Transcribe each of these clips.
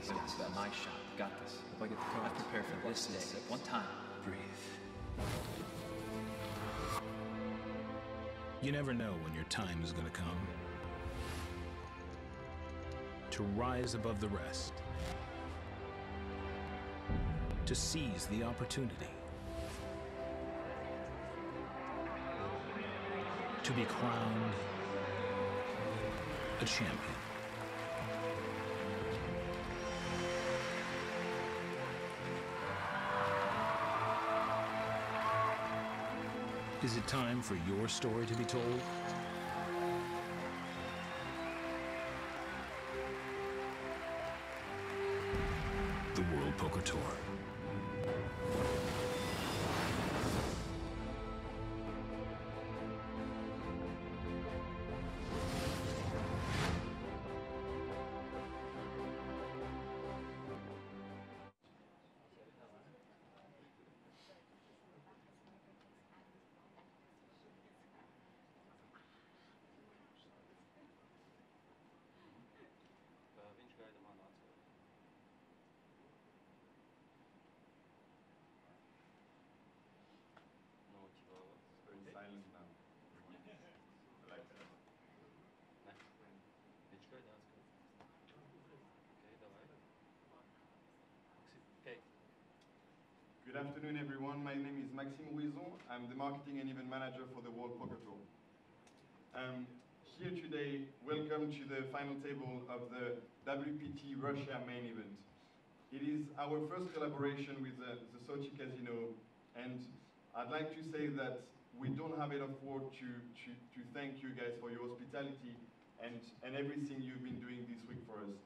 He's got my shot. Got this. If I get the cards, I prepare for this day. At one time, breathe. You never know when your time is going to come. To rise above the rest. To seize the opportunity. To be crowned a champion. Is it time for your story to be told? The World Poker Tour. Good afternoon, everyone. My name is Maxime Louison. I'm the marketing and event manager for the World Poker Tour. Um, here today, welcome to the final table of the WPT Russia main event. It is our first collaboration with the, the Sochi Casino, and I'd like to say that we don't have enough word to, to, to thank you guys for your hospitality and, and everything you've been doing this week for us.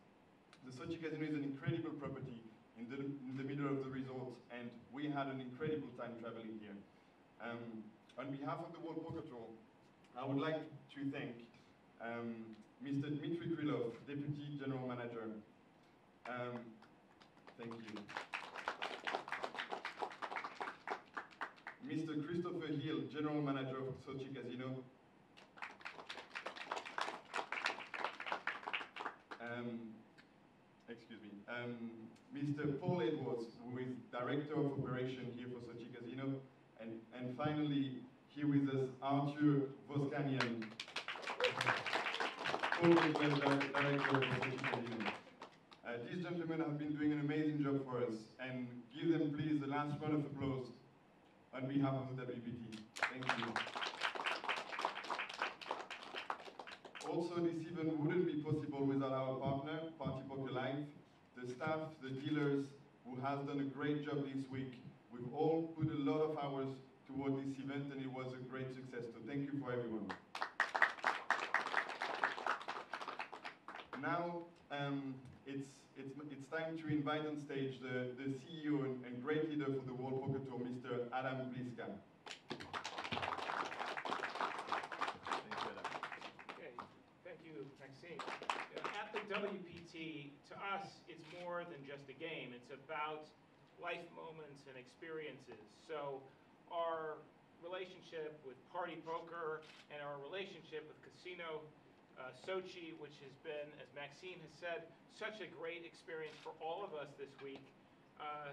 The Sochi Casino is an incredible property in the, in the middle of the resort, and we had an incredible time traveling here. Um, on behalf of the World Poker Tour, I would like to thank um, Mr. Dmitry Krylov, Deputy General Manager. Um, thank you. Mr. Christopher Hill, General Manager of Sochi Casino. Um, excuse me, um, Mr. Paul Edwards, who is Director of Operation here for Sochi Casino, and, and finally, here with us, Arthur Voskanian, Co-Director Director of Sochi Casino. Uh, these gentlemen have been doing an amazing job for us, and give them please a last round of applause on behalf of the WPT. Thank you. Also, this event wouldn't be possible without our partner, Party Poker Live, the staff, the dealers, who has done a great job this week. We've all put a lot of hours toward this event, and it was a great success. So thank you for everyone. Now, um, it's, it's, it's time to invite on stage the, the CEO and, and great leader for the World Poker Tour, Mr. Adam Bliska. Okay, thank you, Maxime. At the WPT, to us, it's more than just a game. It's about life moments and experiences. So our relationship with Party Poker and our relationship with Casino uh, Sochi, which has been, as Maxine has said, such a great experience for all of us this week, uh,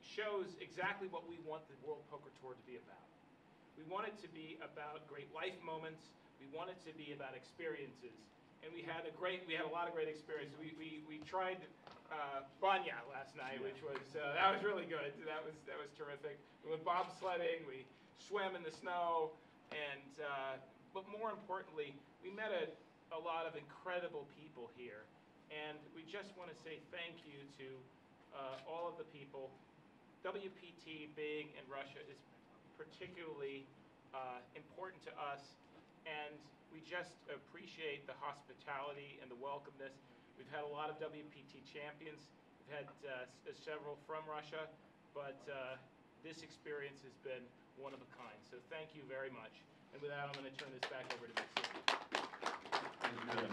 shows exactly what we want the World Poker Tour to be about. We want it to be about great life moments. We want it to be about experiences. And we had a great, we had a lot of great experiences. We, we, we tried uh, Banya last night, which was, uh, that was really good. That was, that was terrific. We went bobsledding, we swam in the snow, and, uh, but more importantly, we met a, a lot of incredible people here. And we just want to say thank you to uh, all of the people. WPT being in Russia is particularly uh, important to us, and we just appreciate the hospitality and the welcomeness. We've had a lot of WPT champions. We've had uh, several from Russia, but uh, this experience has been one of a kind. So thank you very much. And with that, I'm going to turn this back over to Maxime. Thank you, Adam.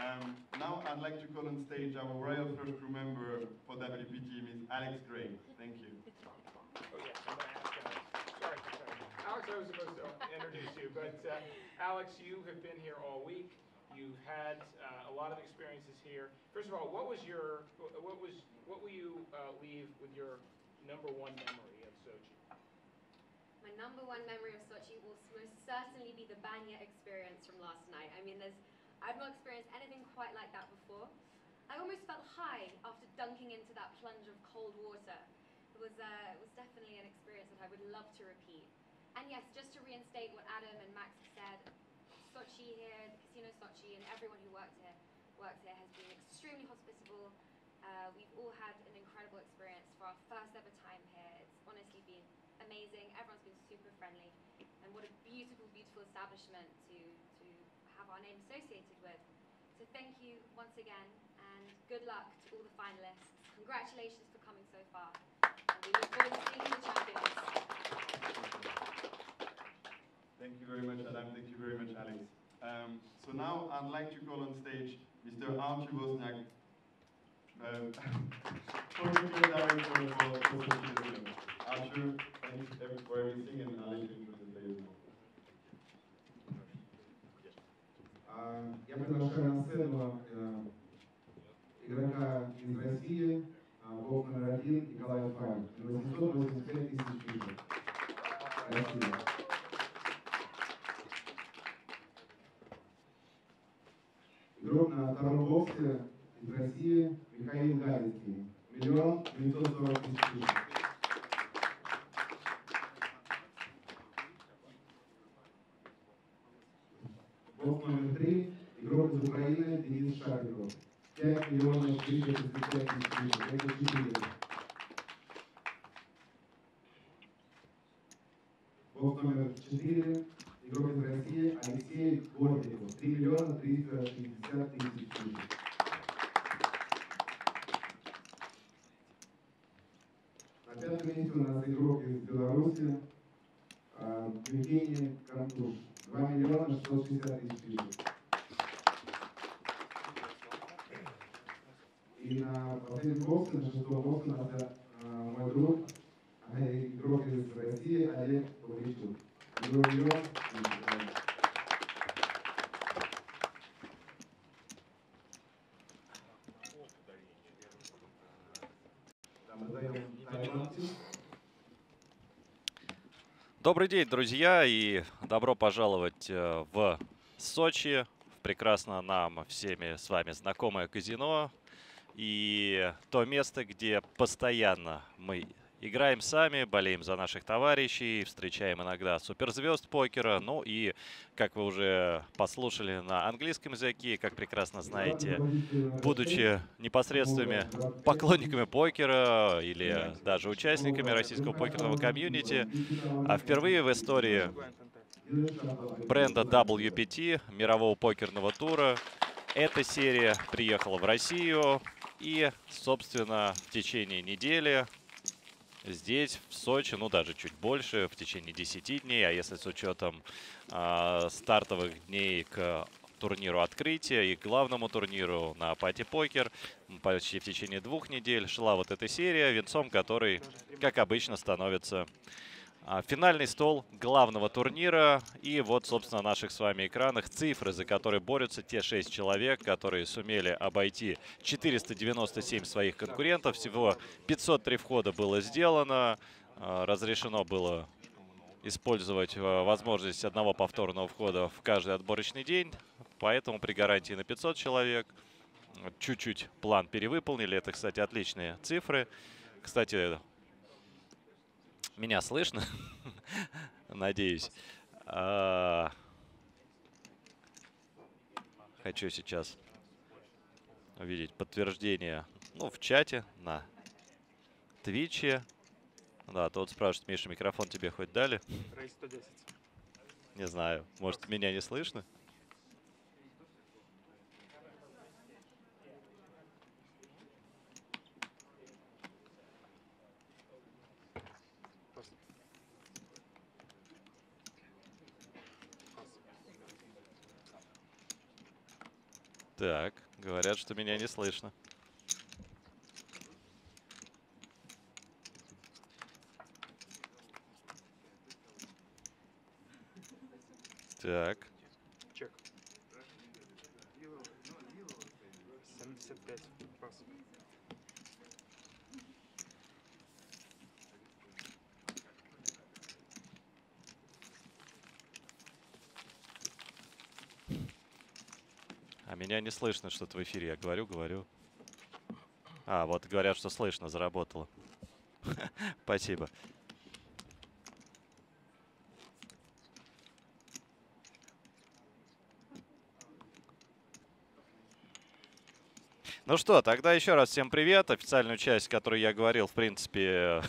Um, now I'd like to call on stage our Royal First Crew member for WPT, Ms. Alex Gray. Thank you. Oh, yes, I'm going to ask Alex. Sorry, sorry. Alex, I was supposed to introduce you, but uh, Alex, you have been here all week. You've had uh, a lot of experiences here. First of all, what was your, what was, what will you uh, leave with your number one memory of Sochi? My number one memory of Sochi will most certainly be the Banya experience from last night. I mean, there's, I've not experienced anything quite like that before. I almost felt high after dunking into that plunge of cold water. It was, uh, it was definitely an experience that I would love to repeat. And yes, just to reinstate what Adam and Max have said, Sochi here, the Casino Sochi, and everyone who worked here, works here has been extremely hospitable. Uh, we've all had an incredible experience for our first ever time here. It's honestly been amazing. Everyone's been super friendly, and what a beautiful, beautiful establishment to to have our name associated with. So thank you once again, and good luck to all the finalists. Congratulations for coming so far, and we look forward to seeing the champions. Thank you very much, Adam. Thank you very much, Alex. Um, so now I'd like to call on stage Mr. Archie Wozniak, um, Portugal Director for for Sochi Casino. Archie, thank you every- for everything, and I'll let you introduce the players now. А, Я приглашаю на сцену э, игрока из России, а, бокс номер один Николай Файн, 885 тысяч фишек. Россия. Игрок на втором боксе из России Михаил Галицкий, миллион девятьсот сорок тысяч. Бокс номер три. Игрок из Украины Денис Шариков. 5 миллионов 335 тысяч. Это 4. Бокс номер 4. Игрок из России Алексей Бортников. 3 миллиона 360 тысяч. На пятом месте у нас игрок из Беларуси а, Евгений Кантуш. 2 миллиона 660 тысяч фишек. И на последнем боксе, на шестом боксе, у нас мой друг, а, игрок из России Олег Павличук. Игрок миллион. Добрый день, друзья, и добро пожаловать э, в Сочи, в прекрасно нам всеми с вами знакомое казино и то место, где постоянно мы играем сами, болеем за наших товарищей, встречаем иногда суперзвезд покера, ну и, как вы уже послушали на английском языке, как прекрасно знаете, будучи непосредственными поклонниками покера или даже участниками российского покерного комьюнити, а впервые в истории бренда WPT, мирового покерного тура, эта серия приехала в Россию. И, собственно, в течение недели здесь, в Сочи, ну даже чуть больше, в течение 10 дней, а если с учетом а, стартовых дней к турниру открытия и главному турниру на пати покер почти в течение двух недель шла вот эта серия, венцом которой, как обычно, становится финальный стол главного турнира. И вот, собственно, на наших с вами экранах цифры, за которые борются те шесть человек, которые сумели обойти 497 своих конкурентов. Всего 503 входа было сделано. А, Разрешено было использовать а, возможность одного повторного входа в каждый отборочный день. Поэтому при гарантии на 500 человек чуть-чуть план перевыполнили. Это, кстати, отличные цифры. Кстати, меня слышно? Надеюсь. А, Хочу сейчас увидеть подтверждение ну, в чате, на Твиче. Да, тот спрашивает, Миша, микрофон тебе хоть дали? Рейс 110. Не знаю. Может, меня не слышно? Так, говорят, что меня не слышно. Так. Чек. 155. Пас. А меня не слышно что-то в эфире. Я говорю, говорю. А, вот говорят, что слышно, заработало. Спасибо. Ну что, тогда еще раз всем привет. Официальную часть, которую я говорил, в принципе,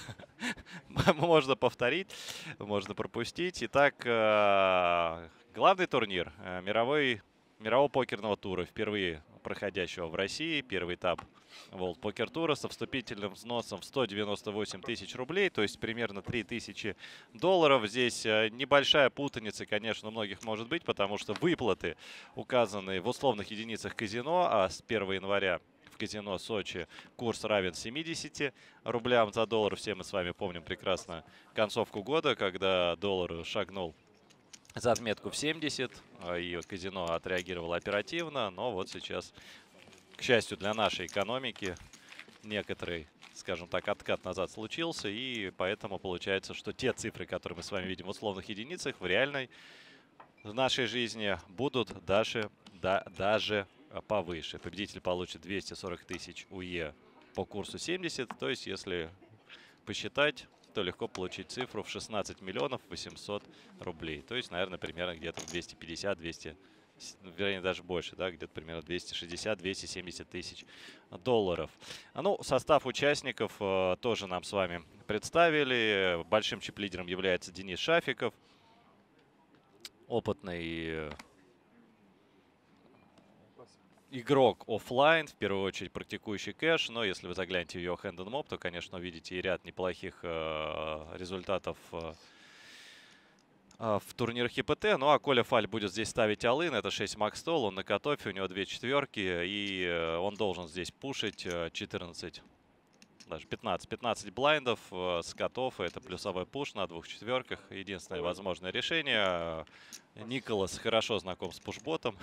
можно повторить, можно пропустить. Итак, э, главный турнир э, мировой, мирового покерного тура, впервые проходящего в России. Первый этап World Poker Tour со вступительным взносом в 198 тысяч рублей, то есть примерно 3 тысячи долларов. Здесь э, небольшая путаница, конечно, у многих может быть, потому что выплаты указаны в условных единицах казино, а с 1 января в казино Сочи курс равен 70 рублям за доллар. Все мы с вами помним прекрасно концовку года, когда доллар шагнул за отметку в 70, а, и казино отреагировало оперативно, но вот сейчас, к счастью для нашей экономики, некоторый, скажем так, откат назад случился, и поэтому получается, что те цифры, которые мы с вами видим в условных единицах, в реальной в нашей жизни будут даже, да, даже повыше. Победитель получит 240 тысяч УЕ по курсу 70, то есть если посчитать, то легко получить цифру в 16 миллионов 800 рублей. То есть, наверное, примерно где-то 250-200, вернее, даже больше, да, где-то примерно 260-270 тысяч долларов. Ну, состав участников э, тоже нам с вами представили. Большим чип-лидером является Денис Шафиков. Опытный игрок офлайн, в первую очередь практикующий кэш, но если вы заглянете в and mob, то, конечно, увидите и ряд неплохих э, результатов э, э, в турнирах EPT. Ну а Коля Фаль будет здесь ставить all-in, это 6 макстол, он на cut-off е, у него две четверки, и э, он должен здесь пушить 14 э, даже 15, 15 блайндов э, с cut-off. Это плюсовой пуш на двух четверках. Единственное возможное решение. Николас хорошо знаком с пушботом.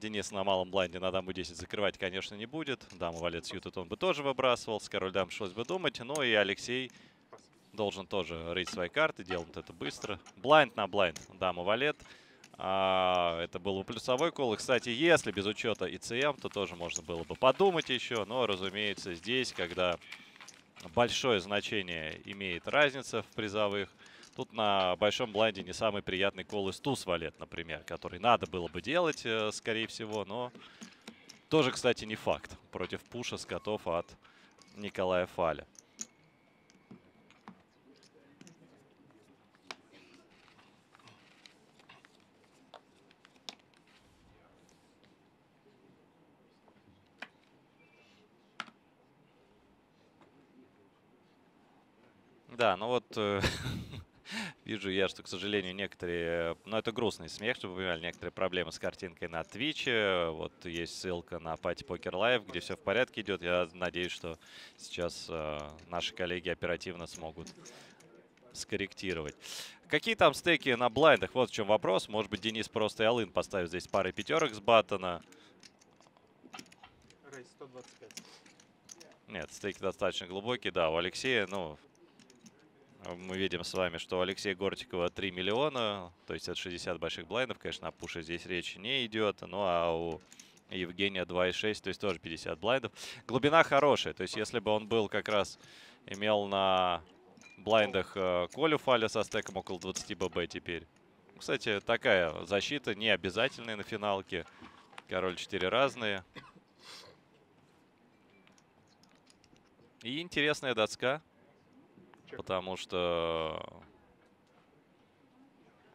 Денис на малом блайнде на даму 10 закрывать, конечно, не будет. Даму валет suited он бы тоже выбрасывал. С король дам пришлось бы думать. Ну и Алексей должен тоже рыть свои карты. Делает это быстро. Блайнд на блайнд. Дама валет. А, это был бы плюсовой call. И, кстати, если без учета ICM, то тоже можно было бы подумать еще. Но, разумеется, здесь, когда большое значение имеет разница в призовых, Тут на большом блайнде не самый приятный call с туз валет, например, который надо было бы делать, э, скорее всего, но тоже, кстати, не факт против пуша с cut-off от Николая Фаля. Да, ну вот э, Вижу я, что, к сожалению, некоторые... Ну, это грустный смех, чтобы вы понимали, некоторые проблемы с картинкой на Твиче. Вот есть ссылка на Party Poker Live, где все в порядке идет. Я надеюсь, что сейчас э, наши коллеги оперативно смогут скорректировать. Какие там стейки на блайндах? Вот в чем вопрос. Может быть, Денис просто и Алын поставит здесь пары пятерок с баттона. Рейс 125. Нет, стейки достаточно глубокие. Да, у Алексея, ну, мы видим с вами, что у Алексея Гортикова 3 миллиона, то есть это 60 больших блайндов, конечно, о пуше здесь речи не идет, ну а у Евгения 2,6, то есть тоже 50 блайндов. Глубина хорошая, то есть если бы он был как раз, имел на блайндах э, Колю Фаля со стеком около 20 ББ теперь. Кстати, такая защита не обязательная на финалке. Король 4 разные. И интересная доска потому что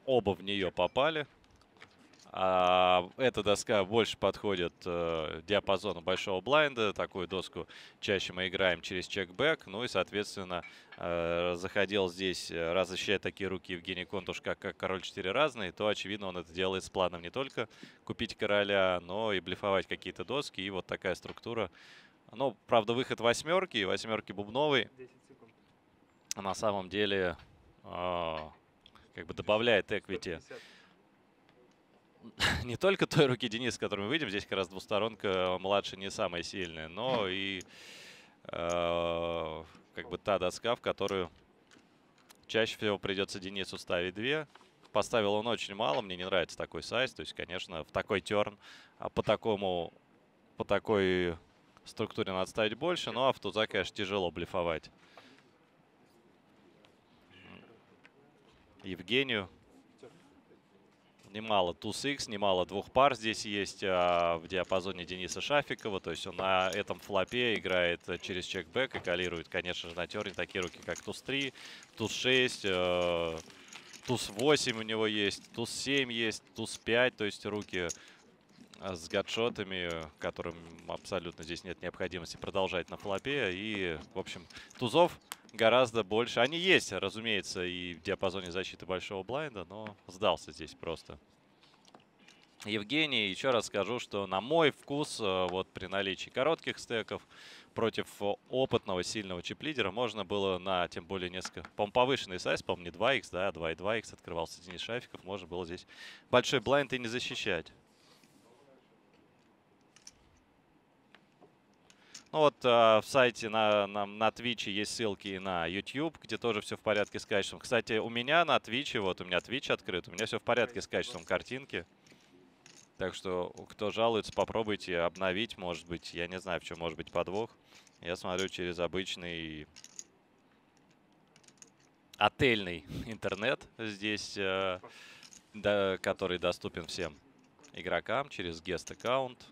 оба в нее попали. А эта доска больше подходит э, диапазону большого блайнда. Такую доску чаще мы играем через чекбэк. Ну и, соответственно, э, заходил здесь, э, раз защищает такие руки Евгений Контуш, как, как король 4 разные, то, очевидно, он это делает с планом не только купить короля, но и блефовать какие-то доски. И вот такая структура. Ну, правда, выход восьмерки, восьмерки бубновый на самом деле э, как бы добавляет эквити не только той руки Денис, с мы выйдем, здесь как раз двусторонка младше не самая сильная, но и э, как бы та доска, в которую чаще всего придется Денису ставить две. Поставил он очень мало, мне не нравится такой сайз, то есть, конечно, в такой терн а по такому, по такой структуре надо ставить больше, но а в туза, конечно, тяжело блефовать. Евгению немало туз X, немало двух пар здесь есть а, в диапазоне Дениса Шафикова. То есть он на этом флопе играет через чекбэк и калирует, конечно же, на терне такие руки, как туз 3, туз 6, э, туз 8 у него есть, туз 7 есть, туз 5. То есть руки с гадшотами, которым абсолютно здесь нет необходимости продолжать на флопе. И, в общем, тузов гораздо больше. Они есть, разумеется, и в диапазоне защиты большого блайнда, но сдался здесь просто. Евгений, еще раз скажу, что на мой вкус, э, вот при наличии коротких стеков против опытного сильного чип-лидера можно было на, тем более, несколько, по повышенный сайз, по-моему, не 2х, да, 2,2х открывался Денис Шафиков, можно было здесь большой блайнд и не защищать. Ну вот э, в сайте на, на, на Twitch есть ссылки на YouTube, где тоже все в порядке с качеством. Кстати, у меня на Twitch, вот у меня Twitch открыт, у меня все в порядке с качеством картинки. Так что, кто жалуется, попробуйте обновить, может быть. Я не знаю, в чем может быть подвох. Я смотрю через обычный отельный интернет здесь, э, да, который доступен всем игрокам через гест-аккаунт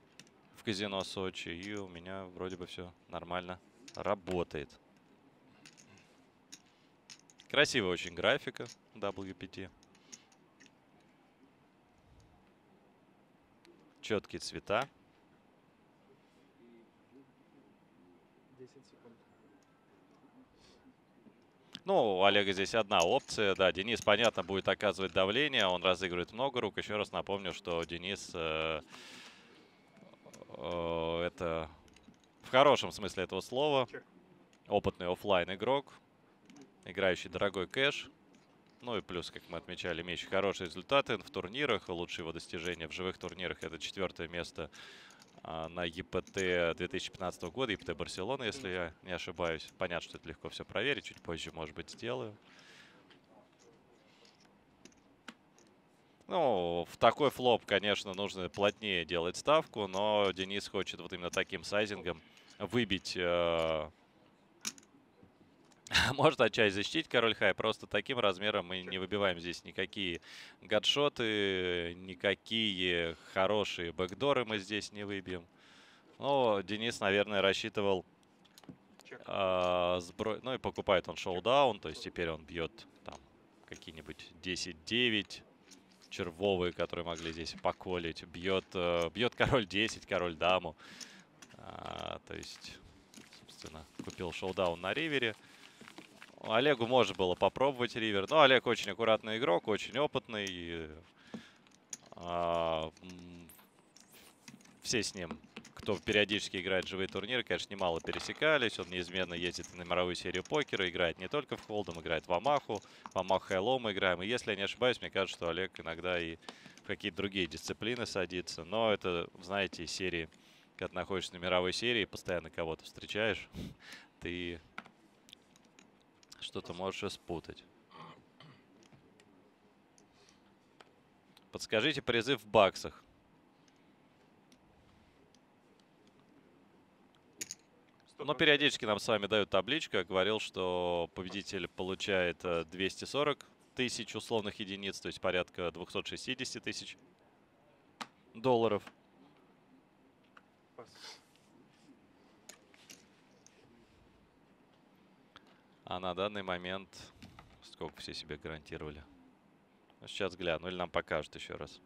казино Сочи, и у меня вроде бы все нормально работает. Красивая очень графика WPT. Четкие цвета. 10 секунд. Ну, у Олега здесь одна опция. Да, Денис, понятно, будет оказывать давление. Он разыгрывает много рук. Еще раз напомню, что Денис... Э, это в хорошем смысле этого слова. Опытный офлайн игрок, играющий дорогой кэш. Ну и плюс, как мы отмечали, имеющий хорошие результаты в турнирах. Лучшие его достижения в живых турнирах это четвертое место а, на ЕПТ 2015 года, ЕПТ Барселона, если я не ошибаюсь. Понятно, что это легко все проверить, чуть позже, может быть, сделаю. Ну, в такой флоп, конечно, нужно плотнее делать ставку, но Денис хочет вот именно таким сайзингом выбить... Э, может отчасти защитить король хай. Просто таким размером мы не выбиваем здесь никакие гадшоты, никакие хорошие бэкдоры мы здесь не выбьем. Но Денис, наверное, рассчитывал э, сбро... Ну и покупает он шоу-даун, то есть теперь он бьет там какие-нибудь 10-9, червовые, которые могли здесь поколить. Бьет, э, бьет король 10, король даму. А, то есть, собственно, купил шоудаун на ривере. Олегу можно было попробовать ривер. Но Олег очень аккуратный игрок, очень опытный. И, а, все с ним кто периодически играет живые турниры, конечно, немало пересекались. Он неизменно ездит на мировую серию покера, играет не только в Холдом, играет в Амаху. В Амаху Хайло мы играем. И если я не ошибаюсь, мне кажется, что Олег иногда и в какие-то другие дисциплины садится. Но это, знаете, серии, когда находишься на мировой серии постоянно кого-то встречаешь, ты что-то можешь спутать. Подскажите призыв в баксах. Но периодически нам с вами дают табличку. Я говорил, что победитель получает 240 э, тысяч условных единиц, то есть порядка 260 тысяч долларов. А на данный момент сколько все себе гарантировали? Сейчас гляну, или нам покажут еще раз.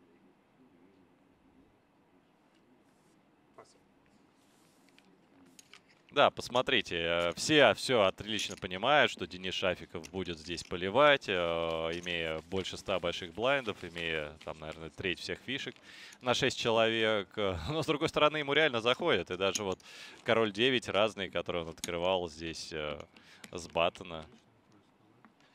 Да, посмотрите, э, все все отлично понимают, что Денис Шафиков будет здесь поливать, э, имея больше ста больших блайндов, имея, там, наверное, треть всех фишек на 6 человек. Но, с другой стороны, ему реально заходит. И даже вот Король 9 разный, который он открывал здесь э, с Баттона.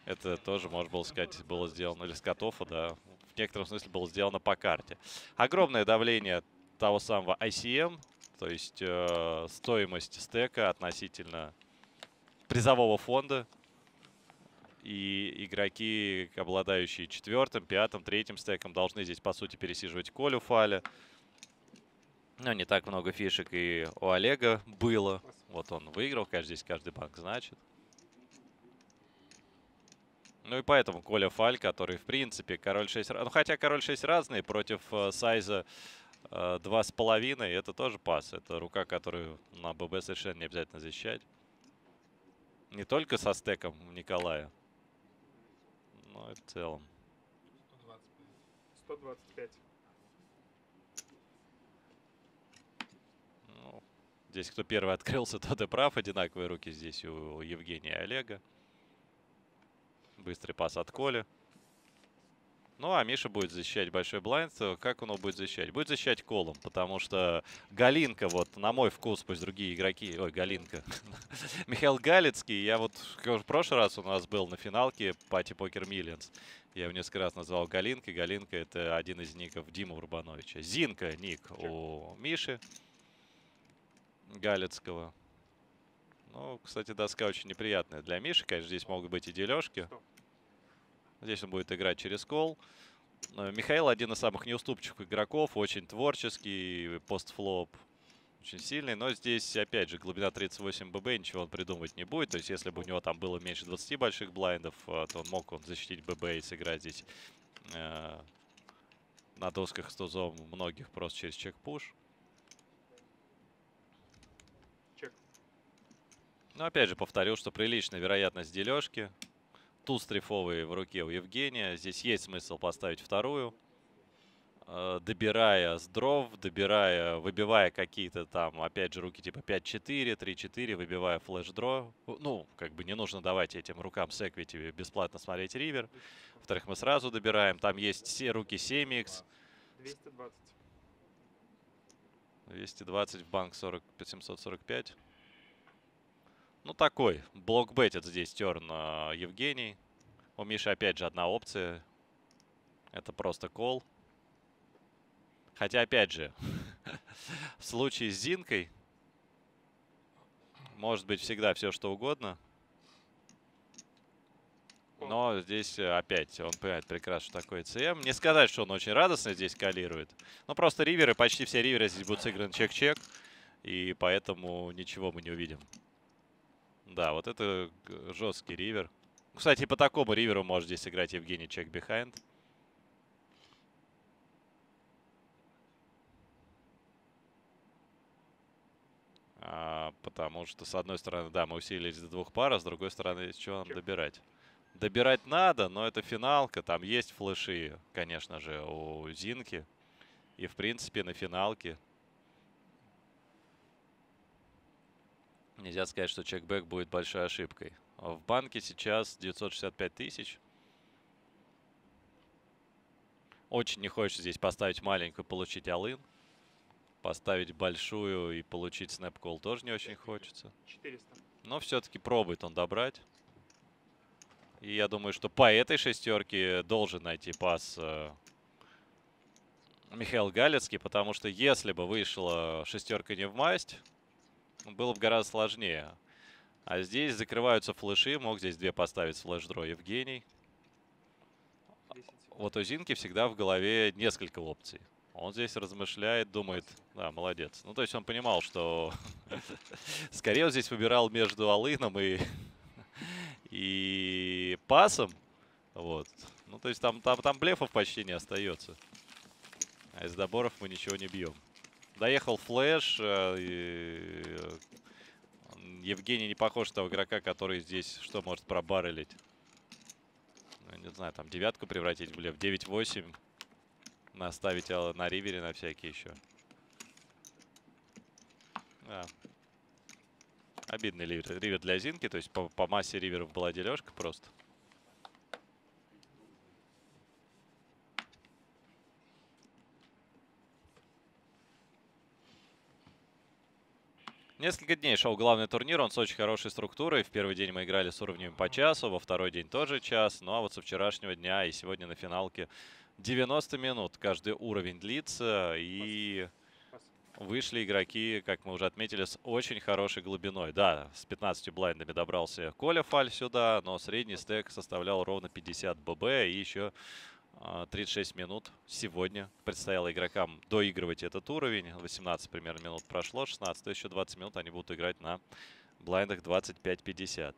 Это тоже, можно было сказать, было сделано. Или с Котофа, да. в некотором смысле было сделано по карте. Огромное давление того самого ICM, то есть э, стоимость стека относительно призового фонда. И игроки, обладающие четвертым, пятым, третьим стеком, должны здесь, по сути, пересиживать Колю Фаля. Но не так много фишек и у Олега было. Вот он выиграл, конечно, здесь каждый банк значит. Ну и поэтому Коля Фаль, который, в принципе, король 6... Ну, хотя король 6 разный, против э, сайза э, 2,5, это тоже пас. Это рука, которую на ББ совершенно не обязательно защищать. Не только со стеком Николая, но и в целом. 125. Ну, здесь кто первый открылся, тот и прав. Одинаковые руки здесь у Евгения и Олега. Быстрый пас от Коли. Ну, а Миша будет защищать большой блайнд. Как он его будет защищать? Будет защищать колом, потому что Галинка, вот, на мой вкус, пусть другие игроки... Ой, Галинка. Михаил Галицкий, я вот в прошлый раз у нас был на финалке Пати Покер Миллианс. Я его несколько раз назвал Галинкой. Галинка — это один из ников Дима Урбановича. Зинка — ник у Миши Галицкого. Ну, кстати, доска очень неприятная для Миши. Конечно, здесь могут быть и дележки. Здесь он будет играть через кол. Михаил один из самых неуступчивых игроков, очень творческий, постфлоп очень сильный. Но здесь, опять же, глубина 38 ББ, ничего он придумывать не будет. То есть, если бы у него там было меньше 20 больших блайндов, э, то он мог он защитить ББ и сыграть здесь э, на досках с тузом многих просто через чек-пуш. Чек. Но опять же повторю, что приличная вероятность дележки туз трифовый в руке у Евгения. Здесь есть смысл поставить вторую. Э, добирая с дров, добирая, выбивая какие-то там, опять же, руки типа 5-4, 3-4, выбивая флеш-дро. Ну, как бы не нужно давать этим рукам с эквити бесплатно смотреть ривер. Во-вторых, мы сразу добираем. Там есть все руки 7х. 220. 220 в банк 40, 745. Ну, такой. Блокбетит здесь терн Евгений. У Миши опять же одна опция. Это просто кол. Хотя, опять же, в случае с Зинкой может быть всегда все что угодно. Но здесь опять он понимает прекрасно, что такое ICM. Не сказать, что он очень радостно здесь калирует. Но просто риверы, почти все риверы здесь будут сыграны check-check. И поэтому ничего мы не увидим. Да, вот это жесткий ривер. Кстати, по такому риверу может здесь играть Евгений check behind. А, потому что, с одной стороны, да, мы усилились до двух пар, а с другой стороны, что нам добирать? Добирать надо, но это финалка, там есть флеши, конечно же, у Зинки. И, в принципе, на финалке Нельзя сказать, что чекбэк будет большой ошибкой. В банке сейчас 965 тысяч. Очень не хочется здесь поставить маленькую, получить алын. Поставить большую и получить снэп-колл тоже не очень хочется. 400. Но все-таки пробует он добрать. И я думаю, что по этой шестерке должен найти пас э, Михаил Галецкий, потому что если бы вышла шестерка не в масть, было бы гораздо сложнее. А здесь закрываются флеши. Мог здесь две поставить флеш-дро Евгений. Вот у Зинки всегда в голове несколько опций. Он здесь размышляет, думает, да, молодец. Ну, то есть он понимал, что скорее он здесь выбирал между Алыном и, и пасом. Вот. Ну, то есть там, там, там блефов почти не остается. А из доборов мы ничего не бьем. Доехал флеш. Э, и Евгений не похож на того игрока, который здесь что может пробаррелить. Ну, не знаю, там девятку превратить в блеф. 9-8. Наставить на ривере на всякие еще. Да. Обидный ривер, ривер для Зинки. То есть по, по массе риверов была дележка просто. Несколько дней шел главный турнир, он с очень хорошей структурой. В первый день мы играли с уровнями по часу, во второй день тоже час. Ну а вот со вчерашнего дня и сегодня на финалке 90 минут каждый уровень длится, и вышли игроки, как мы уже отметили, с очень хорошей глубиной. Да, с 15 блайндами добрался Коля Фаль сюда, но средний стек составлял ровно 50 ББ, и еще 36 а, минут сегодня предстояло игрокам доигрывать этот уровень. 18 примерно минут прошло, 16, еще 20 минут они будут играть на блайндах 25-50.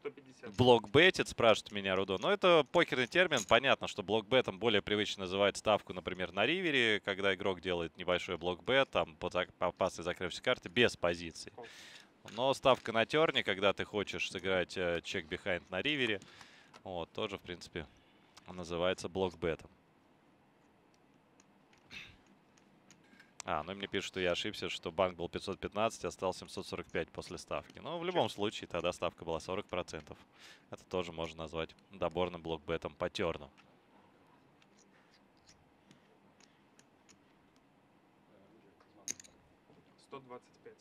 150. Блокбетит, спрашивает меня Рудо. Но это покерный термин. Понятно, что блокбетом более привычно называть ставку, например, на ривере, когда игрок делает небольшой блокбет, там, по, по опасной закрывшейся карте, без позиции. Но ставка на терне, когда ты хочешь сыграть э, чек бихайнд на ривере, вот, тоже, в принципе, называется блокбетом. А, ну мне пишут, что я ошибся, что банк был 515, а стал 745 после ставки. Но в любом случае тогда ставка была 40%. Это тоже можно назвать доборным блокбетом по терну. Сто двадцать пять.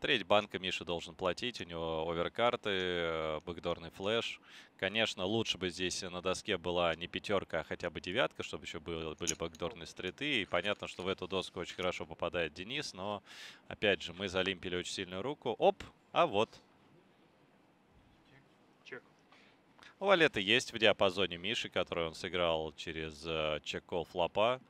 Треть банка Миша должен платить, у него оверкарты, э, бэкдорный флеш. Конечно, лучше бы здесь на доске была не пятерка, а хотя бы девятка, чтобы еще были, были бэкдорные стриты. И понятно, что в эту доску очень хорошо попадает Денис, но, опять же, мы залимпили очень сильную руку. Оп, а вот. Чек. У Валета есть в диапазоне Миши, который он сыграл через э, чек-кол флопа.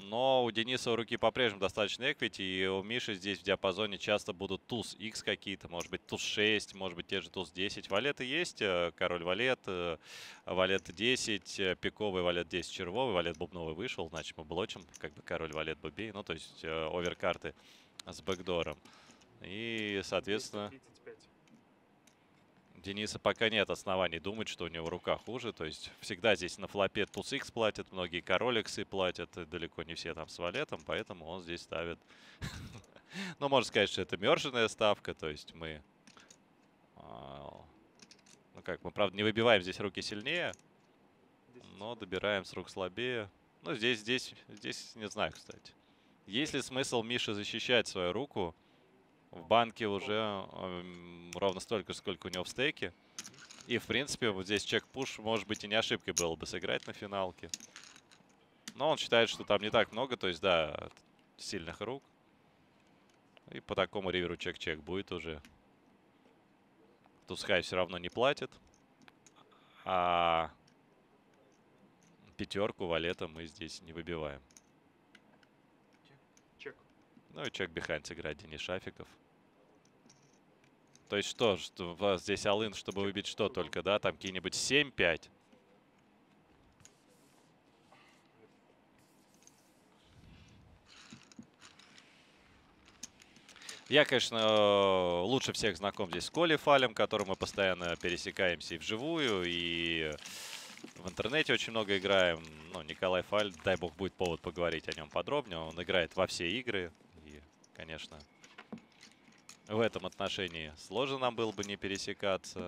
Но у Дениса у руки по-прежнему достаточно эквити, и у Миши здесь в диапазоне часто будут туз X какие-то, может быть туз 6, может быть те же туз 10. Валеты есть, э, король валет, э, валет 10, э, пиковый валет 10 червовый, валет бубновый вышел, значит мы блочим, как бы король валет бубей, ну то есть оверкарты с бэкдором. И, соответственно... 35. Дениса пока нет оснований думать, что у него рука хуже. То есть всегда здесь на флопе туз X платят, многие король X платят, далеко не все там с валетом, поэтому он здесь ставит... Ну, можно сказать, что это мерженная ставка, то есть мы... А, ну как, мы, правда, не выбиваем здесь руки сильнее, но добираем с рук слабее. Ну, здесь, здесь, здесь не знаю, кстати. Есть ли смысл Мише защищать свою руку? В банке уже эм, ровно столько, сколько у него в стейке. И, в принципе, вот здесь чек-пуш, может быть, и не ошибкой было бы сыграть на финалке. Но он считает, что там не так много, то есть, да, сильных рук. И по такому риверу чек-чек будет уже. Тусхай все равно не платит. А пятерку валета мы здесь не выбиваем. Чек. Ну и чек бихайнд сыграть Денис Шафиков. То есть что, что здесь алын, чтобы выбить что только, да? Там какие-нибудь 7-5. Я, конечно, лучше всех знаком здесь с Колей Фалем, которым мы постоянно пересекаемся и вживую, и в интернете очень много играем. Ну, Николай Фаль, дай бог, будет повод поговорить о нем подробнее. Он играет во все игры. И, конечно, в этом отношении сложно нам было бы не пересекаться.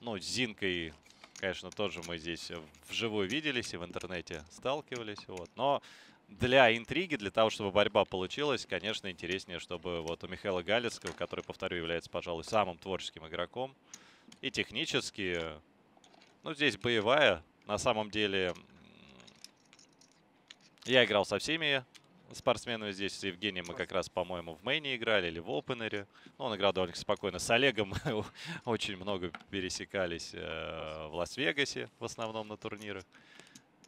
Ну, с Зинкой, конечно, тоже мы здесь вживую виделись и в интернете сталкивались. Вот. Но для интриги, для того, чтобы борьба получилась, конечно, интереснее, чтобы вот у Михаила Галицкого, который, повторю, является, пожалуй, самым творческим игроком, и технически, ну, здесь боевая, на самом деле, я играл со всеми спортсменами здесь. С Евгением мы как раз, по-моему, в мейне играли или в опенере. Ну, он играл довольно спокойно. С Олегом мы очень много пересекались э, в Лас-Вегасе, в основном на турнирах.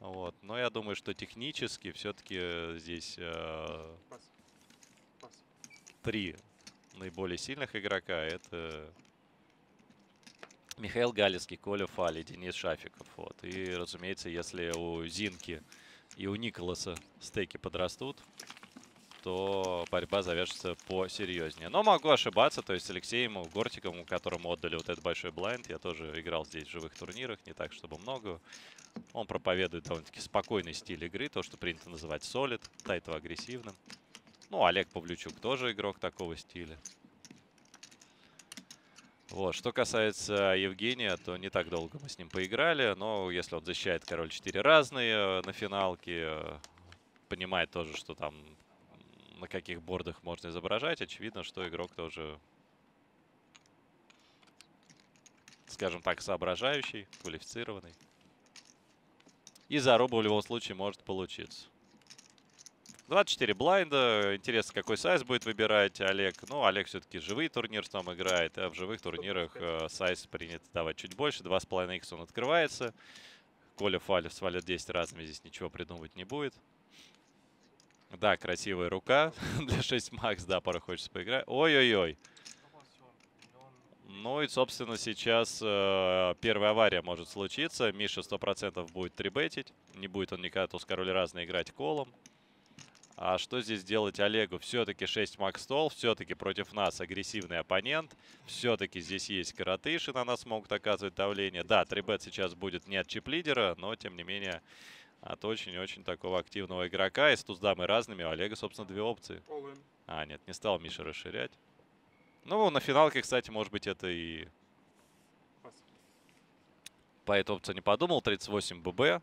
Вот. Но я думаю, что технически все-таки здесь э, три наиболее сильных игрока. Это Михаил Галицкий, Коля Фали, Денис Шафиков. Вот. И, разумеется, если у Зинки и у Николаса стейки подрастут, то борьба завяжется посерьезнее. Но могу ошибаться, то есть Алексеем Гортиком, которому отдали вот этот большой блайнд, я тоже играл здесь в живых турнирах, не так, чтобы много. Он проповедует довольно-таки спокойный стиль игры, то, что принято называть солид, тайтово-агрессивным. Ну, Олег Павлючук тоже игрок такого стиля. Вот. Что касается Евгения, то не так долго мы с ним поиграли. Но если он защищает король 4 разные на финалке, понимает тоже, что там на каких бордах можно изображать. Очевидно, что игрок тоже, скажем так, соображающий, квалифицированный. И заруба в любом случае может получиться. 24 блайнда. Интересно, какой сайз будет выбирать Олег. Ну, Олег все-таки живые турниры там играет, а в живых турнирах э, сайз принято давать чуть больше. 2,5 x он открывается. Коля Фалев свалит 10 разными, здесь ничего придумывать не будет. Да, красивая рука для 6 макс, да, пора хочется поиграть. Ой-ой-ой. Ну и, собственно, сейчас э, первая авария может случиться. Миша 100% будет трибетить. Не будет он никогда туз король разный играть колом. А что здесь делать Олегу? Все-таки 6 макс стол, все-таки против нас агрессивный оппонент. Все-таки здесь есть коротыши, на нас могут оказывать давление. Да, трибет сейчас будет не от чип-лидера, но тем не менее от очень-очень такого активного игрока. И с туздамой разными у Олега, собственно, две опции. А, нет, не стал Миша расширять. Ну, на финалке, кстати, может быть, это и... По этой опции не подумал. 38 ББ.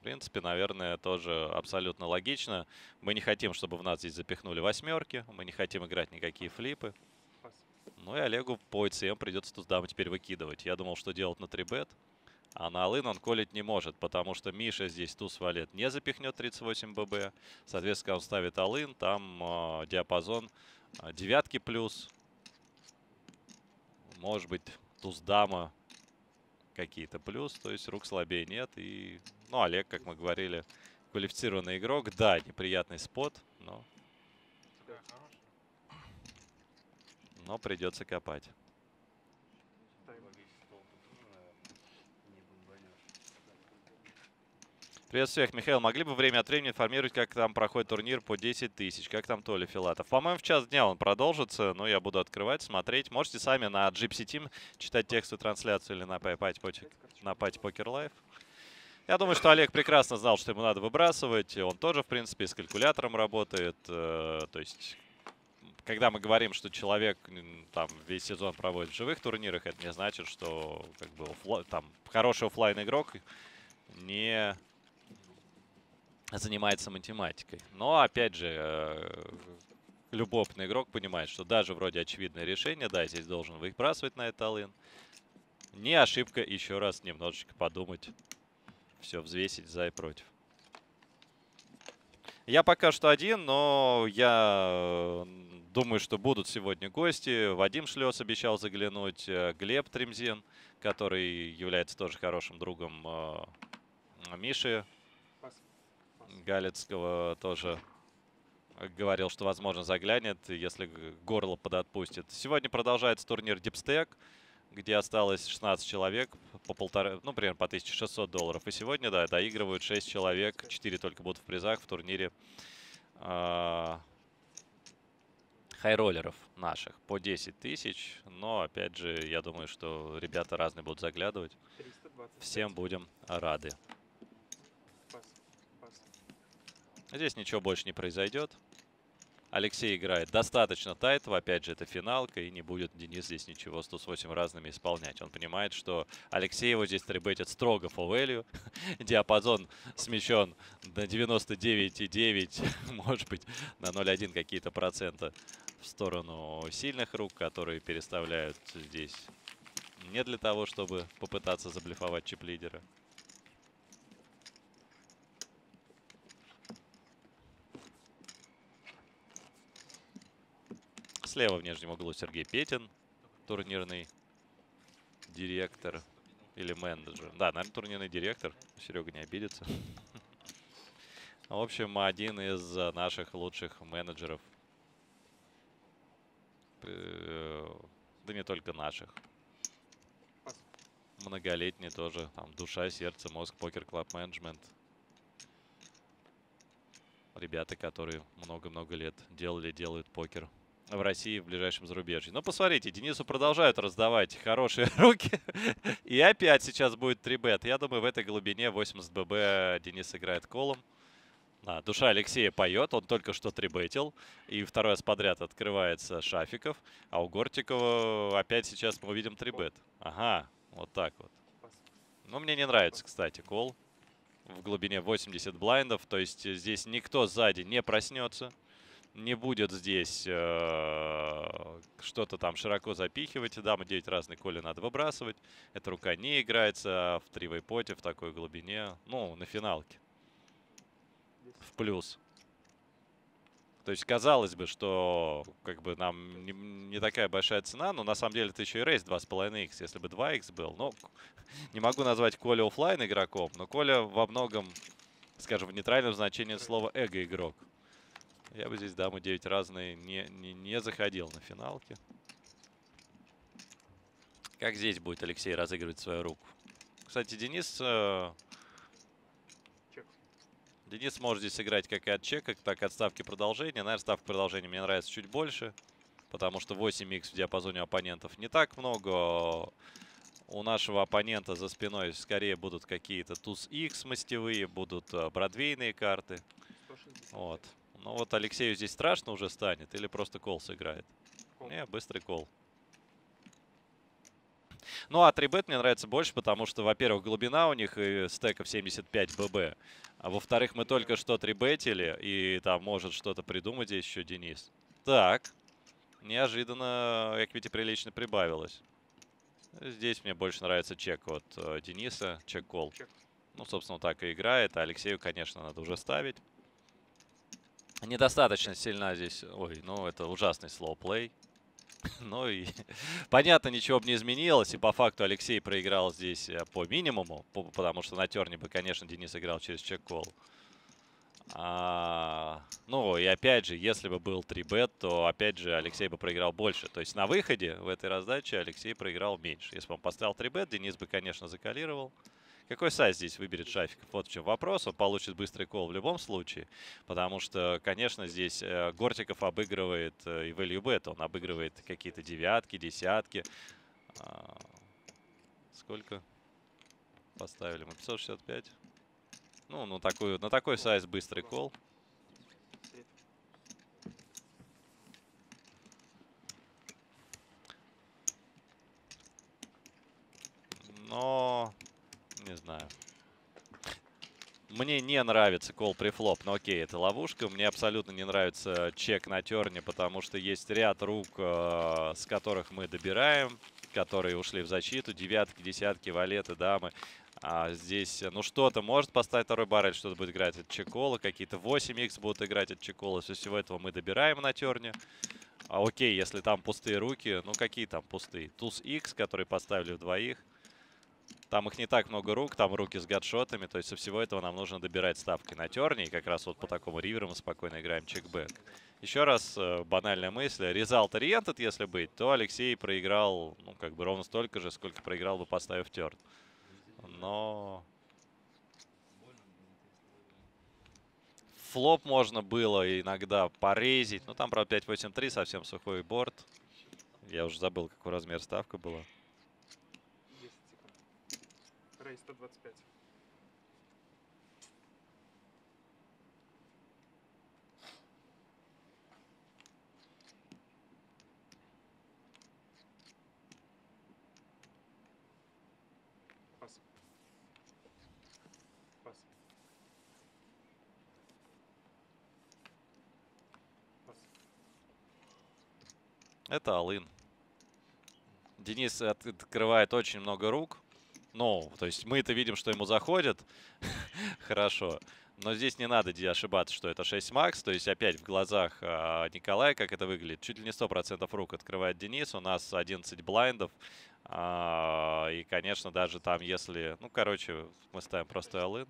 В принципе, наверное, тоже абсолютно логично. Мы не хотим, чтобы в нас здесь запихнули восьмерки. Мы не хотим играть никакие флипы. Ну и Олегу по ИЦМ придется тут даму теперь выкидывать. Я думал, что делать на 3 А на Алын он колить не может, потому что Миша здесь туз валет не запихнет 38 ББ. Соответственно, он ставит Алын, там э, диапазон э, девятки плюс. Может быть, туз дама какие-то плюс, то есть рук слабее нет. И, ну, Олег, как мы говорили, квалифицированный игрок. Да, неприятный спот, но... Но придется копать. Привет всех. Михаил, могли бы время от времени информировать, как там проходит турнир по 10 тысяч? Как там Толя Филатов? По-моему, в час дня он продолжится, но я буду открывать, смотреть. Можете сами на Gypsy Team читать текстовую трансляцию или на Party Poker Live. Я думаю, что Олег прекрасно знал, что ему надо выбрасывать. Он тоже, в принципе, с калькулятором работает. Э, то есть, когда мы говорим, что человек там весь сезон проводит в живых турнирах, это не значит, что как бы оффла... там хороший офлайн игрок не занимается математикой. Но, опять же, э, любопытный игрок понимает, что даже вроде очевидное решение, да, здесь должен выбрасывать на это алын. Не ошибка еще раз немножечко подумать, все взвесить за и против. Я пока что один, но я э, думаю, что будут сегодня гости. Вадим Шлес обещал заглянуть, э, Глеб Тремзин, который является тоже хорошим другом Миши Галицкого тоже говорил, что, возможно, заглянет, если горло подотпустит. Сегодня продолжается турнир Дипстек, где осталось 16 человек по полтора, ну, примерно по 1600 долларов. И сегодня, да, доигрывают 6 человек, 4 только будут в призах в турнире э, хайроллеров наших по 10 тысяч. Но, опять же, я думаю, что ребята разные будут заглядывать. Всем будем рады. Здесь ничего больше не произойдет. Алексей играет достаточно тайтово. Опять же, это финалка, и не будет Денис здесь ничего 108 разными исполнять. Он понимает, что Алексей его здесь требетит строго по. Диапазон смещен на 99,9, может быть, на 0,1 какие-то процента в сторону сильных рук, которые переставляют здесь не для того, чтобы попытаться заблефовать чип-лидера. Слева в нижнем углу Сергей Петин, турнирный директор или менеджер. Да, наверное, турнирный директор. Серега не обидится. В общем, один из наших лучших менеджеров. Э, да не только наших. Многолетний тоже. Там душа, сердце, мозг, покер, клаб менеджмент. Ребята, которые много-много лет делали, делают покер в России в ближайшем зарубежье. Но посмотрите, Денису продолжают раздавать хорошие руки. И опять сейчас будет 3-бет. Я думаю, в этой глубине 80 ББ Денис играет колом. А, душа Алексея поет, он только что трибетил. И второй раз подряд открывается Шафиков. А у Гортикова опять сейчас мы увидим трибет. Ага, вот так вот. Ну, мне не нравится, кстати, кол. В глубине 80 блайндов. То есть здесь никто сзади не проснется. Не будет здесь э, что-то там широко запихивать. И дамы 9 разный Коля надо выбрасывать. Эта рука не играется в тривейпоте в такой глубине. Ну, на финалке. В плюс. То есть казалось бы, что как бы нам не, не такая большая цена, но на самом деле это еще и рейс 2,5x. Если бы 2x был, ну, не могу назвать Коля офлайн игроком, но Коля во многом, скажем, в нейтральном значении слова эго-игрок. Я бы здесь дамы 9 разные не, не, не заходил на финалке. Как здесь будет Алексей разыгрывать свою руку? Кстати, Денис... Э, Денис может здесь играть как и от чека, так и от ставки продолжения. Наверное, ставка продолжения мне нравится чуть больше, потому что 8х в диапазоне оппонентов не так много. У нашего оппонента за спиной скорее будут какие-то туз X мастевые, будут э, бродвейные карты. Вот. Ну вот Алексею здесь страшно уже станет или просто кол сыграет? Не, быстрый кол. Ну, а 3 мне нравится больше, потому что, во-первых, глубина у них и стеков 75 ББ. А во-вторых, мы только что 3 и там может что-то придумать здесь еще Денис. Так. Неожиданно, как видите, прилично прибавилось. Здесь мне больше нравится чек от э, Дениса, чек-кол. Ну, собственно, так и играет. А Алексею, конечно, надо уже ставить. Недостаточно сильна здесь... Ой, ну это ужасный слоу-плей. ну и понятно, ничего бы не изменилось. И по факту Алексей проиграл здесь э, по минимуму. Потому что на терне бы, конечно, Денис играл через чек-кол. А, ну и опять же, если бы был 3-бет, то опять же Алексей бы проиграл больше. То есть на выходе в этой раздаче Алексей проиграл меньше. Если бы он поставил 3-бет, Денис бы, конечно, закалировал. Какой сайз здесь выберет Шафиков? Вот в чем вопрос. Он получит быстрый кол в любом случае. Потому что, конечно, здесь э, Гортиков обыгрывает э, и value bet. Он обыгрывает какие-то девятки, десятки. А, сколько поставили мы? 565. Ну, на, такую, на такой сайз быстрый кол. Но не знаю. Мне не нравится кол префлоп, но окей, это ловушка. Мне абсолютно не нравится чек на терне, потому что есть ряд рук, э, с которых мы добираем, которые ушли в защиту. Девятки, десятки, валеты, дамы. А здесь, ну, что-то может поставить второй баррель, что-то будет играть от чекола. Какие-то 8х будут играть от чекола. Со всего этого мы добираем на терне. А окей, если там пустые руки, ну, какие там пустые? Туз X, который поставили в двоих. Там их не так много рук, там руки с гадшотами. То есть со всего этого нам нужно добирать ставки на терне. И как раз вот по такому риверу мы спокойно играем чекбэк. Еще раз э, банальная мысль. Резалт ориентед, если быть, то Алексей проиграл, ну, как бы ровно столько же, сколько проиграл бы, поставив терн. Но... Флоп можно было иногда порезить. Ну, там, правда, 5-8-3, совсем сухой борт. Я уже забыл, какой размер ставка была. Рей 125. Пас. Пас. Пас. Это Алын. Денис открывает очень много рук. Ну, то есть мы это видим, что ему заходит. Хорошо. Но здесь не надо ошибаться, что это 6 макс. То есть опять в глазах э, Николая, как это выглядит, чуть ли не 100% рук открывает Денис. У нас 11 блайндов. Э, и, конечно, даже там, если... Ну, короче, мы ставим просто all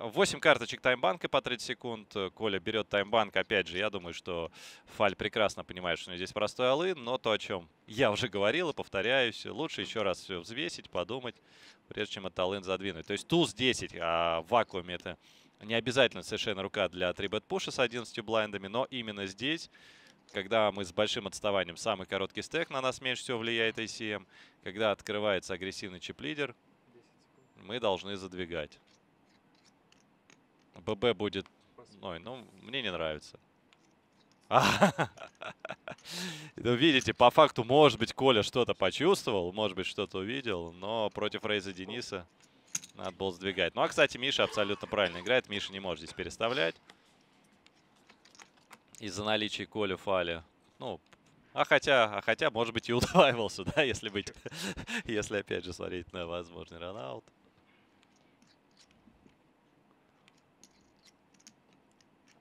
8 карточек таймбанка по 30 секунд. Коля берет таймбанк. Опять же, я думаю, что Фаль прекрасно понимает, что у него здесь простой алын. Но то, о чем я уже говорил и повторяюсь, лучше еще раз все взвесить, подумать, прежде чем этот алын задвинуть. То есть туз 10 а в вакууме это не обязательно совершенно рука для 3-бет пуша с 11 блайндами, но именно здесь когда мы с большим отставанием, самый короткий стек на нас меньше всего влияет ACM. Когда открывается агрессивный чип-лидер, мы должны задвигать. ББ будет... Ой, ну, мне не нравится. Ну, видите, по факту, может быть, Коля что-то почувствовал, может быть, что-то увидел, но против Рейза Дениса надо было сдвигать. Ну, а, кстати, Миша абсолютно правильно играет. Миша не может здесь переставлять. из-за наличия Коли Фали. Ну, а хотя, а хотя, может быть, и удваивался, да, если быть, если опять же смотреть на возможный ранаут.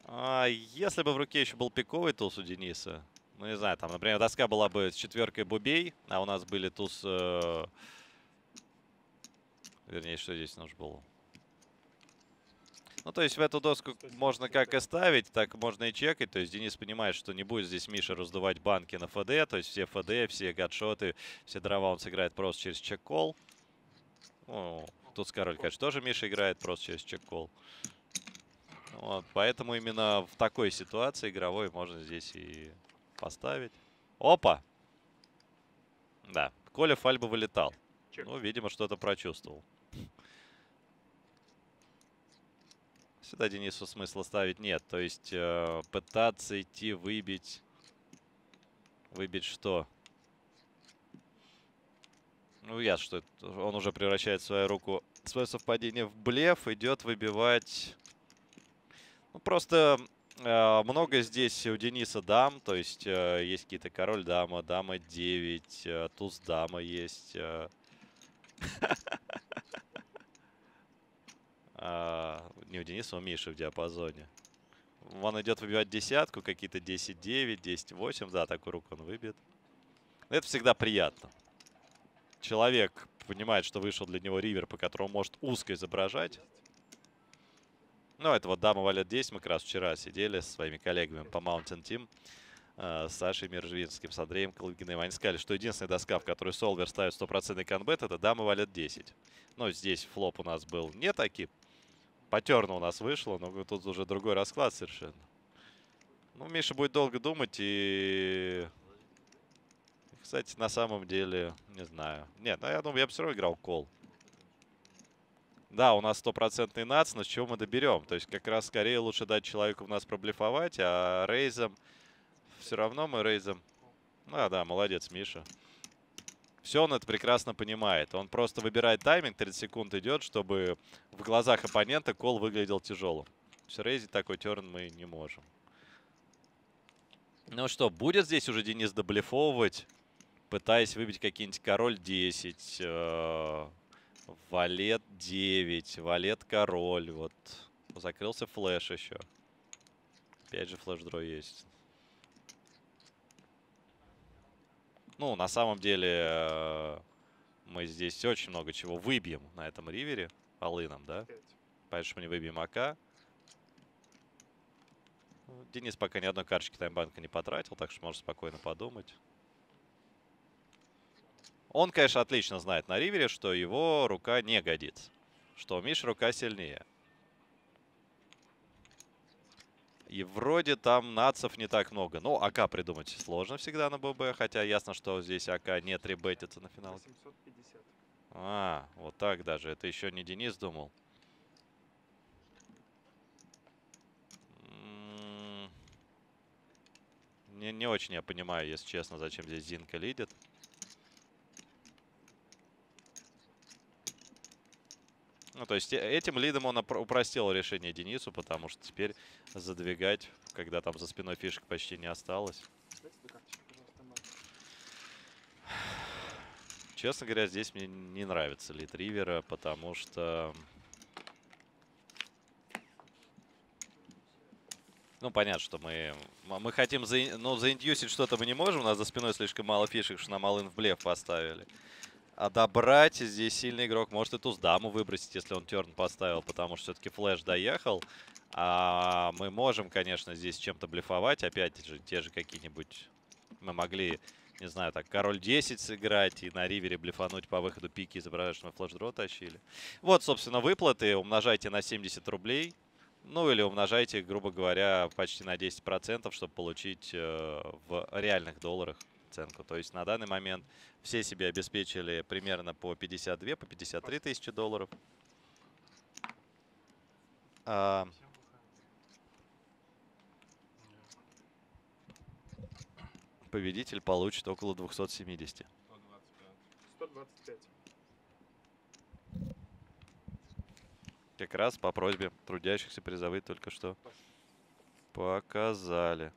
А если бы в руке еще был пиковый туз у Дениса, ну, не знаю, там, например, доска была бы с четверкой бубей, а у нас были туз... Э... Вернее, что здесь нужно было? Ну, то есть в эту доску можно как и ставить, так можно и чекать. То есть Денис понимает, что не будет здесь Миша раздувать банки на ФД. То есть все ФД, все гадшоты, все дрова он сыграет просто через чек-кол. Ну, тут с король, конечно, тоже Миша играет просто через чек-кол. Вот, поэтому именно в такой ситуации игровой можно здесь и поставить. Опа! Да, Коля Фальба вылетал. Чек. Ну, видимо, что-то прочувствовал. Сюда Денису смысла ставить нет. То есть э, пытаться идти выбить... Выбить что? Ну, ясно, что это, он уже превращает свою руку, свое совпадение в блеф. Идет выбивать... Ну, просто э, много здесь у Дениса дам. То есть э, есть какие-то король, дама, дама 9, э, туз, дама есть. Э. А, не у Дениса, у Миши в диапазоне. Он идет выбивать десятку, какие-то 10-9, 10-8. Да, такую руку он выбьет. Это всегда приятно. Человек понимает, что вышел для него ривер, по которому может узко изображать. Ну, это вот дама валет 10. Мы как раз вчера сидели со своими коллегами по Mountain Team. С Сашей Мержвинским, с Андреем Калгиным. Они сказали, что единственная доска, в которой Солвер ставит стопроцентный конбет, это дама валет 10. Ну, здесь флоп у нас был не таки. Потерно у нас вышло, но тут уже другой расклад совершенно. Ну, Миша будет долго думать и... Кстати, на самом деле, не знаю. Нет, ну, я думаю, я бы все равно играл кол. Да, у нас стопроцентный нац, но с чего мы доберем? То есть как раз скорее лучше дать человеку у нас проблефовать, а рейзом все равно мы рейзом... А, да, молодец, Миша. Все он это прекрасно понимает. Он просто выбирает тайминг, 30 секунд идет, чтобы в глазах оппонента кол выглядел тяжелым. Все, рейзить такой терн мы не можем. Ну что, будет здесь уже Денис доблефовывать, пытаясь выбить какие-нибудь король 10, э, валет 9, валет король. Вот закрылся флеш еще. Опять же флеш-дро есть. Ну, на самом деле, э, мы здесь очень много чего выбьем на этом ривере. Алыном, да? Что мы не выбьем АК. Денис пока ни одной карточки таймбанка не потратил, так что можно спокойно подумать. Он, конечно, отлично знает на ривере, что его рука не годится. Что у Миши рука сильнее. И вроде там нацев не так много. Ну, АК придумать сложно всегда на ББ. Хотя ясно, что здесь АК не трибетится на финал. 750. А, вот так даже. Это еще не Денис думал. Не, не очень я понимаю, если честно, зачем здесь Зинка лидит. Ну, то есть э, этим лидом он упростил решение Денису, потому что теперь задвигать, когда там за спиной фишек почти не осталось. Честно говоря, здесь мне не нравится лид Ривера, потому что... Ну, понятно, что мы, мы хотим за, ну, что-то мы не можем. У нас за спиной слишком мало фишек, что нам Алын в блеф поставили. А добрать здесь сильный игрок может и туз даму выбросить, если он терн поставил, потому что все-таки флеш доехал. А мы можем, конечно, здесь чем-то блефовать. Опять же, те же какие-нибудь... Мы могли, не знаю, так, король 10 сыграть и на ривере блефануть по выходу пики, изображать, что мы флеш-дро тащили. Вот, собственно, выплаты. Умножайте на 70 рублей. Ну, или умножайте, грубо говоря, почти на 10%, чтобы получить э, в реальных долларах оценку. То есть на данный момент все себе обеспечили примерно по 52, по 53 тысячи долларов. А, победитель получит около 270. 125. Как раз по просьбе трудящихся призовые только что показали.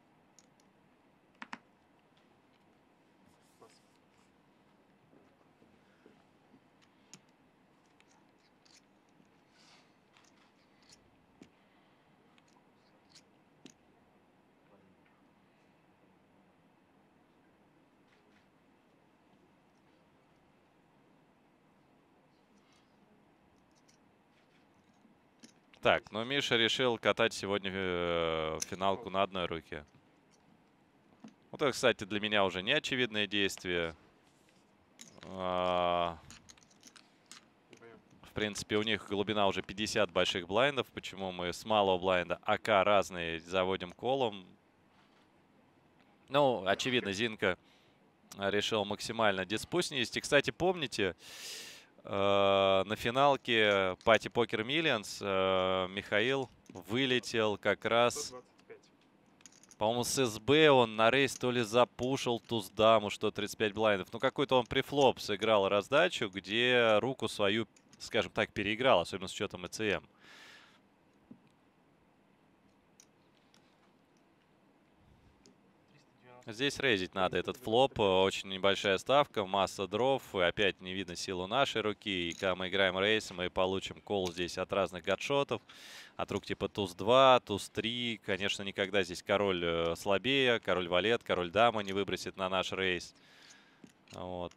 Так, ну Миша решил катать сегодня э, финалку на одной руке. Вот это, кстати, для меня уже не очевидное действие. А, в принципе, у них глубина уже 50 больших блайндов. Почему мы с малого блайнда АК разные заводим колом? Ну, очевидно, Зинка решил максимально диспу снизить. кстати, помните, э, на финалке Party Poker Millions э, Михаил вылетел как раз... 125. По-моему, с СБ он на raise то ли запушил туз даму, что 35 блайндов. Ну, какой-то он прифлоп сыграл раздачу, где руку свою, скажем так, переиграл, особенно с учетом ICM. Здесь рейзить надо этот флоп. э, Очень небольшая ставка, масса дров. И опять не видно силу нашей руки. И когда мы играем raise, мы получим call здесь от разных gutshot ов. От рук типа туз-2, туз-3. Конечно, никогда здесь король э, слабее. Король валет, король дама не выбросит на наш рейс. Вот.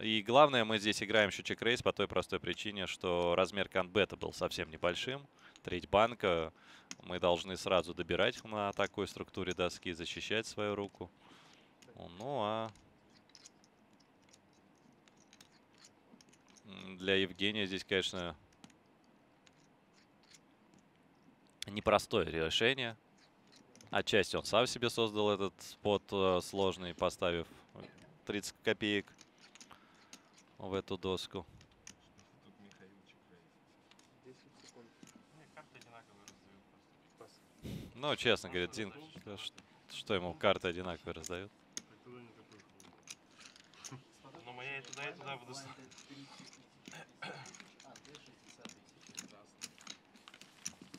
И главное, мы здесь играем еще чек-рейс по той простой причине, что размер канбета был совсем небольшим. Треть банка. Мы должны сразу добирать на такой структуре доски, защищать свою руку. Ну а для Евгения здесь, конечно, непростое решение. Отчасти он сам себе создал этот спот э, сложный, поставив 30 копеек в эту доску. 10 секунд. Пас. Ну, честно говоря, Дин, что ему карты одинаковые раздают? Ну, моя и туда, и туда буду... с-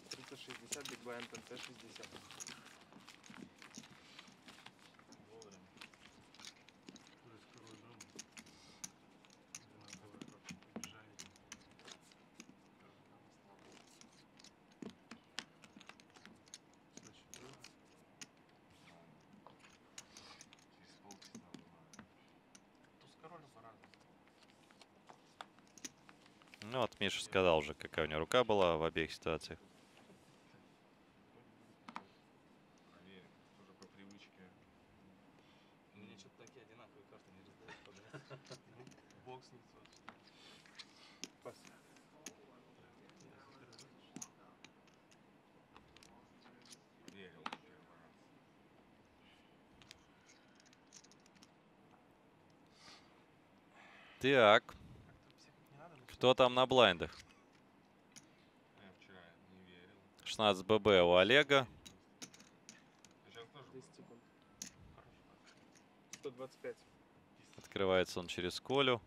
Тридцать шестьдесят, Биг Blind, МТ 60. Туз король по-разному. Ну, вот Миша сказал уже, какая у него рука была в обеих ситуациях. Так, кто там на блайндах? Я вчера не верил. 16 ББ у Олега. Сейчас тоже 10 секунд. 125. Открывается он через Колю.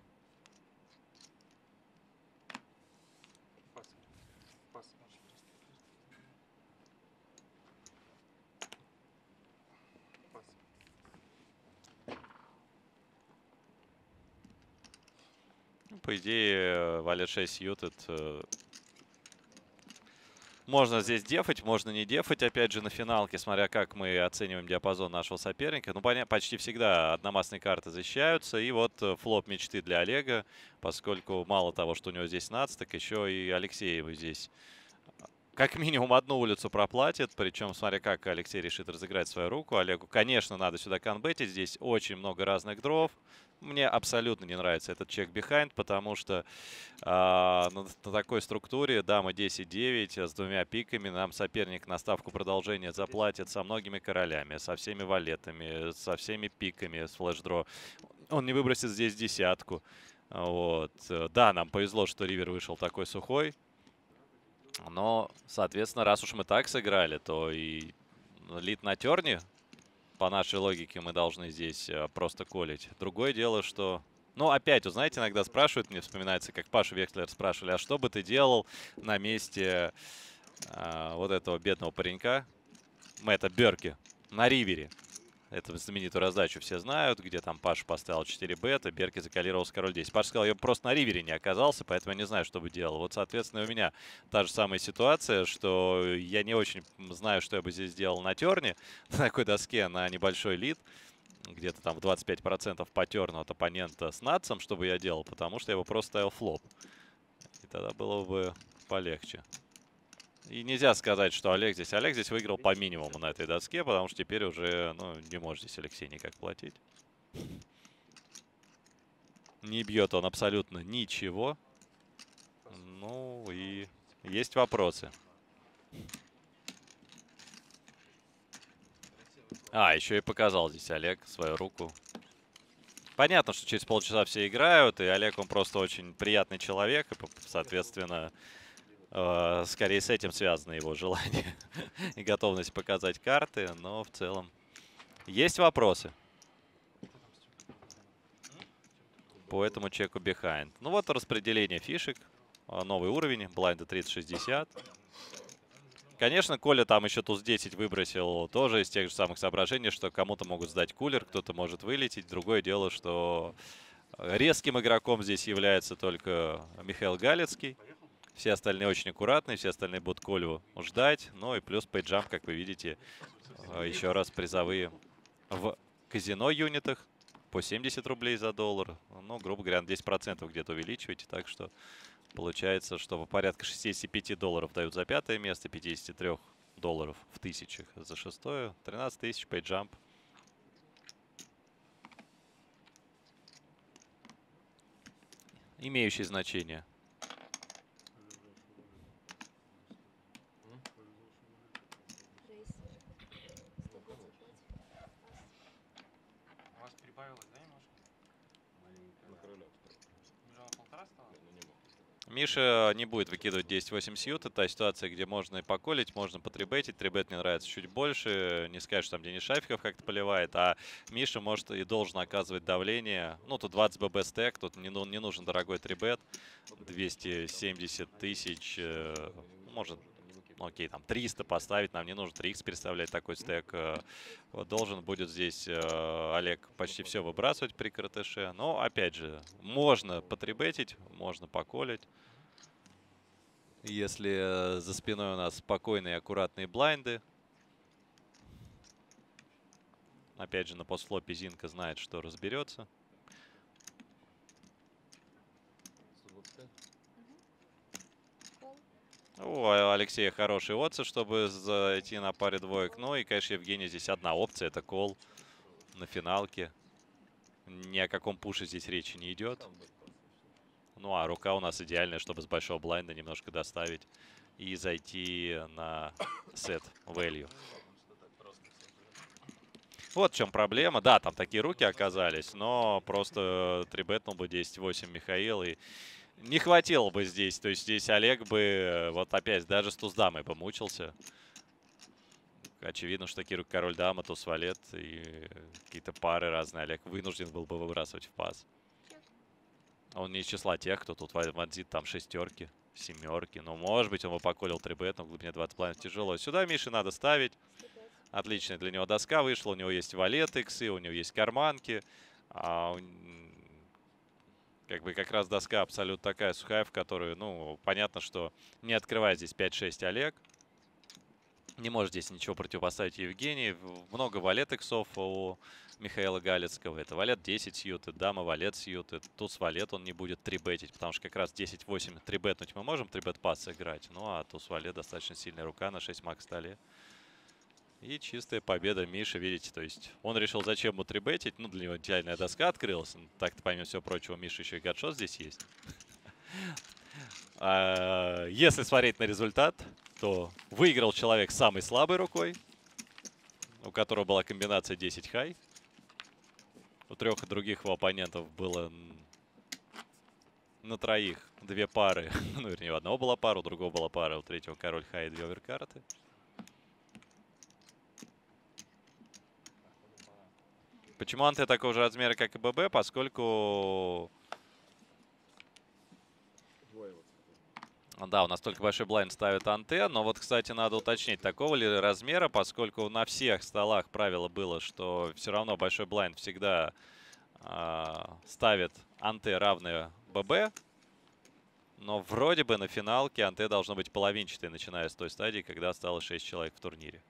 d6 Юнит. Э. Можно здесь дефать, можно не дефать. Опять же, на финалке, смотря как мы оцениваем диапазон нашего соперника. Ну, понятно, почти всегда одномастные карты защищаются. И вот э, флоп мечты для Олега, поскольку мало того, что у него здесь нац, так еще и Алексеев здесь как минимум одну улицу проплатит. Причем, смотря как Алексей решит разыграть свою руку. Олегу, конечно, надо сюда конбетить. Здесь очень много разных дров. Мне абсолютно не нравится этот чек behind, потому что а, на, на такой структуре дама 10-9 с двумя пиками нам соперник на ставку продолжения заплатит со многими королями, со всеми валетами, со всеми пиками с флеш-дро. Он не выбросит здесь десятку. Вот. Э, Да, нам повезло, что ривер вышел такой сухой. Но, соответственно, раз уж мы так сыграли, то и лид на терне, по нашей логике, мы должны здесь э, просто колить. Другое дело, что... Ну, опять, вот знаете, иногда спрашивают, мне вспоминается, как Пашу Векслер спрашивали, а что бы ты делал на месте э, вот этого бедного паренька, Мэтта Берки, на ривере? Эту знаменитую раздачу все знают, где там Паша поставил 4 бета, Берки закалировался король 10. Паша сказал, я просто на ривере не оказался, поэтому я не знаю, что бы делал. Вот, соответственно, у меня та же самая ситуация, что я не очень знаю, что я бы здесь сделал на терне, на такой доске, на небольшой лид, где-то там в 25% по терну от оппонента с нацем, чтобы я делал, потому что я бы просто ставил флоп. И тогда было бы полегче. И нельзя сказать, что Олег здесь. Олег здесь выиграл по минимуму на этой доске, потому что теперь уже ну, не может здесь Алексей никак платить. Не бьет он абсолютно ничего. Ну и есть вопросы. А, еще и показал здесь Олег свою руку. Понятно, что через полчаса все играют, и Олег, он просто очень приятный человек, и, соответственно, скорее с этим связано его желание и готовность показать карты, но в целом есть вопросы по этому чеку behind. Ну вот распределение фишек, э, новый уровень, блайнда 30-60. Конечно, Коля там еще туз 10 выбросил тоже из тех же самых соображений, что кому-то могут сдать кулер, кто-то может вылететь. Другое дело, что резким игроком здесь является только Михаил Галецкий. Все остальные очень аккуратные, все остальные будут Колю ждать. Ну и плюс пейджам, как вы видите, еще раз призовые в казино юнитах по 70 рублей за доллар. Ну, грубо говоря, на 10% где-то увеличиваете. Так что Получается, что порядка 65 долларов дают за пятое место, 53 долларов в тысячах за шестое, 13 тысяч пейджамп. Имеющий значение. У вас прибавилось, да, немножко? На короля. Уже на полтора стало? Миша не будет выкидывать 10-8 сьют. Это ситуация, где можно и поколить, можно потрибетить. Трибет мне нравится чуть больше. Не скажешь, там Денис Шафиков как-то поливает. А Миша может и должен оказывать давление. Ну, тут 20 ББ стек, тут не, ну, не нужен дорогой трибет. 270 тысяч, э, может, окей, там 300 поставить, нам не нужно 3х переставлять такой стек. Э, должен будет здесь э, Олег почти все выбрасывать при КРТШ. Но, опять же, можно потрибетить, можно поколить. Если э, за спиной у нас спокойные аккуратные блайнды. Опять же, на постфлопе Зинка знает, что разберется. У Алексея хороший отцы, чтобы зайти на паре двоек. Ну и, конечно, Евгений здесь одна опция. Это кол на финалке. Ни о каком пуше здесь речи не идет. Ну а рука у нас идеальная, чтобы с большого блайнда немножко доставить и зайти на сет value. Вот в чем проблема. Да, там такие руки оказались, но просто трибетнул бы 10-8 Михаил и не хватило бы здесь. То есть здесь Олег бы, э, вот опять, даже с туз-дамой помучился. Очевидно, что такие король-дама, туз-валет и какие-то пары разные. Олег вынужден был бы выбрасывать в пас. Он не из числа тех, кто тут ванзит там шестерки, семерки. Ну, может быть, он бы поколил 3 но в глубине 20 планов тяжело. Сюда Мише надо ставить. Отличная для него доска вышла. У него есть валет иксы, у него есть карманки. А как бы как раз доска абсолютно такая сухая, в которую, ну, понятно, что не открывает здесь 5-6 Олег. Не может здесь ничего противопоставить Евгений. Много валет иксов у Михаила Галицкого. Это валет 10 сьюты, дама валет сьюты. Туз валет он не будет трибетить, потому что как раз 10-8 трибетнуть мы можем трибет пас играть. Ну а туз валет достаточно сильная рука на 6 маг столе. И чистая победа Миши, видите, то есть он решил, зачем ему трибетить. Ну, для него идеальная доска открылась. Ну, так-то, помимо всего прочего, Миша еще и гадшот здесь есть. А, если смотреть на результат, то выиграл человек самой слабой рукой, у которого была комбинация 10 хай. У трех других его оппонентов было на троих две пары. ну, вернее, у одного была пара, у другого была пара, у третьего король хай и две оверкарты. Почему анты такого же размера, как и ББ? Поскольку... Да, у нас только большой блайнд ставит анте, но вот, кстати, надо уточнить, такого ли размера, поскольку на всех столах правило было, что все равно большой блайнд всегда э, ставит анте равные ББ, но вроде бы на финалке анте должно быть половинчатое, начиная с той стадии, когда осталось 6 человек в турнире.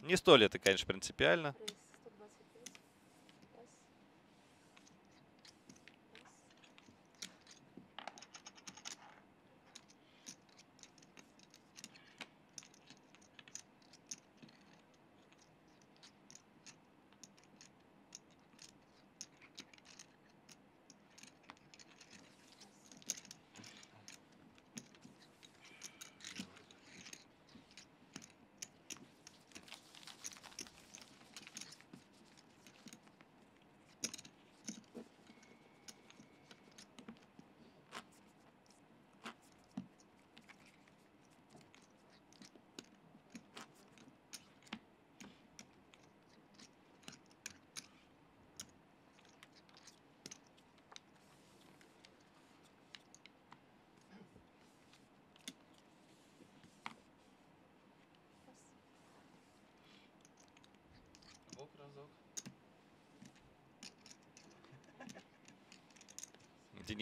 Не столь это, конечно, принципиально.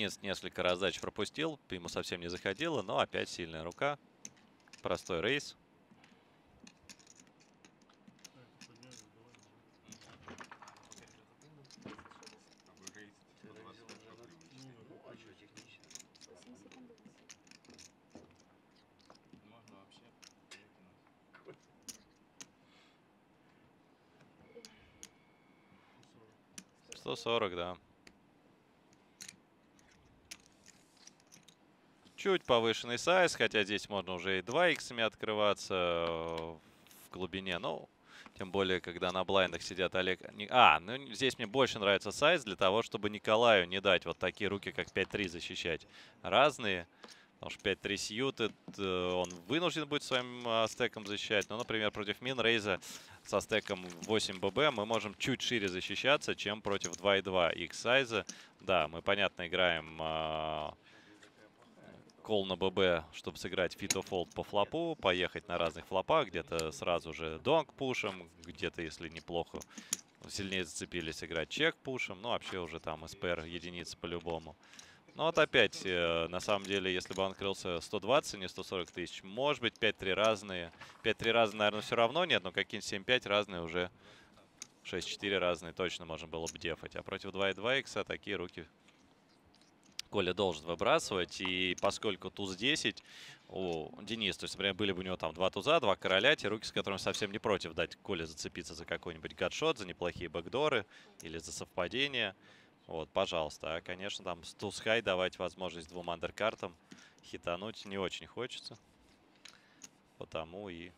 Денис несколько раздач пропустил, ему совсем не заходило, но опять сильная рука. Простой рейс. Выкинуть. 140, да. Чуть повышенный сайз, хотя здесь можно уже и 2 иксами открываться э, в глубине. Ну, тем более, когда на блайндах сидят Олег... А, ну здесь мне больше нравится сайз для того, чтобы Николаю не дать вот такие руки, как 5-3 защищать. Разные. Потому что 5-3 сьютед, э, он вынужден будет своим а, стеком защищать. Ну, например, против Минрейза со стеком 8 ББ мы можем чуть шире защищаться, чем против 2.2 X сайза. Да, мы, понятно, играем колл на ББ, чтобы сыграть fit fold по флопу, поехать на разных флопах, где-то сразу же донг пушем, где-то, если неплохо, сильнее зацепились, играть чек пушем, ну, вообще уже там СПР единицы по-любому. Ну вот опять, э, на самом деле, если бы он открылся 120, а не 140 тысяч, может быть 5-3 разные. 5-3 разные, наверное, все равно нет, но какие-нибудь 7-5 разные уже. 6-4 разные точно можно было бы дефать. А против 2.2 икса такие руки Коля должен выбрасывать. И поскольку туз 10 у Денис, то есть, например, были бы у него там два туза, два короля, те руки, с которыми совсем не против дать Коле зацепиться за какой-нибудь гадшот, за неплохие бэкдоры или за совпадение. Вот, пожалуйста. А, конечно, там с туз хай давать возможность двум андеркартам хитануть не очень хочется. Потому и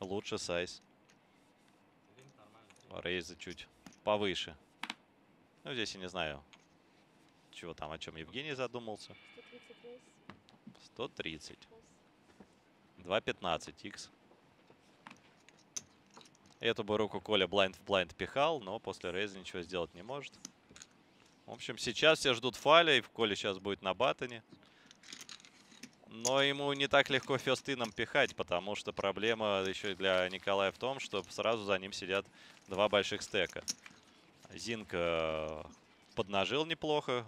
лучше сайз. Рейзы чуть повыше. Ну, здесь я не знаю, чего там, о чем Евгений задумался. 130 рейс. 130. Класс. 2.15 X. Эту бы руку Коля блайнд в блайнд пихал, но после рейза ничего сделать не может. В общем, сейчас все ждут фаля, и в Коле сейчас будет на батоне. Но ему не так легко фестином пихать, потому что проблема еще и для Николая в том, что сразу за ним сидят два больших стека. Зинк э, поднажил неплохо,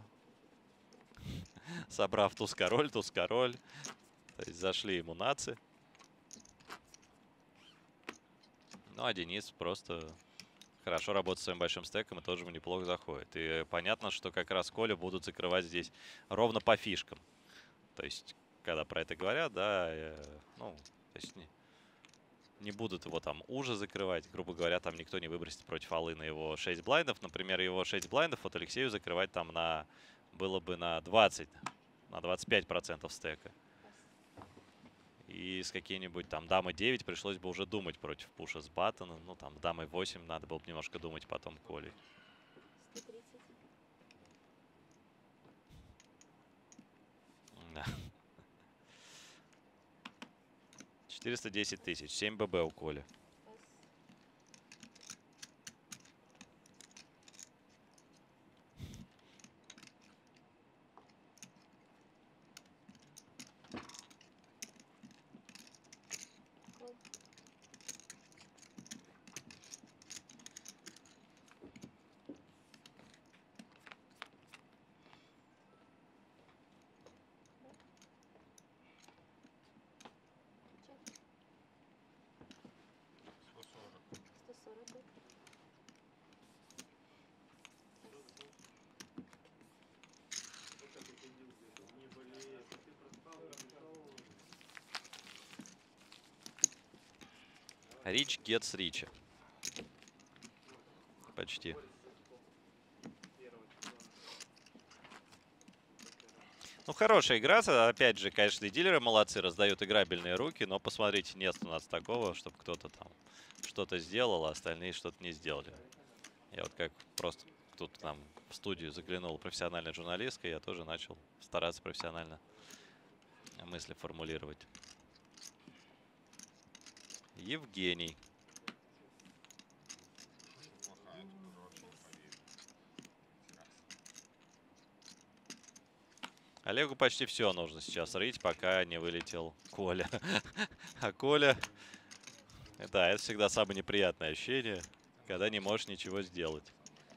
собрав туз-король, туз-король. То есть зашли ему нации. Ну, а Денис просто хорошо работает своим большим стеком и тоже ему неплохо заходит. И понятно, что как раз Коля будут закрывать здесь ровно по фишкам. То есть, когда про это говорят, да, э, ну, то есть не, не будут его там уже закрывать. Грубо говоря, там никто не выбросит против Аллы на его 6 блайндов. Например, его 6 блайндов вот Алексею закрывать там на было бы на 20, на 25% стека. И с какие-нибудь там дамы 9 пришлось бы уже думать против пуша с баттона. Ну, там, дамой 8 надо было бы немножко думать потом. 130. Да. 410 тысяч. 7 ББ у Коли. Рич gets рича. Почти. Ну, хорошая игра. Опять же, конечно, и дилеры молодцы, раздают играбельные руки, но посмотрите, нет у нас такого, чтобы кто-то там что-то сделал, а остальные что-то не сделали. Я вот как просто тут там в студию заглянул профессиональная журналистка, я тоже начал стараться профессионально мысли формулировать. Евгений. Олегу почти все нужно сейчас рыть, пока не вылетел Коля. А Коля... Да, это всегда самое неприятное ощущение, когда не можешь ничего сделать.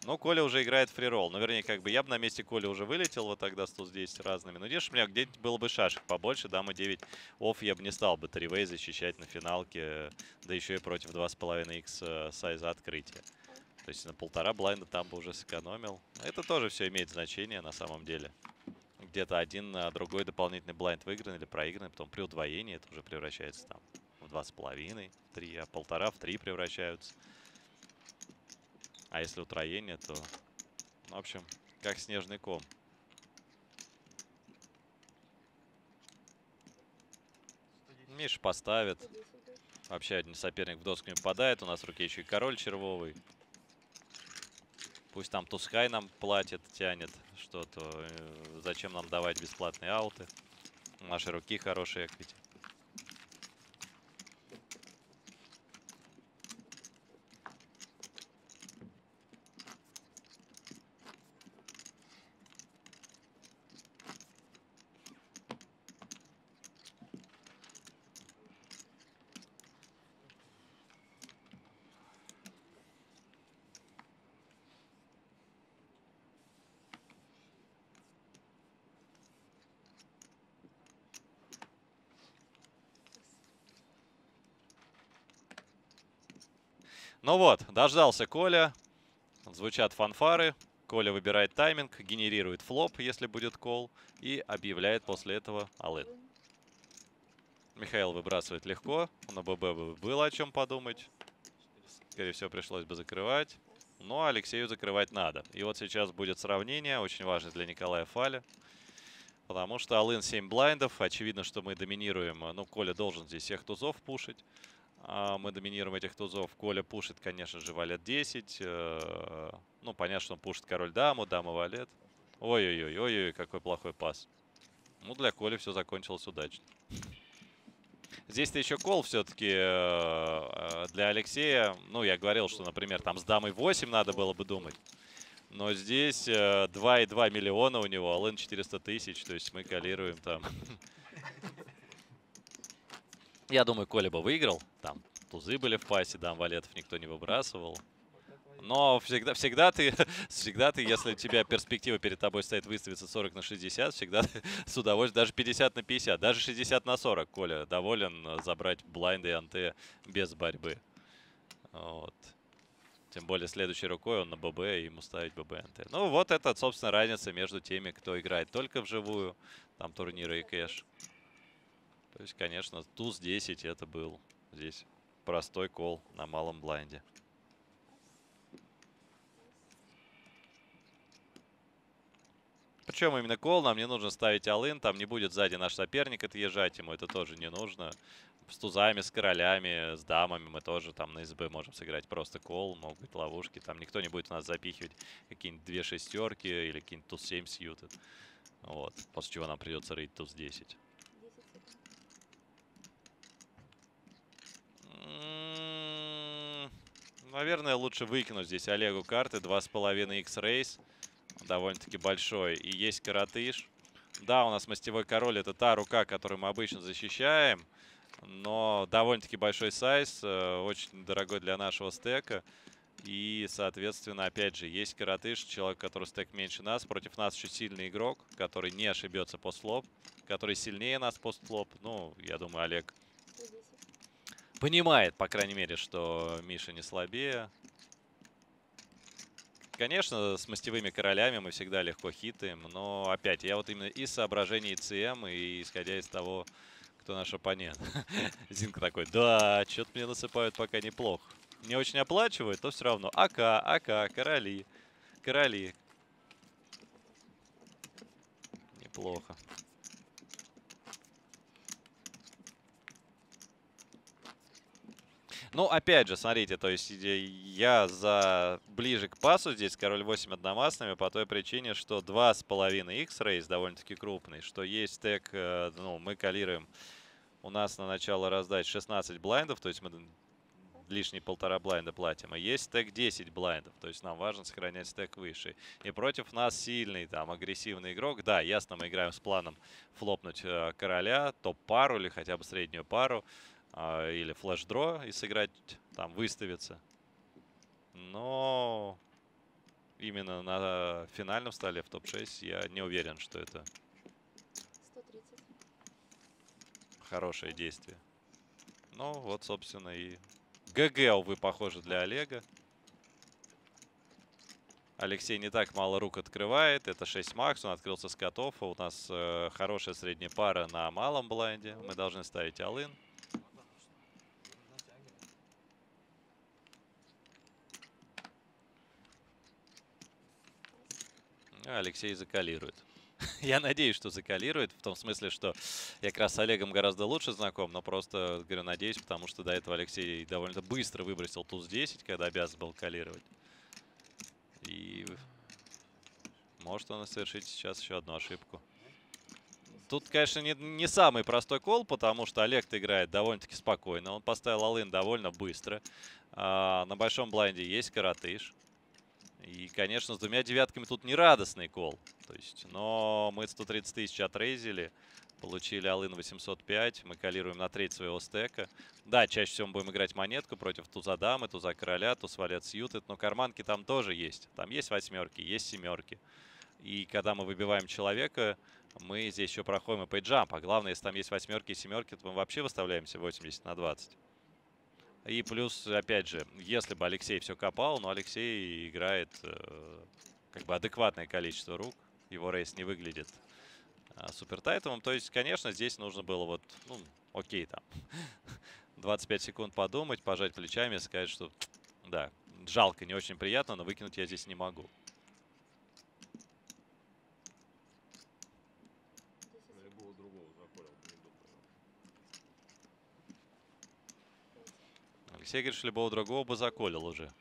Но Коля уже играет фриролл. Ну, вернее, как бы я бы на месте Коля уже вылетел вот тогда с туз-10 разными. Но видишь, у меня где-то было бы шашек побольше. Дама 9 офф я бы не стал бы тривей защищать на финалке. Да еще и против 2,5х сайза открытия. То есть на полтора блайнда там бы уже сэкономил. Это тоже все имеет значение на самом деле. Где-то один, а другой дополнительный блайнд выигран или проигран. Потом при удвоении это уже превращается там в два с половиной, три, а полтора в три превращаются. А если утроение, то, в общем, как снежный ком. Миш поставит. Вообще один соперник в доску не попадает. У нас в руке еще и король червовый. Пусть там Тусхай нам платит, тянет что-то. Э, зачем нам давать бесплатные ауты? Наши руки хорошие эквити. Ну вот, дождался Коля. Звучат фанфары. Коля выбирает тайминг, генерирует флоп, если будет кол, и объявляет после этого алын. Михаил выбрасывает легко. На ББ было о чем подумать. Скорее всего, пришлось бы закрывать. Но Алексею закрывать надо. И вот сейчас будет сравнение, очень важное для Николая Фаля. Потому что Алын 7 блайндов. Очевидно, что мы доминируем. Ну, Коля должен здесь всех тузов пушить. А, мы доминируем этих тузов. Коля пушит, конечно же, валет 10. Э, ну, понятно, что он пушит король даму, дама валет. Ой-ой-ой, ой-ой, какой плохой пас. Ну, для Коли все закончилось удачно. Здесь-то еще кол все-таки э, э, для Алексея. Ну, я говорил, что, например, там с дамой 8 надо было бы думать. Но здесь 2,2 миллиона у него, Алын 400 тысяч. То есть мы калируем там Я думаю, Коля бы выиграл. Там тузы были в пасе, да, валетов никто не выбрасывал. Но всегда, всегда ты, всегда ты, если у тебя перспектива перед тобой стоит выставиться 40 на 60, всегда с удовольствием, даже 50 на 50, даже 60 на 40, Коля доволен э, забрать блайнды и анте без борьбы. Вот. Тем более следующей рукой он на ББ, и ему ставить ББ НТ. Ну вот это, собственно, разница между теми, кто играет только вживую, там турниры и кэш. То есть, конечно, туз 10 это был здесь простой колл на малом блайнде. Причем именно колл, нам не нужно ставить олл-ин, там не будет сзади наш соперник отъезжать, ему это тоже не нужно. С тузами, с королями, с дамами мы тоже там на СБ можем сыграть просто колл, могут быть ловушки. Там никто не будет у нас запихивать какие-нибудь две шестерки или какие-нибудь туз 7 сьюты. Вот, после чего нам придется рыть туз 10. Наверное, лучше выкинуть здесь Олегу карты. 2,5 X-Race. Довольно-таки большой. И есть коротыш. Да, у нас мастевой король. Это та рука, которую мы обычно защищаем. Но довольно-таки большой сайз. Э, очень дорогой для нашего стека. И, соответственно, опять же, есть коротыш. Человек, который стек меньше нас. Против нас еще сильный игрок, который не ошибется постфлоп. Который сильнее нас постфлоп. Ну, я думаю, Олег понимает, по крайней мере, что Миша не слабее. Конечно, с мастевыми королями мы всегда легко хитаем, но опять, я вот именно из соображений ЦМ и исходя из того, кто наш оппонент. Зинка такой, да, что-то мне насыпают пока неплохо. Не очень оплачивают, но все равно. АК, АК, короли, короли. Неплохо. Ну, опять же, смотрите, то есть я за ближе к пасу здесь король 8 одномастными по той причине, что 2,5 X-рейс довольно-таки крупный, что есть тег, э, ну, мы калируем у нас на начало раздать 16 блайндов, то есть мы лишние полтора блайнда платим. И есть стек 10 блайндов, то есть нам важно сохранять стек выше. И против нас сильный, там, агрессивный игрок. Да, ясно, мы играем с планом флопнуть э, короля, топ-пару или хотя бы среднюю пару или флеш-дро и сыграть, там, выставиться. Но именно на финальном столе в топ-6 я не уверен, что это 130. хорошее действие. Ну, вот, собственно, и ГГ, увы, похоже, для Олега. Алексей не так мало рук открывает. Это 6 макс. Он открылся с cut-off. У нас э, хорошая средняя пара на малом блайнде. Мы должны ставить олл-ин. Алексей закалирует. я надеюсь, что закалирует. В том смысле, что я как раз с Олегом гораздо лучше знаком. Но просто, говорю, надеюсь, потому что до этого Алексей довольно быстро выбросил туз 10, когда обязан был калировать. И может он совершить сейчас еще одну ошибку. Тут, конечно, не, не самый простой кол, потому что Олег-то играет довольно-таки спокойно. Он поставил алын довольно быстро. А, на большом блайнде есть коротыш. И, конечно, с двумя девятками тут не радостный кол. То есть, но мы 130 тысяч отрейзили. Получили алын 805. Мы калируем на треть своего стека. Да, чаще всего мы будем играть монетку против туза дамы, туза короля, туз валет сьютед. Но карманки там тоже есть. Там есть восьмерки, есть семерки. И когда мы выбиваем человека, мы здесь еще проходим и пейджамп. А главное, если там есть восьмерки и семерки, то мы вообще выставляемся 80 на 20. И плюс, опять же, если бы Алексей все копал, но Алексей играет э, как бы адекватное количество рук. Его рейс не выглядит э, супер тайтовым. То есть, конечно, здесь нужно было вот, ну, окей, там, 25 секунд подумать, пожать плечами и сказать, что, да, жалко, не очень приятно, но выкинуть я здесь не могу. Любого другого заколил бы не думаю. Что любого другого бы заколил уже.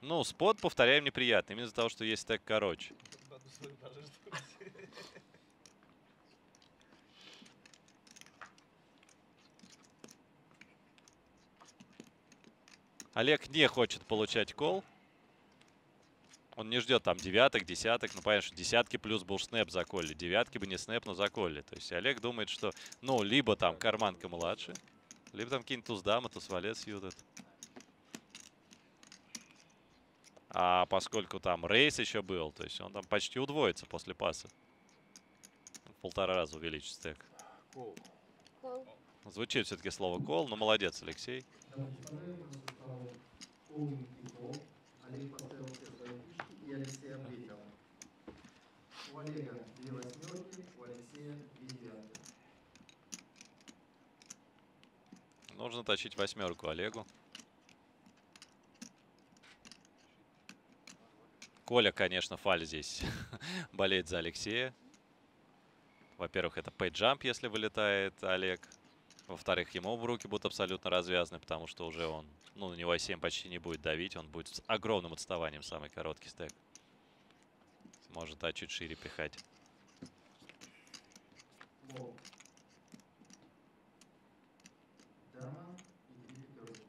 Ну, спот, повторяем, неприятный. Именно из-за того, что есть стек короче. Олег не хочет получать кол. Он не ждет там девяток, десяток. Ну, понятно, что десятки плюс был снэп заколли. Девятки бы не снэп, но заколли. То есть Олег думает, что, ну, либо там карманка младше, либо там какие-нибудь туз валет сьютед. А поскольку там рейс еще был, то есть он там почти удвоится после паса. Полтора раза увеличит стек. Звучит все-таки слово кол, но молодец, Алексей. Дамы и господа, у нас устал полненький кол. Олег поставил все свои фишки, и Алексей ответил. У Олега две восьмерки, у Алексея две девятки. Нужно точить восьмерку Олегу. Коля, конечно, Фаль здесь болеет за Алексея. Во-первых, это пейджамп, если вылетает Олег. Во-вторых, ему в руки будут абсолютно развязаны, потому что уже он, ну, на него 7 почти не будет давить. Он будет с огромным отставанием самый короткий стек. Может, а чуть шире пихать. Лол. Дама и две пятерки.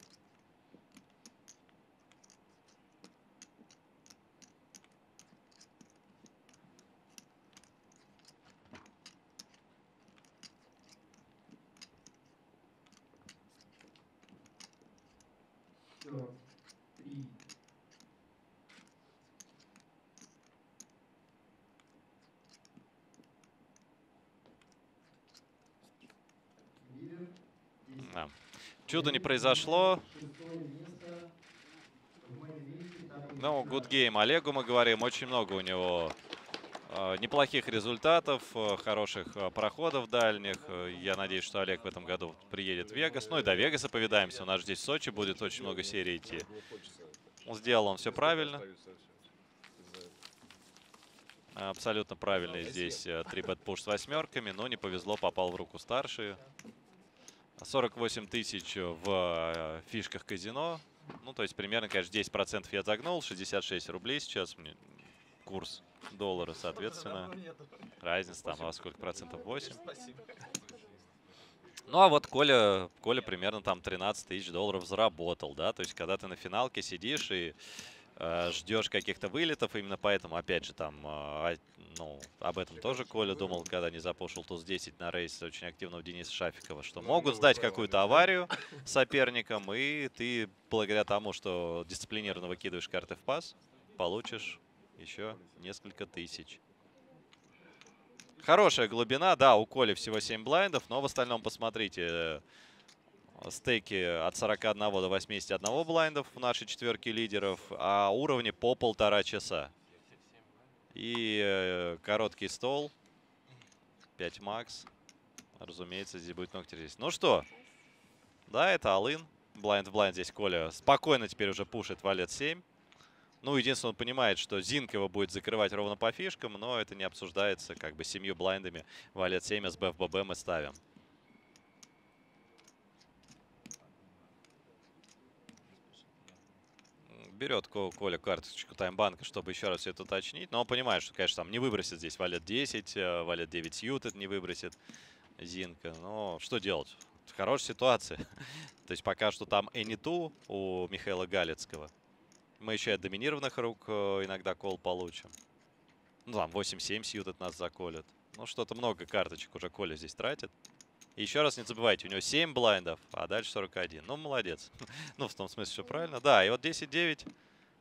Все. Три. Ливер. Десять. Да. Чудо не произошло. Ну, good game Олегу мы говорим. Очень много у него э, неплохих результатов, э, хороших э, проходов дальних. Я надеюсь, что Олег в этом году приедет в Вегас. Ну и до Вегаса повидаемся. У нас здесь в Сочи будет очень много серий идти. Ну. Он сделал он все правильно. Абсолютно правильный здесь 3 бет пуш с восьмерками, но не повезло, попал в руку старшие. 48 тысяч в э, фишках казино. Ну, то есть примерно, конечно, 10% я загнул, 66 рублей сейчас мне курс доллара, соответственно. Разница там во сколько процентов? 8. Спасибо. Ну, а вот Коля, Коля примерно там 13 тысяч долларов заработал, да, то есть когда ты на финалке сидишь и ждешь каких-то вылетов. Именно поэтому, опять же, там, э, ну, об этом тоже Коля думал, когда не запушил туз 10 на рейс очень активно у Дениса Шафикова, что могут сдать какую-то аварию соперникам, и ты благодаря тому, что дисциплинированно выкидываешь карты в пас, получишь еще несколько тысяч. Хорошая глубина, да, у Коли всего 7 блайндов, но в остальном посмотрите, стейки от 41 до 81 блайндов в нашей четверке лидеров, а уровни по полтора часа. И э, короткий стол, 5 макс. Разумеется, здесь будет много здесь. Ну что, да, это Алын. Блайнд в блайнд здесь Коля спокойно теперь уже пушит валет 7. Ну, единственное, он понимает, что Зинк его будет закрывать ровно по фишкам, но это не обсуждается. Как бы семью блайндами валет 7 СБ в ББ мы ставим. Берет Коля карточку таймбанка, чтобы еще раз все это уточнить. Но он понимает, что, конечно, там не выбросит здесь валет 10, э, валет 9 сьютед не выбросит Зинка. Но что делать? Хорошая ситуация. То есть пока что там Эниту у Михаила Галицкого. Мы еще от доминированных рук э, иногда кол получим. Ну, там 8-7 сьютед нас заколет. Ну, что-то много карточек уже Коля здесь тратит. Еще раз не забывайте, у него 7 блайндов, а дальше 41. Ну, молодец. ну, в том смысле, все правильно. Да, и вот 10-9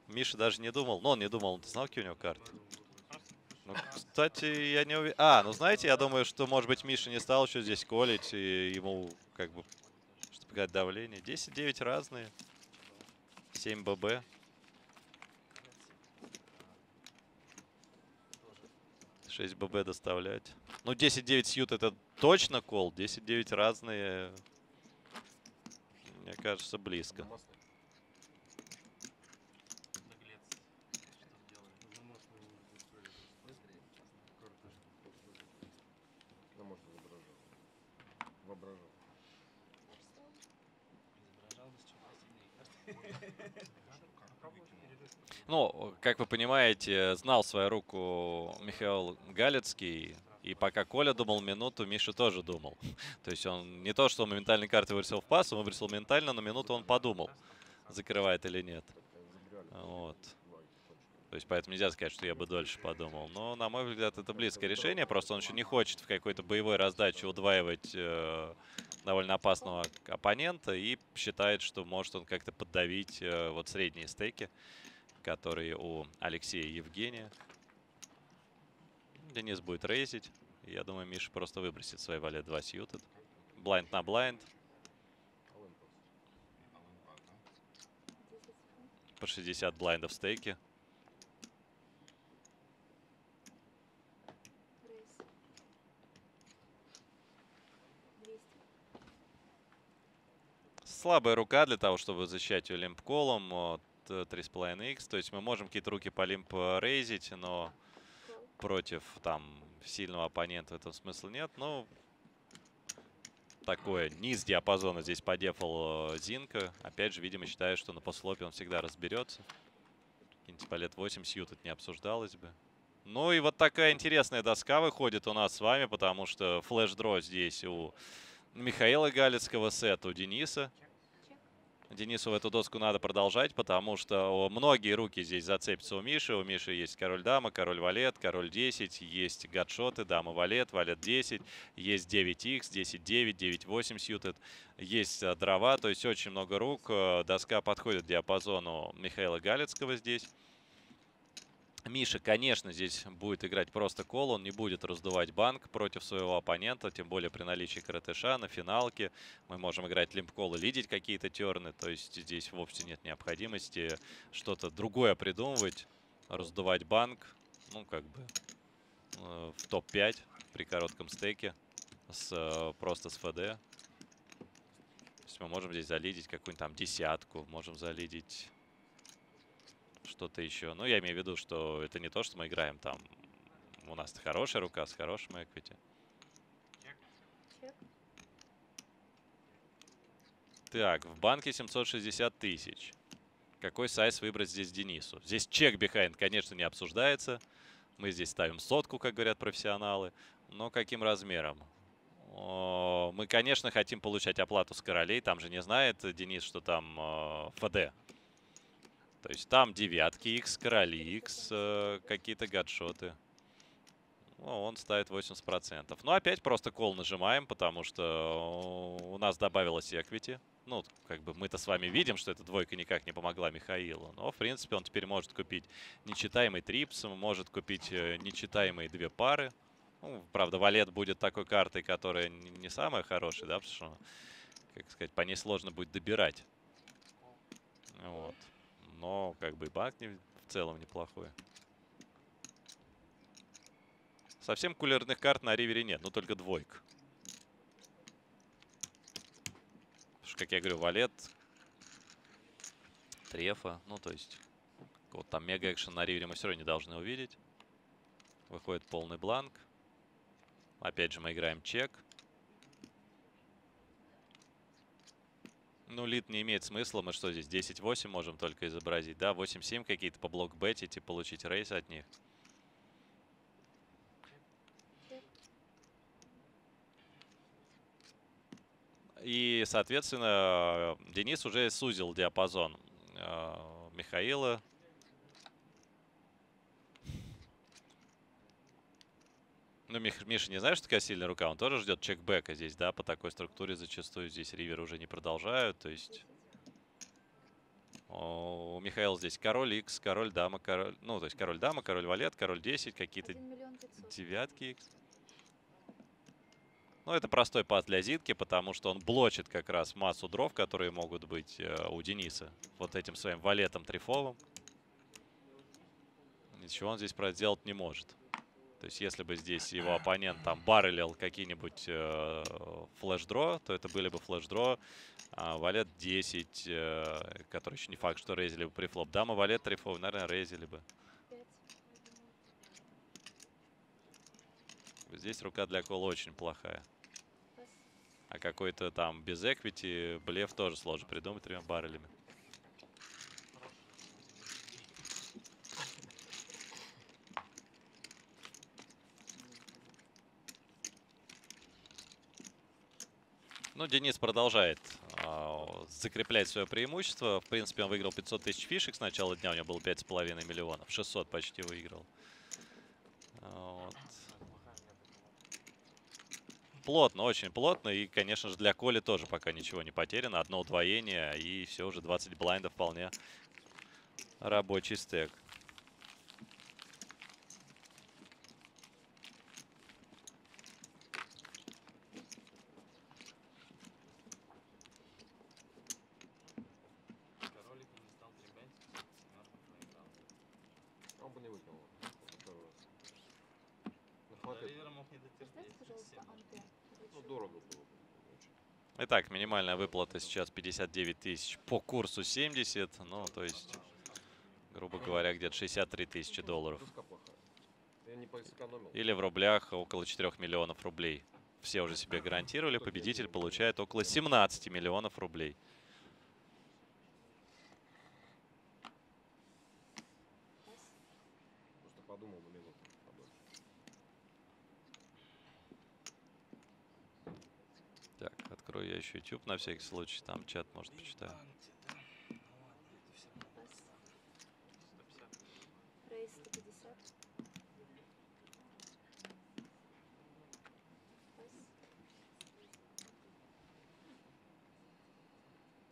Миша даже не думал. Ну, он не думал, ты знал, какие у него карты? Ну, кстати, я не уверен. А, ну знаете, я думаю, что, может быть, Миша не стал еще здесь колить, и ему, как бы, чтобы показать давление. 10-9 разные. 7 ББ. 6 ББ доставлять. Ну, 10-9 сьют это точно кол. 10-9 разные. Мне кажется, близко. Ну, как вы понимаете, знал свою руку Михаил Галицкий. И пока Коля думал минуту, Миша тоже думал. То есть он не то, что он моментальной карты выбросил в пас, он выбросил ментально, но минуту он подумал, закрывает или нет. Вот. То есть поэтому нельзя сказать, что я бы дольше подумал. Но, на мой взгляд, это близкое решение. Просто он еще не хочет в какой-то боевой раздаче удваивать э, довольно опасного оппонента и считает, что может он как-то поддавить э, вот средние стейки которые у Алексея и Евгения. Денис будет рейзить. Я думаю, Миша просто выбросит свои валет 2 сьютед. Блайнд на блайнд. По 60 блайндов стейки. Слабая рука для того, чтобы защищать ее лимпколом. 3,5x. Э, То есть мы можем какие-то руки по лимп рейзить, но против там сильного оппонента в этом смысла нет. Ну, такое низ диапазона здесь по э, Зинка. Опять же, видимо, считаю, что на послопе он всегда разберется. Какие-нибудь палет 8 сьют не обсуждалось бы. Ну и вот такая интересная доска выходит у нас с вами, потому что флеш-дро здесь у Михаила Галицкого, сет у Дениса. Денису в эту доску надо продолжать, потому что многие руки здесь зацепятся у Миши. У Миши есть король-дама, король-валет, король-10, есть гадшоты, дама-валет, валет-10, есть 9х, 10-9, 9-8 сьютед, есть э, дрова, то есть очень много рук. Э, доска подходит диапазону Михаила Галицкого здесь. Миша, конечно, здесь будет играть просто кол, он не будет раздувать банк против своего оппонента, тем более при наличии КРТШ на финалке. Мы можем играть лимп-кол и лидить какие-то терны, то есть здесь вовсе нет необходимости что-то другое придумывать, раздувать банк, ну, как бы э, в топ-5 при коротком стеке с, э, просто с ФД. То есть мы можем здесь залидить какую-нибудь там десятку, можем залидить что-то еще. Ну, я имею в виду, что это не то, что мы играем там. У нас хорошая рука с хорошим эквити. Так, в банке 760 тысяч. Какой сайз выбрать здесь Денису? Здесь чек бихайнд, конечно, не обсуждается. Мы здесь ставим сотку, как говорят профессионалы. Но каким размером? Мы, конечно, хотим получать оплату с королей. Там же не знает Денис, что там ФД То есть там девятки X, короли X, э, какие-то гадшоты. Ну, он ставит 80%. Ну, опять просто кол нажимаем, потому что у нас добавилось эквити. Ну, как бы мы-то с вами видим, что эта двойка никак не помогла Михаилу. Но, в принципе, он теперь может купить нечитаемый трипс, может купить э, нечитаемые две пары. Ну, правда, валет будет такой картой, которая не самая хорошая, да, потому что, как сказать, по ней сложно будет добирать. Вот. Но, как бы, банк не, в целом неплохой. Совсем кулерных карт на ривере нет, ну только что, как я говорю, валет, трефа, ну то есть вот там мега экшен на ривере мы все равно не должны увидеть. Выходит полный бланк. Опять же мы играем чек. Ну, лид не имеет смысла. Мы что здесь, 10-8 можем только изобразить, да? 8-7 какие-то по блок бетить и получить рейс от них. И, соответственно, Денис уже сузил диапазон э, Михаила. Ну, Мих, Миша не знает, что такая сильная рука. Он тоже ждет чекбека здесь, да, по такой структуре зачастую здесь ривер уже не продолжают. То есть у Михаила здесь король X, король дама, король... Ну, то есть король дама, король валет, король 10, какие-то девятки X. Ну, это простой пас для Зитки, потому что он блочит как раз массу дров, которые могут быть э, у Дениса. Вот этим своим валетом трифовым. Ничего он здесь проделать не может. То есть, если бы здесь его оппонент там баррелил какие-нибудь э, флеш-дро, то это были бы флеш-дро. А валет 10, э, который еще не факт, что рейзили бы при флоп. Дама, валет, трифов, наверное, рейзили бы. Здесь рука для кола очень плохая. А какой-то там без эквити блеф тоже сложно придумать тремя баррелями. Ну, Денис продолжает э, закреплять свое преимущество. В принципе, он выиграл 500 тысяч фишек. С начала дня у него было 5,5 миллионов. 600 почти выиграл. Вот плотно, очень плотно. И, конечно же, для Коли тоже пока ничего не потеряно. Одно удвоение, и все, уже 20 блайндов вполне рабочий стек. Итак, минимальная выплата сейчас 59 тысяч по курсу 70. Ну, то есть, грубо говоря, где-то 63 тысячи долларов. Или в рублях около 4 миллионов рублей. Все уже себе гарантировали. Победитель получает около 17 миллионов рублей. Открою я еще YouTube на всякий случай. Там чат, может, почитаю.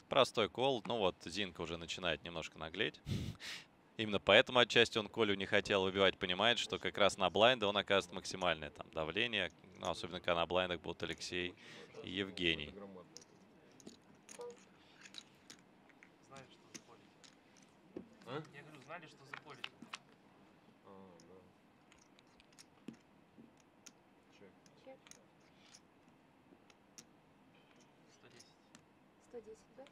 Простой кол. Ну вот, Зинка уже начинает немножко наглеть. Именно поэтому отчасти он Колю не хотел выбивать. Понимает, что как раз на блайнде он оказывает максимальное там давление. Ну, особенно, когда на блайндах будут Алексей и Евгений. Знали, что заполить. А? Я говорю, знали, что заполить. А, да. Чек. Чек. 110. 110, да?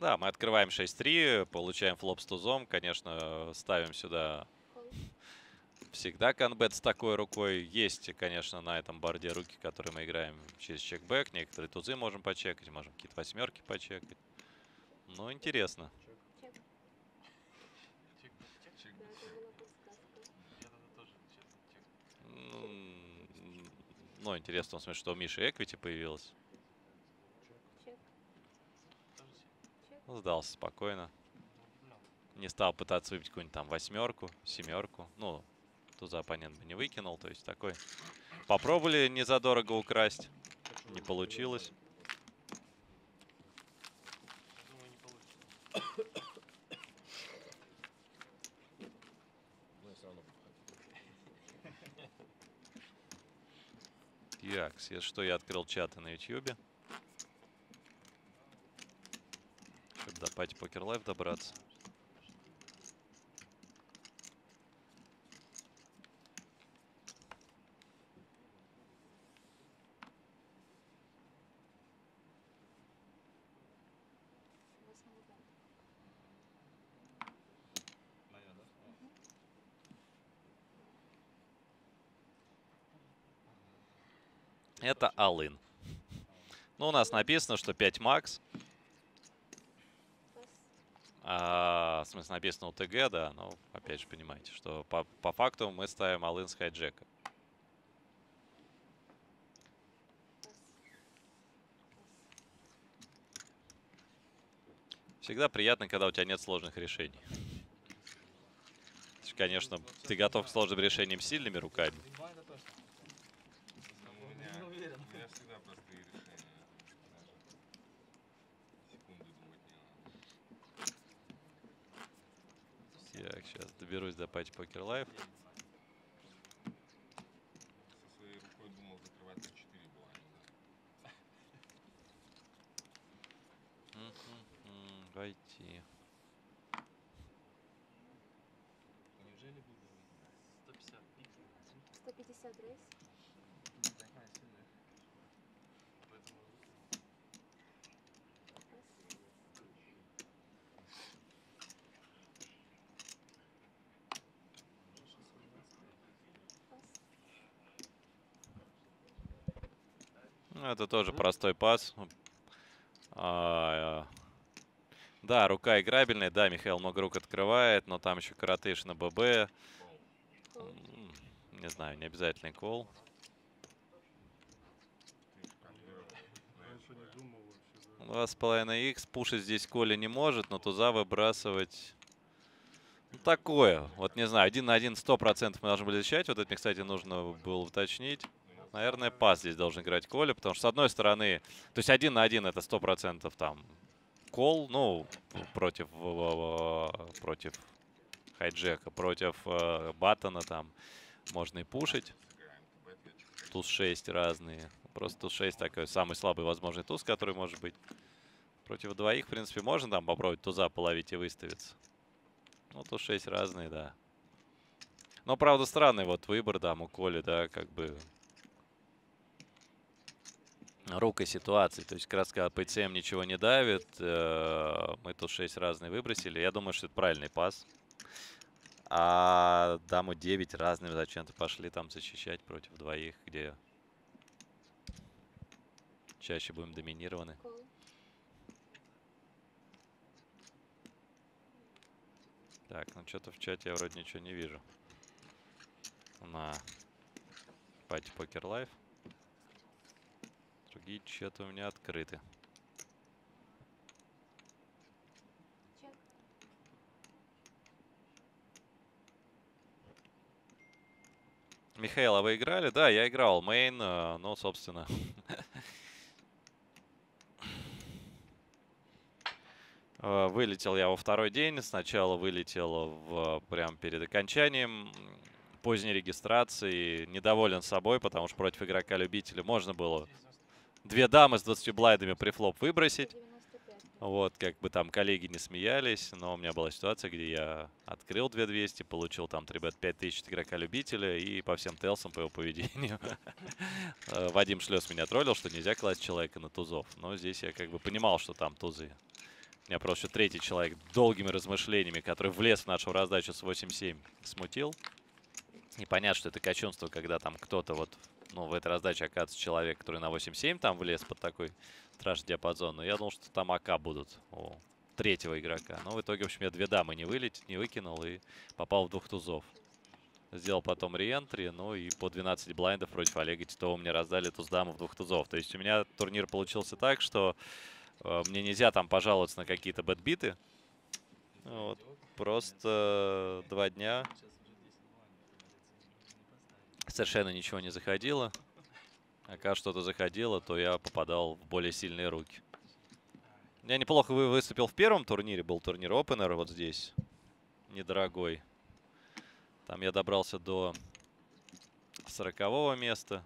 Да, мы открываем 6-3, получаем флоп с тузом. Конечно, ставим сюда всегда канбет с такой рукой. Есть, конечно, на этом борде руки, которые мы играем через чекбэк. Некоторые тузы можем почекать, можем какие-то восьмерки почекать. Ну, интересно. Ну, интересно, в смысле, что у Миши эквити появилась. Сдался спокойно. Не стал пытаться выбить какую-нибудь там восьмерку, семерку. Ну, туза оппонент бы не выкинул. То есть такой... Попробовали незадорого украсть. Не получилось. Так, если что, я открыл чаты на ютьюбе. Чтобы до пати Покер Лайв добраться. Это Алын. Ну, у нас написано, что 5 макс. А, в смысле, написано ТГ, да. Но, опять же, понимаете, что по, по факту мы ставим Алын с хайджека. Всегда приятно, когда у тебя нет сложных решений. Конечно, ты готов к сложным решениям сильными руками. Блайнда точно. Ну, у меня, Не уверен. у меня всегда простые решения. Даже секунды думать не надо. Так, сейчас доберусь до partypoker Live. Со своей рукой думал закрывать на 4 блайнда. Мгм, Войти. Неужели буду 150 пикселей? 150 рейс. Такая сильная. Поэтому Ну, Это тоже простой пас. А, э, Да, рука играбельная. Да, Михаил много рук открывает, но там еще коротыш на ББ. Не знаю, не обязательный кол. Два с половиной икс. Пушить здесь Коля не может, но туза выбрасывать... Ну, такое. Вот не знаю, один на один сто процентов мы должны были защищать. Вот это мне, кстати, нужно было уточнить. Наверное, пас здесь должен играть Коля, потому что с одной стороны... То есть один на один это сто процентов там кол, ну, против, э, против хайджека, против э, Баттона там можно и пушить. Туз 6 разные. Просто туз 6 такой самый слабый возможный туз, который может быть. Против двоих, в принципе, можно там попробовать туза половить и выставиться. Ну, туз 6 разные, да. Но, правда, странный вот выбор, да, у Коли, да, как бы рукой ситуации. То есть краска ПЦМ ничего не давит. э, Мы тут 6 разные выбросили. Я думаю, что это правильный пас. А даму 9 разными зачем-то пошли там защищать против двоих, где чаще будем доминированы. Так, ну что-то в чате я вроде ничего не вижу. На partypoker Live. Другие чаты у меня открыты. Михаил, а вы играли? Да, я играл. Main, э, ну, собственно. Э, Вылетел я во второй день. Сначала вылетел в, прям перед окончанием поздней регистрации. Недоволен собой, потому что против игрока-любителя можно было две дамы с 20 блайдами при флоп выбросить. 95. Вот, как бы там коллеги не смеялись, но у меня была ситуация, где я открыл 2200, получил там 3 бет 5000 от игрока-любителя и по всем телсам по его поведению. Э, Вадим Шлес меня троллил, что нельзя класть человека на тузов. Но здесь я как бы понимал, что там тузы. У меня просто третий человек долгими размышлениями, который влез в нашу раздачу с 8-7, смутил. И понятно, что это кощунство, когда там кто-то вот, ну, в этой раздаче оказывается человек, который на 8-7 там влез под такой страшный диапазон. Но я думал, что там АК будут у третьего игрока. Но в итоге, в общем, я две дамы не вылетел, не выкинул и попал в двух тузов. Сделал потом реентри, ну и по 12 блайндов против Олега Титова мне раздали туз даму в двух тузов. То есть у меня турнир получился так, что Э, мне нельзя там пожаловаться на какие-то бэтбиты. Вот. Просто два дня совершенно ничего не заходило. А когда что-то заходило, то я попадал в более сильные руки. Я неплохо выступил в первом турнире. Был турнир Opener вот здесь. Недорогой. Там я добрался до 40 места.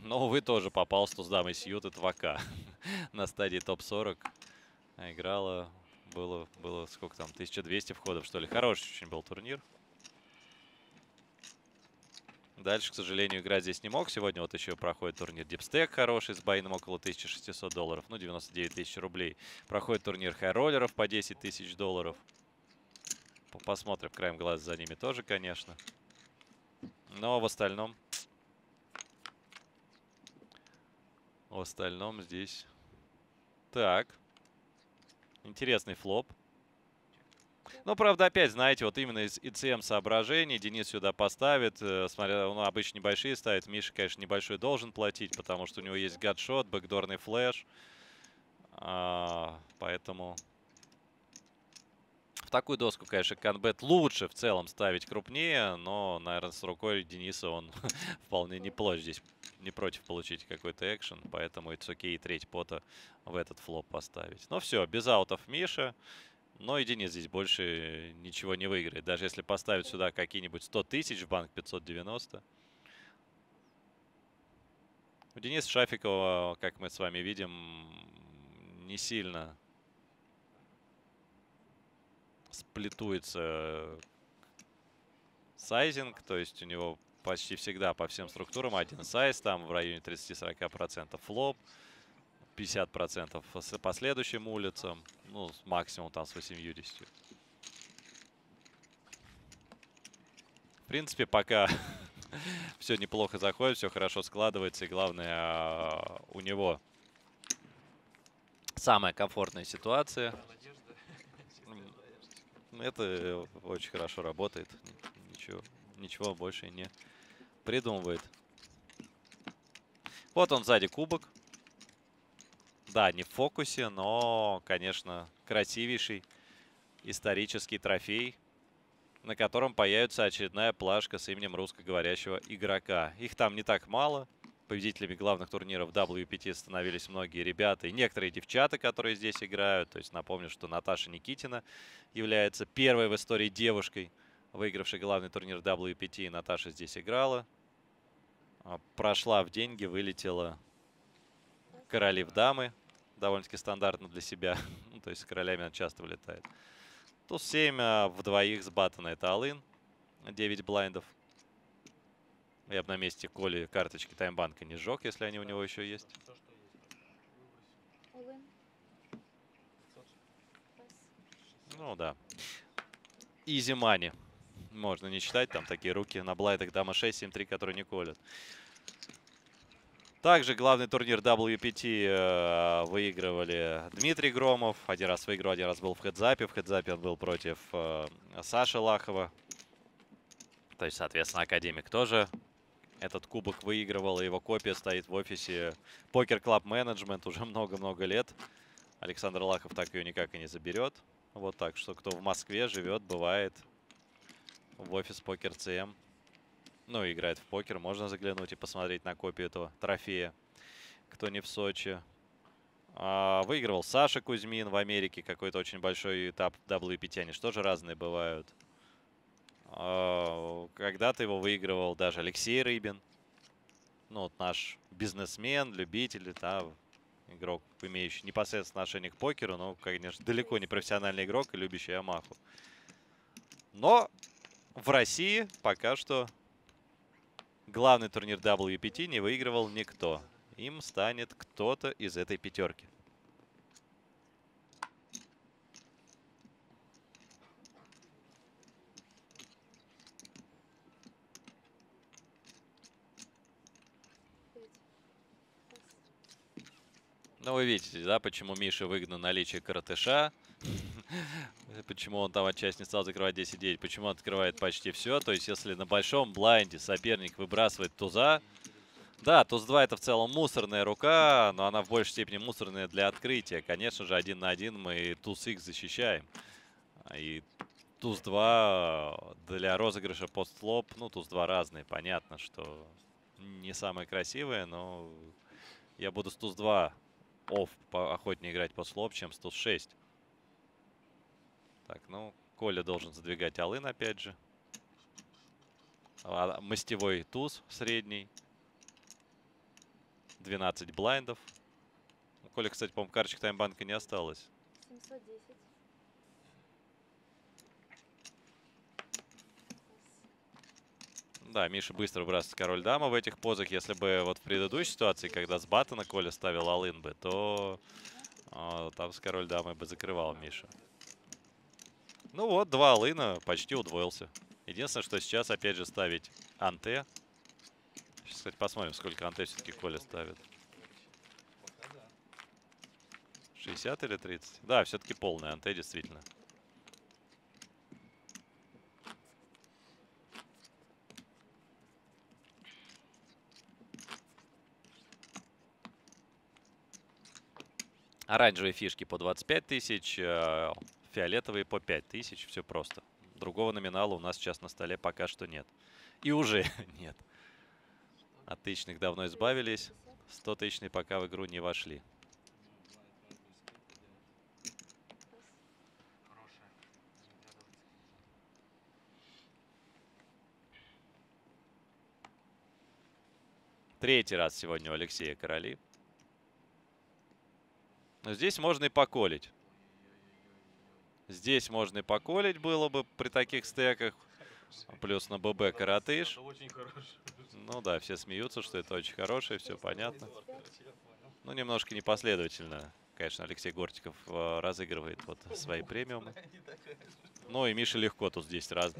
Но, увы, тоже попал с Туздамой Сьют от ВК на стадии топ-40. А играла, было, было сколько там, 1200 входов, что ли. Хороший очень был турнир. Дальше, к сожалению, играть здесь не мог. Сегодня вот еще проходит турнир Дипстек хороший с бай-ином около 1600 долларов. Ну, 99 тысяч рублей. Проходит турнир хайроллеров по 10 тысяч долларов. Посмотрим краем глаз за ними тоже, конечно. Но в остальном... В остальном здесь... Так. Интересный флоп. Ну, правда, опять, знаете, вот именно из ИЦМ соображений Денис сюда поставит. Э, смотря, он обычно небольшие ставит. Миша, конечно, небольшой должен платить, потому что у него есть гадшот, бэкдорный флеш. А, поэтому в такую доску, конечно, канбет лучше в целом ставить крупнее, но, наверное, с рукой Дениса он вполне не плохо здесь, не против получить какой-то экшен, поэтому it's окей okay, треть пота в этот флоп поставить. Ну все, без аутов Миша, но и Денис здесь больше ничего не выиграет. Даже если поставить сюда какие-нибудь 100 тысяч в банк 590. У Дениса Шафикова, как мы с вами видим, не сильно сплитуется сайзинг, то есть у него почти всегда по всем структурам один сайз, там в районе 30-40% флоп, 50% с последующим улицам, ну, максимум там с 80. В принципе, пока все неплохо заходит, все хорошо складывается, и главное, а, у него самая комфортная ситуация. Это очень хорошо работает. Ничего, ничего больше не придумывает. Вот он сзади кубок. Да, не в фокусе, но, конечно, красивейший исторический трофей, на котором появится очередная плашка с именем русскоговорящего игрока. Их там не так мало. Победителями главных турниров WPT становились многие ребята и некоторые девчата, которые здесь играют. То есть напомню, что Наташа Никитина является первой в истории девушкой, выигравшей главный турнир WPT. Наташа здесь играла. А, прошла в деньги, вылетела короли в дамы. Довольно-таки стандартно для себя. ну, то есть с королями она часто вылетает. Туз 7 а, в двоих с Баттона это Алын. 9 блайндов. Я бы на месте Коли карточки таймбанка не сжег, если они у него еще есть. Ну да. Easy money. Можно не читать, там такие руки на блайдах дама 6, 7-3, которые не коллят. Также главный турнир WPT э, выигрывали Дмитрий Громов. Один раз выиграл, один раз был в хедзапе. В хедзапе он был против э, Саши Лахова. То есть, соответственно, Академик тоже этот кубок выигрывал, и его копия стоит в офисе Poker Club Management уже много-много лет. Александр Лахов так ее никак и не заберет. Вот так, что кто в Москве живет, бывает в офис Покер ЦМ. Ну, играет в покер, можно заглянуть и посмотреть на копию этого трофея. Кто не в Сочи. А, выигрывал Саша Кузьмин в Америке. Какой-то очень большой этап WPT. Они же разные бывают. А, когда-то его выигрывал даже Алексей Рыбин. Ну, вот наш бизнесмен, любитель, да, игрок, имеющий непосредственное отношение к покеру, но, конечно, далеко не профессиональный игрок и любящий Ямаху. Но в России пока что главный турнир WPT не выигрывал никто. Им станет кто-то из этой пятерки. Ну, вы видите, да, почему Миша выгнал наличие коротыша. почему он там отчасти не стал закрывать 10-9. Почему он открывает почти все. То есть, если на большом блайнде соперник выбрасывает туза, Да, туз-2 это в целом мусорная рука, но она в большей степени мусорная для открытия. Конечно же, один на один мы туз-X защищаем. И туз-2 для розыгрыша пост-флоп, ну, туз-2 разные. Понятно, что не самые красивые, но я буду с туз-2 офф охотнее играть пост-флоп, чем с туз-6. Так, ну, Коля должен задвигать алын опять же. А, мастевой туз средний. 12 блайндов. У Коля, кстати, по-моему, карточек таймбанка не осталось. 710. Да, Миша быстро выбрасывает король дама в этих позах. Если бы вот в предыдущей ситуации, когда с баттона Коля ставил алын бы, то э, там с король дамой бы закрывал Миша. Ну вот, два алына, почти удвоился. Единственное, что сейчас опять же ставить анте. Сейчас, кстати, посмотрим, сколько анте все-таки Коля ставит. 60 или 30? Да, все-таки полный анте, действительно. Оранжевые фишки по 25 тысяч, э, фиолетовые по 5 тысяч. Все просто. Другого номинала у нас сейчас на столе пока что нет. И уже нет. От тысячных давно избавились. 100 тысячные пока в игру не вошли. Третий раз сегодня у Алексея Короли. Здесь можно и поколить. Здесь можно и поколить было бы при таких стеках. Плюс на ББ коротыш. Ну да, все смеются, что это очень хорошее, все понятно. Ну, немножко непоследовательно. Конечно, Алексей Гортиков э, разыгрывает вот свои премиумы. Ну и Миша легко тут здесь раз.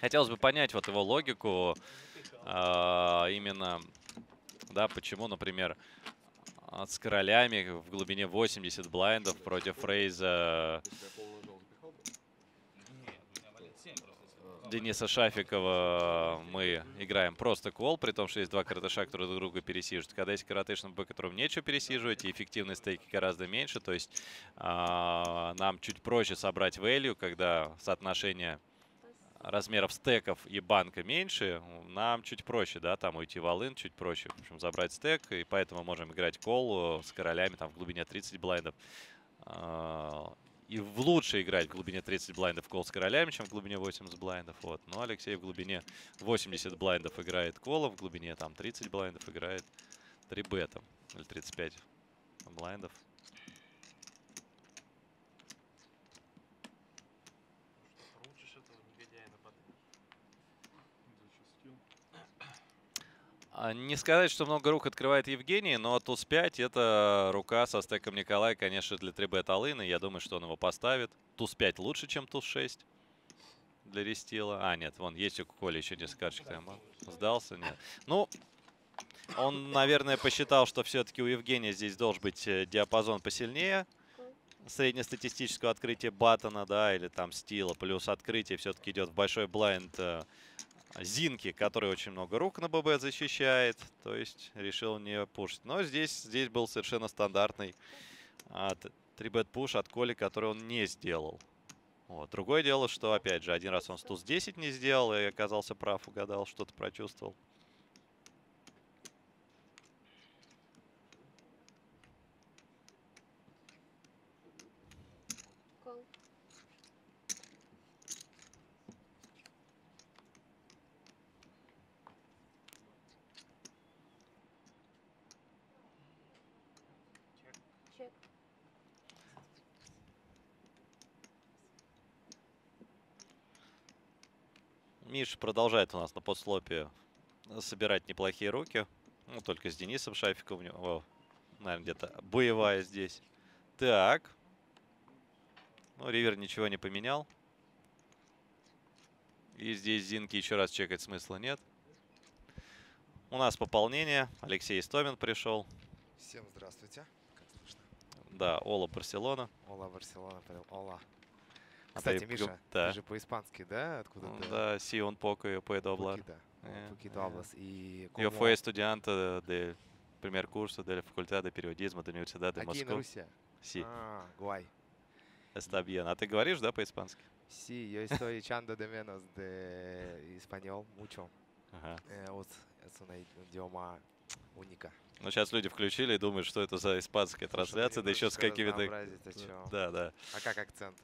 Хотелось бы понять вот его логику э, именно, да, почему, например, с королями в глубине 80 блайндов против Фрейза Дениса Шафикова мы играем просто кол, при том, что есть два коротыша, которые друг друга пересиживают. Когда есть коротыш, по которым нечего пересиживать, и эффективные стейки гораздо меньше, то есть э, нам чуть проще собрать value, когда соотношение размеров стеков и банка меньше, нам чуть проще, да, там уйти в алын, чуть проще, в общем, забрать стек, и поэтому можем играть кол с королями там в глубине 30 блайндов. А, и в лучше играть в глубине 30 блайндов кол с королями, чем в глубине 80 блайндов. Вот. Но Алексей в глубине 80 блайндов играет кола, в глубине там 30 блайндов играет 3 бета. Или 35 блайндов. А, не сказать, что много рук открывает Евгений, но туз 5 это рука со стеком Николая, конечно, для 3 Алыны. Я думаю, что он его поставит. Туз 5 лучше, чем туз 6 для рестила. А, нет, вон, есть у Коли еще карточек. Сдался? Нет. Ну, он, наверное, посчитал, что все-таки у Евгения здесь должен быть э, диапазон посильнее среднестатистического открытия Баттона, да, или там стила, плюс открытие все-таки идет в большой блайнд э, Зинки, который очень много рук на ББ защищает. То есть решил не пушить. Но здесь, здесь был совершенно стандартный 3-бет пуш от Коли, который он не сделал. Вот. Другое дело, что, опять же, один раз он стус 10 не сделал и оказался прав, угадал, что-то прочувствовал. Миш продолжает у нас на подслопе собирать неплохие руки. Ну, только с Денисом Шафиком у него, наверное, где-то боевая здесь. Так. Ну, Ривер ничего не поменял. И здесь Зинки еще раз чекать смысла нет. У нас пополнение. Алексей Истомин пришел. Всем здравствуйте. Да, Ола Барселона. Ола Барселона, Ола. А Кстати, Миша, да. ты же по-испански, да? Откуда Ну, ты? Да, puedo hablar. Poquito, Eh, un poquito eh. hablas. Y Yo fui estudiante del primer curso de la Facultad de Periodismo de Universidad de aquí en Moscú. Rusia. Sí, Ah, guay. está bien. А ты говоришь, да, по-испански? Sí, yo estoy echando de menos de español mucho. Ага. Eh, вот es una idioma única. Ну, сейчас люди включили и думают, что это за испанская ну трансляция, да еще с какими-то... Да, да. А как акцент?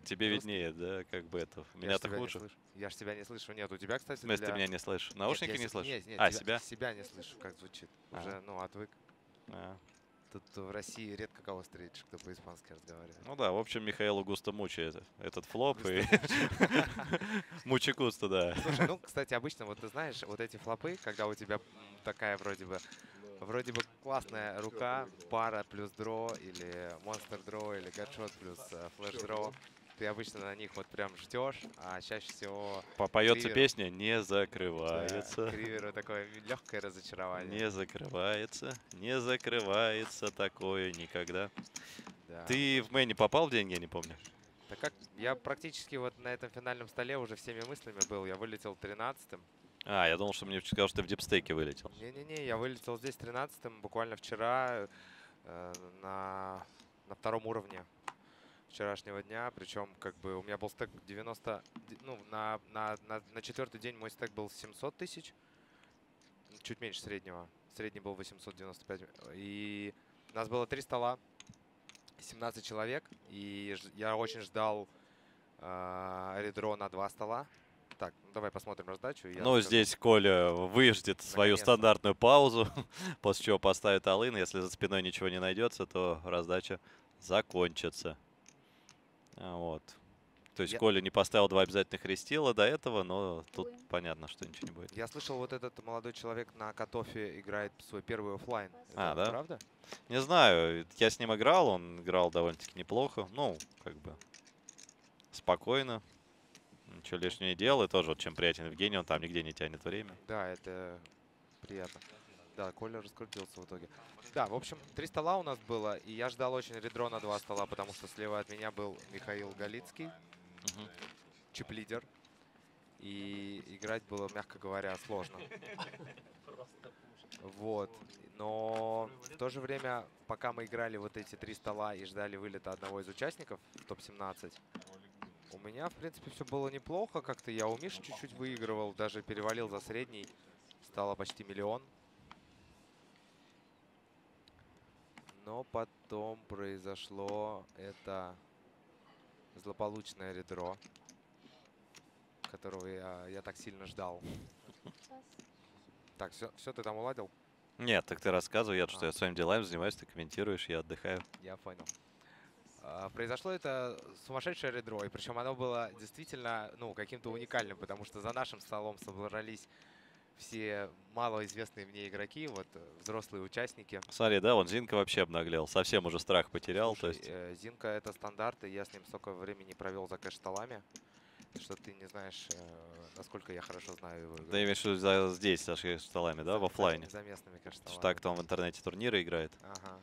Тебе Русский? виднее, да, как бы это. Я ж Меня-то тебя не хуже. слышу. Я ж тебя не слышу. Нет, у тебя, кстати, В смысле, ты для- меня не слышишь? Нет, Наушники я не слышишь? Нет, нет, а, тебя, себя? себя не слышу, как звучит. А. Уже, ну, отвык. А. Тут в России редко кого встретишь, кто по-испански разговаривает. Ну да, в общем, Михаилу густо мучает этот флоп. Густо и Мучи густо, да. Слушай, ну, кстати, обычно, вот ты знаешь, вот эти флопы, когда у тебя такая вроде бы вроде бы классная рука, пара плюс дро, или монстр дро, или гадшот плюс э, флэш дро, ты обычно на них вот прям ждешь, а чаще всего Попоется Криверу- песня «Не да, закрывается». Криверу такое легкое разочарование. Не закрывается, не закрывается такое никогда. Да. Ты в Мэне попал в деньги, я не помню. Так как я практически вот на этом финальном столе уже всеми мыслями был, я вылетел 13-м. А, я думал, что мне сказал, что ты в дипстеке вылетел. Не-не-не, я вылетел здесь 13-м буквально вчера э, на, на втором уровне вчерашнего дня. Причем, как бы, у меня был стек 90... ди- Ну, на, на, на, на четвертый день мой стек был 700 тысяч. Чуть меньше среднего. Средний был 895. И у нас было три стола, 17 человек. И я очень ждал э, редро на два стола. Так, ну давай посмотрим раздачу. я Ну, скажу. здесь Коля выждет свою стандартную паузу, после чего поставит алын. Если за спиной ничего не найдется, то раздача закончится. А, Вот. То есть Я- Коля не поставил два обязательных рестила до этого, но тут Ой. понятно, что ничего не будет. Я слышал, вот этот молодой человек на Котофе играет свой первый оффлайн. А, Это да? Правда? Не знаю, я с ним играл, он играл довольно-таки неплохо. Ну, как бы спокойно. Ничего лишнего не делал. И тоже, вот, чем приятен Евгений, он там нигде не тянет время. Да, это приятно. Да, Коля раскрутился в итоге. Да, в общем, три стола у нас было, и я ждал очень редро на два стола, потому что слева от меня был Михаил Галицкий, Мгм. чип-лидер. И играть было, мягко говоря, сложно. Вот. Но в то же время, пока мы играли вот эти три стола и ждали вылета одного из участников в топ-17, у меня, в принципе, все было неплохо. Как-то я у Миши чуть-чуть выигрывал, даже перевалил за средний. Стало почти миллион. Но потом произошло это злополучное редро, которого я, я так сильно ждал. Так, все, все ты там уладил? Нет, так ты рассказывай, я что А. я своим делами занимаюсь, ты комментируешь, я отдыхаю. Я понял. А, Произошло это сумасшедшее редро, и причем оно было действительно ну, каким-то уникальным, потому что за нашим столом собрались все малоизвестные мне игроки, вот э, взрослые участники. Смотри, да, он Зинка вообще обнаглел, совсем уже страх потерял, то Слушай, есть... э, Зинка это стандарт, и я с ним столько времени провел за кэш-столами, что ты не знаешь, э, насколько я хорошо знаю его игру. Ты имеешь в виду за- здесь, за ши- столами, да, в За- оффлайне? За местными кэш-столами. Так, там в интернете турниры играет. Ага.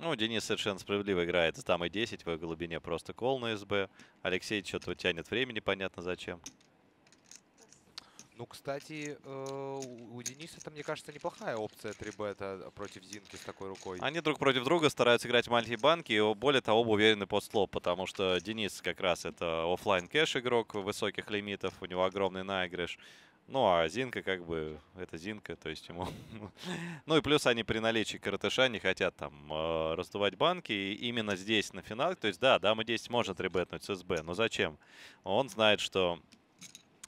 Ну, Денис совершенно справедливо играет с дамой 10 в глубине просто кол на СБ. Алексей что-то тянет время, непонятно зачем. Ну, кстати, э, у Дениса это, мне кажется, неплохая опция 3 против Зинки с такой рукой. Они друг против друга стараются играть в мальти-банки, и более того, оба уверены под слоп, потому что Денис как раз это оффлайн кэш игрок высоких лимитов, у него огромный наигрыш. Ну, а Зинка как бы, это Зинка, то есть ему... ну и плюс они при наличии коротыша не хотят там э, раздувать банки, и именно здесь на финал, то есть да, дама 10 может ребетнуть с СБ, но зачем? Он знает, что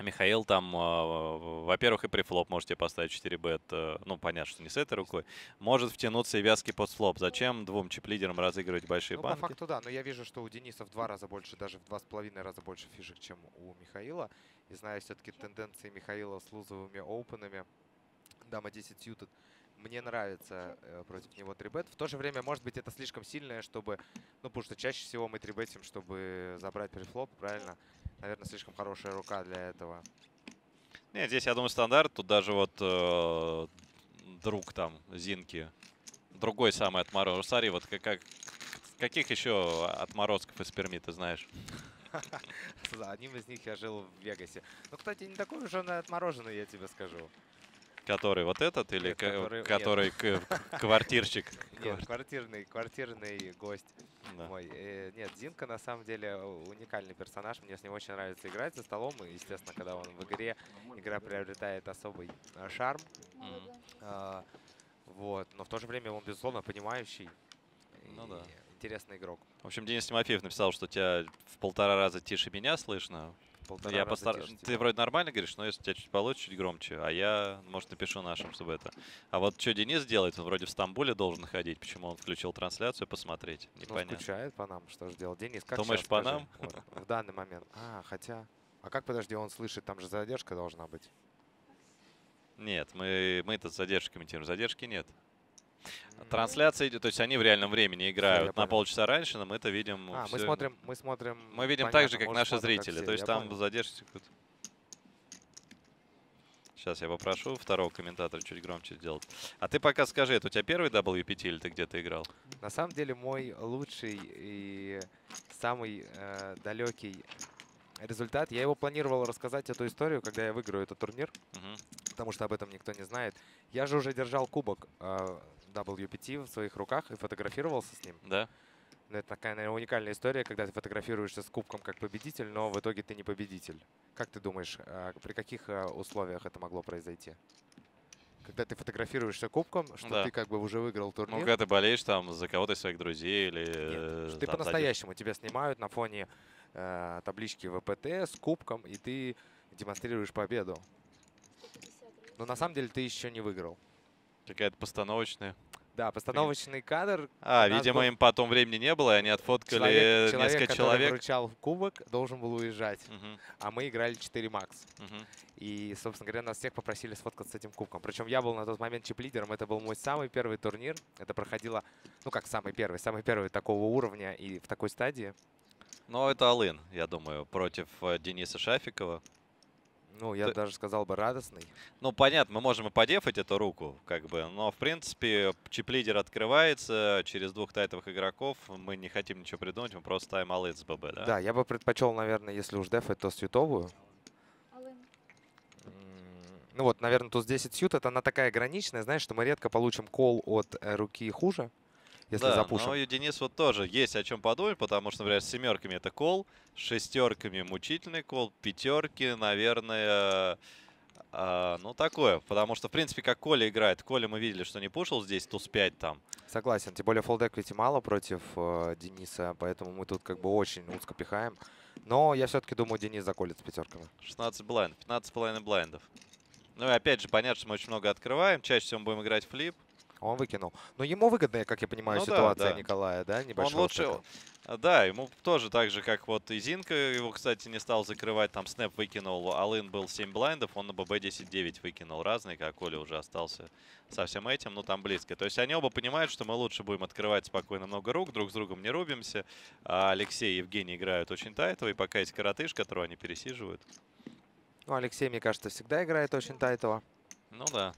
Михаил там, э, во-первых, и при флоп можете поставить 4 бет, э, ну, понятно, что не с этой рукой, может втянуться и вязкий под флоп. Зачем двум чип-лидерам разыгрывать большие Ну, по банки? факту, да. Но я вижу, что у Дениса в два раза больше, даже в два с половиной раза больше фишек, чем у Михаила. И зная все-таки тенденции Михаила с лузовыми оупенами, дама 10 сьютед, мне нравится э, против него трибет. В то же время, может быть, это слишком сильное, чтобы... Ну, потому что чаще всего мы трибетим, чтобы забрать префлоп, правильно? Наверное, слишком хорошая рука для этого. Нет, здесь, я думаю, стандарт. Тут даже вот э, друг там Зинки, другой самый отмороз. Смотри, вот как, как- каких еще отморозков из Перми ты знаешь? За одним из них я жил в Вегасе. Ну, кстати, не такой уж он и отмороженный, я тебе скажу. Который вот этот или Нет, который- который к- квартирщик? Нет, квартирный, квартирный гость Да. мой. Э, Нет, Зинка на самом деле уникальный персонаж. Мне с ним очень нравится играть за столом. И, естественно, когда он в игре, игра приобретает особый э, шарм. Мгм. А, Вот. Но в то же время он, безусловно, понимающий. Ну и да. Интересный игрок. В общем, Денис Тимофеев написал, что тебя в полтора раза тише меня слышно. Полтора я постар- тише Ты тебя. вроде нормально говоришь, но если у тебя чуть получше, чуть громче. А я, может, напишу нашим, чтобы это... А вот что Денис делает? Он вроде в Стамбуле должен ходить. Почему он включил трансляцию посмотреть? Ну, Непонятно. скучает по нам. Что же делать? Денис, как Думаешь, щас, по скажи? нам? Вот, в данный момент. А, хотя... А как, подожди, он слышит? Там же задержка должна быть. Нет, мы, мы это с задержкой комментируем. Задержки нет. Трансляция идет, то есть они в реальном времени играют на понял. полчаса раньше, но мы это видим. А, мы всё- смотрим, мы смотрим. Мы видим так понятно, же, как мы наши смотрим, как зрители. все, То есть там понял. какой-то. Сейчас я попрошу второго комментатора чуть громче сделать. А ты пока скажи, это у тебя первый WPT или ты где-то играл? На самом деле мой лучший и самый э, далекий результат. Я его планировал рассказать эту историю, когда я выиграю этот турнир, Мгм. потому что об этом никто не знает. Я же уже держал кубок э, WPT в своих руках и фотографировался с ним. Да? Ну, Это такая, наверное, уникальная история, когда ты фотографируешься с кубком как победитель, но в итоге ты не победитель. Как ты думаешь, а, при каких а, условиях это могло произойти? Когда ты фотографируешься кубком, что Да. ты как бы уже выиграл турнир. Ну, когда ты болеешь там за кого-то из своих друзей или... Нет, э, ты по-настоящему. Тебя снимают на фоне э, таблички ВПТ с кубком, и ты демонстрируешь победу. Но на самом деле ты еще не выиграл. Какая-то постановочная. Да, постановочный кадр. А, видимо, был им потом времени не было, и они отфоткали человек, человек, несколько который человек. вручал кубок, должен был уезжать. Мгм, А мы играли 4 макс. мгм. И, собственно говоря, нас всех попросили сфоткаться с этим кубком. Причем я был на тот момент чип-лидером. Это был мой самый первый турнир. Это проходило, ну как самый первый, самый первый такого уровня и в такой стадии. Ну, это Алын, я думаю, против э, Дениса Шафикова. Ну, я Ты- даже сказал бы радостный. Ну, понятно, мы можем и подефать эту руку, как бы, но, в принципе, чип-лидер открывается через двух тайтовых игроков. Мы не хотим ничего придумать, мы просто ставим Алын с ББ, да? Да, я бы предпочел, наверное, если уж дефать, то сьютовую. Ну вот, наверное, туз 10 сьют, это она такая граничная, знаешь, что мы редко получим кол от э, руки хуже, если да, запушим. но и Денис вот тоже есть о чем подумать, потому что, например, с семерками это кол, с шестерками мучительный кол, пятерки, наверное, а, ну такое, потому что, в принципе, как Коля играет, Коля мы видели, что не пушил здесь туз 5 там, Согласен, тем более фолдек ведь и мало против э, Дениса, поэтому мы тут как бы очень узко пихаем. Но я все-таки думаю, Денис заколет с пятерками. 16 блайндов, 15 половиной блайндов. Ну и опять же, понятно, что мы очень много открываем, чаще всего мы будем играть флип. Он выкинул. Но ему выгодная, как я понимаю, Ну да, ситуация да. Николая, да? Он Небольшого лучше, стека. а, да, ему тоже так же, как вот и Зинка, его, кстати, не стал закрывать, там Снэп выкинул, Алын был 7 блайндов, он на ББ 10-9 выкинул разные, как Коля уже остался со всем этим, ну там близко. То есть они оба понимают, что мы лучше будем открывать спокойно много рук, друг с другом не рубимся. А Алексей и Евгений играют очень тайтово, и пока есть коротыш, которого они пересиживают. Ну, Алексей, мне кажется, всегда играет очень тайтово. Ну да.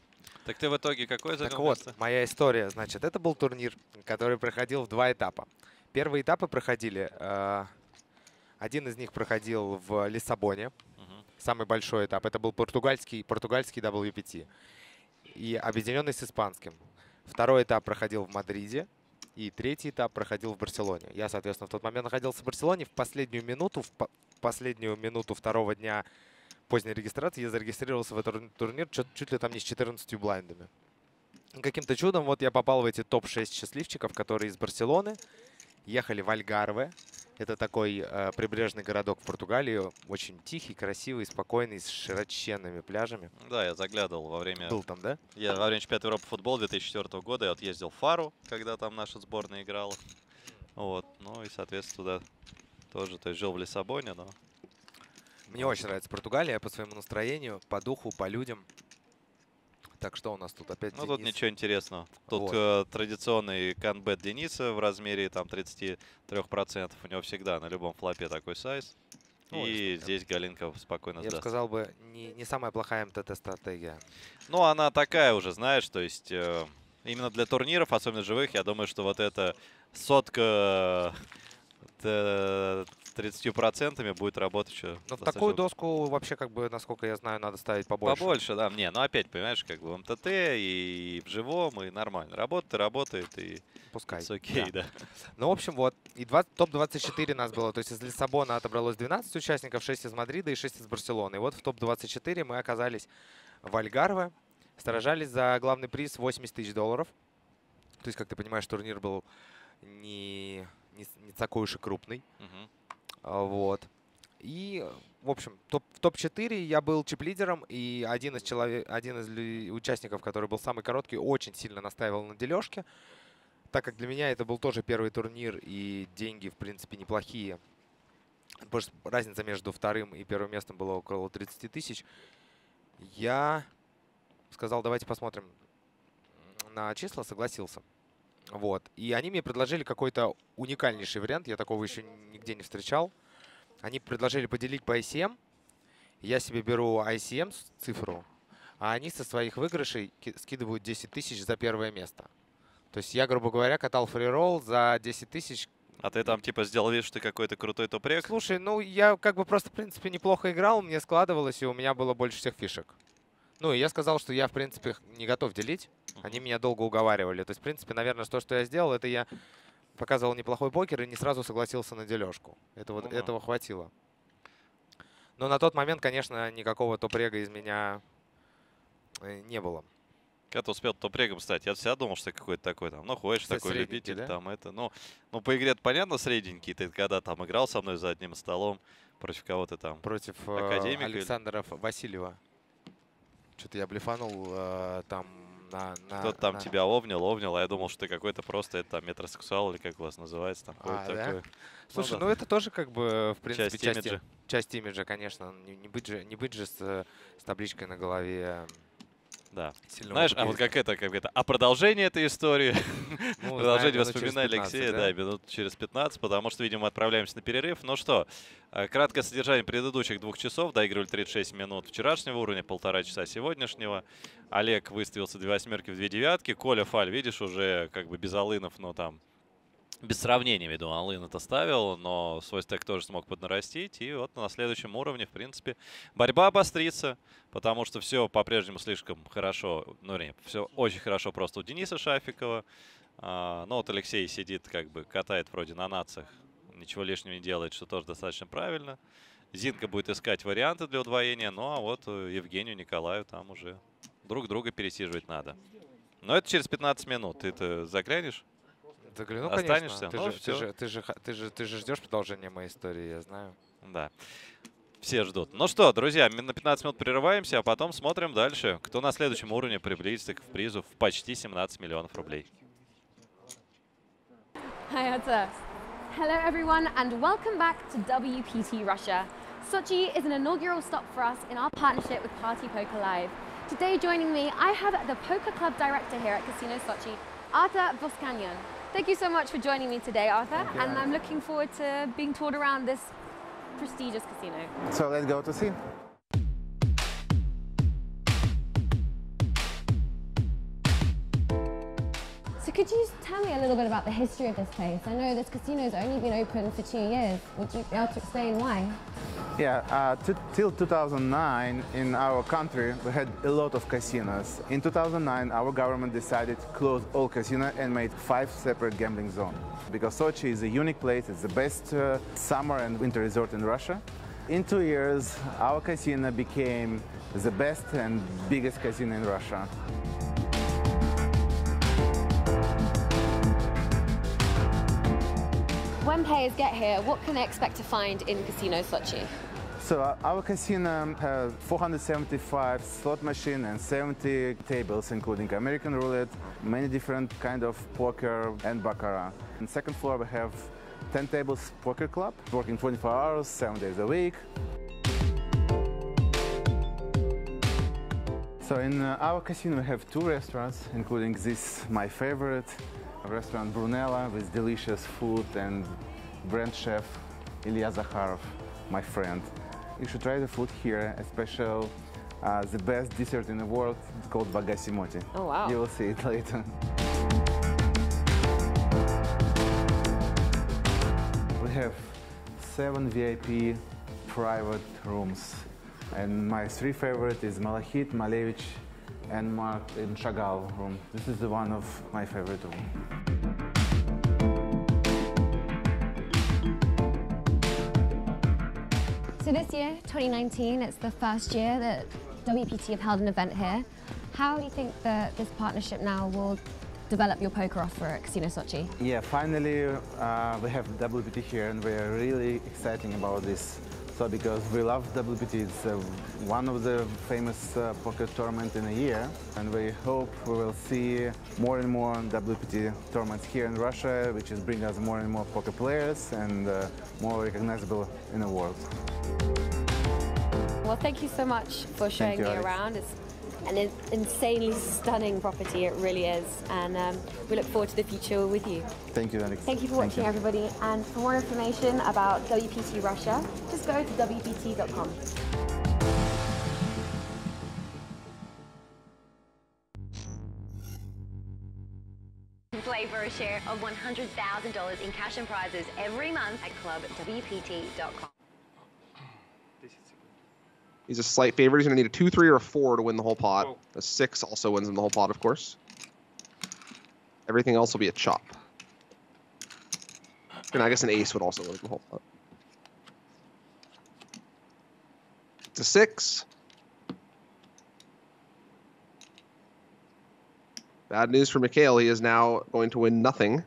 Так ты в итоге какой занял Так вот, моя история, значит, это был турнир, который проходил в два этапа. Первые этапы проходили, э, один из них проходил в Лиссабоне, Мгм. самый большой этап. Это был португальский, португальский WPT и объединенный с испанским. Второй этап проходил в Мадриде, и третий этап проходил в Барселоне. Я, соответственно, в тот момент находился в Барселоне. В последнюю минуту, в по- последнюю минуту второго дня поздней регистрации я зарегистрировался в этот тур- турнир чуть, чуть ли там не с 14 блайндами. Каким-то чудом вот я попал в эти топ-6 счастливчиков, которые из Барселоны ехали в Альгарве. Это такой э, прибрежный городок в Португалии, очень тихий, красивый, спокойный, с широченными пляжами. Да, я заглядывал во время... Был там, да? Я во время чемпионата Европы футбол 2004 года я вот ездил в Фару, когда там наша сборная играла. Вот, ну и, соответственно, туда тоже, то есть жил в Лиссабоне, но... Мне очень нравится Португалия по своему настроению, по духу, по людям. Так, что у нас тут опять Ну, тут Денис? ничего интересного. Тут Вот. э, традиционный канбет Дениса в размере там 33%. У него всегда на любом флопе такой сайз. Ну, И здесь Галинка спокойно Я бы сдаст. сказал бы, не, не самая плохая МТТ-стратегия. Ну, она такая уже, знаешь, то есть э, именно для турниров, особенно живых, я думаю, что вот эта сотка э, 30% будет работать еще. Но в такую доску вообще, как бы, насколько я знаю, надо ставить побольше. Побольше, да. Не, ну опять, понимаешь, как бы в МТТ и в живом, и нормально. Работает, работает, и Пускай. it's окей, да. Ну, в общем, вот. И два- топ-24 нас было. То есть из Лиссабона отобралось 12 участников, 6 из Мадрида и 6 из Барселоны. И вот в топ-24 мы оказались в Альгарве. Сражались за главный приз 80 тысяч долларов. То есть, как ты понимаешь, турнир был не, не, не такой уж и крупный. Мгм. А, Вот. И, в общем, топ, в топ-4 я был чип-лидером, и один из, человек, один из участников, который был самый короткий, очень сильно настаивал на дележке. Так как для меня это был тоже первый турнир, и деньги, в принципе, неплохие. Потому что разница между вторым и первым местом была около 30 тысяч. Я сказал, давайте посмотрим на числа, согласился. Вот. И они мне предложили какой-то уникальнейший вариант. Я такого еще нигде не встречал. Они предложили поделить по ICM. Я себе беру ICM цифру, а они со своих выигрышей ки- скидывают 10 тысяч за первое место. То есть я, грубо говоря, катал фриролл за 10 тысяч. А ты там типа сделал вид, что ты какой-то крутой топ-рек? Слушай, ну я как бы просто, в принципе, неплохо играл, мне складывалось, и у меня было больше всех фишек. Ну, и я сказал, что я, в принципе, не готов делить. Они меня долго уговаривали. То есть, в принципе, наверное, то, что я сделал, это я показывал неплохой покер и не сразу согласился на дележку. Этого, Ну этого хватило. Но на тот момент, конечно, никакого топ-рега из меня э, не было. Когда ты успел топ-регом стать, я всегда думал, что ты какой-то такой там, ну, ходишь, такой любитель, да? там это, ну, ну, по игре это понятно, средненький, ты когда там играл со мной за одним столом, против кого ты там? Против э, Академика или- Александра Ф- Васильева. Что-то я блефанул э, там на... на- Кто-то там на- тебя овнил, овнил, а я думал, что ты какой-то просто это там метросексуал или как у вас называется, там А, да? такой. Слушай, да. ну, это тоже как бы, в принципе, Часть часть, имиджа. часть имиджа, конечно. Не, не быть же, не быть же с, э, с табличкой на голове. Да. сильного Знаешь, а вот как это, как это, а продолжение этой истории, Ну, продолжение воспоминаний 15, Алексея, да? да, минут через 15, потому что, видимо, отправляемся на перерыв. Ну что, э, краткое содержание предыдущих двух часов, доигрывали 36 минут вчерашнего уровня, полтора часа сегодняшнего. Олег выставился две восьмерки в две девятки, Коля Фаль, видишь, уже как бы без Алынов, но там без сравнения, виду, Алын это ставил, но свой стек тоже смог поднарастить. И вот на следующем уровне, в принципе, борьба обострится, потому что все по-прежнему слишком хорошо, ну, не, все очень хорошо просто у Дениса Шафикова. А, ну, вот Алексей сидит, как бы катает вроде на нациях, ничего лишнего не делает, что тоже достаточно правильно. Зинка будет искать варианты для удвоения, ну, а вот э, Евгению Николаю там уже друг друга пересиживать надо. Но это через 15 минут. Ты-то заглянешь? Загляну, Останешься? конечно. Ты, Ну, же, ты, всё. же, ты, же, ты, же, ты же ждешь продолжения моей истории, я знаю. Да. Все ждут. Ну что, друзья, на 15 минут прерываемся, а потом смотрим дальше, кто на следующем уровне приблизится к призу в почти 17 миллионов рублей. Hi, Arta. Hello, everyone, and welcome back to WPT Russia. Sochi is an inaugural stop for us in our partnership with Party Poker Live. Today, joining me, I have the Poker Club Director here at Casino Sochi, Arthur Voskanyan. Thank you so much for joining me today, Arthur, and I'm looking forward to being toured around this prestigious casino. So let's go to see. Could you tell me a little bit about the history of this place? I know this casino's only been open for two years. Would you be able to explain why? Yeah, uh, till 2009 in our country we had a lot of casinos. In 2009 our government decided to close all casinos and made five separate gambling zones. Because Sochi is a unique place, it's the best uh, summer and winter resort in Russia. In two years our casino became the best and biggest casino in Russia. When players get here, what can they expect to find in Casino Sochi? So uh, our casino has 475 slot machine and 70 tables, including American roulette, many different kind of poker and baccarat. On second floor we have 10 tables poker club, working 24 hours, seven days a week. So in uh, our casino we have two restaurants, including this my favorite restaurant Brunella with delicious food and brand chef Ilya Zakharov. my friend. You should try the food here, a special, uh, the best dessert in the world called bagasimoti. Oh, wow. You will see it later. We have seven VIP private rooms, and my three favorite is Malachit, Malevich, and Mark in Chagall room. This is the one of my favorite room. So this year, 2019, it's the first year that WPT have held an event here. How do you think that this partnership now will develop your poker offer at Casino Sochi? Yeah, finally uh, we have WPT here, and we're really excited about this. So because we love WPT, it's uh, one of the famous uh, poker tournament in a year, and we hope we will see more and more WPT tournaments here in Russia, which is bringing us more and more poker players and uh, more recognizable in the world. Well, thank you so much for showing you, me Alex. around. It's an insanely stunning property, it really is. And um, we look forward to the future with you. Thank you, Alex. Thank you for watching, everybody. And for more information about WPT Russia, just go to WPT.com. Play for a share of $100,000 in cash and prizes every month at clubwpt.com. He's a slight favorite. He's going to need a 2, 3, or a 4 to win the whole pot. A 6 also wins him the whole pot, of course. Everything else will be a chop. And I guess an ace would also win the whole pot. It's a 6. Bad news for Mikhail. He is now going to win nothing.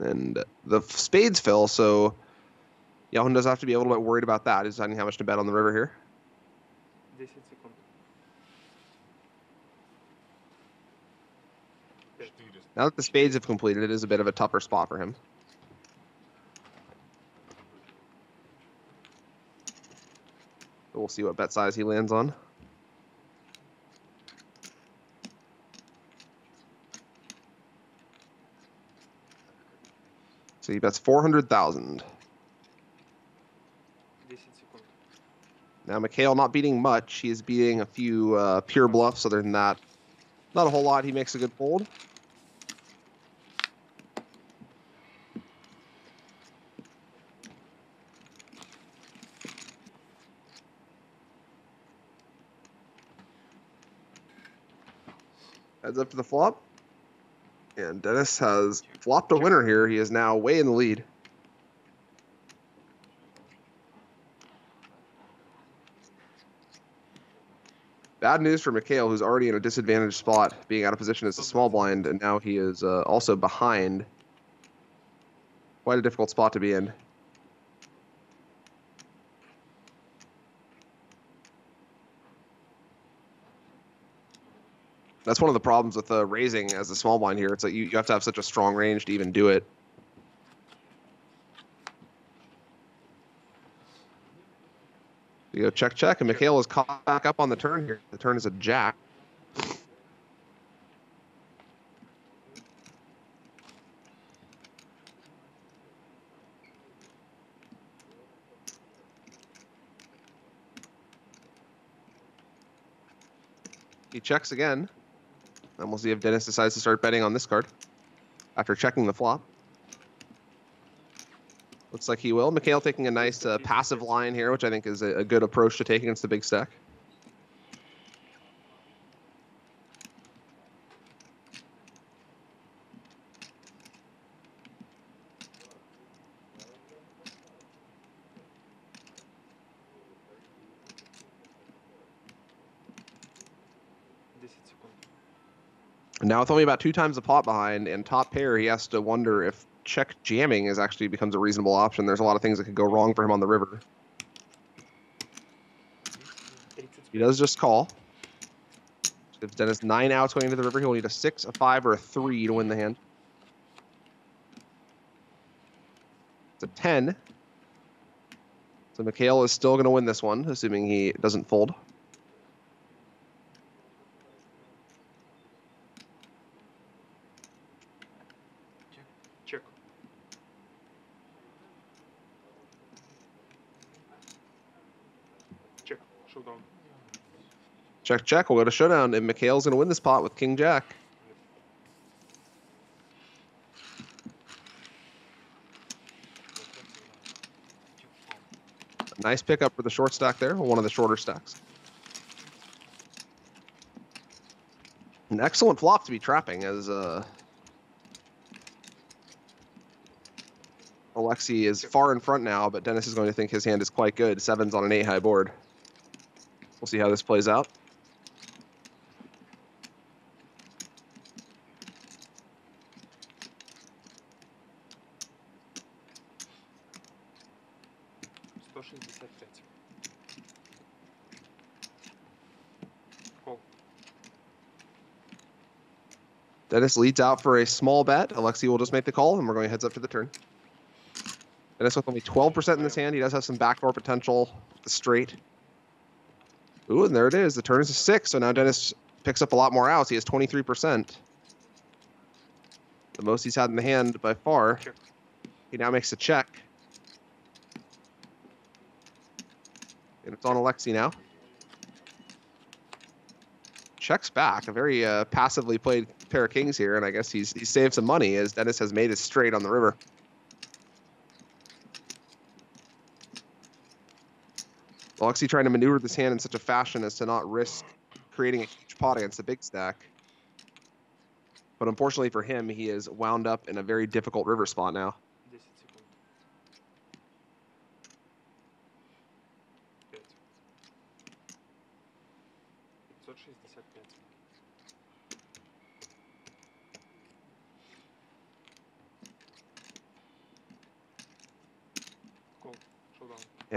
and the spades fill, So Yelton does have to be a little bit worried about that, deciding how much to bet on the river here. Now that the spades have completed, it is a bit of a tougher spot for him. We'll see what bet size he lands on. So he bets 400,000. Now, Mikhail not beating much. He is beating a few uh, pure bluffs. Other than that, not a whole lot. He makes a good fold. Heads up to the flop. And Dennis has flopped a winner here. He is now way in the lead. Bad news for Mikhail, who's already in a disadvantaged spot, being out of position as a small blind, and now he is uh, also behind. Quite a difficult spot to be in. That's one of the problems with uh, raising as a small blind here. It's that you, you have to have such a strong range to even do it. You go check, check, and Mikhail is caught back up on the turn here. The turn is a jack. He checks again. And we'll see if Dennis decides to start betting on this card after checking the flop. Looks like he will. Mikhail taking a nice uh, passive line here, which I think is a, a good approach to take against the big stack. Now with only about two times the pot behind and top pair, he has to wonder if check jamming is actually becomes a reasonable option. There's a lot of things that could go wrong for him on the river. He does just call. If Dennis nine outs going into the river. He'll need a six, a five, or a three to win the hand. It's a 10. So Mikhail is still going to win this one, assuming he doesn't fold. Check. Check. Showdown. Check, check. We'll go to showdown, and Mikhail's going to win this pot with King Jack. Nice pickup for the short stack there, one of the shorter stacks. An excellent flop to be trapping as uh, Alexi is far in front now, but Dennis is going to think his hand is quite good. Sevens on an eight high board. We'll see how this plays out. Dennis leads out for a small bet. Alexi will just make the call, and we're going heads up to the turn. Dennis with only 12% in this hand. He does have some backdoor potential the straight. Ooh, and there it is. The turn is a six, so now Dennis picks up a lot more outs. He has 23%. The most he's had in the hand by far. He now makes a check. And it's on Alexi now. Checks back. A very uh, passively played pair of kings here, and I guess he's he's saved some money as Dennis has made it straight on the river. Alexi trying to maneuver this hand in such a fashion as to not risk creating a huge pot against the big stack. But unfortunately for him, he is wound up in a very difficult river spot now.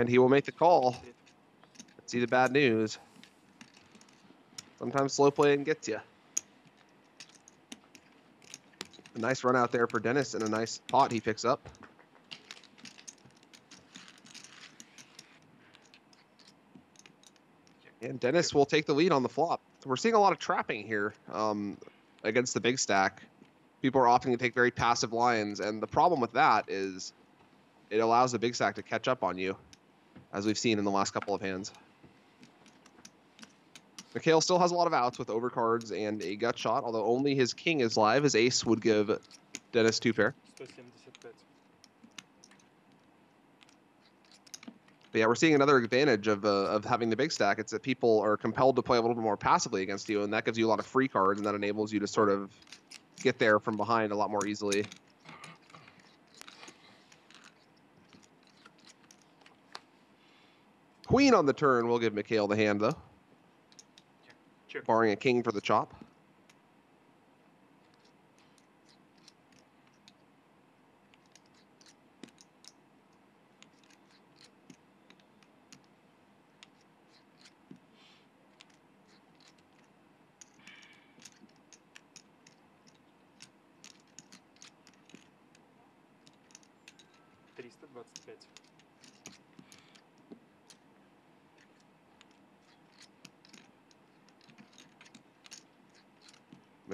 And he will make the call. See the bad news. Sometimes slow playing gets you. A nice run out there for Dennis and a nice pot he picks up. And Dennis will take the lead on the flop. We're seeing a lot of trapping here um, against the big stack. People are opting to take very passive lines, and the problem with that is it allows the big stack to catch up on you, as we've seen in the last couple of hands. Mikhail still has a lot of outs with overcards and a gut shot, although only his king is live. His ace would give Dennis two pair. But yeah, we're seeing another advantage of, uh, of having the big stack. It's that people are compelled to play a little bit more passively against you, and that gives you a lot of free cards, and that enables you to sort of get there from behind a lot more easily. Queen on the turn will give Mikhail the hand, though. Check. Barring a king for the chop. Триста двадцать пять.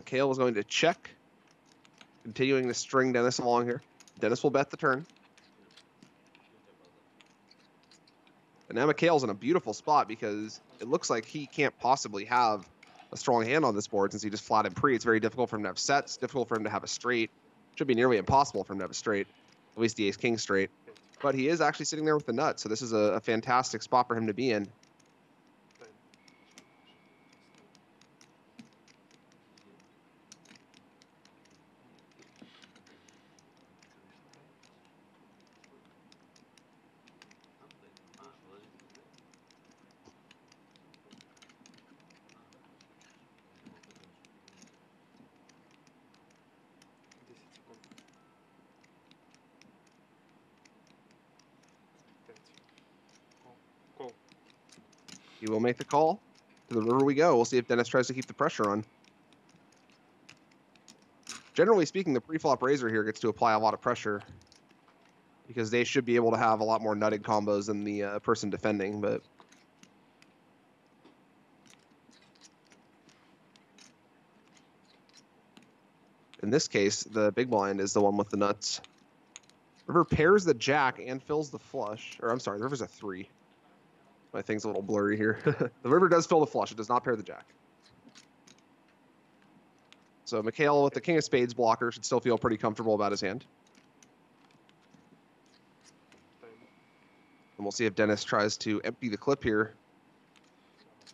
Mikhail is going to check, continuing to string Dennis along here. Dennis will bet the turn. And now Mikhail's in a beautiful spot because it looks like he can't possibly have a strong hand on this board since he just flat flatted pre. It's very difficult for him to have sets, difficult for him to have a straight. Should be nearly impossible for him to have a straight, at least the ace king straight. But he is actually sitting there with the nut, so this is a, a fantastic spot for him to be in. Make the call. To the river we go. We'll see if Dennis tries to keep the pressure on. Generally speaking, the pre-flop raiser here gets to apply a lot of pressure because they should be able to have a lot more nutted combos than the uh, person defending, but in this case, the big blind is the one with the nuts. River pairs the jack and fills the flush. Or I'm sorry, the river's a three. My thing's a little blurry here. the river does fill the flush. It does not pair the jack. So Mikhail with the king of spades blocker should still feel pretty comfortable about his hand. And we'll see if Dennis tries to empty the clip here.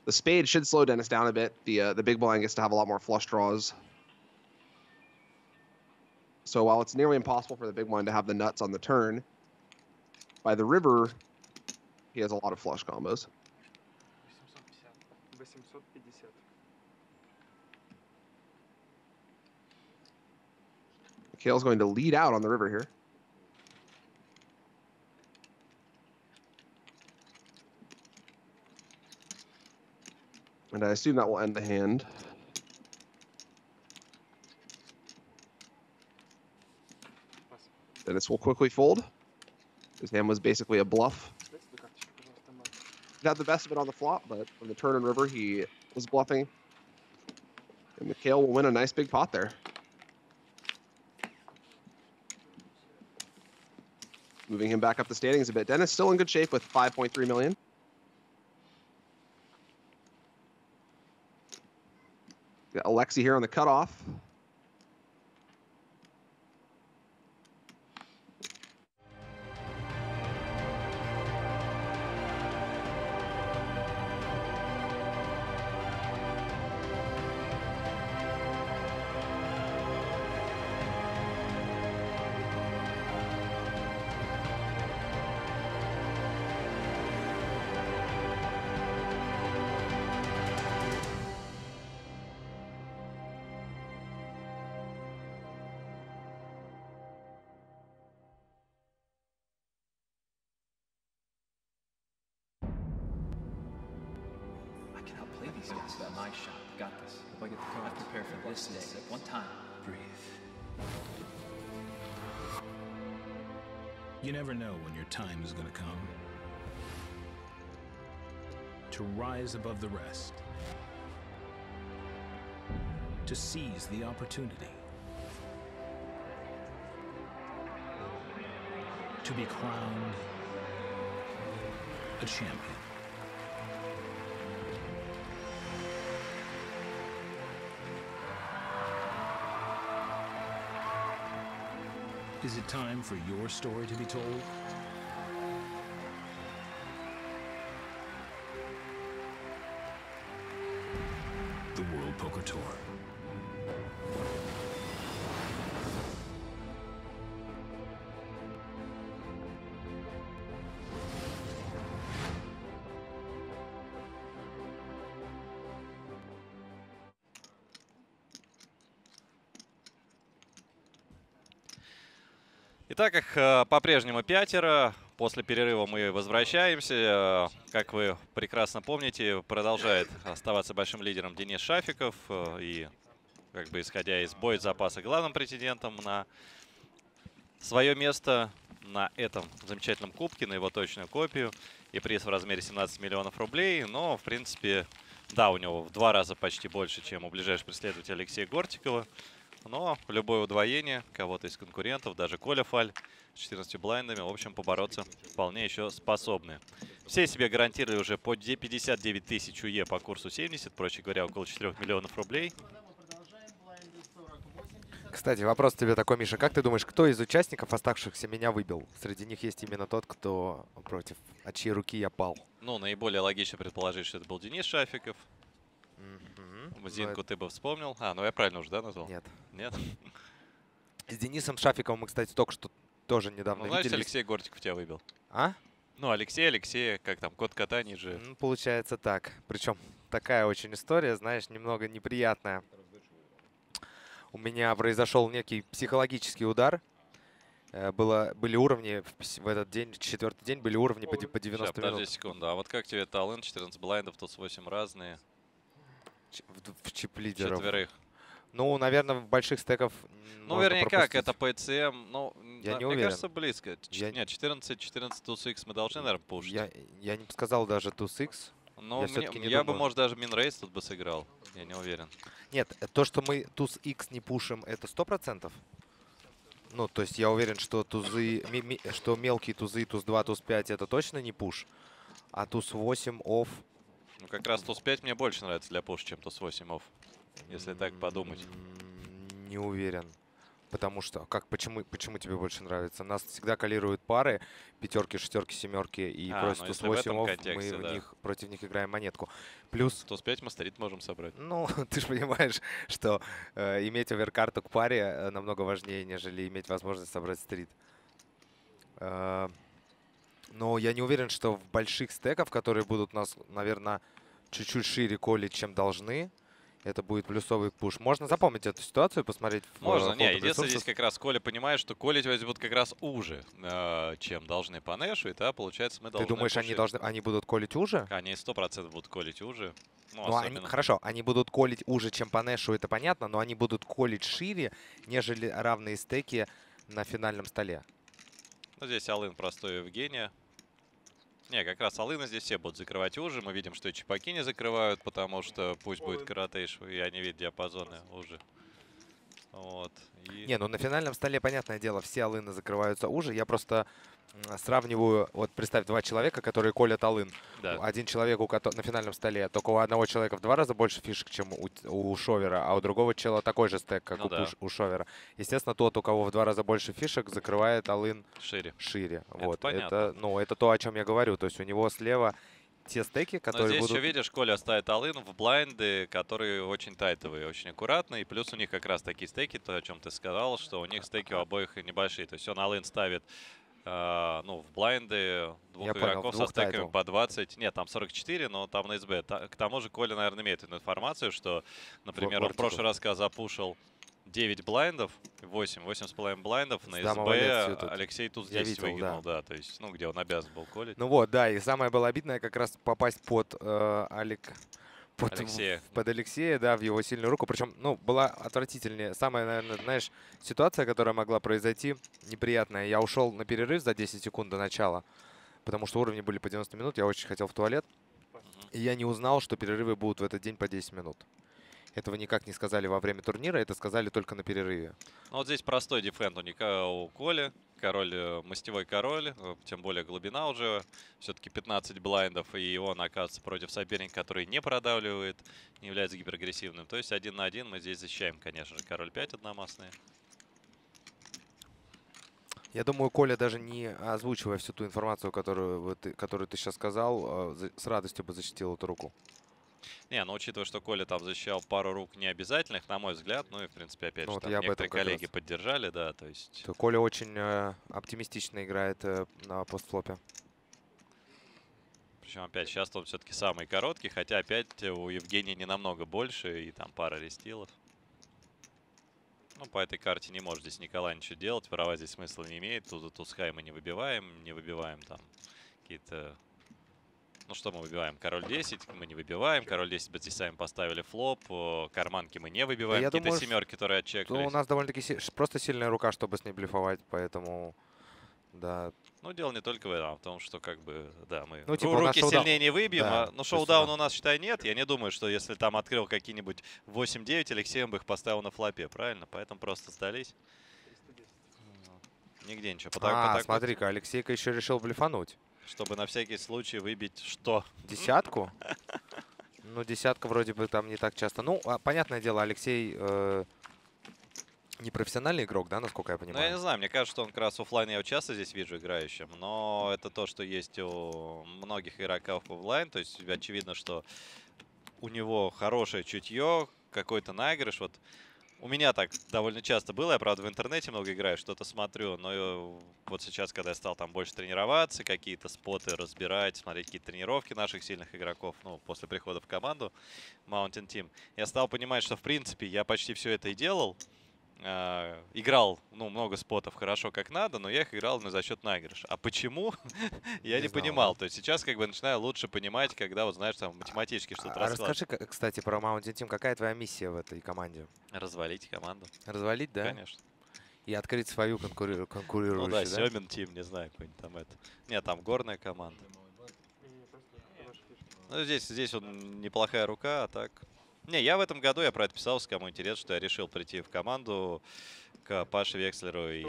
The spade should slow Dennis down a bit. The uh, the big blind gets to have a lot more flush draws. So while it's nearly impossible for the big blind to have the nuts on the turn, by the river, he has a lot of flush combos. 850. Mikhail's going to lead out on the river here. And I assume that will end the hand. Dennis will quickly fold. His hand was basically a bluff. Had the best of it on the flop, but on the turn and river, he was bluffing. And Mikhail will win a nice big pot there. Moving him back up the standings a bit. Dennis still in good shape with 5.3 million. Got Alexi here on the cutoff. Opportunity. To be crowned a champion. Is it time for your story to be told? The World Poker Tour. Итак, их э, по-прежнему пятеро. После перерыва мы возвращаемся. Э, Как вы прекрасно помните, продолжает оставаться большим лидером Денис Шафиков. э, И, как бы исходя из боезапаса, главным претендентом на свое место на этом замечательном кубке, на его точную копию. И приз в размере 17 миллионов рублей. Но, в принципе, да, у него в два раза почти больше, чем у ближайшего преследователя Алексея Гортикова. Но любое удвоение кого-то из конкурентов, даже Коля Фаль с 14 блайндами, в общем, побороться вполне еще способны. Все себе гарантировали уже по 59 тысяч УЕ по курсу 70, проще говоря, около 4 миллионов рублей. Кстати, вопрос тебе такой, Миша. Как ты думаешь, кто из участников оставшихся меня выбил? Среди них есть именно тот, кто против, от чьей руки я пал. Ну, наиболее логично предположить, что это был Денис Шафиков. Зинку ты бы вспомнил. А, ну я правильно уже, да, назвал? Нет. Нет? С Денисом Шафиковым мы, кстати, только что тоже недавно Ну, значит, виделись. Алексей Гортиков тебя выбил. А? Ну, Алексей, Алексей, как там, код катания же. Ну, получается так. Причем такая очень история, знаешь, немного неприятная. У меня произошел некий психологический удар. Э, Было, были уровни в, этот день, четвертый день, были уровни по, по 90 Ща, подожди минут. секунду. А вот как тебе талант? 14 блайндов, тут 8 разные. В, в чип-лидеров. Четверых. Ну, наверное, в больших стеков Ну, вернее, как, это PCM, ну, Я на- не мне уверен. кажется, близко. Ч- Я- Нет, 14, 14 TUS мы должны, наверное, пушить. Я, я не сказал даже 2X. Ну, я мне- не я бы, может, даже Минрейс тут бы сыграл. Я не уверен. Нет, э, то, что мы туз X не пушим, это сто процентов. Ну, то есть я уверен, что тузы, ми- ми- что мелкие тузы, туз 2, туз 5 это точно не пуш. А туз 8 off. Ну, как раз туз 5 мне больше нравится для пуш, чем туз 8 off. Если так подумать. Не уверен. Потому что, как, почему, почему тебе больше нравится? Нас всегда коллируют пары, пятерки, шестерки, семерки, и А, против ну, туз если в 8 этом off контексте, мы в да. них, против них играем монетку. Плюс Туз 5 мы стрит можем собрать. Ну, ты же понимаешь, что э, иметь оверкарту к паре э, намного важнее, нежели иметь возможность собрать стрит. Э, но я не уверен, что в больших стеках, которые будут нас, наверное, чуть-чуть шире колить, чем должны, это будет плюсовый пуш. Можно запомнить эту ситуацию и посмотреть Можно, э, не, Photo единственное, здесь как раз Коля понимает, что колить возьмут будут как раз уже, э, чем должны по нэшу, и да, получается, мы Ты должны думаешь, они, пушить. должны, они будут колить уже? Они 100% будут колить уже. Ну, Ну, они, хорошо, они будут колить уже, чем по Нэшу, это понятно, но они будут колить шире, нежели равные стеки на финальном столе. Ну, здесь Алын простой Евгения. Не, как раз Алына здесь все будут закрывать уже. Мы видим, что и чипаки не закрывают, потому что пусть будет каратейш, и они видят диапазоны уже. Вот. И... Не, ну на финальном столе, понятное дело, все алыны закрываются уже. Я просто сравниваю, вот представь, два человека, которые колят алын. Да. Один человек у на финальном столе, только у одного человека в два раза больше фишек, чем у, у шовера, а у другого чела такой же стек, как Ну у, да. у шовера. Естественно, тот, у кого в два раза больше фишек, закрывает алын Шире. шире. вот. понятно. Это, ну, это то, о чем я говорю. То есть у него слева те стеки, Но которые здесь будут... еще видишь, Коля ставит Алын в блайнды, которые очень тайтовые, очень аккуратные. Плюс у них как раз такие стейки, то, о чем ты сказал, что у них стейки у обоих небольшие. То есть он Алын ставит э, ну, в блайнды двух Я понял, игроков со двух стейками тайтл. по 20. Нет, там 44, но там на СБ. К тому же Коля, наверное, имеет эту информацию, что, например, он в прошлый раз, когда запушил 9 блайндов, 8, 8,5 блайндов на СБ. Алексей тут 10 видел, выкинул, да. да. То есть, ну, где он обязан был колить. Ну вот, да, и самое было обидное как раз попасть под э, Алик... Под, Алексея. под Алексея, да, в его сильную руку. Причем, ну, была отвратительнее. Самая, наверное, знаешь, ситуация, которая могла произойти, неприятная. Я ушел на перерыв за 10 секунд до начала, потому что уровни были по 90 минут. Я очень хотел в туалет. И я не узнал, что перерывы будут в этот день по 10 минут. Этого никак не сказали во время турнира, это сказали только на перерыве. Ну, вот здесь простой дефенд у, Ника, у Коли. Король, э, мастевой король, э, тем более глубина уже. Все-таки 15 блайндов, и он оказывается против соперника, который не продавливает, не является гиперагрессивным. То есть один на один мы здесь защищаем, конечно же, король 5 одномастный. Я думаю, Коля, даже не озвучивая всю ту информацию, которую, ты, которую ты сейчас сказал, э, с радостью бы защитил эту руку. Не, ну учитывая, что Коля там защищал пару рук необязательных, на мой взгляд, ну и, в принципе, опять Ну же, вот там я некоторые как раз. коллеги поддержали, да, то есть... То Коля очень э, оптимистично играет э, на постфлопе. Причем опять сейчас он все-таки самый короткий, хотя опять у Евгения не намного больше, и там пара рестилов. Ну, по этой карте не может здесь Николай ничего делать, воровать здесь смысла не имеет. Тут Тусхай мы не выбиваем, не выбиваем там какие-то... Ну, что мы выбиваем? Король 10 мы не выбиваем, король 10 бы здесь сами поставили флоп, карманки мы не выбиваем, я какие-то думаю, семерки, которые То отчекались. у нас довольно-таки си- просто сильная рука, чтобы с ней блефовать, поэтому, да. Ну, дело не только в этом, а в том, что как бы, да, мы Ну, типа у нас руки шоудаун. сильнее не выбьем, Да, а, ну, да. у нас, считай, нет. Я не думаю, что если там открыл какие-нибудь 8-9, Алексеем бы их поставил на флопе, правильно? Поэтому просто сдались. Нигде ничего. По А, смотри-ка, Алексейка еще решил блефануть. Чтобы на всякий случай выбить что? Десятку? Ну, десятка вроде бы там не так часто. Ну, а, понятное дело, Алексей э, не профессиональный игрок, да, насколько я Ну, я понимаю? не знаю, мне кажется, что он как раз оффлайн я часто здесь вижу играющим, но это то, что есть у многих игроков офлайн, то есть очевидно, что у него хорошее чутье, какой-то наигрыш. Вот у меня так довольно часто было, я, правда, в интернете много играю, что-то смотрю, но э, вот сейчас, когда я стал там больше тренироваться, какие-то споты разбирать, смотреть какие-то тренировки наших сильных игроков, ну, после прихода в команду Mountain Team, я стал понимать, что, в принципе, я почти все это и делал, играл, ну, много спотов хорошо как надо, но я их играл на за счет наигрыша. А почему? я Не не знал, понимал. То есть сейчас как бы начинаю лучше понимать, когда вот знаешь там математически что-то А расскажи, кстати, про Mountain Team. Какая твоя миссия в этой команде? Развалить команду. Развалить, да? Конечно. И открыть свою конкури- конкурирующую, Ну да, да? Семин Тим, не знаю, какой-нибудь там это. Нет, там горная команда. Ну, здесь, здесь вот неплохая рука, а так... Не, я в этом году, я про это писался, кому интересно, что я решил прийти в команду к Паше Векслеру и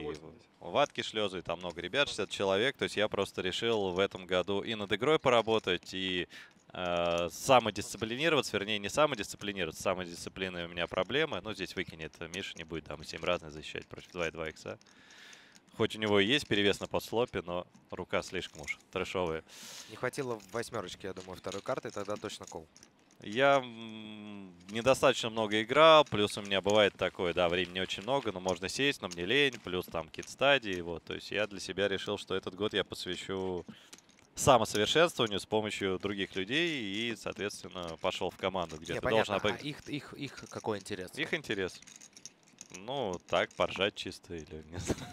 Ватке Шлезу, и там много ребят, 60 человек. То есть я просто решил в этом году и над игрой поработать, и э, самодисциплинироваться, вернее, не самодисциплинироваться, с самодисциплиной у меня проблемы. Ну, здесь выкинет Миша, не будет там 7 разных защищать против 2,2 икса. Хоть у него и есть перевес на подслопе, но рука слишком уж трэшовая. Не хватило восьмерочки, я думаю, второй карты, тогда точно кол. Я недостаточно много играл, плюс у меня бывает такое, да, времени очень много, но можно сесть, но мне лень, плюс там кит стадии, вот. То есть я для себя решил, что этот год я посвящу самосовершенствованию с помощью других людей и, соответственно, пошел в команду, где Не, ты должен понятно. А их, их, их какой интерес? Их интерес. Ну, так, поржать чисто или не знаю.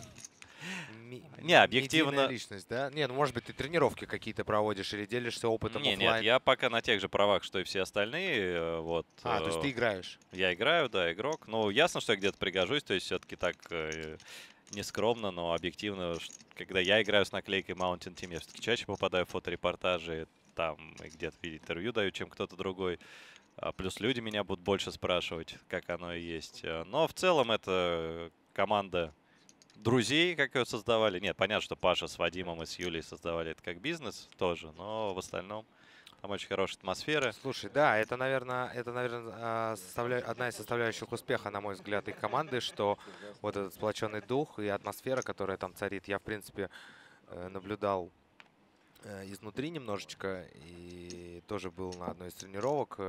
Ми- Не, объективно- личность, да? Не, ну может быть ты тренировки какие-то проводишь или делишься опытом Не, оффлайн? нет, я пока на тех же правах, что и все остальные. э, Вот. А, то есть э, ты играешь? Я играю, да, игрок. Ну, ясно, что я где-то пригожусь, то есть все-таки так э, нескромно, но объективно, когда я играю с наклейкой Mountain Team, я все-таки чаще попадаю в фоторепортажи, там и где-то интервью даю, чем кто-то другой. А плюс люди меня будут больше спрашивать, как оно и есть. Но в целом это команда друзей, как ее создавали. Нет, понятно, что Паша с Вадимом и с Юлей создавали это как бизнес тоже, но в остальном там очень хорошая атмосфера. Слушай, да, это, наверное, это, наверное, а, составля- одна из составляющих успеха, на мой взгляд, их команды, что вот этот сплоченный дух и атмосфера, которая там царит, я, в принципе, э, наблюдал э, изнутри немножечко и тоже был на одной из тренировок.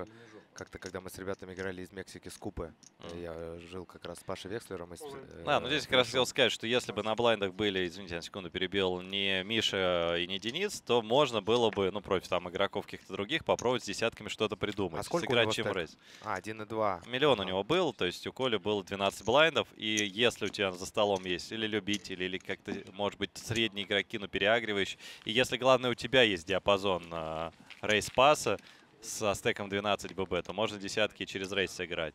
Как-то, когда мы с ребятами играли из Мексики с Купы, э, я жил как раз с Пашей Векслером. и с, э, Да, ну здесь как раз хотел сказать, что если бы на блайндах были, извините, на секунду перебил, не Миша и не Денис, то можно было бы, ну, против там игроков каких-то других, попробовать с десятками что-то придумать. А сколько у сыграть него чем рейс. А, 1,2. Миллион у него был, то есть у Коли было 12 блайндов, и если у тебя за столом есть или любители, или как-то, может быть, средние игроки, но переагривающие, и если, главное, у тебя есть диапазон э, рейс-паса со стеком 12 ББ, то можно десятки через рейс сыграть.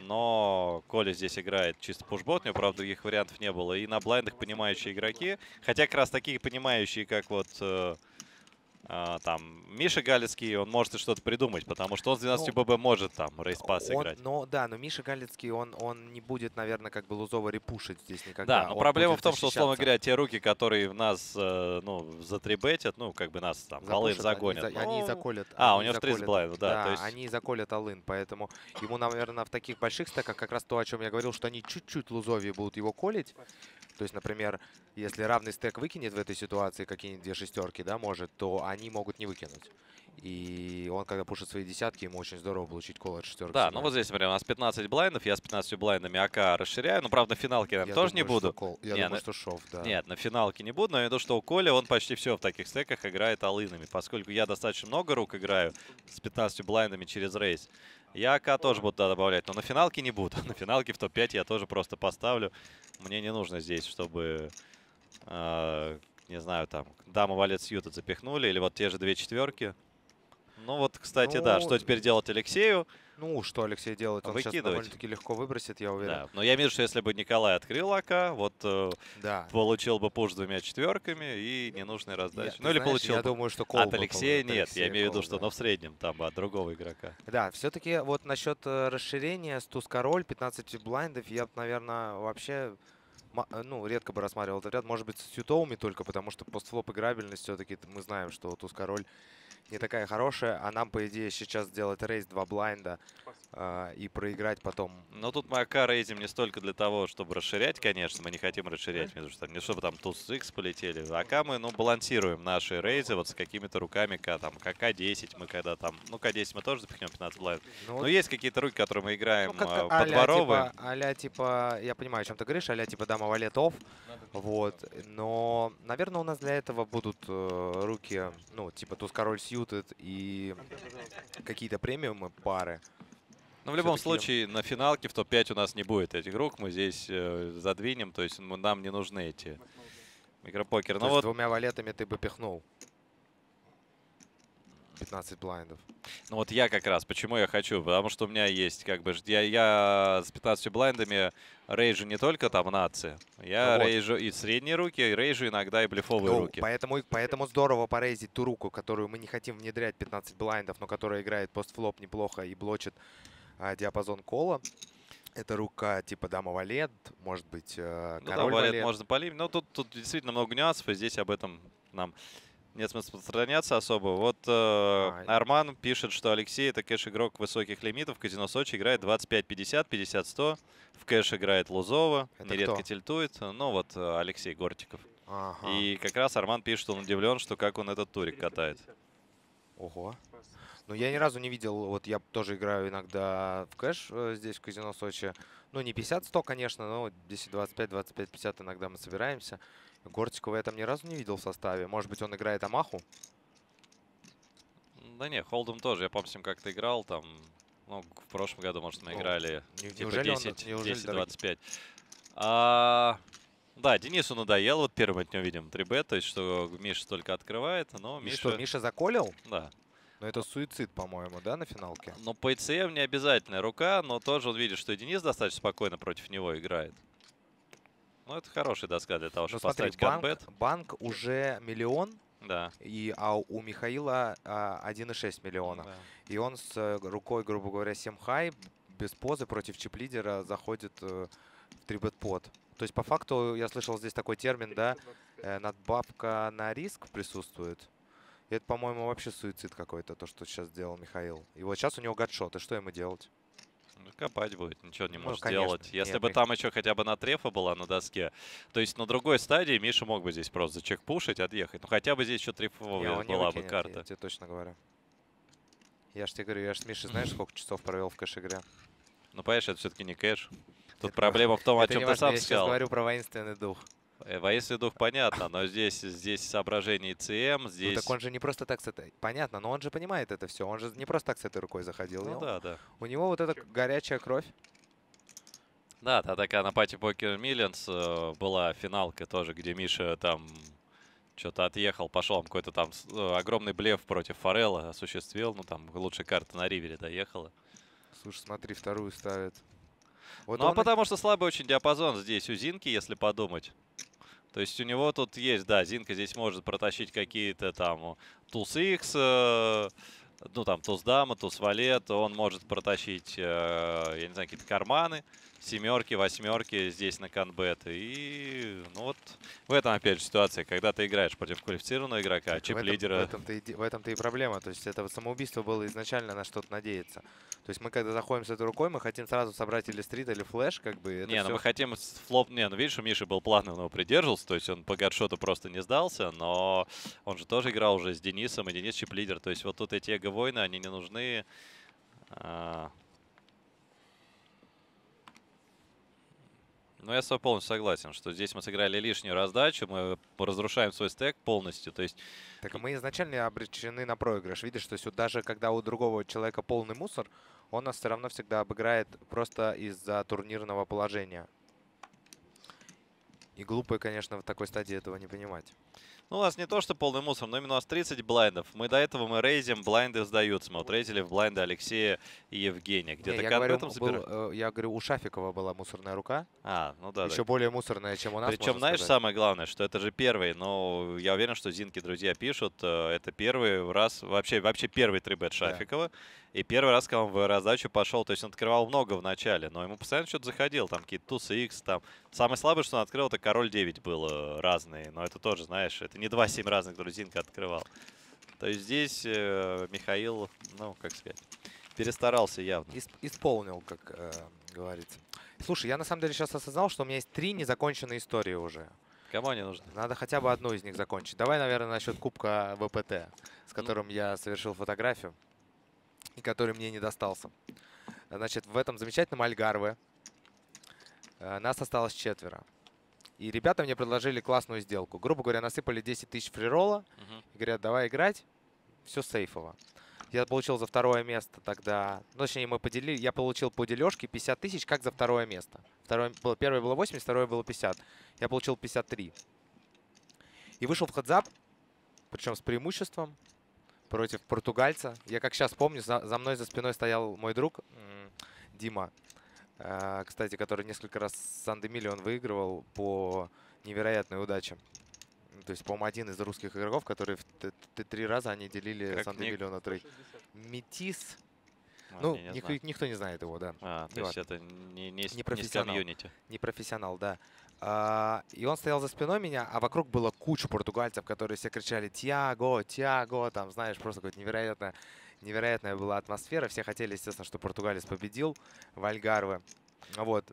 Но Коля здесь играет чисто пушбот, у него, правда, других вариантов не было. И на блайндах понимающие игроки, хотя как раз такие понимающие, как вот э, там Миша Галицкий, он может и что-то придумать, потому что он с 12 Ну, ББ может там рейс-пас играть. но да, но Миша Галицкий, он, он не будет, наверное, как бы Лузова репушить здесь никогда. Да, но Он проблема в том, что, условно говоря, те руки, которые в нас, э, ну, затрибетят, ну, как бы нас там алын Запушат, загонят. Они, за- они ну, заколят. А, у него же 30 заколят. блайндов, да. Да, то есть, они заколят алын, поэтому ему, наверное, в таких больших стеках как раз то, о чем я говорил, что они чуть-чуть лузовье будут его колить. То есть, например, если равный стек выкинет в этой ситуации какие-нибудь две шестерки, да, может, то они могут не выкинуть. И он, когда пушит свои десятки, ему очень здорово получить кол от шестерки. Да, ну вот здесь, смотри, у нас 15 блайндов, я с 15 блайндами АК расширяю. Ну, правда, на финалке, наверное, Я тоже не думаю, что буду. кол- я Не, думаю, на- что шов, да. Нет, на финалке не буду, но я имею в виду, что у Коли он почти все в таких стеках играет алынами. Поскольку я достаточно много рук играю с 15 блайндами через рейс, я АК тоже буду добавлять, но на финалке не буду. На финалке в топ-5 я тоже просто поставлю. Мне не нужно здесь, чтобы, э, не знаю, там, дама валет сьюта запихнули, или вот те же две четверки. Ну вот, кстати, да, Ну, что теперь делать Алексею? Ну, что Алексей делает? Он сейчас Выкидывать. довольно-таки легко выбросит, я уверен. Да, но я вижу, что если бы Николай открыл АК, вот э, Да. получил бы пуш двумя четверками и ненужные раздачи. ты ну или знаешь, получил я бы думаю, что кол от был, Алексея нет. Алексея я имею в виду, что да. ну, в среднем там от другого игрока. Да, все-таки вот насчет э, расширения с туз-король, 15 блайндов, я, бы, наверное, вообще э, ну, редко бы рассматривал этот ряд. Может быть, с сютовыми только, потому что постфлоп играбельность все-таки мы знаем, что туз-король не такая хорошая, а нам, по идее, сейчас сделать рейс 2 блайнда э, и проиграть потом. Но тут мы АК рейзим не столько для того, чтобы расширять, конечно, мы не хотим расширять, потому что не чтобы там туз X полетели. АК мы, ну, балансируем наши рейзы вот с какими-то руками, ка- там, КК-10 мы когда там, ну, К10 мы тоже запихнем 15 блайнд. Ну, Но есть какие-то руки, которые мы играем Ну, как а, а-ля подворовываем. типа, а типа, я понимаю, о чем ты говоришь, а типа дама валетов, вот, но, наверное, у нас для этого будут э, руки, ну, типа туз король сьютед и какие-то премиумы пары. Но в любом случае на финалке в топ-5 у нас не будет этих рук. Мы здесь э, задвинем, то есть мы- нам не нужны эти микропокеры. То Ну вот двумя валетами ты бы пихнул 15 блайндов. Ну вот я как раз, почему я хочу, потому что у меня есть как бы, я, я с 15 блайндами рейжу не только там нации, я Ну вот. рейжу и средние руки, и рейжу иногда и блефовые Ну, руки. Поэтому, поэтому здорово порейзить ту руку, которую мы не хотим внедрять 15 блайндов, но которая играет постфлоп неплохо и блочит а, диапазон кола. Это рука типа дама валет, может быть, э, Ну да, король валет валет. можно полить, но тут, тут действительно много нюансов, и здесь об этом нам нет смысла распространяться особо. Вот э, Арман пишет, что Алексей это кэш-игрок высоких лимитов. Казино Сочи играет 25-50, 50-100. В кэш играет Лузова, Это нередко кто? тильтует. Ну вот э, Алексей Гортиков. Ага. И как раз Арман пишет, что он удивлен, что как он этот турик катает. Ого. Ну, я ни разу не видел, вот я тоже играю иногда в кэш э, здесь, в казино Сочи. Ну, не 50-100, конечно, но 10-25, 25-50 иногда мы собираемся. Гортикова я там ни разу не видел в составе. Может быть, он играет Амаху? Да не, Холдом тоже. Я помню, ним как-то играл там. Ну, в прошлом году, может, мы Ну, играли не- типа неужели он- 10, неужели 10-25. А, да, Денису надоело. Вот первым от него видим 3 то есть что Миша только открывает, но И Миша... что, Миша заколил? Да. Ну, это суицид, по-моему, да, на финалке? Но по ИЦМ не обязательная рука, но тоже он видит, что и Денис достаточно спокойно против него играет. Ну, это хорошая доска для того, Ну, чтобы смотри, поставить банк, банк уже миллион, Да. и, а у Михаила а, 1,6 миллиона. Да. И он с э, рукой, грубо говоря, 7 хай, без позы против чип-лидера заходит э, в 3 под. То есть, по факту, я слышал здесь такой термин, да, э, надбавка на риск присутствует. И это, по-моему, вообще суицид какой-то, то, что сейчас сделал Михаил. И вот сейчас у него гадшот, и что ему делать? Ну, копать будет, ничего не Ну, может конечно. сделать. Если Нет, бы там еще хотя бы на трефа была на доске, то есть на другой стадии Миша мог бы здесь просто чекпушить, отъехать. Ну хотя бы здесь еще трефовая была бы карта. Я тебе точно говорю. Я ж тебе говорю, я ж с Мишей, знаешь, сколько часов провел в кэш-игре? Ну, понимаешь, это все-таки не кэш. Тут Это- проблема в том, о чем ты важно, сам я сказал. говорю про воинственный дух. Э, Воинственный дух понятно, но здесь, здесь соображение ЦМ, Ну, здесь... так он же не просто так с этой... Понятно, но он же понимает это все. Он же не просто так с этой рукой заходил. Ну да, да. У него вот эта горячая кровь. Да, та такая на пати Покер Миллианс э, была финалка тоже, где Миша там что-то отъехал, пошел, какой-то там э, огромный блеф против Форелла осуществил, ну там лучшая карта на ривере доехала. Слушай, смотри, вторую ставит. Вот ну а он потому что слабый очень диапазон здесь у Зинки, если подумать. То есть у него тут есть, да, Зинка здесь может протащить какие-то там туз X, э, ну там туз дама, туз валет, он может протащить, э, я не знаю, какие-то карманы, семерки, восьмерки здесь на канбет. И ну вот в этом опять же ситуация, когда ты играешь против квалифицированного игрока, Так в этом- В чип-лидера. этом-то и, в этом-то и проблема. То есть это вот самоубийство было изначально на что-то надеяться. То есть мы когда заходим с этой рукой, мы хотим сразу собрать или стрит, или флеш, как бы. Не, ну всё- мы хотим флоп... Не, ну видишь, у Миши был план, он его придерживался, то есть он по гадшоту просто не сдался, но он же тоже играл уже с Денисом, и Денис чип-лидер. То есть вот тут эти эго-войны, они не нужны. Ну, я с тобой полностью согласен, что здесь мы сыграли лишнюю раздачу, мы разрушаем свой стек полностью. То есть Так мы изначально обречены на проигрыш. Видишь, то есть даже когда у другого человека полный мусор, он нас все равно всегда обыграет просто из-за турнирного положения. И глупо, конечно, в такой стадии этого не понимать. Ну, у нас не то, что полный мусор, но именно у нас 30 блайндов. Мы до этого мы рейзим, блайнды сдаются. Мы вот рейзили в блайнды Алексея и Евгения. Где-то я, к говорю, этом был, э, я говорю, у Шафикова была мусорная рука. А, ну да. Еще да. более мусорная, чем у нас. Причем, знаешь, сказать. самое главное, что это же первый, но я уверен, что Зинки друзья пишут, э, это первый раз, вообще, вообще первый трибет Шафикова, и первый раз, когда он в раздачу пошел, то есть он открывал много в начале, но ему постоянно что-то заходил, там какие-то тусы X, там. Самое слабое, что он открыл, это король 9 было разные, но это тоже, знаешь, это не 2-7 разных, которые Зинка открывал. То есть здесь э, Михаил, ну, как сказать, перестарался явно. Ис- исполнил, как э, говорится. Слушай, я на самом деле сейчас осознал, что у меня есть три незаконченные истории уже. Кому они нужны? Надо хотя бы одну из них закончить. Давай, наверное, насчет Кубка ВПТ, Ну. с которым я совершил фотографию и который мне не достался. Значит, в этом замечательном Альгарве э, нас осталось четверо. И ребята мне предложили классную сделку. Грубо говоря, насыпали 10 тысяч фриролла Мгм. и говорят, давай играть, все сейфово. Я получил за второе место тогда, ну, точнее, мы поделили, я получил по дележке 50 тысяч, как за второе место. Второе, было, первое было 80, второе было 50. Я получил 53. И вышел в хедзап, причем с преимуществом против португальца. Я как сейчас помню, за, за мной за спиной стоял мой друг Дима, э, кстати, который несколько раз Сан-Демилион выигрывал по невероятной удаче. То есть, по-моему, один из русских игроков, которые в три раза они делили Как Сан-Демилион на три. Метис. А, ну, не, не ник- знаю. никто не знает его, да. А, то есть это не, не, с- не с профессионал. комьюнити. Не профессионал, да. А, и он стоял за спиной меня, а вокруг было куча португальцев, которые все кричали «Тиаго! Тиаго!» Там, знаешь, просто какая-то невероятная, невероятная была атмосфера. Все хотели, естественно, что португалец победил в Альгарве. Вот.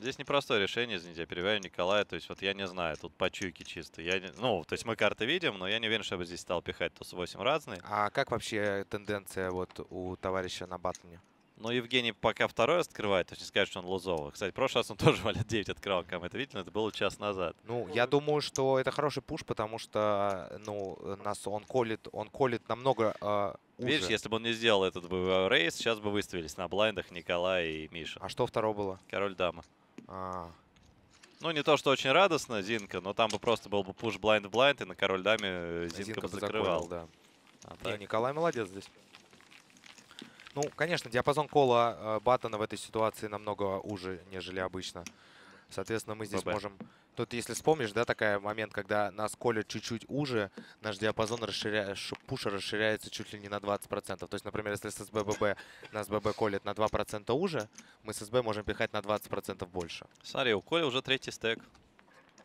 Здесь непростое решение, извините, я перебиваю Николая. То есть вот я не знаю, тут по чуйке чисто. Я не- ну, то есть мы карты видим, но я не уверен, что я бы здесь стал пихать туз 8 разные. А как вообще тенденция вот у товарища на батле? Но Евгений пока второй открывает, то есть не сказать, что он лузовый. Кстати, в прошлый раз он тоже валет 9 открывал, мы это видели, но это было час назад. Ну, я думаю, что это хороший пуш, потому что, ну, нас он колет, он колет намного э, уже. Видишь, если бы он не сделал этот бы э, рейс, сейчас бы выставились на блайндах Николай и Миша. А что второго было? Король дама. А, Ну, не то, что очень радостно, Зинка, но там бы просто был бы пуш блайнд в блайнд, и на король даме э, Зинка, Зинка бы закрывал. да. А Не, Николай молодец здесь. Ну, конечно, диапазон колла э, Баттона в этой ситуации намного уже, нежели обычно. Соответственно, мы здесь ББ. можем... Тут, если вспомнишь, да, такой момент, когда нас коллят чуть-чуть уже, наш диапазон расширя... пуша расширяется чуть ли не на 20%. То есть, например, если с СБ-ББ нас ББ колет на 2% уже, мы с СБ можем пихать на 20% больше. Смотри, у Коли уже третий стек.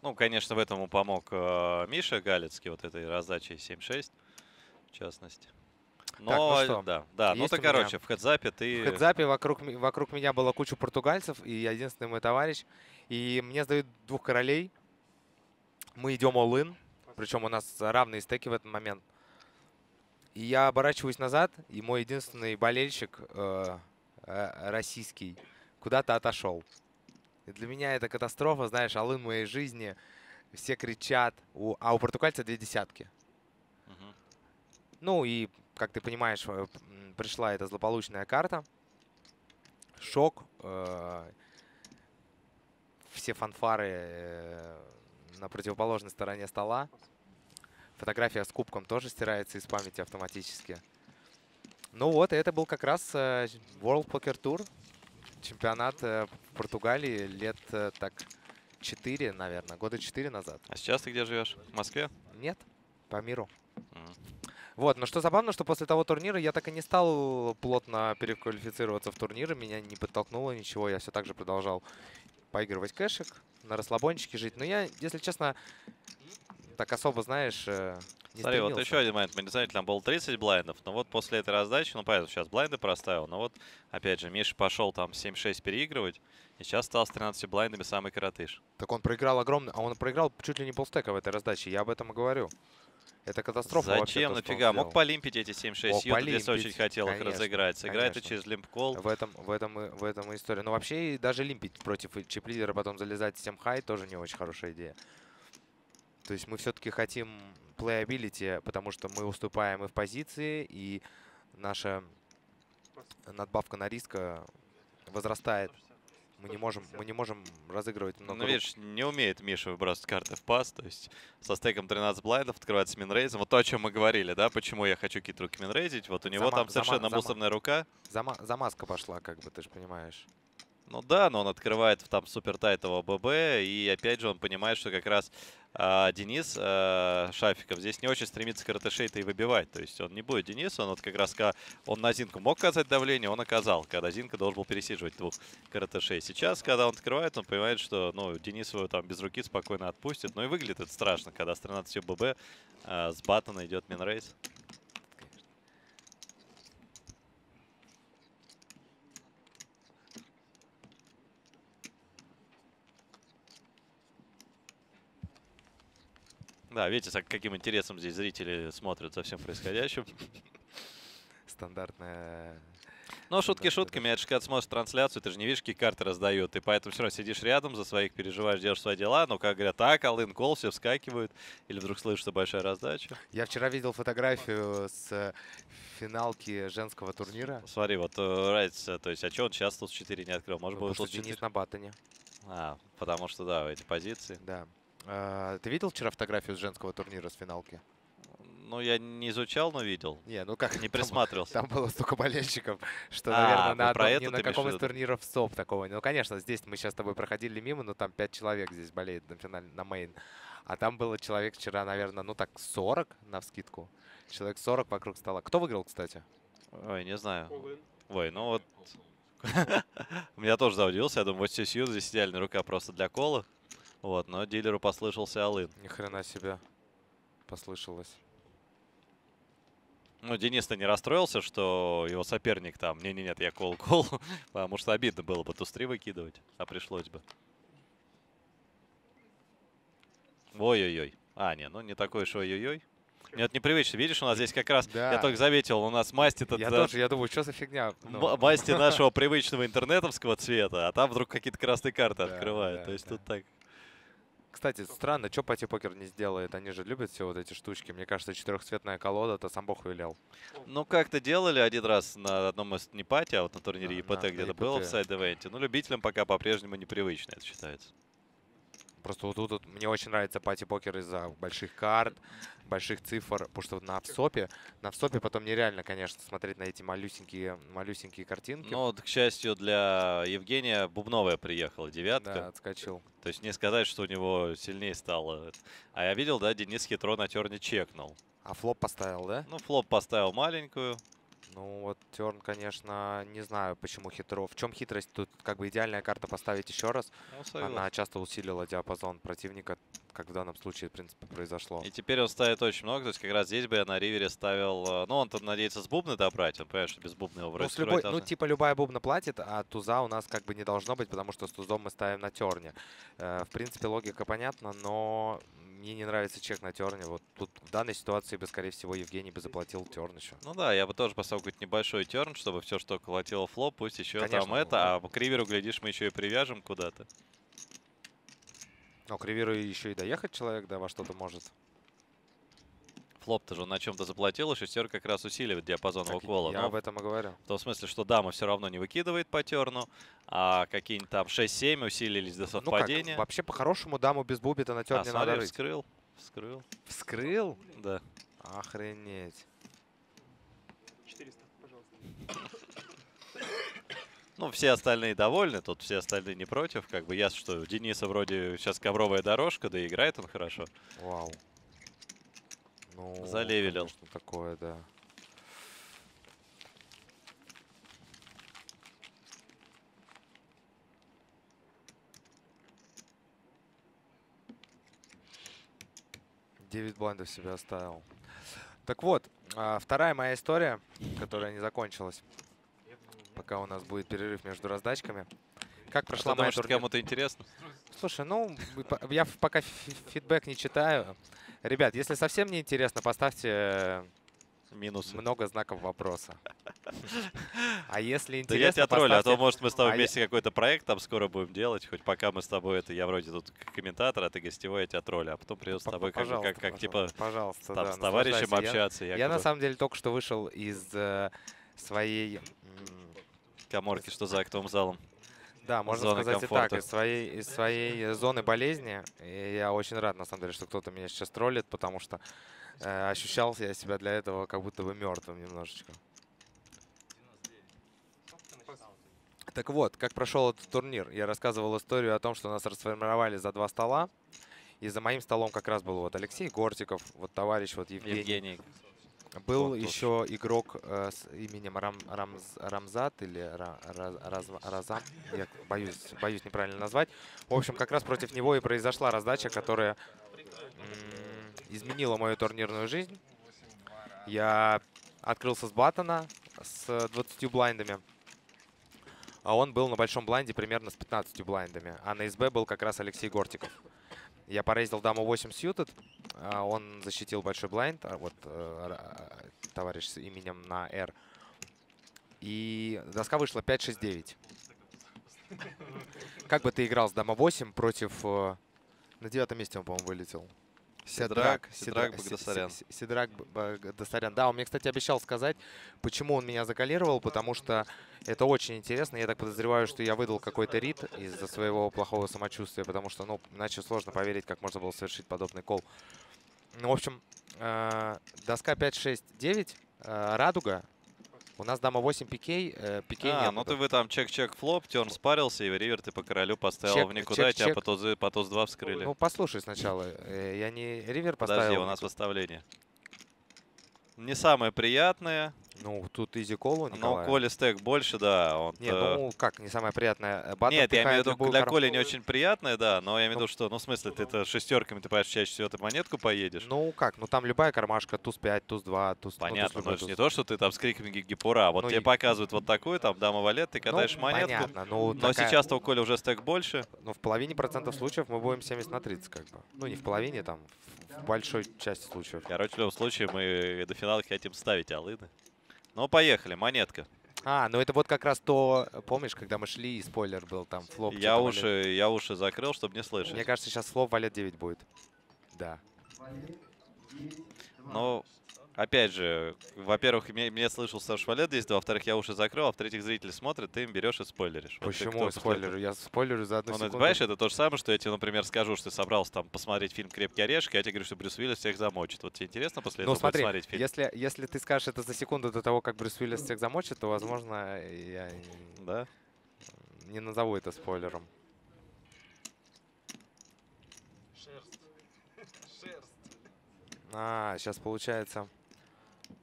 Ну, конечно, в этом помог э, Миша Галицкий, вот этой раздачей 7-6, в частности. Но, Так, ну что, да, да, ну то, меня- короче, в хедзапе ты... В хедзапе вокруг, вокруг меня была куча португальцев, и я единственный мой товарищ. И мне сдают двух королей. Мы идем all-in, причем у нас равные стеки в этот момент. И я оборачиваюсь назад, и мой единственный болельщик э, э, российский куда-то отошел. И для меня это катастрофа, знаешь, all-in моей жизни. Все кричат, у- а у португальца две десятки. Ну и, как ты понимаешь, э, пришла эта злополучная карта. Шок. э, Все фанфары э, на противоположной стороне стола. Фотография с кубком тоже стирается из памяти автоматически. Ну вот, это был как раз World Poker Tour. Чемпионат Португалии лет так 4, наверное, года 4 назад. А сейчас ты где живешь? В Москве? Нет, по миру. Мгм. Вот, но что забавно, что после того турнира я так и не стал плотно переквалифицироваться в турниры, меня не подтолкнуло ничего, я все так же продолжал поигрывать кэшек, на расслабончике жить. Но я, если честно, так особо, знаешь, э, не Смотри, вот стремился. еще один момент. Мы не знали, там было 30 блайндов, но вот после этой раздачи, ну, понятно, сейчас блайнды проставил, но вот, опять же, Миша пошел там 7-6 переигрывать, и сейчас стал с 13 блайндами самый коротыш. Так он проиграл огромный, а он проиграл чуть ли не полстека в этой раздаче, я об этом и говорю. Это катастрофа вообще, Зачем? Нафига? Мог полимпить эти 7-6. Мог Юта здесь очень хотел их конечно, разыграть. Сыграет и конечно. через лимпкол. В этом, в этом, и, в этом и история. Но вообще и даже лимпить против чип-лидера, потом залезать с тем хай тоже не очень хорошая идея. То есть мы все-таки хотим playability, потому что мы уступаем и в позиции, и наша надбавка на риска возрастает. Мы не можем, мы не можем разыгрывать много Ну, рук. видишь, не умеет Миша выбрасывать карты в пас. То есть со стеком 13 блайндов открывается минрейзом. Вот то, о чем мы говорили, да, почему я хочу какие-то руки минрейзить. Вот у него Зама- там совершенно зама- зама- мусорная рука. Зама- замазка пошла, как бы, ты же понимаешь. Ну да, но он открывает там супер тайтового ББ, и опять же он понимает, что как раз а, Денис а, Шафиков здесь не очень стремится каратышей-то и выбивать. То есть он не будет Денис, он вот как раз он на Зинку мог оказать давление, он оказал, когда Зинка должен был пересиживать двух каратышей. Сейчас, когда он открывает, он понимает, что ну, Денис его там без руки спокойно отпустит. Ну и выглядит это страшно, когда с 13 ББ а, с Баттона идет минрейс. Да, видите, с каким интересом здесь зрители смотрят за всем происходящим. Стандартная... Но шутки шутками, это же когда смотришь трансляцию, ты же не видишь, какие карты раздают. И поэтому все равно сидишь рядом за своих, переживаешь, делаешь свои дела. Но как говорят, так, Алын, кол, все вскакивают. Или вдруг слышится большая раздача. Я вчера видел фотографию с э, финалки женского турнира. Смотри, вот э, разница. То есть, а что он сейчас тут 4 не открыл? Может Потому быть, тут 4? Денис на баттоне. А, потому что, да, эти позиции. Да. А, Ты видел вчера фотографию с женского турнира с финалки? Ну, я не изучал, но видел. Не, ну как? Не там- присматривался. Там было столько болельщиков, что, А, наверное, на про одном- это ни на каком из турниров СОП такого. Ну, конечно, здесь мы сейчас с тобой проходили мимо, но там 5 человек здесь болеет на финале, на мейн. А там было человек вчера, наверное, ну так 40 на вскидку. Человек 40 вокруг стола. Кто выиграл, кстати? Ой, не знаю. Ой, ну вот... Меня тоже заудивился. Я думаю, вот все Сьюз здесь идеальная рука просто для кола. Вот, но дилеру послышался Алын. Ни хрена себе послышалось. Ну, Денис-то не расстроился, что его соперник там, не-не-нет, я кол-кол, потому что обидно было бы туз-3 выкидывать, а пришлось бы. Ой-ой-ой. А, не, ну не такой уж ой-ой-ой. Мне вот непривычно. Видишь, у нас здесь как раз, я Да. только заметил, у нас масти этот... Я э, тоже, я думаю, что за фигня? Ну. м- масти нашего привычного интернетовского цвета, а там вдруг какие-то красные карты Да, открывают. да, То есть да. тут так... Кстати, странно, что PartyPoker не сделает? Они же любят все вот эти штучки. Мне кажется, четырехцветная колода, это сам Бог велел. Ну, как-то делали один раз на одном из, не Party, а вот на турнире А, EPT на- где-то было в side event -е. Ну, любителям пока по-прежнему непривычно это считается. Просто вот тут вот мне очень нравится пати покер из-за больших карт, больших цифр, потому что на всопе, на всопе потом нереально, конечно, смотреть на эти малюсенькие, малюсенькие картинки. Ну, вот, к счастью, для Евгения Бубновая приехала, девятка. Да, отскочил. То есть не сказать, что у него сильнее стало. А я видел, да, Денис хитро на терне чекнул. А флоп поставил, да? Ну, флоп поставил маленькую. Ну вот Терн, конечно, не знаю, почему хитро. В чем хитрость? Тут как бы идеальная карта поставить еще раз. Ну. Она часто усилила диапазон противника, как в данном случае, в принципе, произошло. И теперь он ставит очень много. То есть как раз здесь бы я на ривере ставил... э, Ну, он там надеется с бубны добрать. Он понимает, что без бубны его Ну, вроде с любой, ну, типа любая бубна платит, а туза у нас как бы не должно быть, потому что с тузом мы ставим на терне. Э, в принципе, логика понятна, но мне не нравится чек на терне. Вот тут в данной ситуации бы, скорее всего, Евгений бы заплатил терн еще. Ну да, я бы тоже поставил какой-то небольшой терн, чтобы все, что колотило флоп, пусть еще там Конечно, это, а к риверу, глядишь, мы еще и привяжем куда-то. Но к риверу еще и доехать человек, да, во что-то может. Флоп-то же он на чем-то заплатил, и шестер как раз усиливает диапазон его Так кола. я но об этом и говорю. В том смысле, что дама все равно не выкидывает по терну, а какие-нибудь там 6-7 усилились до Ну как, совпадения. вообще по-хорошему даму без буби-то на терне а, надо смотри, рыть. вскрыл, вскрыл. Вскрыл? Да. Охренеть. 400, пожалуйста. Ну, все остальные довольны, тут все остальные не против. Как бы ясно, что у Дениса вроде сейчас ковровая дорожка, да и играет он хорошо. Вау. Ну, Залевелил. конечно, такое, да. Девять блайндов себе оставил. Так вот, а, вторая моя история, которая не закончилась, пока у нас будет перерыв между раздачками. Как прошла А ты моя думаешь, это турнир- кому-то интересно? Слушай, ну, я пока фи- фидбэк не читаю. Ребят, если совсем не интересно, поставьте э, Минусы. много знаков вопроса. А если Да интересно, я тебя троллю, а то, может, мы с тобой а вместе какой-то проект там скоро будем делать. Хоть пока мы с тобой это, я вроде тут комментатор, а ты гостевой, я тебя троллю. А потом придется с тобой как, как, типа там, да, с товарищем общаться. Я, на самом деле только что вышел из э, своей... Коморки, что за актовым залом. Да, можно Зоны сказать комфорта. и так, из своей, из своей зоны болезни. И я очень рад, на самом деле, что кто-то меня сейчас троллит, потому что э, ощущал я себя для этого как будто бы мертвым немножечко. Так вот, как прошел этот турнир? Я рассказывал историю о том, что нас расформировали за два стола. И за моим столом как раз был вот Алексей Гортиков, вот товарищ вот Евгений. Евгений. Был Вот, еще игрок э, с именем Рам, Рамз- Рамзат или Ра- Ра- Раз- Разам. Я боюсь, боюсь неправильно назвать. В общем, как раз против него и произошла раздача, которая изменила мою турнирную жизнь. Я открылся с button -а с 20 блайндами. А он был на большом блайнде примерно с 15 блайндами. А на СБ был как раз Алексей Гортиков. Я порейзил даму 8 сьютед. а Он защитил большой блайнд. а Вот э, а, товарищ с именем на R. И доска вышла 5-6-9. Как бы ты играл с дама 8 против... э, На девятом месте он, по-моему, вылетел. Седрак, Седра- Седрак Се- Багдасарян. Се- Седрак Багдасарян. Да, он мне, кстати, обещал сказать, почему он меня закалировал, потому что это очень интересно. Я так подозреваю, что я выдал какой-то рит из-за своего плохого самочувствия, потому что, ну, иначе сложно поверить, как можно было совершить подобный кол. Ну, в общем, э, доска 5-6-9, э, радуга. У нас дама 8 пикей, э, пикей А, нет. ну ты вы там чек-чек флоп, терн спарился, и ривер ты по королю поставил Чек- в никуда, и тебя чек- по туз, по туз 2 вскрыли. Ну, послушай сначала. Э, Я не ривер Подожди, поставил. у нас выставление. Не самое приятное. Ну, тут изи колу, Но Николай. Коли стек больше, да. Он Не, ну как, не самое приятное. Э, Баттл Нет, я имею в виду, для Коли не очень приятное, да, но я имею в виду, что, ну, в смысле, ты это шестерками, ты понимаешь, чаще всего ты монетку поедешь. Ну как, ну там любая кармашка, туз 5, туз 2, туз... ну, Понятно, туз но это не то, что ты там с криками гипура, вот Ну, тебе и- показывают вот такую, там, дама валет, ты катаешь монетку. понятно, ну, но такая- сейчас-то у Коли уже стек больше. Ну, в половине процентов случаев мы будем 70 на 30, как бы. Ну, не в половине, там, в большой части случаев. Короче, в любом случае, мы до финала хотим ставить алыны. Ну, поехали, монетка. А, ну это вот как раз то, помнишь, когда мы шли, и спойлер был там, флоп. Я что-то уши, валет. я уши закрыл, чтобы не слышать. Мне кажется, сейчас флоп валет 9 будет. Да. Но, опять же, во-первых, мне, мне слышал Саш Валет здесь, во-вторых, я уши закрыл, а в-третьих, зрители смотрят, ты им берешь и спойлеришь. Вот Почему спойлерю? этого? Я спойлерю за одну Ну, ну, секунду. понимаешь, это то же самое, что я тебе, например, скажу, что ты собрался там посмотреть фильм «Крепкий орешек», я тебе говорю, что Брюс Уиллис всех замочит. Вот тебе интересно после Ну этого будет смотри, смотреть фильм? если, если ты скажешь это за секунду до того, как Брюс Уиллис всех замочит, то, возможно, я да? не назову это спойлером. Шерсть. Шерсть. А, сейчас получается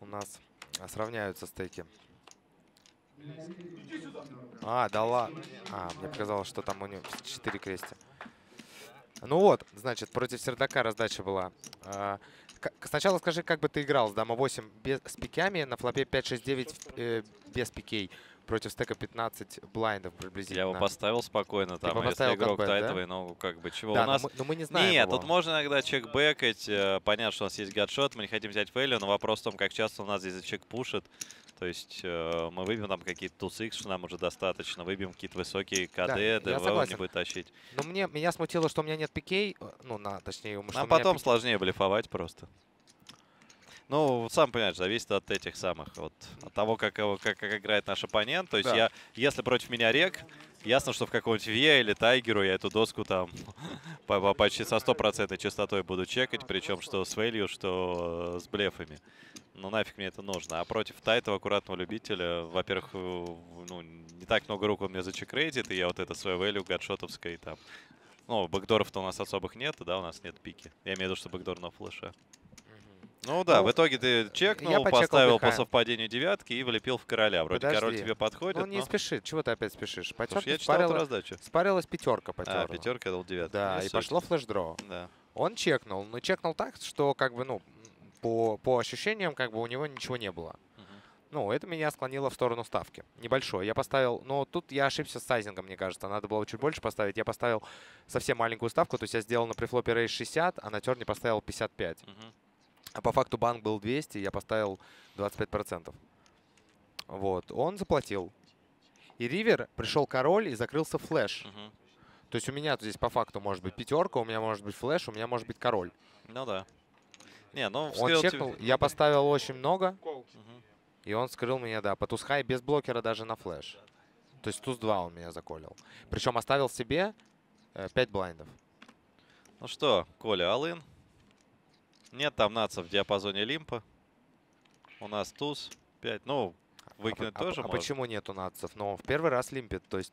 у нас а, сравняются стейки. А, да ладно. А, мне показалось, что там у него 4 крести. Ну вот, значит, против Сердака раздача была. А, сначала скажи, как бы ты играл с дама 8 без, с пиками, на флопе 5-6-9 э, без пикей против стека 15 блайндов приблизительно. Я его поставил спокойно, Ты там, если поставил игрок как бэт, да? тайтовый, ну, как бы, чего Да, у но нас... мы- но мы не знаем Нет, его. тут можно иногда чекбэкать, э, понятно, что у нас есть гадшот, мы не хотим взять фейлю, но вопрос в том, как часто у нас здесь чек пушит. То есть э, мы выбьем там какие-то туз X, что нам уже достаточно, выбьем какие-то высокие КД, Да, ДВ не будет тащить. Но мне, меня смутило, что у меня нет пикей, э, ну, на, точнее, что Нам потом сложнее блефовать просто. Ну, сам понимаешь, зависит от этих самых, вот, от того, как, его- как, как играет наш оппонент. То есть Да. я, если против меня рек, ясно, что в каком-нибудь Ве или Тайгеру я эту доску там по- по- почти со стопроцентной частотой буду чекать, причем что с вэлью, что с блефами. Ну нафиг мне это нужно. А против Тайтова, аккуратного любителя, во-первых, э, ну, не так много рук он мне зачекрейтит, и я вот это свое вэлью гадшотовской там. Ну, бэкдоров-то у нас особых нет, да, у нас нет пики. Я имею в виду, что бэкдор на флеше. Ну да, Ну, в итоге ты чекнул, я поставил по совпадению девятки и влепил в короля. Вроде король Подожди. тебе подходит, Ну, не но- спеши. Чего ты опять спешишь? По Слушай, чёрту я читал спарила- раздачу. Спарилась пятерка по А, пятерка дал девятку. Да, Ну, и суть. пошло флеш-дроу. Да. Он чекнул, но чекнул так, что как бы, ну, по, по ощущениям, как бы у него ничего не было. Ну, это меня склонило в сторону ставки. Небольшой. Я поставил... Но тут я ошибся с сайзингом, мне кажется. Надо было чуть больше поставить. Я поставил совсем маленькую ставку. То есть я сделал на префлопе рейс 60, а на терне поставил 55. А по факту банк был 200, я поставил 25%. Вот. Он заплатил. И ривер пришел король и закрылся флеш. То есть у меня здесь по факту может быть пятерка, у меня может быть флеш, у меня может быть король. Ну да. Не, ну Он вскрыл тебе- чекнул, я поставил очень много, Кол. и он скрыл меня, да, по тусхай без блокера даже на флеш. То есть туз 2 он меня заколил. Причем оставил себе 5 блайндов. Ну что, Коля, Алын. Нет там нацев в диапазоне лимпа. У нас туз 5. Ну, выкинуть а, тоже а можно. почему нету нацев? Ну, в первый раз лимпит, то есть...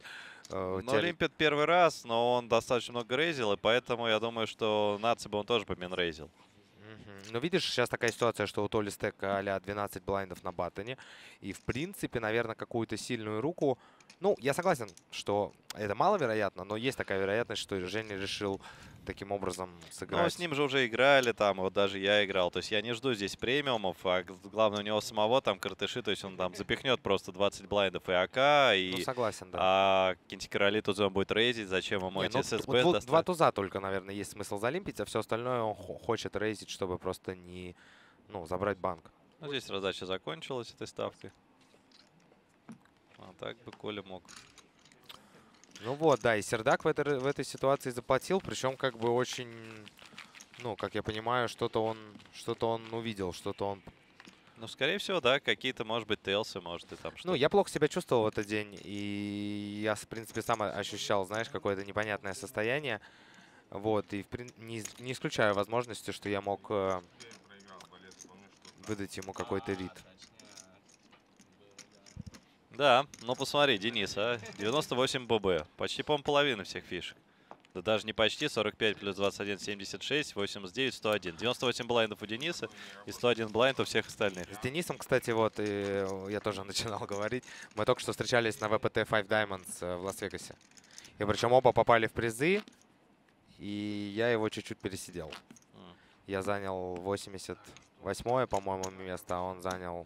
э, Ну, теори- лимпит первый раз, но он достаточно много рейзил, и поэтому я думаю, что нации бы он тоже бы рейзил. Мгм. Ну, видишь, сейчас такая ситуация, что у Толи стек а 12 блайндов на баттоне. И, в принципе, наверное, какую-то сильную руку... Ну, я согласен, что это маловероятно, но есть такая вероятность, что Женя решил таким образом сыграть. Ну, с ним же уже играли, там, вот даже я играл. То есть я не жду здесь премиумов, а главное у него самого там картыши, то есть он там запихнет просто 20 блайндов и АК, и... Ну, согласен, да. А какие-нибудь короли тут он будет рейзить, зачем ему Не, эти ну, ССБ вот достать? два туза только, наверное, есть смысл залимпить, а все остальное он хо- хочет рейзить, чтобы просто не ну, забрать банк. Ну, здесь раздача закончилась этой ставкой. так бы Коля мог. Ну вот, да, и Сердак в этой, в этой ситуации заплатил, причем как бы очень, ну, как я понимаю, что-то он, что-то он увидел, что-то он... Ну, скорее всего, да, какие-то, может быть, тейлсы, может, и там что-то. Ну, я плохо себя чувствовал в этот день, и я, в принципе, сам ощущал, знаешь, какое-то непонятное состояние. Вот, и не, не исключаю возможности, что я мог э, выдать ему какой-то рит. Да, ну посмотри, Денис, а, 98 ББ, почти, по-моему, половина всех фишек. Да даже не почти, 45 плюс 21, 76, 89, 101. 98 блайндов у Дениса и 101 блайнд у всех остальных. С Денисом, кстати, вот, и я тоже начинал говорить, мы только что встречались на ВПТ 5 Diamonds э, в Лас-Вегасе. И причем оба попали в призы, и я его чуть-чуть пересидел. Я занял 88 по-моему, место, а он занял...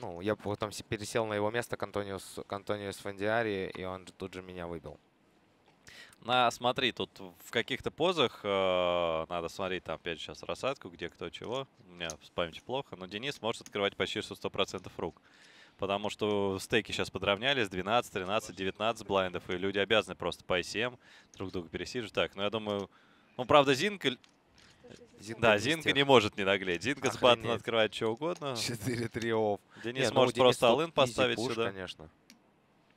Ну, я потом се- пересел на его место к Антониус, к Антониус Фандиари, и он тут же меня выбил. На, смотри, тут в каких-то позах э, надо смотреть там опять сейчас рассадку, где кто чего. У меня с памятью плохо, но Денис может открывать почти что 100% рук. Потому что стейки сейчас подравнялись, 12, 13, 19 блайндов, и люди обязаны просто по ICM друг друга пересиживать. Так, ну я думаю... Ну, правда, Зинка... Зинка да, стер. не может не наглеть. Зинка с баттон Охренеть. открывает что угодно. 4-3 офф. Денис Не, ну, может просто алын поставить push, сюда. конечно.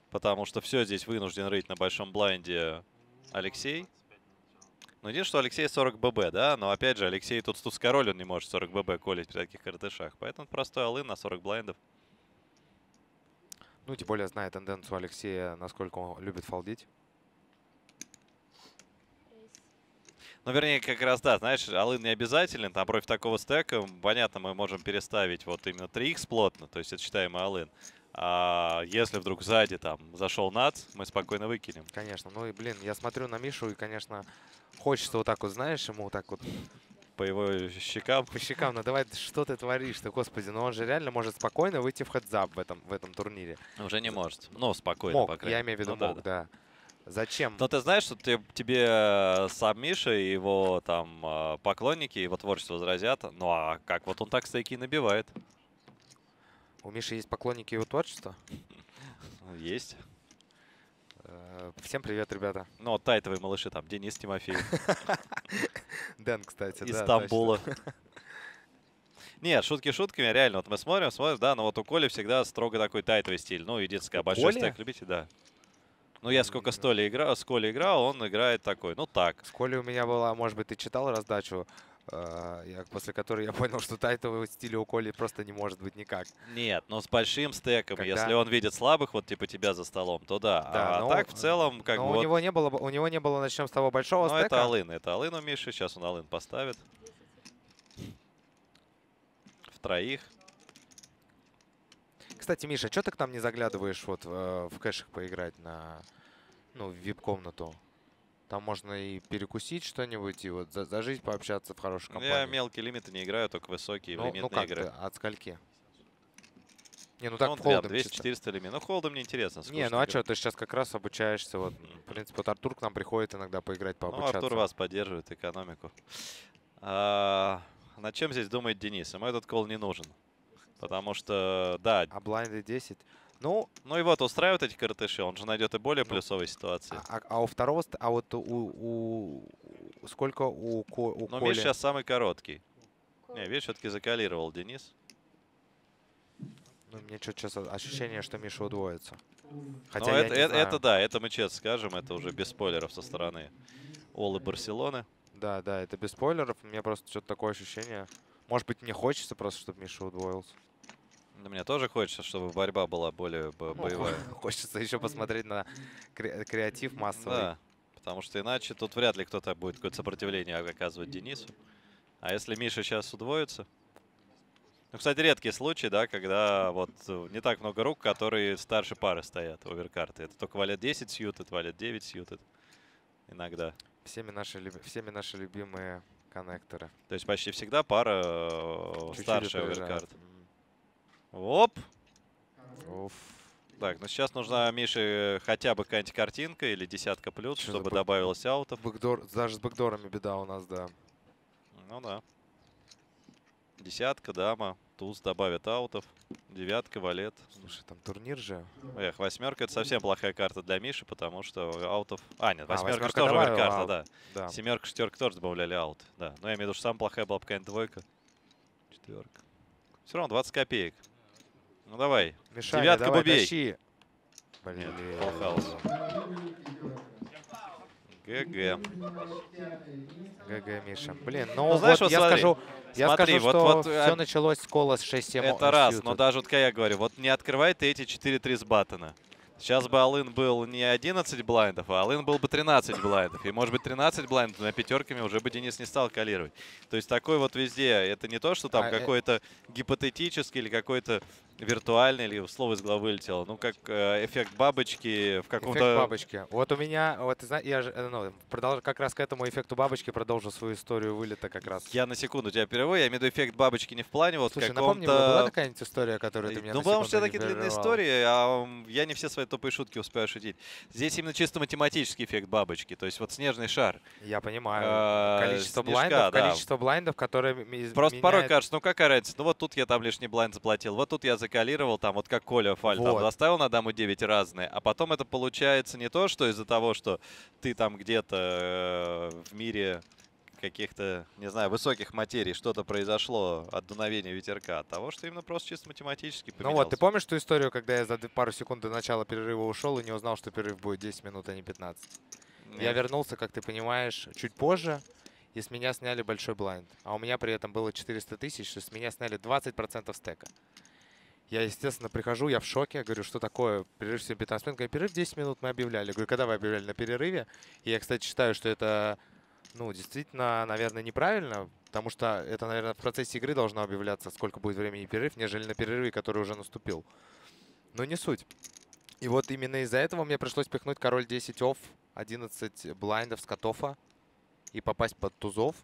Потому что все здесь вынужден рыть на большом блайнде Алексей. Ну, единственное, что Алексей 40 ББ, да? Но опять же, Алексей тут с король, он не может 40 ББ колить при таких картышах. Поэтому простой алын на 40 блайндов. Ну, тем более, зная тенденцию Алексея, насколько он любит фалдить. Ну, вернее, как раз, да, знаешь, алын не обязателен. Там против такого стека, понятно, мы можем переставить вот именно 3х плотно, то есть это считаемый алын. А если вдруг сзади там зашел нац, мы спокойно выкинем. Конечно. Ну и, блин, я смотрю на Мишу, и, конечно, хочется вот так вот, знаешь, ему вот так вот... По его щекам? По щекам. Ну давай, что ты творишь-то, господи. Ну он же реально может спокойно выйти в хедзап в этом, в этом турнире. Уже не может. Ну, спокойно, Мог, по крайней я имею в виду Ну да, мог, да. Зачем? Но ты знаешь, что ты- тебе э, сам Миша и его там э, поклонники, его творчество возразят. Ну а как вот он так стейки и набивает? У Миши есть поклонники его творчества? Есть. Э, Всем привет, ребята. Ну, тайтовые малыши там, Денис Тимофеев. Дэн, кстати, Из Стамбула. Нет, шутки шутками, реально. Вот мы смотрим, смотрим, да, но вот у Коли всегда строго такой тайтовый стиль. Ну, единственное, У большой стек любите, да. Ну, я сколько с Толей играл, с Колей играл, он играет такой, ну так. С Колей у меня была, может быть, ты читал раздачу, э, я- после которой я понял, что тайтового стиля у Коли просто не может быть никак. Нет, но с большим стеком, Когда- если он видит слабых, вот типа тебя за столом, то да. Да, а но- так в целом, как Но бы у вот- него не было, у него не было, начнем с того большого Ну, стека. это алын, это алын у Миши. Сейчас он алын поставит. В троих. Кстати, Миша, что ты к нам не заглядываешь вот э, в кэшах поиграть на, ну, в вип-комнату? Там можно и перекусить что-нибудь, и вот за, зажить, пообщаться в хорошей Ну, компании. Я мелкие лимиты не играю, только высокие Ну, ну лимитные как игры. ты, от скольки? Не, ну так Ну, чисто. 200-400 лимит. Ну, холдом мне интересно. Не, ну а играть. что, ты сейчас как раз обучаешься, вот, в принципе, вот Артур к нам приходит иногда поиграть, Ну, пообучаться. Артур вас поддерживает, экономику. А, над чем здесь думает Денис? Ему этот кол не нужен. Потому что, да. А блайнды 10? Ну, ну и вот устраивают эти картыши, он же найдет и более Ну, плюсовые ситуации. А, а у второго, а вот у, у- сколько у, Ко- у Но Коли? Миш сейчас самый короткий. Не, видишь, все-таки закалировал Денис. Ну, мне что-то сейчас ощущение, что Миша удвоится. Хотя я это, не это, знаю. это да, это мы честно скажем, это уже без спойлеров со стороны Олы Барселоны. Да, да, это без спойлеров. У меня просто что-то такое ощущение. Может быть, мне хочется просто, чтобы Миша удвоился. Да мне тоже хочется, чтобы борьба была более бо- боевая. Хочется еще посмотреть на кре- креатив массовый. Да, потому что иначе тут вряд ли кто-то будет какое-то сопротивление оказывать Денису. А если Миша сейчас удвоится? Ну, кстати, редкий случай, да, когда вот э, не так много рук, которые старше пары стоят, оверкарты. Это только валет 10 сьютед, валет 9 сьютед. Иногда. Всеми наши, всеми наши любимые коннекторы. То есть почти всегда пара э, Чуть-чуть старше опережает. оверкарт. Оп! Уф. Так, ну сейчас нужна Мише хотя бы какая-нибудь картинка или десятка плюс, за чтобы бэк- добавилось аутов. Бэкдор, даже с бэкдорами беда у нас, да. Ну да. Десятка, дама, туз добавит аутов. Девятка, валет. Слушай, там турнир же. Эх, восьмерка это совсем плохая карта для Миши, потому что аутов... А, нет, А, восьмерка, восьмерка тоже добавила карта, аут. да. Да. Семерка, шестерка тоже добавляли аут. Да. Но я имею в виду, что самая плохая была бы какая-нибудь двойка. Четверка. Все равно 20 копеек. Ну давай. Мишаня, Девятка давай, бубей. тащи. Блин. Нет. GG. GG, Миша. Блин, ну, Ну, вот знаешь, вот я смотри, скажу, я смотри, скажу, вот- что вот, все а, началось с кола с 6-7. Это раз, но даже вот как я говорю, вот не открывай ты эти 4-3 с баттона. Сейчас бы Алын был не 11 блайндов, а Алын был бы 13 блайндов. И может быть 13 блайндов, но пятерками уже бы Денис не стал калировать. То есть такой вот везде. Это не то, что там А, э- какой-то гипотетический или какой-то виртуальный, или слово из головы вылетело. Ну, как э, эффект бабочки в каком-то... Эффект бабочки. Вот у меня, вот ты знаешь, я же, э, ну, продолжу, как раз к этому эффекту бабочки продолжу свою историю вылета как раз. Я на секунду тебя перерываю. Я имею в виду эффект бабочки не в плане вот Слушай, напомни, мне, была такая-нибудь история, которую ты меня Ну, потому что такие длинные истории, а я не все свои тупые шутки успеваю шутить. Здесь именно чисто математический эффект бабочки, то есть вот снежный шар. Я понимаю. А, количество блайндов, количество блайндов, которые Просто порой кажется, ну какая разница, ну вот тут я там лишний блайнд заплатил, вот тут я закалировал, там вот как Коля Фаль там Вот. заставил на даму 9 разные, а потом это получается не то, что из-за того, что ты там где-то э, в мире каких-то, не знаю, высоких материй что-то произошло от дуновения ветерка, от того, что именно просто чисто математически Ну поменялся. вот, ты помнишь ту историю, когда я за пару секунд до начала перерыва ушел и не узнал, что перерыв будет 10 минут, а не 15? Я Нет. вернулся, как ты понимаешь, чуть позже, и с меня сняли большой блайнд. А у меня при этом было 400 тысяч, с меня сняли 20% стека. Я, естественно, прихожу, я в шоке, говорю, что такое, перерыв сегодня 15 минут, говорю, перерыв 10 минут мы объявляли. Говорю, когда вы объявляли на перерыве? И я, кстати, считаю, что это, ну, действительно, наверное, неправильно, потому что это, наверное, в процессе игры должно объявляться, сколько будет времени перерыв, нежели на перерыве, который уже наступил. Но не суть. И вот именно из-за этого мне пришлось пихнуть король 10 офф, 11 блайндов с катофа и попасть под тузов.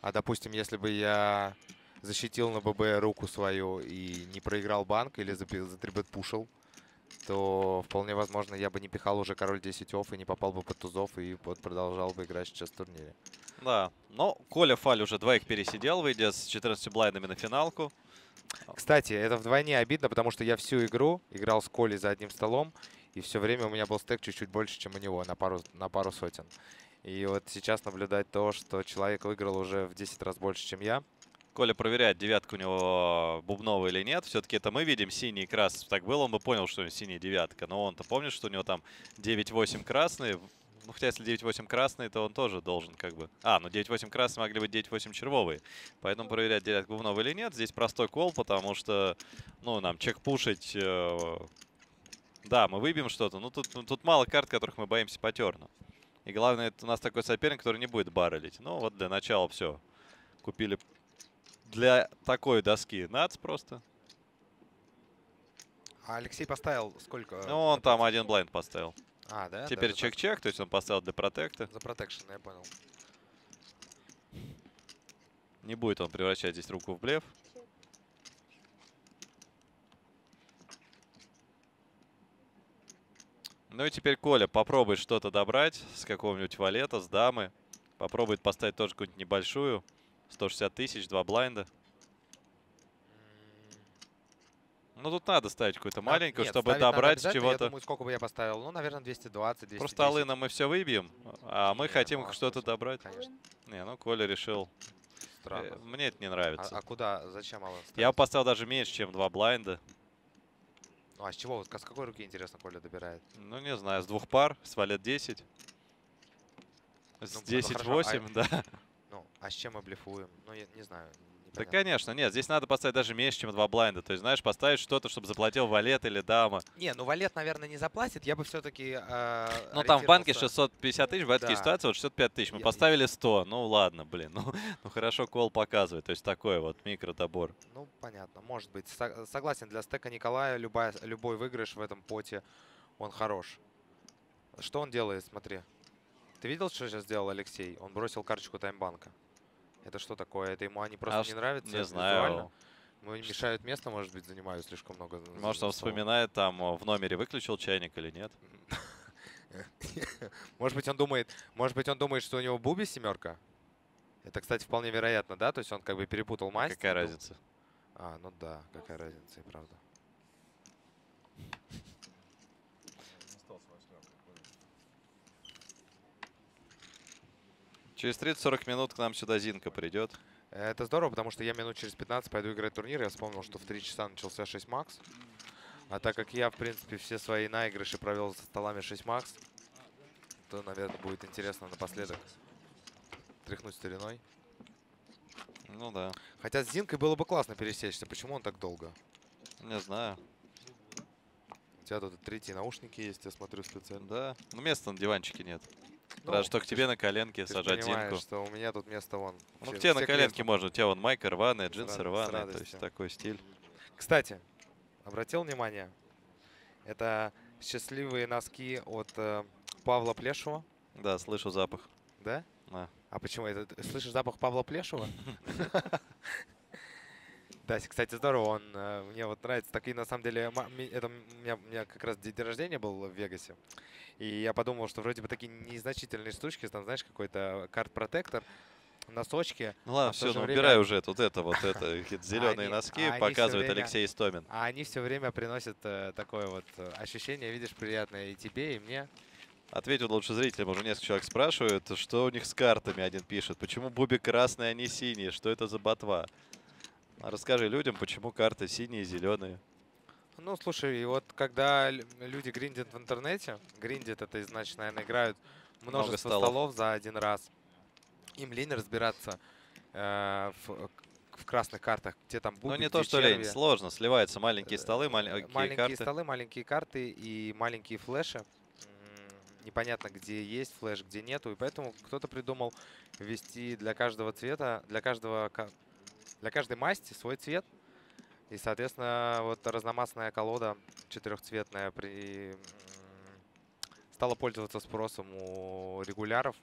А, допустим, если бы я защитил на ББ руку свою и не проиграл банк или запи- затрибет пушил, то вполне возможно я бы не пихал уже король 10 офф и не попал бы под тузов и вот продолжал бы играть сейчас в турнире. Да, но Коля Фаль уже двоих пересидел, выйдя с 14 блайндами на финалку. Кстати, это вдвойне обидно, потому что я всю игру играл с Колей за одним столом, и все время у меня был стек чуть-чуть больше, чем у него, на пару, на пару сотен. И вот сейчас наблюдать то, что человек выиграл уже в 10 раз больше, чем я. Коля проверяет, девятка у него бубновая или нет. Все-таки это мы видим синий и красный. Так было, он бы понял, что у него синяя девятка. Но он-то помнит, что у него там 9-8 красные. Ну, хотя если 9-8 красные, то он тоже должен как бы... А, ну 9-8 красные могли быть 9-8 червовые. Поэтому проверять, девятка бубновая или нет. Здесь простой кол, потому что, ну, нам чек-пушить... э, Да, мы выбьем что-то. Ну, тут, ну, тут мало карт, которых мы боимся по терну. И главное, это у нас такой соперник, который не будет баррелить. Ну, вот для начала все. Купили для такой доски нац просто. А Алексей поставил сколько? Ну, он там один блайнд поставил. А, да? Теперь чек-чек, то есть он поставил для протекта. За протекшн, я понял. Не будет он превращать здесь руку в блеф. Ну и теперь Коля попробует что-то добрать с какого-нибудь валета, с дамы. Попробует поставить тоже какую-нибудь небольшую. 160 тысяч, два блайнда. Ну тут надо ставить какую-то А, маленькую, нет, чтобы добрать обязательно. Я чего-то. думаю, сколько бы я поставил? Ну, наверное, 220, 210. Просто Алына мы все выбьем, а мы Не, хотим ну, а что-то добрать. Конечно. Не, ну Коля решил. Странно. Э, Мне это не А, нравится. а куда? Зачем Алан ставить? Я поставил даже меньше, чем два блайнда. Ну, а с чего? С какой руки, интересно, Коля добирает? Ну, не знаю, с двух пар, с валет 10. С Ну, ну, хорошо, 10-8, а- да. Ну, а с чем мы блефуем? Ну, я не знаю. Да, конечно, нет, здесь надо поставить даже меньше, чем два блайнда. То есть, знаешь, поставить что-то, чтобы заплатил валет или дама. Не, ну валет, наверное, не заплатит. Я бы все-таки Ну, там в банке ориентировался- 650 тысяч, такие Да. ситуации, вот 65 тысяч. Мы Я- поставили 100, ну ладно, блин. Ну, ну хорошо, кол показывает. То есть, такой вот микродобор. Ну, понятно, может быть. Со- согласен, для стека Николая любая, любой выигрыш в этом поте, он хорош. Что он делает, смотри. Ты видел, что сейчас сделал Алексей? Он бросил карточку таймбанка. Это что такое? Это ему они просто А не нравятся? не знаю. Ну, им мешают место, может быть, занимают слишком много. Может, он вспоминает там в номере выключил чайник или нет. Может быть, он думает, может быть, он думает, что у него Буби семерка? Это, кстати, вполне вероятно, да? То есть он как бы перепутал масть. Какая разница? А, ну да, какая разница, и правда. Не стал с восьмеркой. понял. Через 30-40 минут к нам сюда Зинка придет. Это здорово, потому что я минут через 15 пойду играть турнир. Я вспомнил, что в 3 часа начался 6 макс. А так как я, в принципе, все свои наигрыши провел со столами 6 макс, то, наверное, будет интересно напоследок тряхнуть стариной. Ну да. Хотя с Зинкой было бы классно пересечься. Почему он так долго? Не знаю. У тебя тут третьи наушники есть, я смотрю специально. Да. Ну места на диванчике нет. Ну, Даже что к тебе на коленке ты сажать понимаешь, Зинку. что у меня тут место вон. Ну, к тебе на коленке кресла. можно. У тебя вон майка рваная, джинсы рад- рваные. То есть такой стиль. Кстати, обратил внимание, это счастливые носки от э, Павла Плешева. Да, слышу запах. Да? Да. А почему? Это, слышишь запах Павла Плешева? Да, кстати, здорово, он э, мне вот нравится. Такие, на самом деле, это у меня, у меня как раз день рождения был в Вегасе. И я подумал, что вроде бы такие незначительные штучки, там, знаешь, какой-то карт-протектор, носочки. Ну ладно, а все, ну время- убирай уже вот это, вот это. Зеленые носки показывает время- Алексей Истомин. А они все время приносят э, такое вот э, ощущение, видишь, приятное и тебе, и мне. Ответил лучше зрителям, уже несколько человек спрашивают, что у них с картами, один пишет. Почему буби красные, а не синие? Что это за ботва? Расскажи людям, почему карты синие и зеленые. Ну, слушай, и вот когда лю- люди гриндят в интернете, гриндят это значит, наверное, играют множество столов. столов. за один раз. Им лень разбираться э, в, в красных картах, где там Ну бубик, не то, что лень, черви. сложно. Сливаются маленькие столы, маленькие, маленькие карты. столы, маленькие карты и маленькие флеши. Непонятно, где есть флеш, где нету. И поэтому кто-то придумал ввести для каждого цвета, для каждого ка- для каждой масти свой цвет. И, соответственно, вот разномастная колода четырехцветная при, стала пользоваться спросом у регуляров,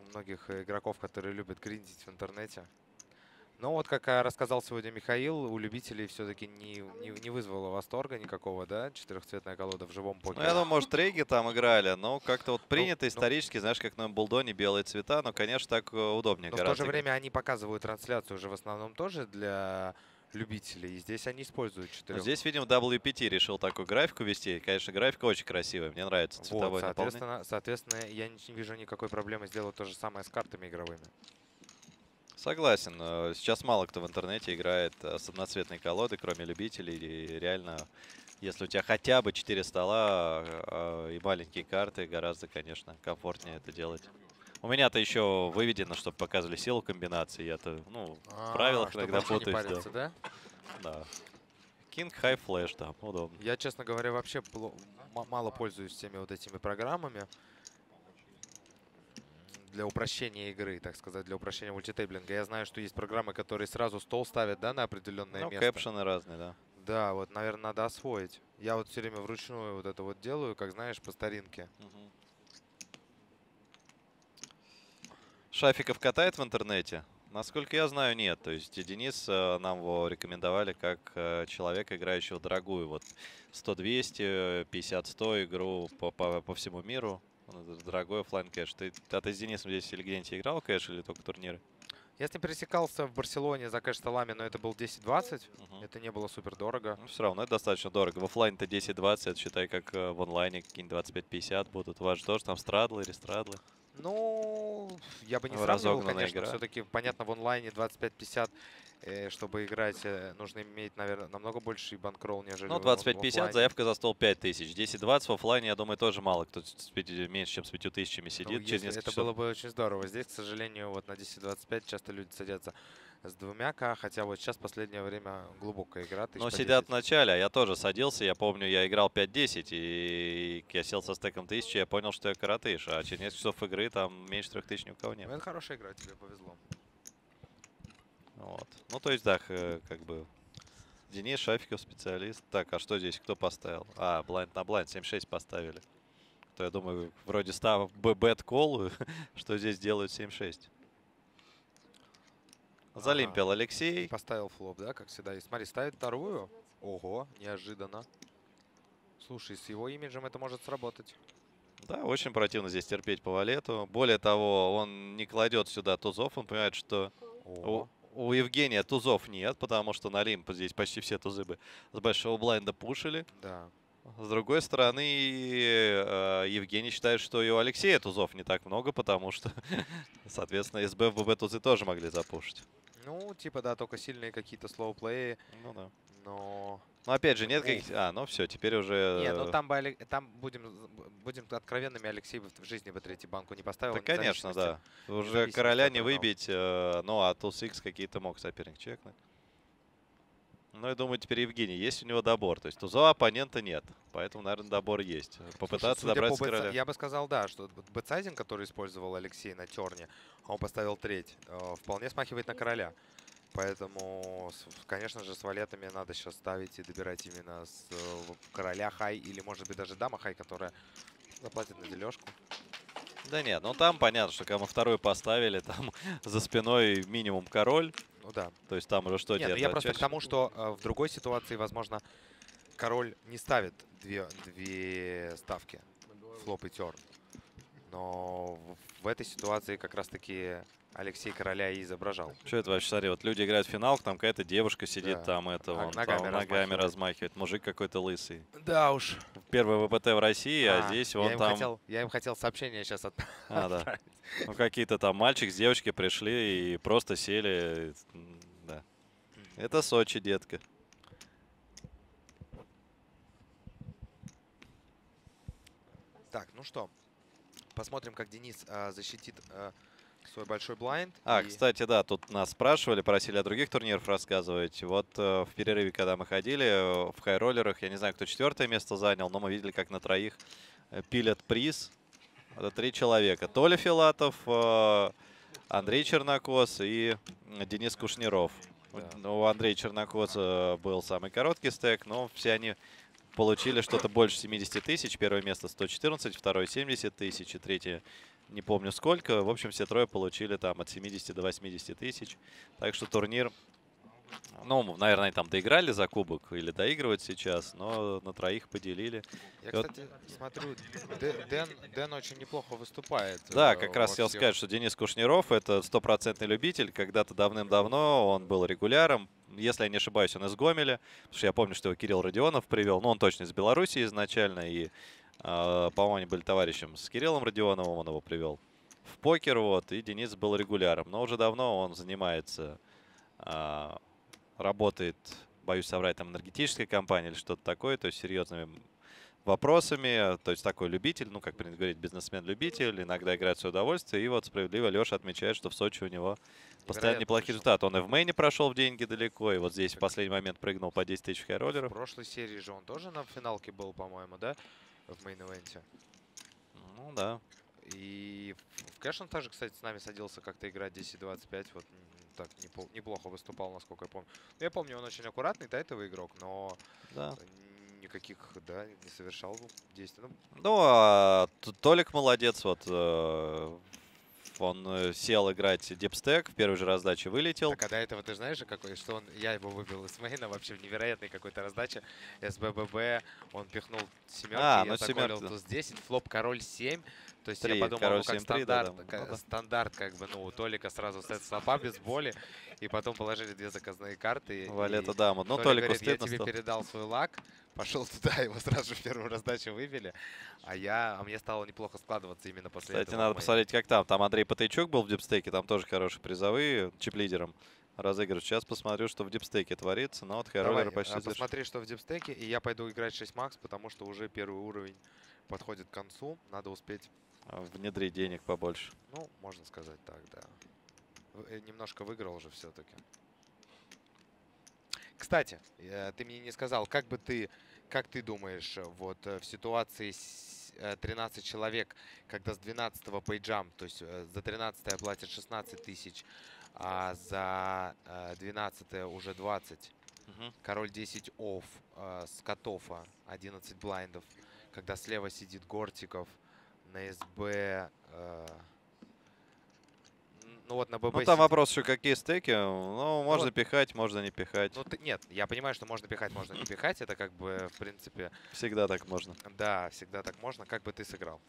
у многих игроков, которые любят гриндить в интернете. Но вот, как э, рассказал сегодня Михаил, у любителей все-таки не, не, не вызвало восторга никакого, да, четырехцветная колода в живом Ну, покере. я думаю, может, рейги там играли, но как-то вот принято ну. исторически, знаешь, как на Булдоне белые цвета, но, конечно, так э, удобнее Но в то же время они показывают трансляцию уже в основном тоже для любителей. И здесь они используют четырех. Ну, здесь, видимо, WPT решил такую графику вести. Конечно, графика очень красивая, мне нравится Вот, цветовое наполнение. соответственно, соответственно, я не вижу никакой проблемы сделать то же самое с картами игровыми. Согласен. э, Сейчас мало кто в интернете играет э, с одноцветной колодой, кроме любителей. И реально, если у тебя хотя бы 4 стола э, и маленькие карты, гораздо, конечно, комфортнее это делать. У меня-то еще выведено, чтобы показывали силу комбинации. Я-то, ну, в А, правилах чтобы иногда вообще не путаюсь. париться, да? Да. King High Flash, да, удобно. Я, честно говоря, вообще мало пользуюсь всеми вот этими программами для упрощения игры, так сказать, для упрощения мультитейблинга. Я знаю, что есть программы, которые сразу стол ставят, да, на определенное Ну, место. кэпшены разные, да. Да, вот, наверное, надо освоить. Я вот все время вручную вот это вот делаю, как знаешь, по старинке. Шафиков катает в интернете? Насколько я знаю, нет. То есть Денис, э, нам его рекомендовали как э, человека, играющего дорогую. Вот 100-200, 50-100 игру по, по, по всему миру. Дорогой offline cash. Ты, а ты с Денисом здесь или где-нибудь играл cash или только турниры? Я с ним пересекался в Барселоне за кэш-столами, но это был 10-20. Это не было супер дорого. Ну, все равно это достаточно дорого. В оффлайне-то 10-20, это считай, как э, в онлайне какие-нибудь 25-50 будут. У вас же тоже там страдлы, рестрадлы. Ну, я бы не Ну, сравнивал, конечно. Все-таки, понятно, в онлайне 25-50, э, чтобы играть, э, нужно иметь, наверное, намного больше банкролл, нежели Ну, в- в 25-50, оффлайне. заявка за стол 5000. 10-20 в оффлайне, я думаю, тоже мало кто меньше, чем с 5000 Ну, сидит через если- несколько это часов. было бы очень здорово. Здесь, к сожалению, вот на 10-25 часто люди садятся с двумя К, хотя вот сейчас последнее время глубокая игра. Но по сидят 10. в начале, а я тоже садился. Я помню, я играл 5-10, и я сел со стеком 1000, я понял, что я коротыш. А через несколько часов игры там меньше 3000 ни у кого не Ну, это хорошая игра, тебе повезло. Вот. Ну, то есть, да, как бы... Денис Шафиков специалист. Так, а что здесь? Кто поставил? А, блайнд на блайнд 7-6 поставили. То я думаю, вроде став бэт колу, что здесь делают 7-6. Залимпил Алексей. Поставил флоп, да, как всегда. И смотри, ставит вторую. Ого, неожиданно. Слушай, с его имиджем это может сработать. Да, очень противно здесь терпеть по валету. Более того, он не кладет сюда тузов, он понимает, что у, у Евгения тузов нет, потому что на Лимп здесь почти все тузы бы с большого блайнда пушили. Да. С другой стороны, э, Евгений считает, что и у Алексея тузов не так много, потому что, соответственно, СБ в ББ тузы тоже могли запушить. Ну, типа, да, только сильные какие-то слоуплеи. Ну да. Но... Но опять же, нет каких-то... А, ну все, теперь уже... Не, ну там, бы, Алек- там будем, будем откровенными, Алексей бы в жизни бы третий банку не поставил. Да, конечно, да. Уже короля не выбить, э, ну а туз X какие-то мог соперник чекнуть. Ну, я думаю, теперь Евгений, есть у него добор. То есть туза оппонента нет, поэтому, наверное, добор есть. Попытаться Слушай, добраться до короля. Я бы сказал, да, что bet sizing, который использовал Алексей на терне, он поставил треть, э, вполне смахивает на короля. Поэтому, конечно же, с валетами надо сейчас ставить и добирать именно с э, короля хай или, может быть, даже дама хай, которая заплатит на дележку. Да нет, ну там понятно, что кому вторую поставили, там за спиной минимум король. Ну да. То есть там уже что Нет, ну делать? я просто к Чаще- тому, что э, в другой ситуации, возможно, король не ставит две, две ставки, флоп и терн. Но в, этой ситуации как раз-таки Алексей короля и изображал. Что это вообще, смотри, вот люди играют в финал, там какая-то девушка сидит, Да. там это, вон, ногами там ногами размахивает. размахивает, мужик какой-то лысый. Да уж. Первый ВПТ в России, а, А, здесь я он им там... Хотел, я им хотел сообщение сейчас от... А, да. отправить. Ну, какие-то там мальчик с девочкой пришли и просто сели. Да. Это Сочи, детка. Так, ну что, посмотрим, как Денис а, защитит а, свой большой блайнд. А, и- кстати, да, тут нас спрашивали, просили о других турнирах рассказывать. Вот э, в перерыве, когда мы ходили э, в хайроллерах, я не знаю, кто четвертое место занял, но мы видели, как на троих э, пилят приз. Это три человека. Толя Филатов, э, Андрей Чернокос и Денис Кушниров. Ну, У Андрея Чернокоса был самый короткий стек, но все они получили что-то больше 70 тысяч. Первое место 114, второе 70 тысяч и третье не помню сколько. В общем, все трое получили там от 70 до 80 тысяч. Так что турнир, ну, наверное, там доиграли за кубок или доигрывают сейчас, но на троих поделили. Я, И вот- кстати, смотрю, Дэ- Дэн, Дэн очень неплохо выступает. Да, э, как раз хотел всех- сказать, что Денис Кушниров это стопроцентный любитель. Когда-то давным-давно он был регуляром. Если я не ошибаюсь, он из Гомеля. Потому что я помню, что его Кирилл Родионов привел. Ну, он точно из Беларуси изначально. И, э, по-моему, они были товарищем с Кириллом Родионовым. Он его привел в покер. Вот, и Денис был регуляром. Но уже давно он занимается, а, работает, боюсь соврать, там энергетической компании или что-то такое. То есть серьезными вопросами. То есть такой любитель, ну, как принято говорить, бизнесмен-любитель, иногда играет в свое удовольствие. И вот справедливо Леша отмечает, что в Сочи у него постоянно Невероятно неплохие результаты. Он и в main -е прошел в деньги далеко, и вот здесь в последний момент прыгнул по 10 тысяч в high roller -ов. прошлой серии же он тоже на финалке был, по-моему, да? В main event -е. Ну да. И в cash он также, кстати, с нами садился как-то играть 10-25. Вот так неплохо выступал, насколько я помню. Ну, я помню, он очень аккуратный тайтовый игрок, но Да. Никаких, да, не совершал действий. Ну, Ну, а Толик молодец, вот э, он э, сел играть deepstack, в первой же раздаче вылетел. Так, а до этого ты знаешь, какой, что он, я его выбил из main -а вообще в невероятной какой-то раздаче. СБББ, он пихнул семерки, А, я ну, заколил семерки, туз 10, флоп король 7. То есть Три, я подумал, король ну, как 7-3, да, стандарт, да, ка- ну да. стандарт, как бы, ну, у Толика сразу сет слопа без боли, и потом положили две заказные карты. Валета и дама. Ну, Толик Толику говорит, я тебе стало». передал свой лак, пошел туда, его сразу же в первую раздачу вывели, а я, а мне стало неплохо складываться именно после Кстати, этого. надо в мейне. посмотреть, как там. Там Андрей Патайчук был в дипстеке, там тоже хорошие призовые, чип-лидером разыгрывают. Сейчас посмотрю, что в дипстеке творится, но вот Давай, хайроллеры почти а, завершили. посмотри, что в дипстеке, и я пойду играть 6 макс, потому что уже первый уровень подходит к концу, надо успеть, А, Внедрить денег побольше. ну, можно сказать так, да. Э, Немножко выиграл уже все-таки. Кстати, э, ты мне не сказал, как бы ты, как ты думаешь, вот э, в ситуации с э, 13 человек, когда с 12 пейджам, то есть за 13 оплатят 16 тысяч, а за э, 12 уже 20, Мгм. король 10 офф э, с катофа 11 блайндов, когда слева сидит Гортиков, на СБ... э, ну вот на ББ Ну, там вопрос еще какие стеки. Ну, можно вот. пихать, можно не пихать. Ну, ты- нет, я понимаю, что можно пихать, можно не пихать. Это как бы, в принципе, Всегда так можно. да, всегда так можно. Как бы ты сыграл?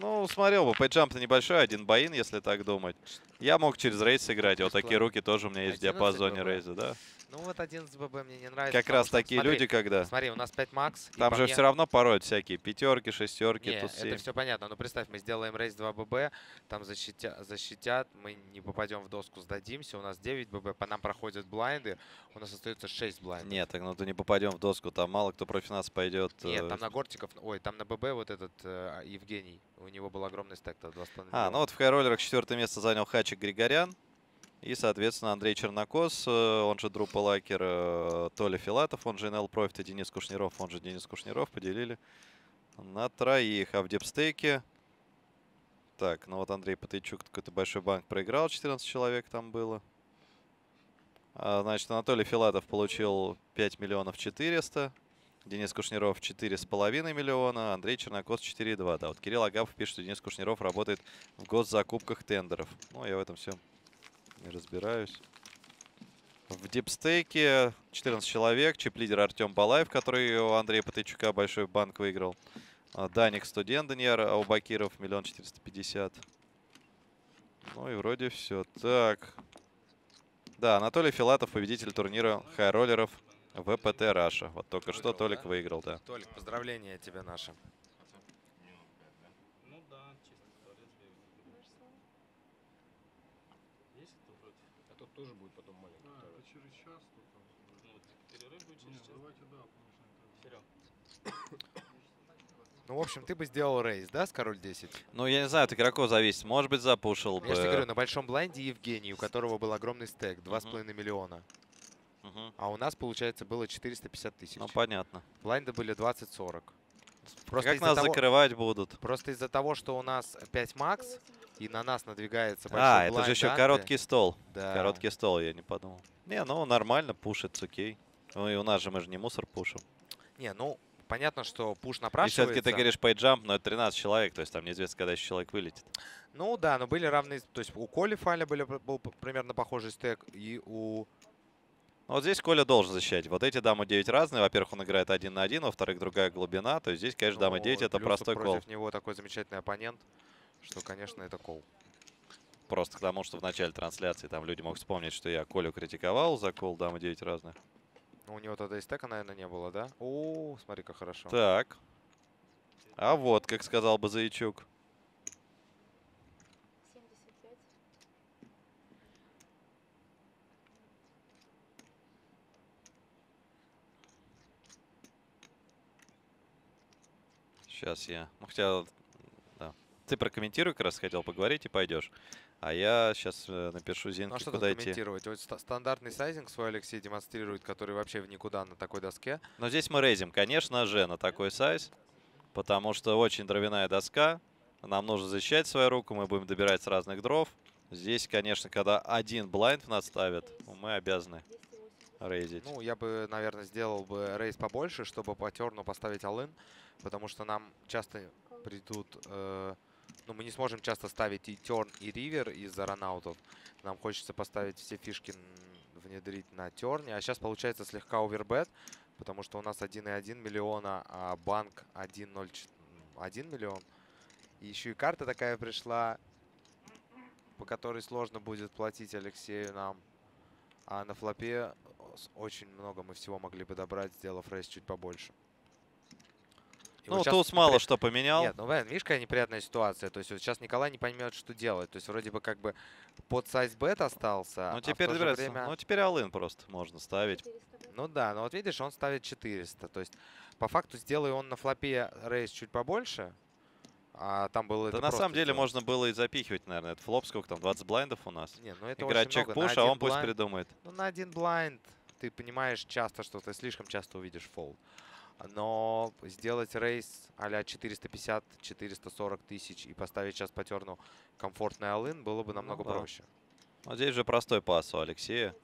Ну, смотрел бы, пейджамп-то небольшой, один боин, если так думать. Я мог через raise сыграть. Вот такие руки тоже у меня есть в 11 диапазоне raise -а, да. Ну вот 11 ББ мне не нравится. Как раз такие смотри, люди, когда... Смотри, у нас 5 макс. Там же мне- все равно порой всякие пятерки, шестерки, Не, тут это все понятно. Ну представь, мы сделаем raise 2 ББ, там защитя, защитят, мы не попадем в доску, сдадимся. У нас 9 ББ, по нам проходят блайнды, у нас остается 6 блайндов. Нет, так ну то не попадем в доску, там мало кто против нас пойдет. Нет, э, там на Гортиков, ой, там на ББ вот этот э, Евгений, у него был огромный стек, то 2,5 А, ну вот в хайроллерах четвертое место занял Хачик Григорян. И, соответственно, Андрей Чернокос, э, он же Друпа Лакер, э, Толя Филатов, он же NL Profit, и Денис Кушниров, он же Денис Кушниров, поделили на троих. А в дипстейке... Так, ну вот Андрей Патычук какой-то большой банк проиграл, 14 человек там было. А, значит, Анатолий Филатов получил 5 миллионов 400. Денис Кушниров 4,5 миллиона, Андрей Чернокос 4,2. Да, вот Кирилл Агапов пишет, что Денис Кушниров работает в госзакупках тендеров. Ну, я в этом всем не разбираюсь. В дипстейке 14 человек. Чип-лидер Артем Балаев, который у Андрея Патычука большой банк выиграл. А, Даник Студент, Даниэр Аубакиров, миллион четыреста пятьдесят. Ну и вроде все. Так. Да, Анатолий Филатов, победитель турнира хайроллеров WPT Russia. Вот только что Выиграл, Толик да? выиграл, да. Толик, поздравления тебе наши. Ну да, чисто в туалет сбегать. Есть кто против? А тут тоже будет потом маленький. А, это через час тут. Ну, вот перерыв будет через Нет, час. давайте, да, потому что это... Серег. Ну, в общем, ты бы сделал рейз, да, с король 10? Ну, я не знаю, от игроков зависит. Может быть, запушил бы. Я же говорю, на большом блайнде Евгений, у которого был огромный стек, 2,5 миллиона. Мгм. А у нас, получается, было 450 тысяч. Ну, понятно. Блайнды были 20-40. как из-за нас того- закрывать будут? Просто из-за того, что у нас 5 макс, и на нас надвигается большой А, это же еще короткий стол. Да. Короткий стол, я не подумал. Не, ну нормально, пушит, окей. Ну и у нас же мы же не мусор пушим. Не, ну, понятно, что пуш И напрашивается. все-таки ты говоришь пайджамп, но это 13 человек, то есть там неизвестно, когда еще человек вылетит. Ну да, но были равные... То есть у Коли Фаля были, был примерно похожий стек, и у... Ну, Вот здесь Коля должен защищать. Вот эти дамы 9 разные. Во-первых, он играет один на один, во-вторых, другая глубина. То есть здесь, конечно, ну, 9 это простой кол. против него такой замечательный оппонент, что, конечно, это кол. Просто к тому, что в начале трансляции там люди могут вспомнить, что я Колю критиковал за кол, дамы 9 разные. Ну, У него тогда и стека, наверное, не было, да? О, смотри, как хорошо. Так. А вот, как сказал бы Заячук. 75. Сейчас я... Ну, хотя... Да. Ты прокомментируй, как раз хотел поговорить, и пойдешь. А я сейчас напишу Ну, а Зинке, что идти. комментировать? Вот ста- стандартный сайзинг свой Алексей демонстрирует, который вообще в никуда на такой доске. Но здесь мы рейзим, конечно же, на такой сайз. Потому что очень дровяная доска. Нам нужно защищать свою руку, мы будем добирать с разных дров. Здесь, конечно, когда один блайнд в нас ставят, ну, мы обязаны рейзить. Ну, я бы, наверное, сделал бы рейс побольше, чтобы по терну поставить алын, потому что нам часто придут... э, ну, мы не сможем часто ставить и терн, и ривер из-за ранаутов. Нам хочется поставить все фишки, внедрить на терне. А сейчас получается слегка овербет, потому что у нас 1,1 миллиона, а банк 1,01 миллион. И еще и карта такая пришла, по которой сложно будет платить Алексею нам. А на флопе с- очень много мы всего могли бы добрать, сделав рейс чуть побольше. И Ну, вот туз мало что поменял. Нет, ну, блин, видишь, какая неприятная ситуация. То есть вот сейчас Николай не поймет, что делать. То есть вроде бы как бы под сайз бет остался, Ну, а теперь время... Ну, теперь алын просто можно ставить. Ну да, но вот видишь, он ставит 400. То есть по факту сделай он на флопе рейс чуть побольше, а там было Да на самом деле сделать. можно было и запихивать, наверное. Это флоп, сколько там, 20 блайндов у нас. Не, ну это Играть чек-пуш, а он пусть блайнд- придумает. Ну, на один блайнд ты понимаешь часто, что ты слишком часто увидишь фолд. Но сделать рейс а-ля 450-440 тысяч и поставить сейчас по терну комфортный алын было бы намного Ну да. проще. Вот здесь же простой пас у Алексея.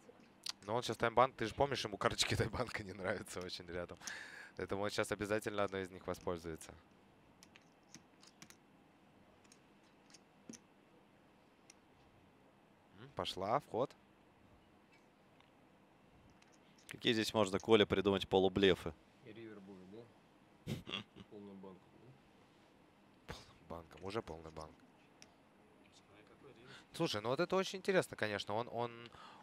Но он сейчас таймбанк, ты же помнишь, ему карточки таймбанка не нравятся очень рядом. Поэтому он сейчас обязательно одной из них воспользуется. Пошла, вход. Какие здесь можно Коля придумать полублефы? И ривер будет, да? Полный банк. да? Банком, уже полный банк. Слушай, ну вот это очень интересно, конечно. Он, он,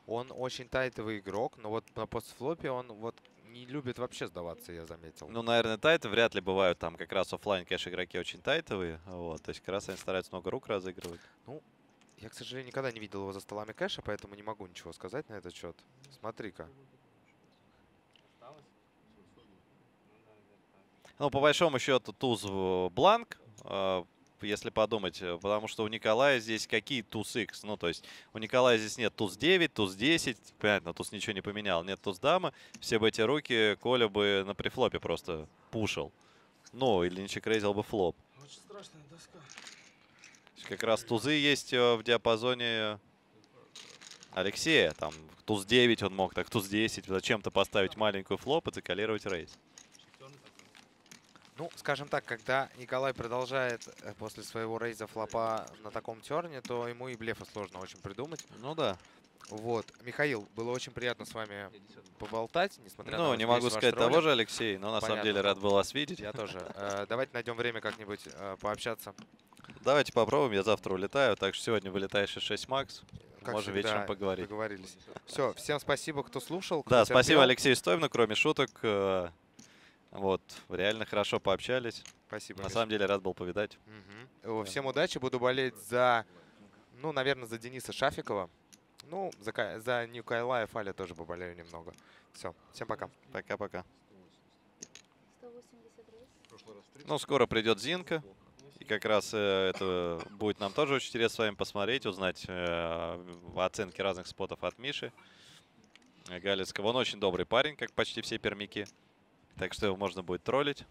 он очень тайтовый игрок, но вот на постфлопе он вот не любит вообще сдаваться, я заметил. Ну, наверное, тайты вряд ли бывают. Там как раз оффлайн, конечно, игроки очень тайтовые. Вот, то есть как раз они стараются много рук разыгрывать. Ну, я, к сожалению, никогда не видел его за столами кэша, поэтому не могу ничего сказать на этот счет. Смотри-ка. Ну, по большому счету, туз в бланк, э, если подумать, э, потому что у Николая здесь какие туз X? Ну, то есть у Николая здесь нет туз 9, туз 10, понятно, туз ничего не поменял, нет туз дамы. Все бы эти руки Коля бы на префлопе просто пушил. Ну, или не чекрейзил бы флоп. Очень страшная доска. Как раз тузы есть э, в диапазоне Алексея. Там туз 9 он мог, так туз 10. Зачем-то поставить маленькую флоп и закалировать рейс. Ну, скажем так, когда Николай продолжает э, после своего рейза флопа на таком терне, то ему и блефа сложно очень придумать. Ну да. Вот. Михаил, было очень приятно с вами поболтать, несмотря ну, на не могу сказать ролик. того же, Алексей, но на Понятно. самом деле рад был вас видеть. Я тоже. Э, Давайте найдем время как-нибудь э, пообщаться. Давайте попробуем, я завтра улетаю, так что сегодня вылетаешь из 6 макс. Как Можем всегда, вечером поговорить. Договорились. Все, всем спасибо, кто слушал. кто Да, спасибо терпел. Алексею Стоевну, кроме шуток. Вот, реально хорошо пообщались. Спасибо. На Миш. самом деле рад был повидать. Э, Всем удачи. Буду болеть за, ну, наверное, за Дениса Шафикова. Ну, за, за Николая Фаля тоже поболею немного. Все, всем пока. Пока-пока. 180 рейс. Ну, скоро придет Зинка. И как раз э, это будет нам тоже очень интересно с вами посмотреть, узнать э, оценки разных спотов от Миши Галицкого. Он очень добрый парень, как почти все пермяки. Так что его можно будет троллить.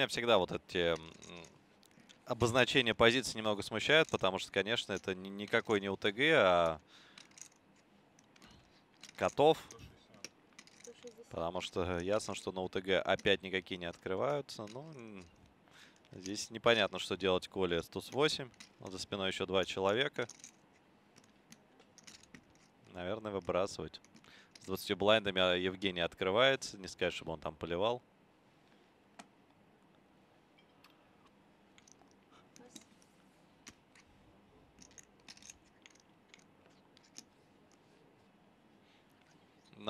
Меня всегда вот эти обозначения позиций немного смущают, потому что, конечно, это ни- никакой не УТГ, а котов. Потому что ясно, что на УТГ опять никакие не открываются. Ну, здесь непонятно, что делать Коле с ТУС-8. За спиной еще два человека. Наверное, выбрасывать. С 20 блайндами а Евгений открывается. Не сказать, чтобы он там поливал.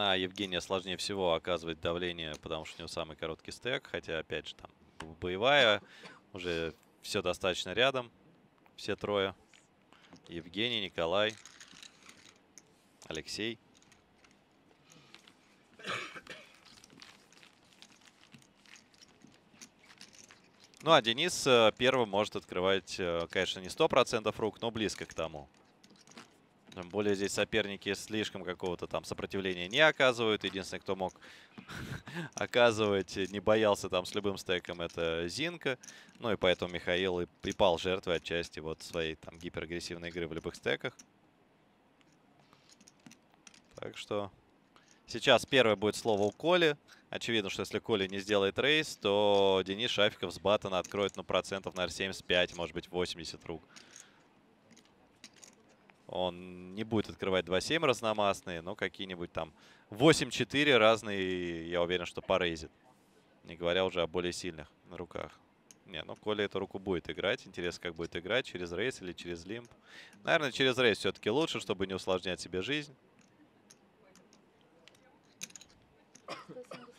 На Евгения сложнее всего оказывать давление, потому что у него самый короткий стек. Хотя, опять же, там боевая. Уже все достаточно рядом. Все трое. Евгений, Николай, Алексей. Ну, а Денис э, первым может открывать, э, конечно, не 100% рук, но близко к тому. Тем более здесь соперники слишком какого-то там сопротивления не оказывают. Единственный, кто мог оказывать, не боялся там с любым стеком, это Зинка. Ну и поэтому Михаил и, и пал жертвой отчасти вот своей там гиперагрессивной игры в любых стеках. Так что сейчас первое будет слово у Коли. Очевидно, что если Коля не сделает рейс, то Денис Шафиков с баттона откроет, ну, процентов, наверное, 75, может быть, 80 рук. Он не будет открывать 2-7 разномастные, но какие-нибудь там 8-4 разные, я уверен, что порейзит. Не говоря уже о более сильных руках. Не, ну Коля эту руку будет играть. Интересно, как будет играть, через рейс или через лимп. Наверное, через рейс все-таки лучше, чтобы не усложнять себе жизнь.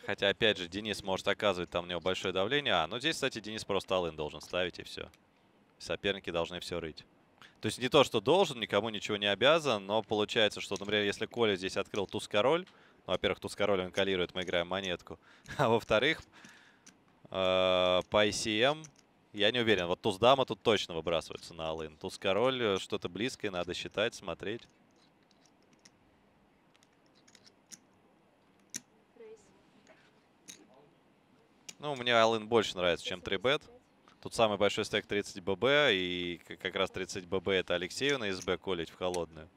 Хотя, опять же, Денис может оказывать там у него большое давление. А, ну здесь, кстати, Денис просто алын должен ставить и все. Соперники должны все рыть. То есть не то, что должен, никому ничего не обязан, но получается, что, например, если Коля здесь открыл туз-король, ну, во-первых, туз-король он калирует, мы играем монетку, а во-вторых, э, по ICM я не уверен. Вот туз-дама тут точно выбрасывается на алын. Туз-король э, что-то близкое, надо считать, смотреть. Ну, мне Алын больше нравится, чем 3-бет. Тут самый большой стек 30 ББ, и как раз 30 ББ это Алексею на СБ колить в холодную.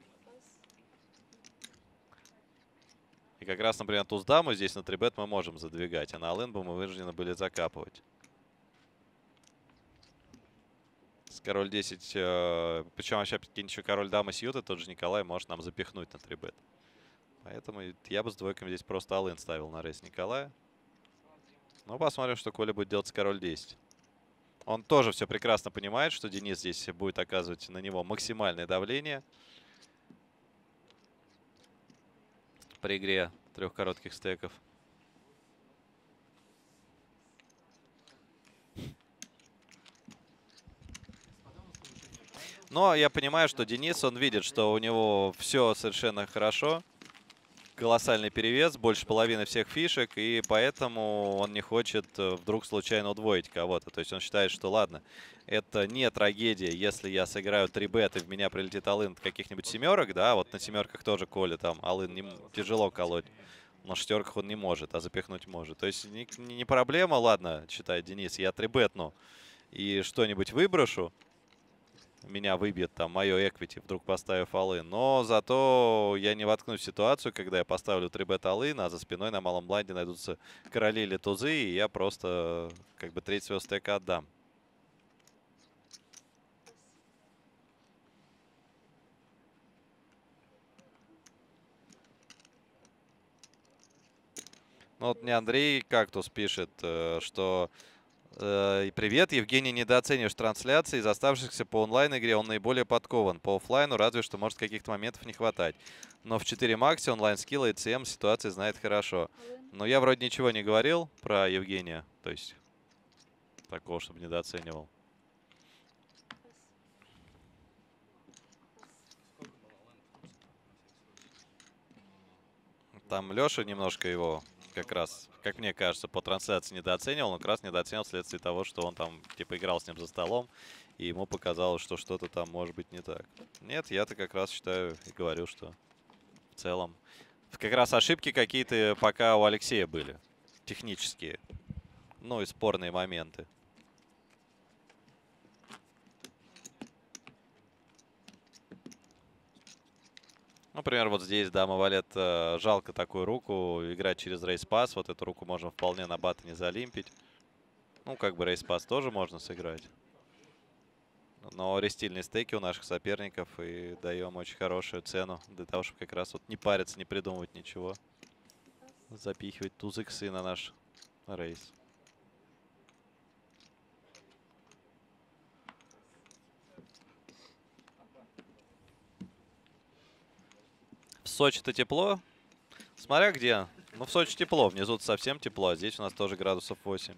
И как раз, например, туз даму здесь на 3-бет мы можем задвигать, а на Алын бы мы вынуждены были закапывать. С король 10, э, причем вообще какие-нибудь еще король дама сьюта, тот же Николай может нам запихнуть на 3-бет. Поэтому я бы с двойками здесь просто Алын ставил на рейс Николая. Ну, посмотрим, что Коля будет делать с король 10. Он тоже все прекрасно понимает, что Денис здесь будет оказывать на него максимальное давление. При игре трех коротких стеков. Но я понимаю, что Денис, он видит, что у него все совершенно хорошо колоссальный перевес, больше половины всех фишек, и поэтому он не хочет э, вдруг случайно удвоить кого-то. То есть он считает, что ладно, это не трагедия, если я сыграю 3 бет и в меня прилетит алын каких-нибудь семерок, да, вот на семерках тоже Коля там алын не, тяжело колоть. На шестерках он не может, а запихнуть может. То есть не, не проблема, ладно, считает Денис, я 3 бетну и что-нибудь выброшу, меня выбьет там мое эквити, вдруг поставив алын. Но зато я не воткнусь ситуацию, когда я поставлю 3 алын, а за спиной на малом блайнде найдутся короли или тузы, и я просто как бы треть своего стека отдам. Ну вот мне Андрей Кактус пишет, э, что Э, привет, Евгений, недооцениваешь трансляции. Из оставшихся по онлайн-игре он наиболее подкован. По офлайну разве что может каких-то моментов не хватать. Но в 4 максе онлайн скилла и CM ситуации знает хорошо. Но я вроде ничего не говорил про Евгения. То есть такого, чтобы недооценивал. Там Леша немножко его как раз, как мне кажется, по трансляции недооценивал, но как раз недооценил вследствие того, что он там, типа, играл с ним за столом, и ему показалось, что что-то там может быть не так. Нет, я-то как раз считаю и говорю, что в целом... Как раз ошибки какие-то пока у Алексея были. Технические. Ну и спорные моменты. Например, вот здесь дама валет. Э, жалко такую руку. Играть через рейс-пас. Вот эту руку можно вполне на бата не залимпить. Ну, как бы рейс-пас тоже можно сыграть. Но рестильные стейки у наших соперников. И даем очень хорошую цену. Для того, чтобы как раз вот не париться, не придумывать ничего. Запихивать туз иксы на наш рейс. Сочи-то тепло. Смотря где. Ну, в Сочи тепло. Внизу совсем тепло. А здесь у нас тоже градусов 8.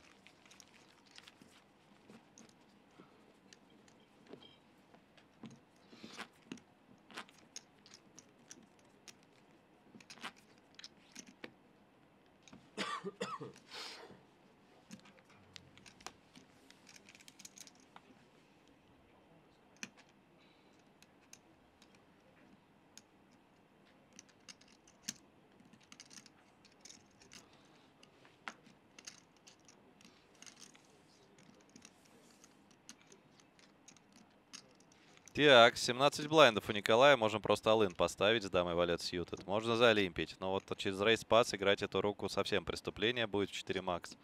Так, 17 блайндов у Николая. Можем просто алын поставить с дамой валет сьютед. Можно залимпить. Но вот через рейс пас играть эту руку совсем преступление будет в 4 макс.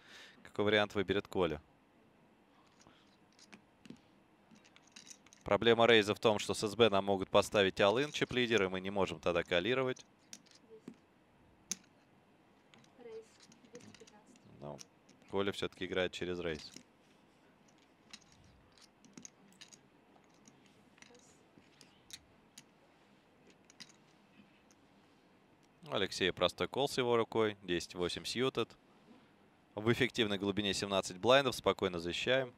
Какой вариант выберет Коля? Проблема рейза в том, что с СБ нам могут поставить алын чип-лидер, и мы не можем тогда калировать. Но Коля все-таки играет через рейс. Алексей простой кол с его рукой. 10-8 сьютед. В эффективной глубине 17 блайндов. Спокойно защищаем.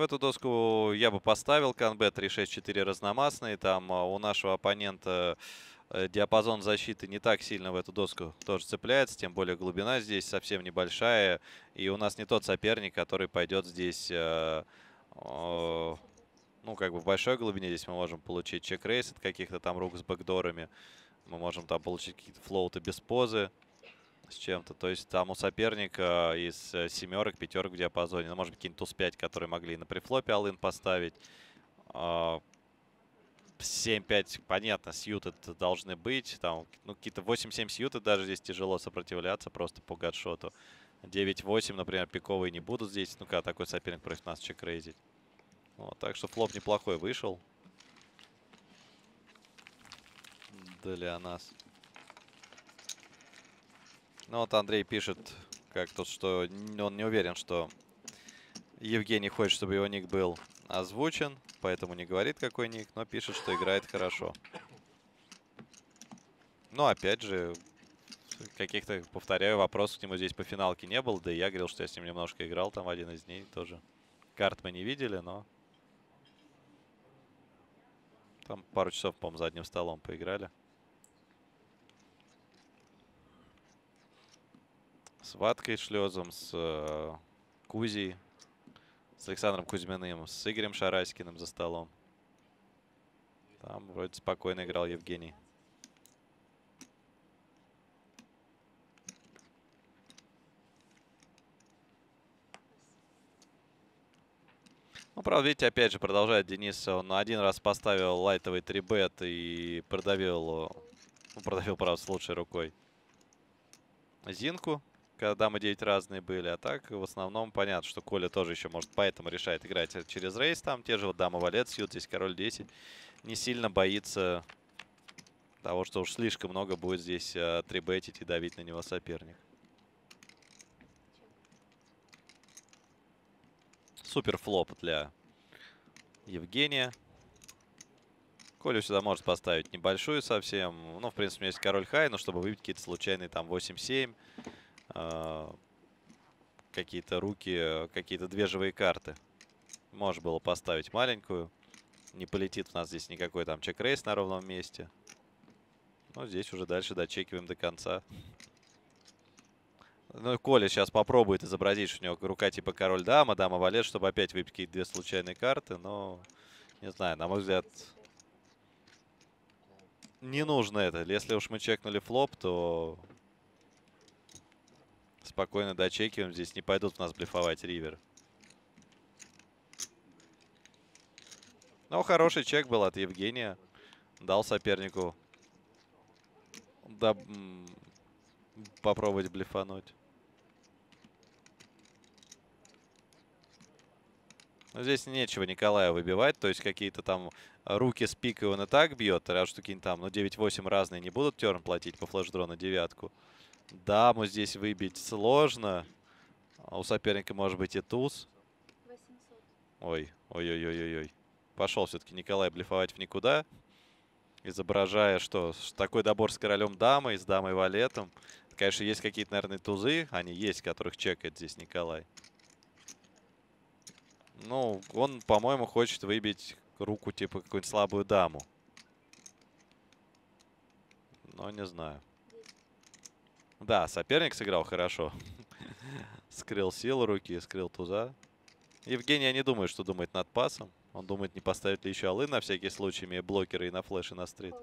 В эту доску я бы поставил канбет 3-6-4 разномастный. Там а, у нашего оппонента э, диапазон защиты не так сильно в эту доску тоже цепляется. Тем более глубина здесь совсем небольшая. И у нас не тот соперник, который пойдет здесь... Э, э, ну, как бы в большой глубине здесь мы можем получить чек-рейс от каких-то там рук с бэкдорами. Мы можем там получить какие-то флоуты без позы с чем-то. То есть там у соперника из э, семерок, пятерок в диапазоне. Ну, может быть, какие-нибудь туз-5, которые могли на префлопе алын поставить. 7-5, а, понятно, сьюты должны быть. Там, ну, какие-то 8-7 сьюты даже здесь тяжело сопротивляться просто по гадшоту. 9-8, например, пиковые не будут здесь. Ну, когда такой соперник против нас чекрейзить. Вот, так что флоп неплохой вышел. Для нас. Ну вот Андрей пишет, как тут, что он не уверен, что Евгений хочет, чтобы его ник был озвучен, поэтому не говорит, какой ник, но пишет, что играет хорошо. Ну, опять же, каких-то, повторяю, вопросов к нему здесь по финалке не было. Да и я говорил, что я с ним немножко играл там один из дней тоже. Карт мы не видели, но... Там пару часов, по-моему, за столом поиграли. С Ваткой Шлезом, с э, Кузей, с Александром Кузьминым, с Игорем Шараськиным за столом. Там вроде спокойно играл Евгений. Ну, правда, видите, опять же, продолжает Денис. Он один раз поставил лайтовый 3-бет и продавил, ну, продавил, правда, с лучшей рукой Зинку когда мы 9 разные были. А так, в основном, понятно, что Коля тоже еще может поэтому решает играть через рейс. Там те же вот дама валет сьют, здесь король 10. Не сильно боится того, что уж слишком много будет здесь э, трибетить и давить на него соперник. Супер флоп для Евгения. Колю сюда может поставить небольшую совсем. Ну, в принципе, у меня есть король хай, но чтобы выбить какие-то случайные там 8-7. А, какие-то руки, какие-то две живые карты. Можно было поставить маленькую. Не полетит у нас здесь никакой там чек-рейс на ровном месте. Ну, здесь уже дальше дочекиваем до конца. Ну, Коля сейчас попробует изобразить, что у него рука типа король-дама, дама-валет, чтобы опять выпить какие-то две случайные карты. Но, не знаю, на мой взгляд, не нужно это. Если уж мы чекнули флоп, то Спокойно дочекиваем. Здесь не пойдут у нас блефовать ривер. Но хороший чек был от Евгения. Дал сопернику да, попробовать блефануть. Но здесь нечего Николая выбивать. То есть какие-то там руки с пикой он и так бьет. Раз что какие-нибудь там, ну 9-8 разные не будут терн платить по флеш-дрону девятку. Даму здесь выбить сложно. А у соперника может быть и туз. 800. Ой, ой-ой-ой-ой. Пошел все-таки Николай блефовать в никуда. Изображая, что такой добор с королем дамой, с дамой валетом. Конечно, есть какие-то, наверное, тузы. Они есть, которых чекает здесь Николай. Ну, он, по-моему, хочет выбить руку, типа, какую-нибудь слабую даму. Но не знаю. Да, соперник сыграл хорошо. скрыл силу руки, скрыл туза. Евгений, я не думаю, что думает над пасом. Он думает, не поставить ли еще аллы на всякий случай, имея блокеры и на флеш, и на стрит.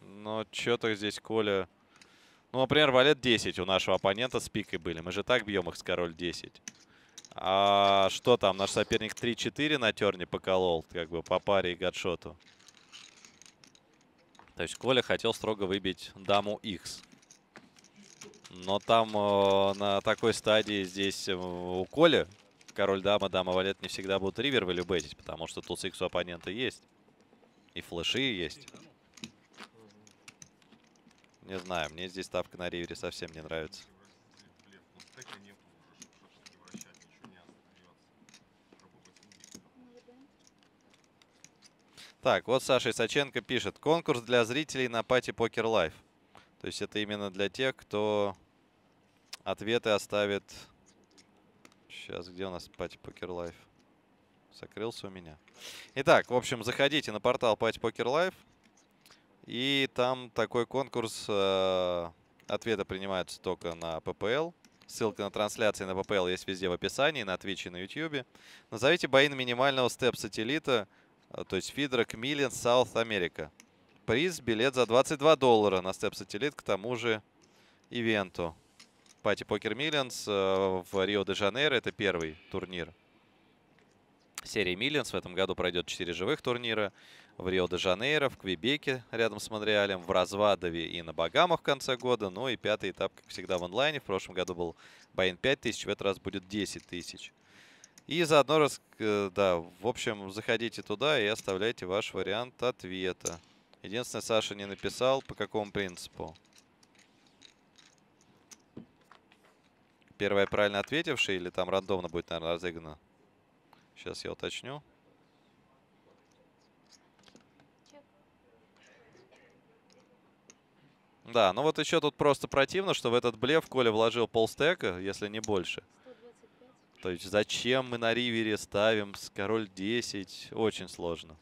Но что-то здесь Коля... Ну, например, валет 10 у нашего оппонента с пикой были. Мы же так бьем их с король 10. А что там? Наш соперник 3-4 на терне поколол, как бы по паре и гадшоту. То есть Коля хотел строго выбить даму X. Но там э, на такой стадии здесь э, у Коли король дама, дама валет не всегда будут ривер вылюбетить, потому что тут X у оппонента есть. И флеши есть. Не знаю, мне здесь ставка на ривере совсем не нравится. Так, вот Саша Исаченко пишет. Конкурс для зрителей на PartyPoker Live. То есть это именно для тех, кто ответы оставит... Сейчас, где у нас PartyPoker Live? Закрылся у меня. Итак, в общем, заходите на портал PartyPoker Live. И там такой конкурс. Э, ответы принимаются только на ППЛ. Ссылка на трансляции на ППЛ есть везде в описании, на Twitch и на YouTube. Назовите боин минимального степ-сателлита, то есть фидера к Million South America. Приз, билет за 22 доллара на степ-сателлит к тому же ивенту. Пати Покер Миллианс в Рио-де-Жанейро. Это первый турнир серии Миллианс. В этом году пройдет 4 живых турнира. В Рио-де-Жанейро, в Квебеке рядом с Монреалем, в Развадове и на Багамах в конце года. Ну и пятый этап, как всегда, в онлайне. В прошлом году был Байн 5000, в этот раз будет 10 тысяч. И заодно, раз, э, да, в общем, заходите туда и оставляйте ваш вариант ответа. Единственное, Саша не написал, по какому принципу. Первая правильно ответившая или там рандомно будет, наверное, разыграно? Сейчас я уточню. Да, ну вот еще тут просто противно, что в этот блеф Коля вложил полстека, если не больше. То есть зачем мы на ривере ставим с король 10? Очень сложно.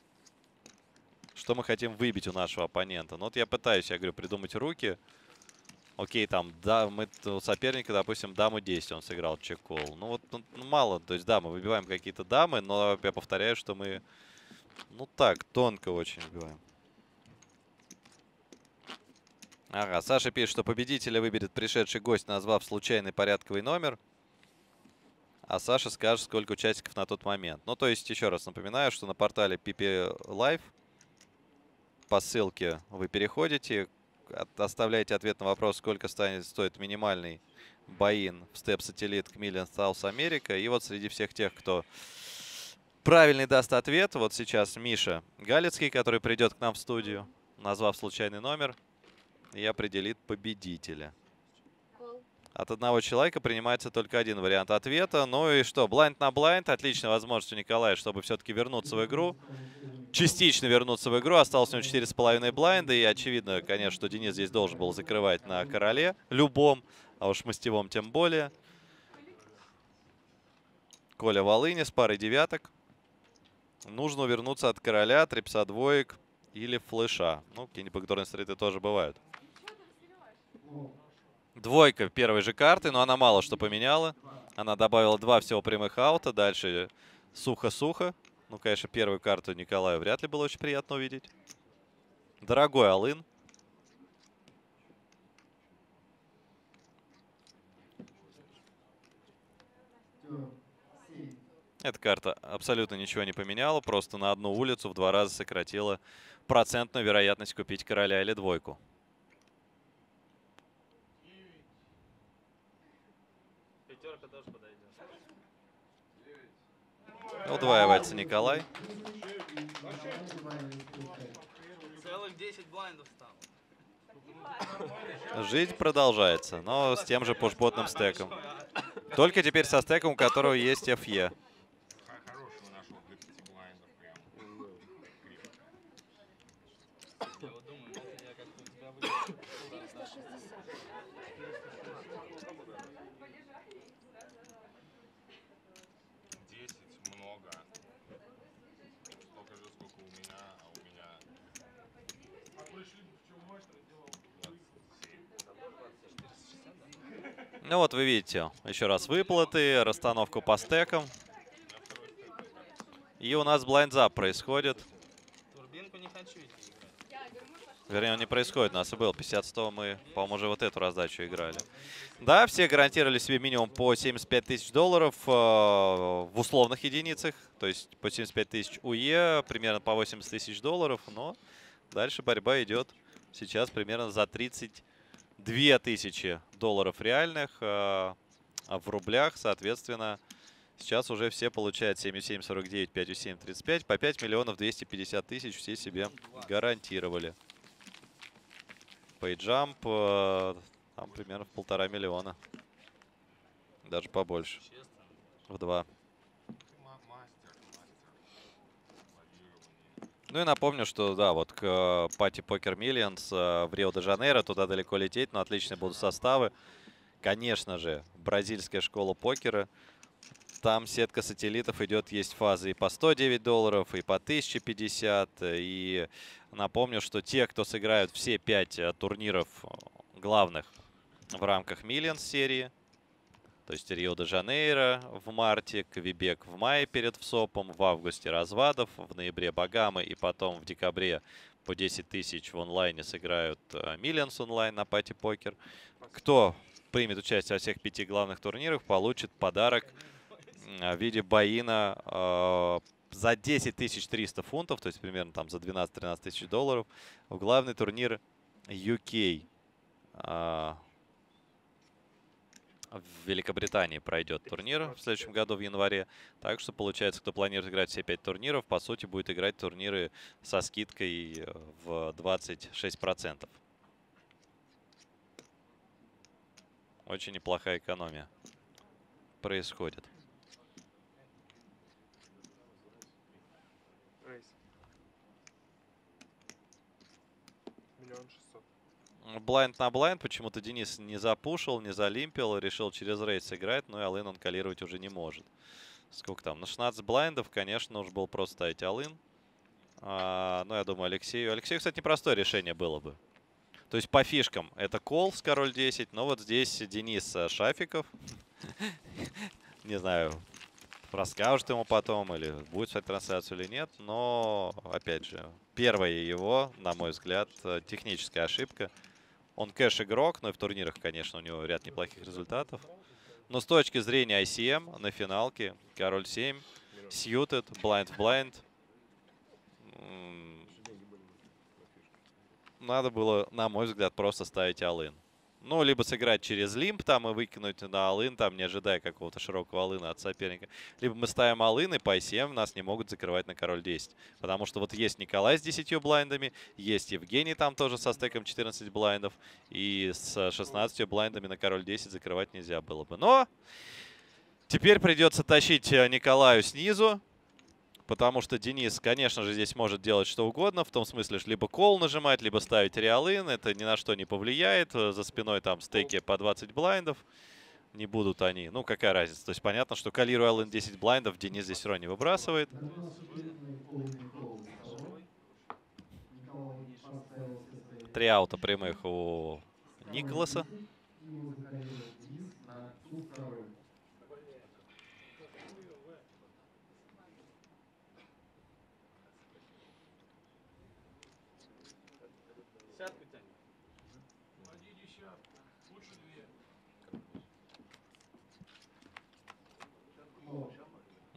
Что мы хотим выбить у нашего оппонента? Ну вот я пытаюсь, я говорю, придумать руки. Окей, там, да, мы у соперника, допустим, даму 10 он сыграл чек-кол. Ну вот, ну, ну, мало, то есть, да, мы выбиваем какие-то дамы, но я повторяю, что мы, ну так, тонко очень выбиваем. Ага, Саша пишет, что победителя выберет пришедший гость, назвав случайный порядковый номер. А Саша скажет, сколько участников на тот момент. Ну, то есть, еще раз напоминаю, что на портале PP Live по ссылке вы переходите, оставляете ответ на вопрос, сколько станет, стоит минимальный боин в Satellite к Million South America. И вот среди всех тех, кто правильный даст ответ, вот сейчас Миша Галицкий, который придет к нам в студию, назвав случайный номер, и определит победителя. От одного человека принимается только один вариант ответа. Ну и что, блайнд на блайнд. Отличная возможность у Николая, чтобы все-таки вернуться в игру частично вернуться в игру. Осталось у него 4,5 блайнда. И очевидно, конечно, что Денис здесь должен был закрывать на короле любом. А уж мастевом тем более. Коля Волыни с парой девяток. Нужно вернуться от короля, трипса двоек или флеша. Ну, какие-нибудь бэкдорные стриты тоже бывают. Двойка первой же карты, но она мало что поменяла. Она добавила два всего прямых аута. Дальше сухо-сухо. Ну, конечно, первую карту Николаю вряд ли было очень приятно увидеть. Дорогой Алын. Эта карта абсолютно ничего не поменяла, просто на одну улицу в два раза сократила процентную вероятность купить короля или двойку. Удваивается Николай. Целых 10 блайндов стало. Жизнь продолжается, но с тем же пушботным стеком. Только теперь со стеком, у которого есть FE. Ну вот вы видите, еще раз выплаты, расстановку по стекам. И у нас блайндзап происходит. Вернее, он не происходит, у нас и был 50-100, мы, по-моему, уже вот эту раздачу играли. Да, все гарантировали себе минимум по 75 тысяч долларов э, в условных единицах. То есть по 75 тысяч УЕ, примерно по 80 тысяч долларов. Но дальше борьба идет сейчас примерно за 30 2000 долларов реальных, а в рублях, соответственно, сейчас уже все получают 7,749, 5,7, 35, по 5 миллионов 250 тысяч все себе гарантировали. Пейджамп там примерно в полтора миллиона. Даже побольше. В два. Ну и напомню, что да, вот к пати Покер Millions в Рио-де-Жанейро, туда далеко лететь, но отличные будут составы. Конечно же, бразильская школа покера. Там сетка сателлитов идет, есть фазы и по 109 долларов, и по 1050. И напомню, что те, кто сыграют все пять э, турниров э, главных в рамках Millions серии, то есть Рио-де-Жанейро в марте, Квебек в мае перед ВСОПом, в августе Развадов, в ноябре Багамы и потом в декабре по 10 тысяч в онлайне сыграют Millions онлайн на пати покер. Кто примет участие во всех пяти главных турнирах, получит подарок в виде боина э, за 10 300 фунтов, то есть примерно там за 12-13 тысяч долларов, в главный турнир UK. Э, в Великобритании пройдет турнир в следующем году в январе. Так что, получается, кто планирует играть все пять турниров, по сути, будет играть турниры со скидкой в 26%. Очень неплохая экономия происходит. Миллион шестьсот. Блайнд на блайнд. Почему-то Денис не запушил, не залимпил. Решил через рейд сыграть. Но и Алын он калировать уже не может. Сколько там? На 16 блайндов, конечно, уж был просто ставить Алын. А, ну, я думаю, Алексею. Алексею, кстати, непростое решение было бы. То есть по фишкам это кол с король 10. Но вот здесь Денис Шафиков. Не знаю, расскажет ему потом, или будет смотреть трансляцию или нет. Но, опять же, первая его, на мой взгляд, техническая ошибка. Он кэш-игрок, но и в турнирах, конечно, у него ряд неплохих результатов. Но с точки зрения ICM на финалке, король 7, сьютед, blind в blind. Надо было, на мой взгляд, просто ставить all-in. Ну, либо сыграть через лимп там и выкинуть на алын, там не ожидая какого-то широкого алына от соперника. Либо мы ставим алын, и по 7 нас не могут закрывать на король 10. Потому что вот есть Николай с 10 блайндами, есть Евгений там тоже со стеком 14 блайндов. И с 16 блайндами на король 10 закрывать нельзя было бы. Но теперь придется тащить Николаю снизу. Потому что Денис, конечно же, здесь может делать что угодно. В том смысле, что либо кол нажимать, либо ставить реалин. Это ни на что не повлияет. За спиной там стейки по 20 блайндов. Не будут они. Ну, какая разница. То есть понятно, что калируя Аллен 10 блайндов, Денис здесь все не выбрасывает. Три аута прямых у Николаса.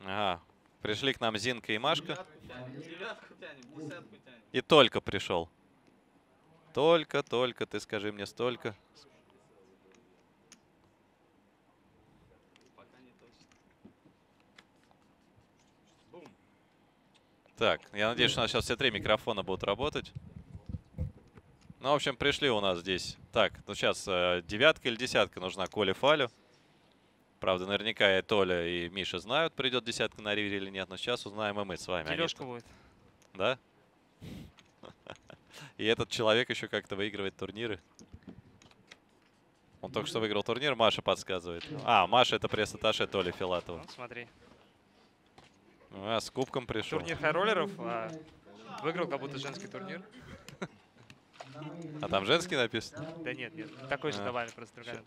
Ага. Пришли к нам Зинка и Машка. И только пришел. Только, только, ты скажи мне столько. Так, я надеюсь, что у нас сейчас все три микрофона будут работать. Ну, в общем, пришли у нас здесь. Так, ну сейчас э, девятка или десятка нужна Коле Фалю. Правда, наверняка и Толя, и Миша знают, придет десятка на ривере или нет. Но сейчас узнаем и мы с вами. Дележка будет. Да? И этот человек еще как-то выигрывает турниры. Он только что выиграл турнир, Маша подсказывает. А, Маша это пресс-атташе Толи Филатова. Ну, смотри. А, с кубком пришел. Турнир хайроллеров, а выиграл как будто женский турнир. А там женский написано? Да нет, нет. Такой же А. добавили, просто другая.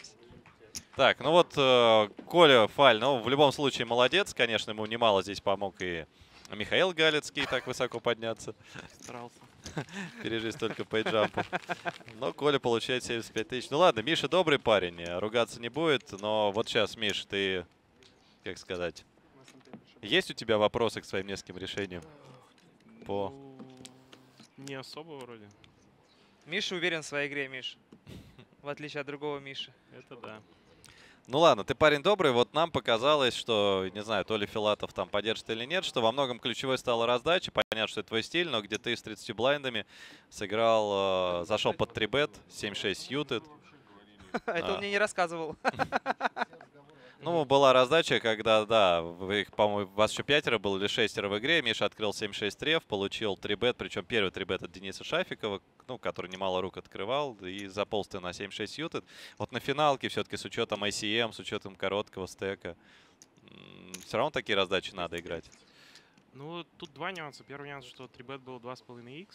Так, ну вот э, Коля Фаль, ну, в любом случае молодец. Конечно, ему немало здесь помог и Михаил Галицкий так высоко подняться. Старался. Пережить столько пейджампов. Но Коля получает 75 тысяч. Ну ладно, Миша добрый парень, ругаться не будет. Но вот сейчас, Миш, ты, как сказать, есть у тебя вопросы к своим нескольким решениям? По... Не особо вроде. Миша уверен в своей игре, Миш. В отличие от другого Миши. Это да. Ну ладно, ты парень добрый. Вот нам показалось, что, не знаю, то ли Филатов там поддержит или нет, что во многом ключевой стала раздача. Понятно, что это твой стиль, но где ты с 30 блайндами сыграл, э, зашел под 3-бет, 7-6 ютед. Это он мне не рассказывал. Ну, была раздача, когда, да, их, по-моему, вас еще пятеро было или шестеро в игре. Миша открыл 7-6 треф, получил 3-бет, причем первый 3-бет от Дениса Шафикова, ну, который немало рук открывал, и заполз ты на 7-6 ютед. Вот на финалке все-таки с учетом ICM, с учетом короткого стека, Все равно такие раздачи надо играть. Ну, тут два нюанса. Первый нюанс, что 3 был 2,5x.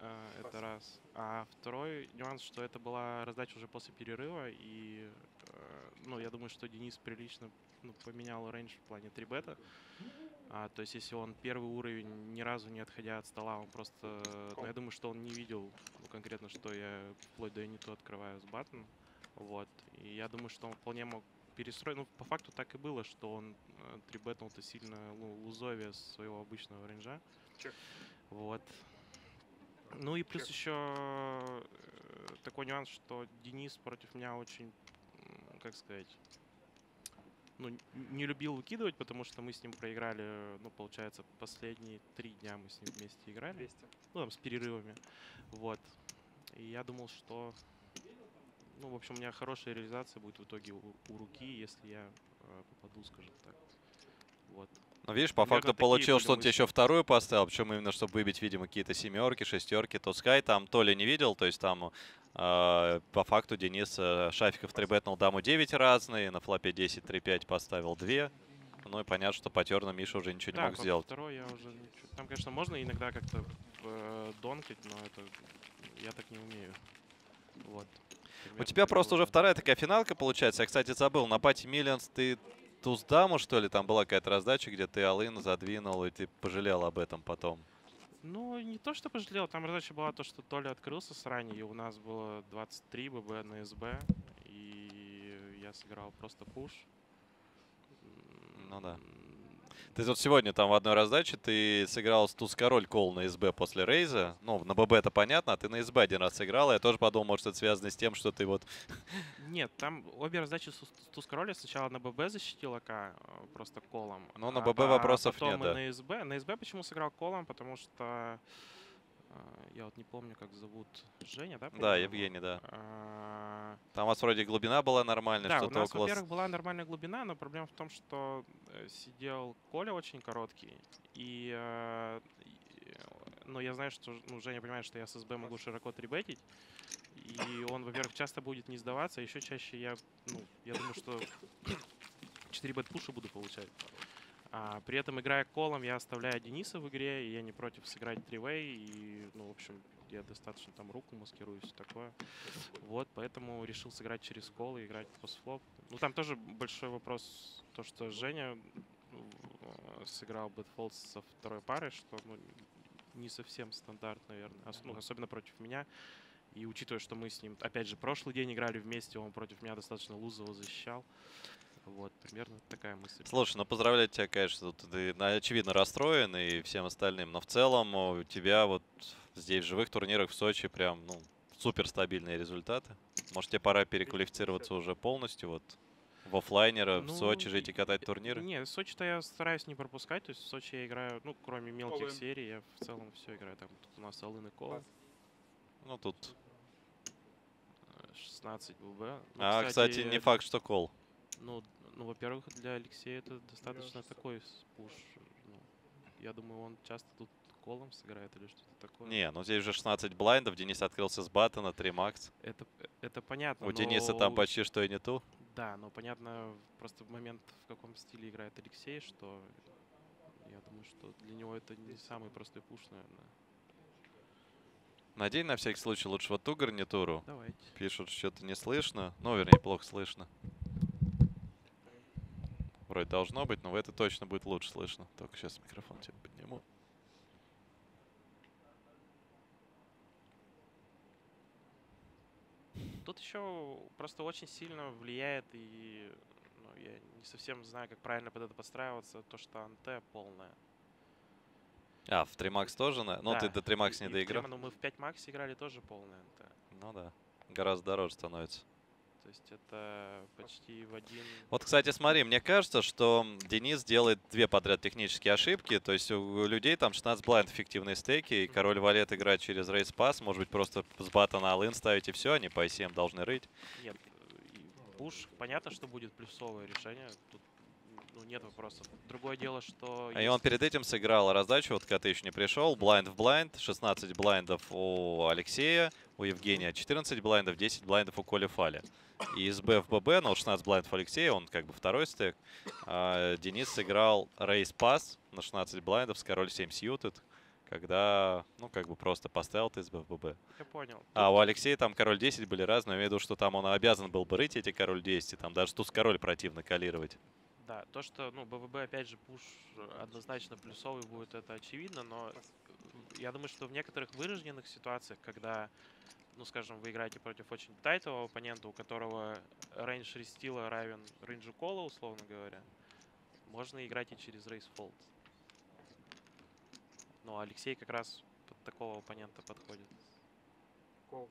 Э, Это раз. А второй нюанс, что это была раздача уже после перерыва. И, э, ну, я думаю, что Денис прилично ну, поменял рейндж в плане 3 бета. А, то есть, если он первый уровень ни разу не отходя от стола, он просто... Ну, я думаю, что он не видел ну, конкретно, что я вплоть до any two открываю с баттон. Вот. И я думаю, что он вполне мог перестроить. Ну, по факту так и было, что он э, трибетнул-то сильно ну, лузовее своего обычного рейнджа. Чек. Вот. Ну и плюс еще э, такой нюанс, что Денис против меня очень, как сказать, ну, не любил выкидывать, потому что мы с ним проиграли, ну, получается, последние три дня мы с ним вместе играли. 200. Ну, там, с перерывами. Вот. И я думал, что, ну, в общем, у меня хорошая реализация будет в итоге у, у руки, если я э, попаду, скажем так. Вот. Ну, видишь, по факту были что он тебе еще вторую поставил, причем именно, чтобы выбить, видимо, какие-то семерки, шестерки. То Скай там то ли не видел, то есть там э, по факту Денис э, Шафиков трибетнул даму 9 разные, на флопе 10 3-5 поставил 2. Ну и понятно, что по терну Миша уже ничего не Так, мог сделать. Второй я уже. Там, конечно, можно иногда как-то э, донкать, но это я так не умею. Вот. У Примерно тебя так просто было. уже вторая такая финалка получается. Я, кстати, забыл, на пати Миллионс ты туз даму, что ли, там была какая-то раздача, где ты алын задвинул, и ты пожалел об этом потом. Ну, не то, что пожалел. Там задача была то, что Толя открылся сранее, и у нас было 23 ББ на СБ, и я сыграл просто пуш. Ну да. Ты вот сегодня там в одной раздаче ты сыграл с туз король кол на СБ после рейза. Ну, на ББ это понятно, а ты на СБ один раз сыграл. Я тоже подумал, может, это связано с тем, что ты вот... Нет, там обе раздачи с туз короля сначала на ББ защитил АК э, просто колом. Ну, на а ББ по- вопросов потом нет, и да. на СБ. На СБ почему сыграл колом? Потому что я вот не помню, как зовут Женя, да? Да? Евгений, да. А, Там у вас вроде глубина была нормальная, Да, у что-то нас, около... с- во-первых, была нормальная глубина, но проблема в том, что э, сидел Коля очень короткий, и, э, э, ну, я знаю, что ну, Женя понимает, что я с СБ могу широко трибетить, и он, во-первых, часто будет не сдаваться, а еще чаще я, ну, я думаю, что 4 бет пуша буду получать. А, при этом, играя колом, я оставляю Дениса в игре, и я не против сыграть тривей, и, ну, в общем, я достаточно там руку маскирую и все такое. Вот, поэтому решил сыграть через колл и играть постфлоп. Ну, там тоже большой вопрос, то, что Женя э, сыграл bet-fold со второй пары, что, ну, не совсем стандарт, наверное, Ос- ну, особенно против меня. И учитывая, что мы с ним, опять же, прошлый день играли вместе, он против меня достаточно лузово защищал. Вот, примерно такая мысль. Слушай, ну поздравляю тебя, конечно, ты очевидно расстроен и всем остальным, но в целом у тебя вот здесь в живых турнирах в Сочи прям, ну, супер стабильные результаты. Может, тебе пора переквалифицироваться уже полностью, вот, в оффлайнера, в Ну, Сочи жить и катать турниры? Не, Сочи-то я стараюсь не пропускать. То есть в Сочи я играю, ну, кроме мелких All-in. серий, я в целом все играю. Там тут у нас Алын и Кол. Ну, тут... э, 16 ББ. Ну, а, кстати, не факт, что кол. Ну, ну, во-первых, для Алексея это достаточно такой пуш. Ну, я думаю, он часто тут колом сыграет или что-то такое. Не, ну здесь уже 16 блайндов, Денис открылся с баттона, 3 макс. Это, это понятно. У Дениса там но- почти что и не ту. Да, но понятно просто момент, в каком стиле играет Алексей, что я думаю, что для него это не самый простой пуш, наверное. Надень на всякий случай лучше вот ту гарнитуру. Давайте. Пишут, что-то не слышно. Ну, вернее, плохо слышно. Вроде должно быть, но в это точно будет лучше слышно. Только сейчас микрофон тебе подниму. Тут еще просто очень сильно влияет, и ну, я не совсем знаю, как правильно под это подстраиваться, то, что анте полная. А, в 3 макс тоже? на- Ну, ты Да, до 3 макс не доиграл. Ну, мы в 5 макс играли тоже полная НТ. Ну да. Гораздо дороже становится. То есть это почти в один... Вот, кстати, смотри, мне кажется, что Денис делает две подряд технические ошибки. То есть у людей там 16 блайнд эффективные стеки, и король валет играет через рейз пас. Может быть, просто с баттона all-in ставить и все, они по ICM должны рыть. Нет, пуш, понятно, что будет плюсовое решение. Тут ну, нет вопросов. Другое дело, что... И он перед этим сыграл раздачу, вот когда ты еще не пришел, блайнд в блайнд, 16 блайндов у Алексея, у Евгения 14 блайндов, 10 блайндов у Коли Фали. И из Б в ББ, ну, 16 блайндов у Алексея, он как бы второй стек. А Денис сыграл рейс пас на 16 блайндов с король 7 сьютед, когда, ну, как бы просто поставил ты из Б в ББ. Я понял. А у Алексея там король 10 были разные, я имею в виду, что там он обязан был бы рыть эти король 10, и там даже туз король противно калировать. Да, то, что, ну, БВБ, опять же, пуш однозначно плюсовый будет, это очевидно, но я думаю, что в некоторых вырожденных ситуациях, когда, ну, скажем, вы играете против очень тайтового оппонента, у которого рейндж рестила равен рейнджу колла, условно говоря, можно играть и через raise fold. Но Алексей как раз под такого оппонента подходит. Колл.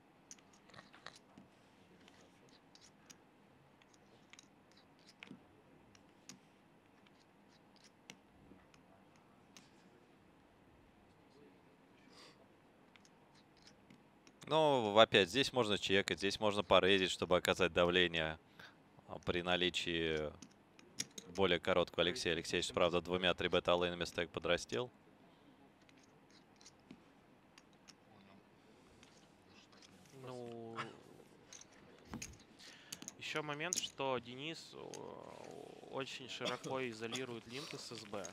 Ну, опять, здесь можно чекать, здесь можно порезить, чтобы оказать давление а, при наличии более короткого Алексея. Алексей, правда, двумя 3 бета лейнами стек подрастил. Ну, еще момент, что Денис э, очень широко изолирует линк с СБ.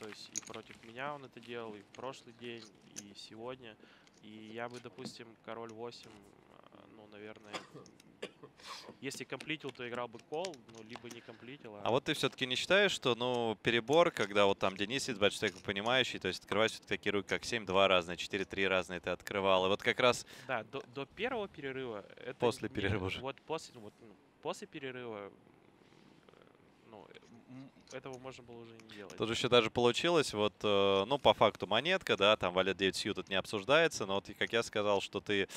То есть и против меня он это делал, и в прошлый день, и сегодня. И я бы, допустим, король 8, э, ну, наверное, если комплитил, то играл бы кол, ну, либо не комплитил. А вот ты все-таки не считаешь, что, ну, перебор, когда вот там Денис сидит, человек понимающий, то есть открываешь все-таки такие руки, как 7-2 разные, 4-3 разные ты открывал. И вот как раз... Да, до, до первого перерыва... Это После не- перерыва уже. Вот после, вот, ну, после перерыва, этого можно было уже не делать. Тут еще даже получилось, вот, э, ну, по факту монетка, да, там валет 9 сью тут не обсуждается, но вот, как я сказал, что ты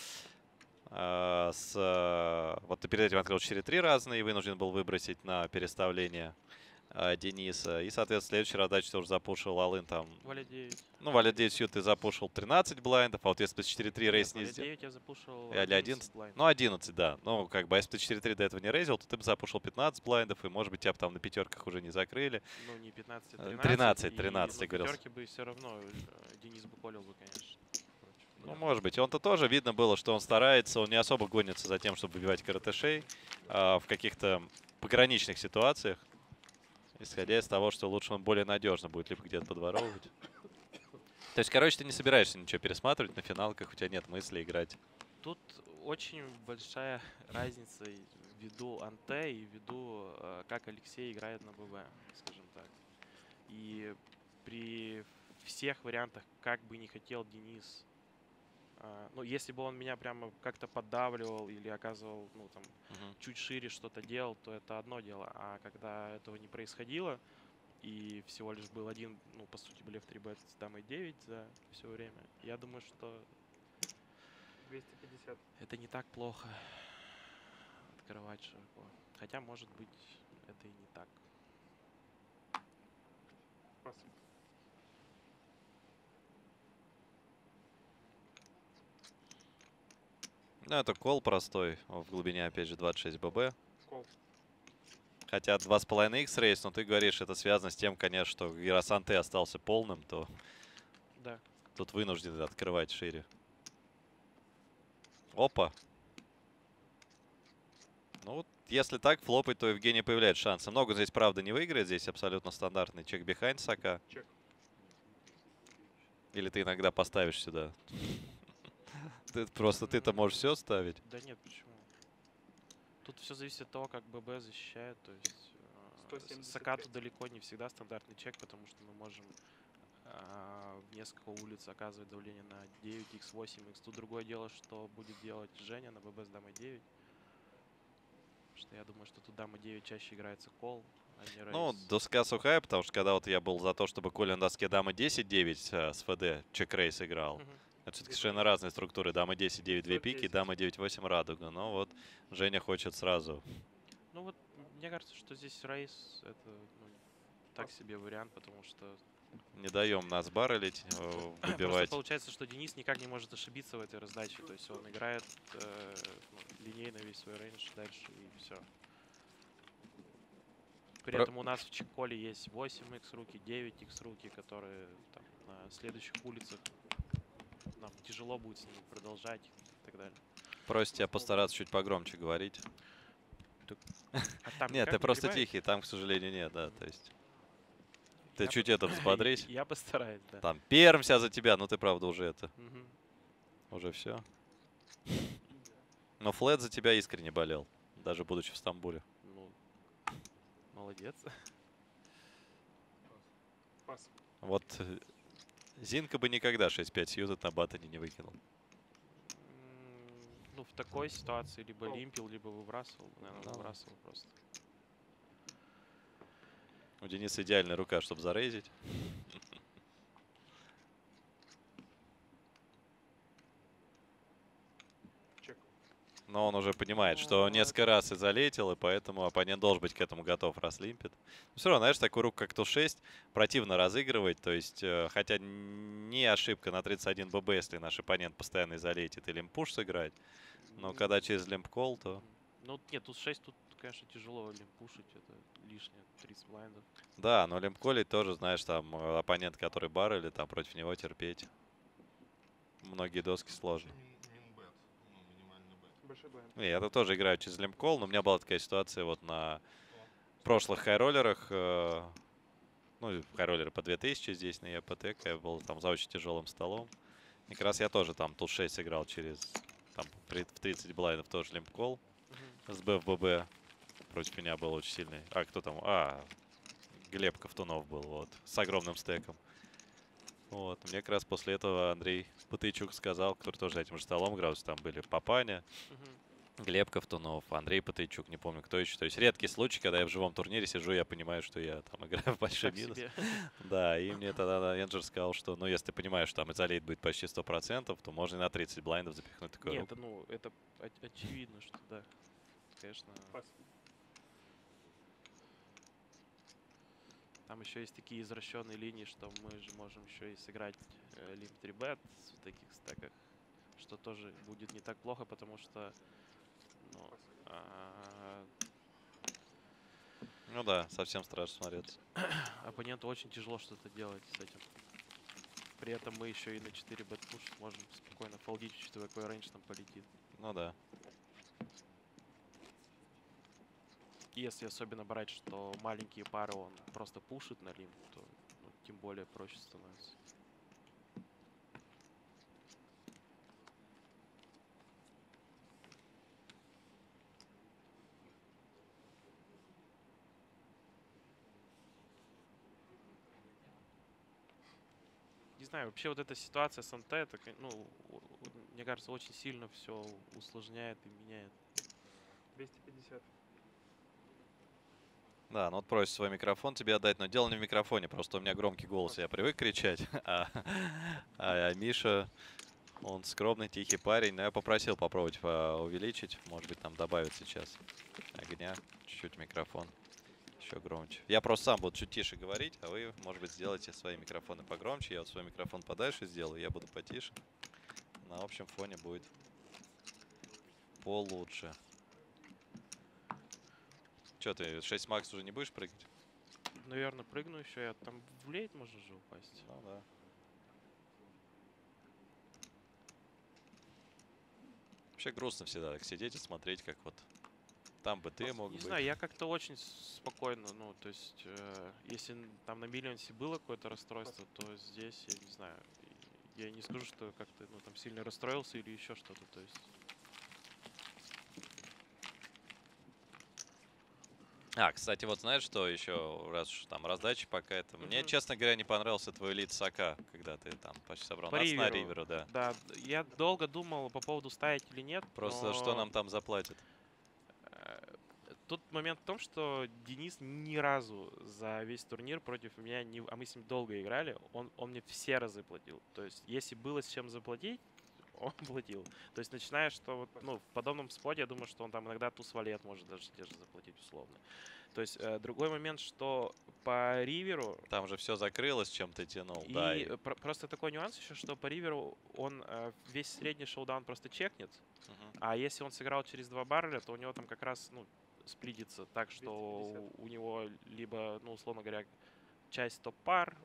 э, с... э, вот ты перед этим открыл 4-3 разные и вынужден был выбросить на переставление Дениса. И, соответственно, раздаче ты уже запушил Алын там... Валет 9. Ну, валет 9 сью ты запушил 13 блайндов, а вот если бы с 4-3 рейс не сделал... 9 я запушил Или 11. блайндов. Ну, 11, да. Ну, как бы, а если ты 4-3 до этого не рейзил, то ты бы запушил 15 блайндов, и, может быть, тебя бы там на пятерках уже не закрыли. Ну, не 15, а Э, 13. 13, и 13, на я говорил. пятерке бы все равно э, Денис бы колил бы, конечно. Ну, может быть. Он-то тоже видно было, что он старается, он не особо гонится за тем, чтобы выбивать коротышей а, в каких-то пограничных ситуациях, исходя из того, что лучше он более надежно будет либо где-то подворовывать. То есть, короче, ты не собираешься ничего пересматривать на финалках, у тебя нет мысли играть. Тут очень большая разница ввиду Анте и ввиду, э, как Алексей играет на ББ, скажем так. И при всех вариантах, как бы не хотел Денис, ну, если бы он меня прямо как-то поддавливал или оказывал, ну, там, Мгм. чуть шире что-то делал, то это одно дело. А когда этого не происходило, и всего лишь был один, ну, по сути, блеф 3 бет с дамой 9 за все время, я думаю, что 250. это не так плохо открывать широко. Хотя, может быть, это и не так. Спасибо. Ну, это кол простой, в глубине, опять же, 26 ББ. Кол. Хотя 2,5 X рейс, но ты говоришь, это связано с тем, конечно, что раз Анте остался полным, то Да. тут вынуждены открывать шире. Опа. Ну вот, если так флопать, то Евгений появляется шансы. Много здесь, правда, не выиграет. Здесь абсолютно стандартный чек бихайнд Сака. Чек. Или ты иногда поставишь сюда. Ты просто ты-то можешь все ставить. Да нет, почему? Тут все зависит от того, как ББ защищает. То есть э, с- 175. Сакату далеко не всегда стандартный чек, потому что мы можем а, в несколько улиц оказывать давление на 9, x8, x. Тут другое дело, что будет делать Женя на ББ с дамой 9. Потому что я думаю, что тут дама 9 чаще играется кол, а не рейс. Ну, доска сухая, потому что когда вот я был за то, чтобы Коля на доске дама 10-9 э, с ФД чек-рейс играл, Мгм. Это все-таки совершенно разные структуры. Дама 10-9 две Вот пики, 10. дама 9-8 радуга. Но вот Женя хочет сразу. Ну вот, мне кажется, что здесь рейс это ну, так себе вариант, потому что Не даем нас баррелить, э, Просто выбивать. получается, что Денис никак не может ошибиться в этой раздаче. То есть он играет э, ну, линейно весь свой рейндж дальше и все. При Про- этом у нас в Чеколе есть 8x руки, 9x руки, которые там, на следующих улицах нам тяжело будет с ними продолжать и так далее. Просит тебя постараться чуть погромче говорить. А там Нет, ты не просто тихий, там, к сожалению, нет, да, то есть... Ты Я чуть по- это взбодрись. Я постараюсь, да. Там Перм вся за тебя, ну ты правда уже это. Уже все. Но Флет за тебя искренне болел, даже будучи в Стамбуле. Ну, молодец. Пас. Вот э, Зинка бы никогда 6-5 сьюзет на батоне не выкинул. Ну, в такой ситуации либо лимпил, либо выбрасывал. Наверное, Да. выбрасывал просто. У Дениса идеальная рука, чтобы зарейзить. Чек. Но он уже понимает, что несколько раз и залетел, и поэтому оппонент должен быть к этому готов, раз лимпит. Но все равно, знаешь, такую руку, как Ту-6, противно разыгрывать. То есть, э, хотя не ошибка на 31 ББ, если наш оппонент постоянно залетит и лимпуш сыграть. Но когда через лимпкол, то... Ну, нет, тут 6, тут, конечно, тяжело лимпушить. Это лишнее 30 блайндов. Да, но лимпколить тоже, знаешь, там э, оппонент, который бар или там против него терпеть. Многие доски сложно. Минбет, ну, минимальный бет. Большой блайнд. Не, я тут тоже играю через лимкол, но у меня была такая ситуация вот на прошлых хайроллерах. э, ну, хайроллеры по 2000 здесь на ЕПТ, я был там за очень тяжелым столом. И как раз я тоже там тут 6 играл через там в 30 блайндов тоже лимкол. С БФББ против меня был очень сильный. А, кто там? А, Глеб Ковтунов был, вот, с огромным стеком. Вот, мне как раз после этого Андрей Патычук сказал, который тоже этим же столом играл, там были Папаня, Глеб Ковтунов, Андрей Патычук, не помню, кто еще. То есть редкий случай, когда я в живом турнире сижу, я понимаю, что я там играю в большой Так минус. себе. Да, и мне тогда Энджер сказал, что, ну, если ты понимаешь, что там изолейт будет почти 100%, то можно и на 30 блайндов запихнуть такую Нет, ну, это оч- очевидно, что да. Конечно. Там еще есть такие извращенные линии, что мы же можем еще и сыграть э, лимп 3 бет в таких стеках, что тоже будет не так плохо, потому что ну, а, Ну да, совсем страшно смотреться. оппоненту очень тяжело что-то делать с этим. При этом мы еще и на 4 бет пуш можем спокойно фолдить, учитывая, какой рейндж там полетит. Ну да. Если особенно брать, что маленькие пары он просто пушит на лимп, то ну, тем более проще становится. Знаю, вообще вот эта ситуация с НТ, это, ну, мне кажется, очень сильно все усложняет и меняет. 250. Да, ну вот просит свой микрофон тебе отдать, но дело не в микрофоне, просто у меня громкий голос, я привык кричать, а, а Миша, он скромный, тихий парень, но я попросил попробовать а, увеличить, может быть там добавить сейчас огня, чуть-чуть микрофон еще громче. Я просто сам буду чуть тише говорить, а вы, может быть, сделайте свои микрофоны погромче, я вот свой микрофон подальше сделаю, я буду потише, на общем фоне будет получше. Че ты, 6 макс уже не будешь прыгать? Наверное, прыгну еще, я там в лейт можно же упасть. Ну да. Вообще грустно всегда так сидеть и смотреть, как вот там бы ты мог Не быть. знаю, я как-то очень спокойно, ну, то есть, э, если там на миллионсе было какое-то расстройство, то здесь, я не знаю, я не скажу, что как-то, ну, там сильно расстроился или еще что-то, то есть. А, кстати, вот знаешь, что еще, раз уж там раздачи пока это. Мне, Мгм. честно говоря, не понравился твой лид Сока, когда ты там почти собрал По нас на риверу. риверу, да. Да, я долго думал по поводу ставить или нет. Просто что но, нам там заплатят? Тут момент в том, что Денис ни разу за весь турнир против меня, не, а мы с ним долго играли, он, он мне все разы платил. То есть, если было с чем заплатить, он платил. То есть, начиная, что вот, ну, в подобном споте, я думаю, что он там иногда туз валет может даже те же заплатить условно. То есть, э, другой момент, что по риверу Там же все закрылось, чем ты тянул, да. и и- э, про- просто такой нюанс еще, что по риверу он э, весь средний шоудаун просто чекнет. Мгм. А если он сыграл через два барреля, то у него там как раз ну, сплитится так, что у- него либо, ну, условно говоря, часть топ-пар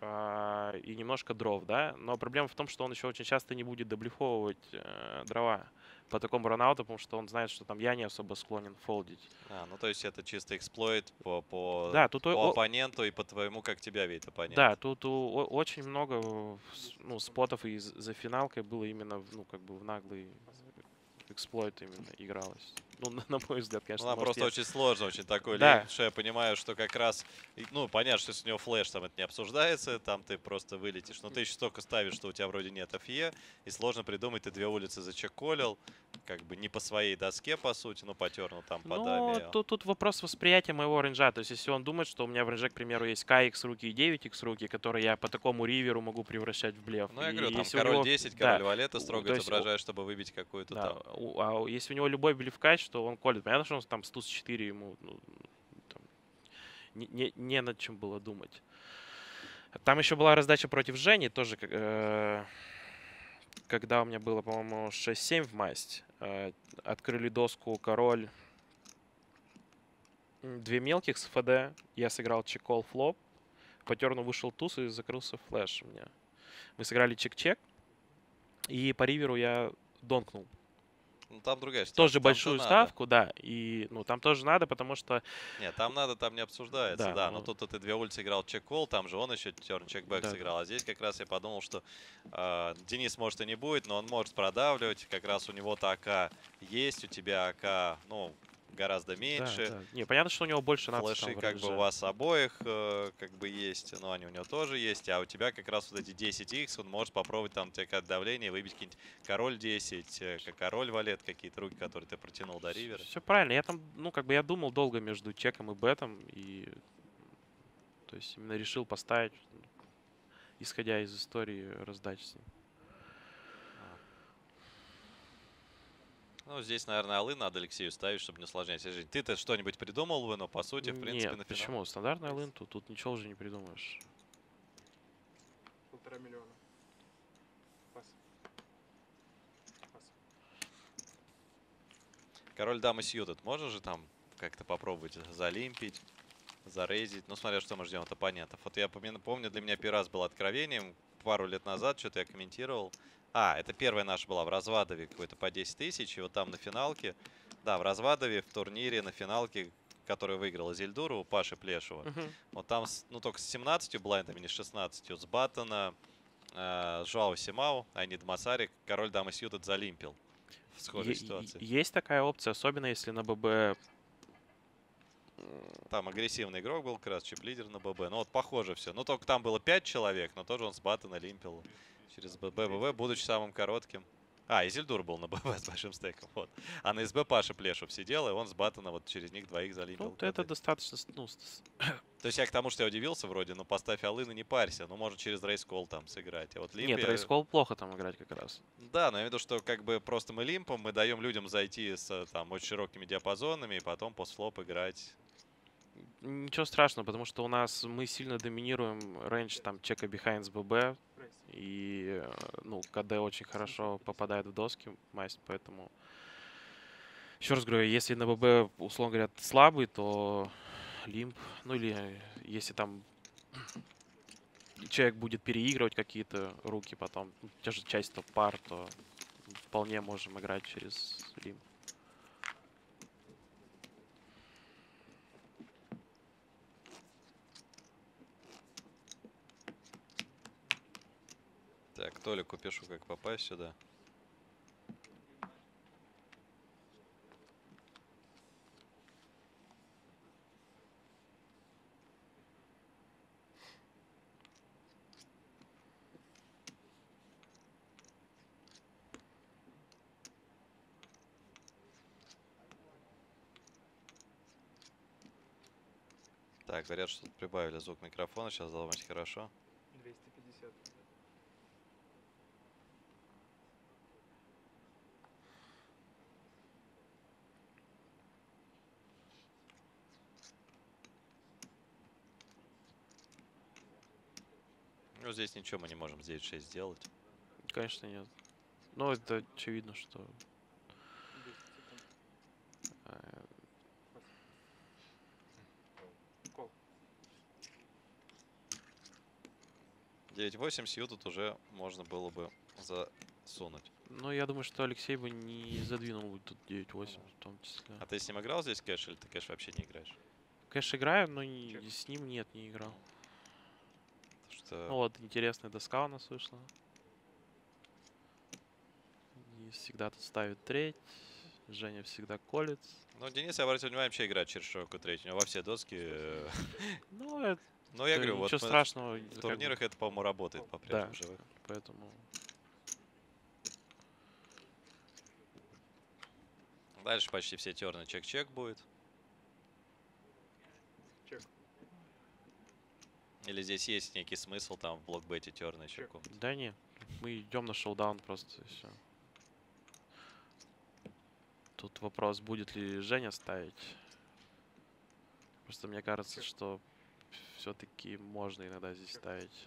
а, и немножко дров, да. Но проблема в том, что он еще очень часто не будет доблефовывать э, дрова по такому ранауту, потому что он знает, что там я не особо склонен фолдить. А, ну то есть это чисто эксплойт по, по, Да, тут по о- оппоненту и по твоему, как тебя видит оппонент. Да, тут у- очень много э, ну, спотов и за финалкой было именно ну, как бы в наглый эксплойт именно игралось. Ну, на, на мой взгляд, конечно. Ну, она просто я- очень сложно, очень такой Да. лейн, что я понимаю, что как раз, и, ну, понятно, что если у него флеш, там это не обсуждается, там ты просто вылетишь, но ты еще столько ставишь, что у тебя вроде нет FE, и сложно придумать, ты две улицы зачеколил, как бы не по своей доске, по сути, ну, потернул там по Ну, даме. тут, тут вопрос восприятия моего рейнджа. То есть, если он думает, что у меня в рейнже, к примеру, есть KX руки и 9X руки, которые я по такому риверу могу превращать в блеф. Ну, я И говорю, там если у король него- 10, да, король валета у- строго изображаешь, чтобы выбить какую-то да, там. а если у него любой блефкач, то он колет. Понятно, что он там с туз 4 ему ну, там, не, не, не над чем было думать. Там еще была раздача против Жени, тоже э, когда у меня было, по-моему, 6-7 в масть. э, открыли доску король две мелких с ФД. Я сыграл чекол флоп. По терну вышел туз и закрылся флеш у меня. Мы сыграли чек-чек. И по риверу я донкнул. Ну, там другая ситуация. Тоже там-то большую надо. ставку, да. И ну там тоже надо, потому что Нет, там надо, там не обсуждается, Да, да. Но ну- тут ты две улицы играл чек-кол, там же он еще терн чекбэк Да, сыграл. А здесь как раз я подумал, что э, Денис может и не будет, но он может продавливать. Как раз у него-то АК есть, у тебя АК, ну, гораздо меньше. да. Не, понятно, что у него больше нации там Флеши в как бы у вас обоих э, как бы есть, но они у него тоже есть, а у тебя как раз вот эти 10x, он может попробовать там тебе как давление выбить какие-нибудь король 10, э, как король валет, какие-то руки, которые ты протянул до ривера. Все правильно. Я там, ну, как бы я думал долго между чеком и бетом. И то есть именно решил поставить, исходя из истории раздач с ним. Ну, здесь, наверное, алын надо Алексею ставить, чтобы не усложнять жизнь. Ты-то что-нибудь придумал бы, но по сути, в принципе, Нет, на финал. почему? Стандартная лынту, тут ничего уже не придумаешь. Полтора миллиона. Пас. Пас. Король дамы сьютед. Можно же там как-то попробовать залимпить, зарейзить? Ну, смотря, что мы ждем от оппонентов. Вот я помню, помню, для меня первый раз был откровением. Пару лет назад что-то я комментировал. А, это первая наша была в Развадове, какой-то по 10 тысяч. И вот там на финалке, да, в Розвадове, в турнире, на финалке, который выиграл Зельдуру, у Паши Плешева. Мгм. Вот там, ну, только с 17 блайндами, не с 16. С Баттона, э, Жуау Симау, IneedMassari, король дамы suited залимпил в схожей Е- ситуации. Есть такая опция, особенно если на ББ Там агрессивный игрок был, как раз чип-лидер на ББ. Ну вот похоже все. Ну только там было 5 человек, но тоже он с Баттона лимпил через ББ. ББ, будучи самым коротким. А, и Зельдур был на ББ с большим стеком. Вот. А на СБ Паша Плешев сидел, и он с Баттона вот через них двоих залимпил. ну, это достаточно, ну, То есть я к тому, что я удивился вроде, ну поставь all-in и не парься. Ну может через raise-call там сыграть. А вот лимп Нет, я- raise-call плохо там играть как раз. Да, но я имею в виду, что как бы просто мы лимпом, мы даем людям зайти с там очень широкими диапазонами, и потом постфлоп играть. Ничего страшного, потому что у нас мы сильно доминируем рейндж там чека behind с ББ. И э, ну, КД очень хорошо попадает в доски масть, поэтому... Еще раз говорю, если на ББ, условно говоря, слабый, то лимп, ну или э, если там человек будет переигрывать какие-то руки потом, ну, те же часть топ-пар, то вполне можем играть через лимп. Так, Толику пишу, как попасть сюда. Так, говорят, что тут прибавили звук микрофона. Сейчас заломать хорошо. здесь ничего мы не можем 9-6 сделать. Конечно нет. Ну, это очевидно, что... Э, девять восемь сью тут уже можно было бы засунуть. Ну, я думаю, что Алексей бы не задвинул бы тут 9-8 в том числе. А ты с ним играл здесь кэш или ты кэш вообще не играешь? Кэш играю, но не, с ним нет, не играл. Что... Ну вот, интересная доска у нас вышла. Денис всегда тут ставит треть. Женя всегда колет. Ну, Денис, я обратил внимание, вообще играет через широкую треть. У него во все доски... э, Ну, это... Ну, я это говорю, вот ничего страшного. в турнирах это, по-моему, работает по-прежнему Да, поэтому... Дальше почти все терны чек-чек будет. Или здесь есть некий смысл там в блокбете терны еще каком-то? Да не, мы идем на шоудаун просто и все. Тут вопрос, будет ли Женя ставить. Просто мне кажется, что все-таки можно иногда здесь ставить.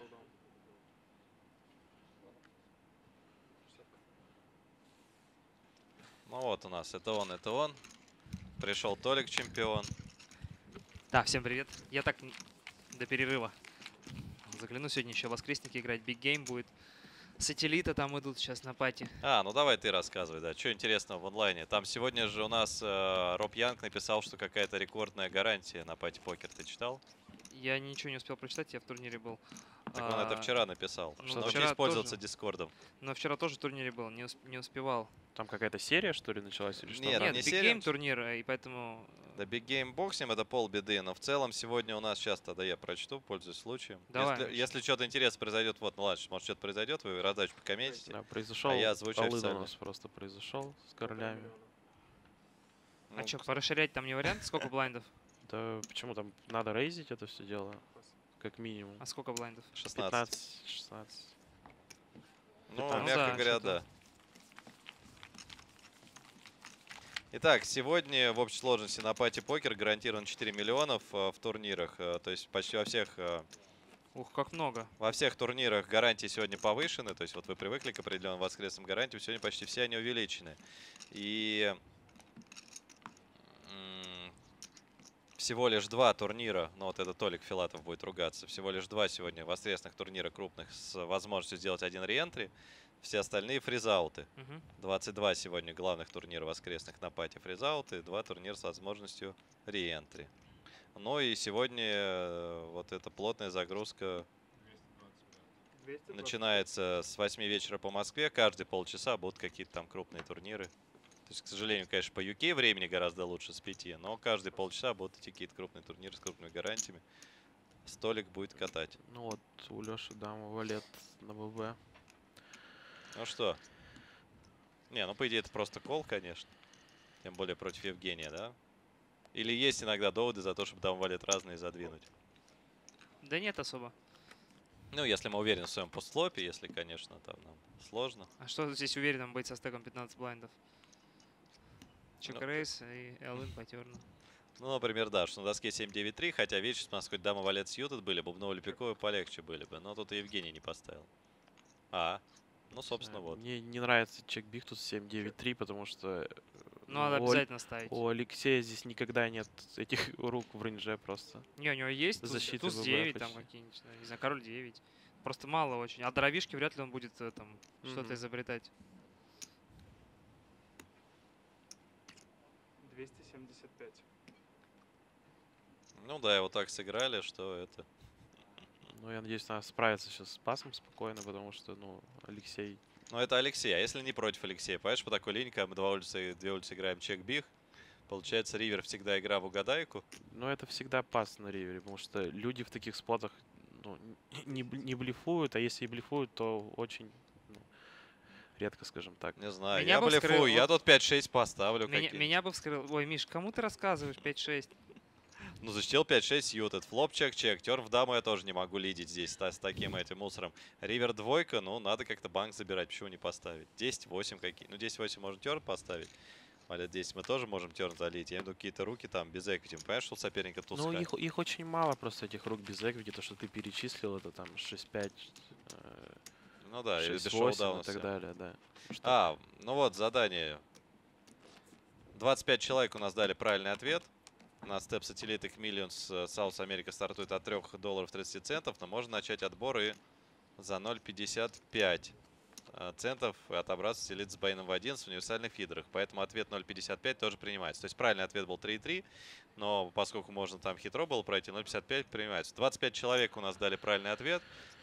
Ну вот у нас, это он, это он. Пришел Толик чемпион. Да, всем привет. Я так до перерыва загляну. Сегодня еще воскресники играть. Big Game будет. Сателлиты там идут сейчас на пати. А, ну давай ты рассказывай, да. Что интересного в онлайне? Там сегодня же у нас э, Роб Янг написал, что какая-то рекордная гарантия на пати покер. Ты читал? Я ничего не успел прочитать, я в турнире был. Так он это А, вчера написал. ну, что научись пользоваться тоже. Дискордом. Но вчера тоже в турнире был, не, усп- не успевал. Там какая-то серия, что ли, началась или что? Нет, Нет, не Big серия. Game турнир, э, и поэтому... Да, Big Game Boxing это полбеды, но в целом сегодня у нас сейчас тогда я прочту, пользуясь случаем. Давай, Если, если что-то интересное произойдет, вот, ну ладно, может что-то произойдет, вы раздачу покомментите. Да, произошел а я озвучу у нас просто произошел с королями. А Ну, что, расширять там не вариант? Сколько блайндов? Да почему там надо рейзить это все дело? Как минимум. А сколько блайндов? 16. 15, 16. Ну, 15. мягко да, говоря, да. Итак, сегодня в общей сложности на пати покер гарантирован 4 миллионов э, в турнирах. э, То есть почти во всех э, Ух, как много. Во всех турнирах гарантии сегодня повышены, то есть вот вы привыкли к определенным воскресным гарантиям, сегодня почти все они увеличены. И всего лишь два турнира, ну вот это Толик Филатов будет ругаться, всего лишь два сегодня воскресных турнира крупных с возможностью сделать один реентри, все остальные фризауты. Мгм. 22 сегодня главных турнира воскресных на пати фризауты, два турнира с возможностью реентри. Ну и сегодня э, вот эта плотная загрузка 220. начинается с 8 вечера по Москве. Каждые полчаса будут какие-то там крупные турниры. То есть, к сожалению, конечно, по UK времени гораздо лучше с 5, но каждые полчаса будут идти какие-то крупные турниры с крупными гарантиями. Столик будет катать. Ну вот, у Леши дама валет на ББ. Ну что? Не, ну по идее это просто кол, конечно. Тем более против Евгения, да? Или есть иногда доводы за то, чтобы дам валет разные задвинуть? Да нет особо. Ну, если мы уверены в своем постлопе, если, конечно, там нам сложно. А что здесь уверенным быть со стеком 15 блайндов? Чек Ну. и Элвин потерну. Ну, например, да, что на доске 7-9-3, хотя вечер у нас хоть дама валет сьютед были, бубновали пиковые полегче были бы. Но тут и Евгений не поставил. А, ну, собственно, вот. Мне не нравится чек биг тут 7-9-3, потому что... э, Ну, надо у обязательно ставить. У Алексея здесь никогда нет этих рук в рейнже просто. Не, у него есть туз, Защиты туз ББ 9, там какие-нибудь, не знаю, король 9. Просто мало очень. А дровишки вряд ли он будет э, там что-то изобретать. 275. Ну да, его так сыграли, что это... Ну, я надеюсь, надо справиться сейчас с пасом спокойно, потому что, ну, Алексей... Ну, это Алексей. А если не против Алексея? Понимаешь, по такой линии, когда мы два улицы, две улицы играем чек-биг, получается, Ривер всегда игра в угадайку. Ну, это всегда пас на ривере, потому что люди в таких спотах ну, не, не блефуют, а если и блефуют, то очень ну, редко, скажем так. Не знаю, Меня я блефую, вскрыл- я тут 5-6 поставлю. Меня, какие-нибудь. меня бы вскрыл. Ой, Миш, кому ты рассказываешь 5-6? Ну, защитил 5-6 сьютед. Флоп чек-чек. Тер в даму я тоже не могу лидить здесь с, с таким этим мусором. Ривер двойка, ну, надо как-то банк забирать. Почему не поставить? 10-8 какие. Ну, 10-8 можно терн поставить. Валет 10 мы тоже можем терн залить. Я имею в виду какие-то руки там без эквити. Понимаешь, что у соперника туз Ну, их, их очень мало просто, этих рук без эквити, то, что ты перечислил, это там 6-5, э, Ну да, или без 6-8 шоу-дауна и так далее, да. Что- А, ну вот, задание. 25 человек у нас дали правильный ответ. На степ Satellite Millions South America стартует от 3 долларов 30 центов, но можно начать отбор и за 0.55 э, центов отобраться с элит с Бэйном в 11 в универсальных фидерах. Поэтому ответ 0.55 тоже принимается. То есть правильный ответ был 3.3, но поскольку можно там хитро было пройти, 0.55 принимается. 25 человек у нас дали правильный ответ.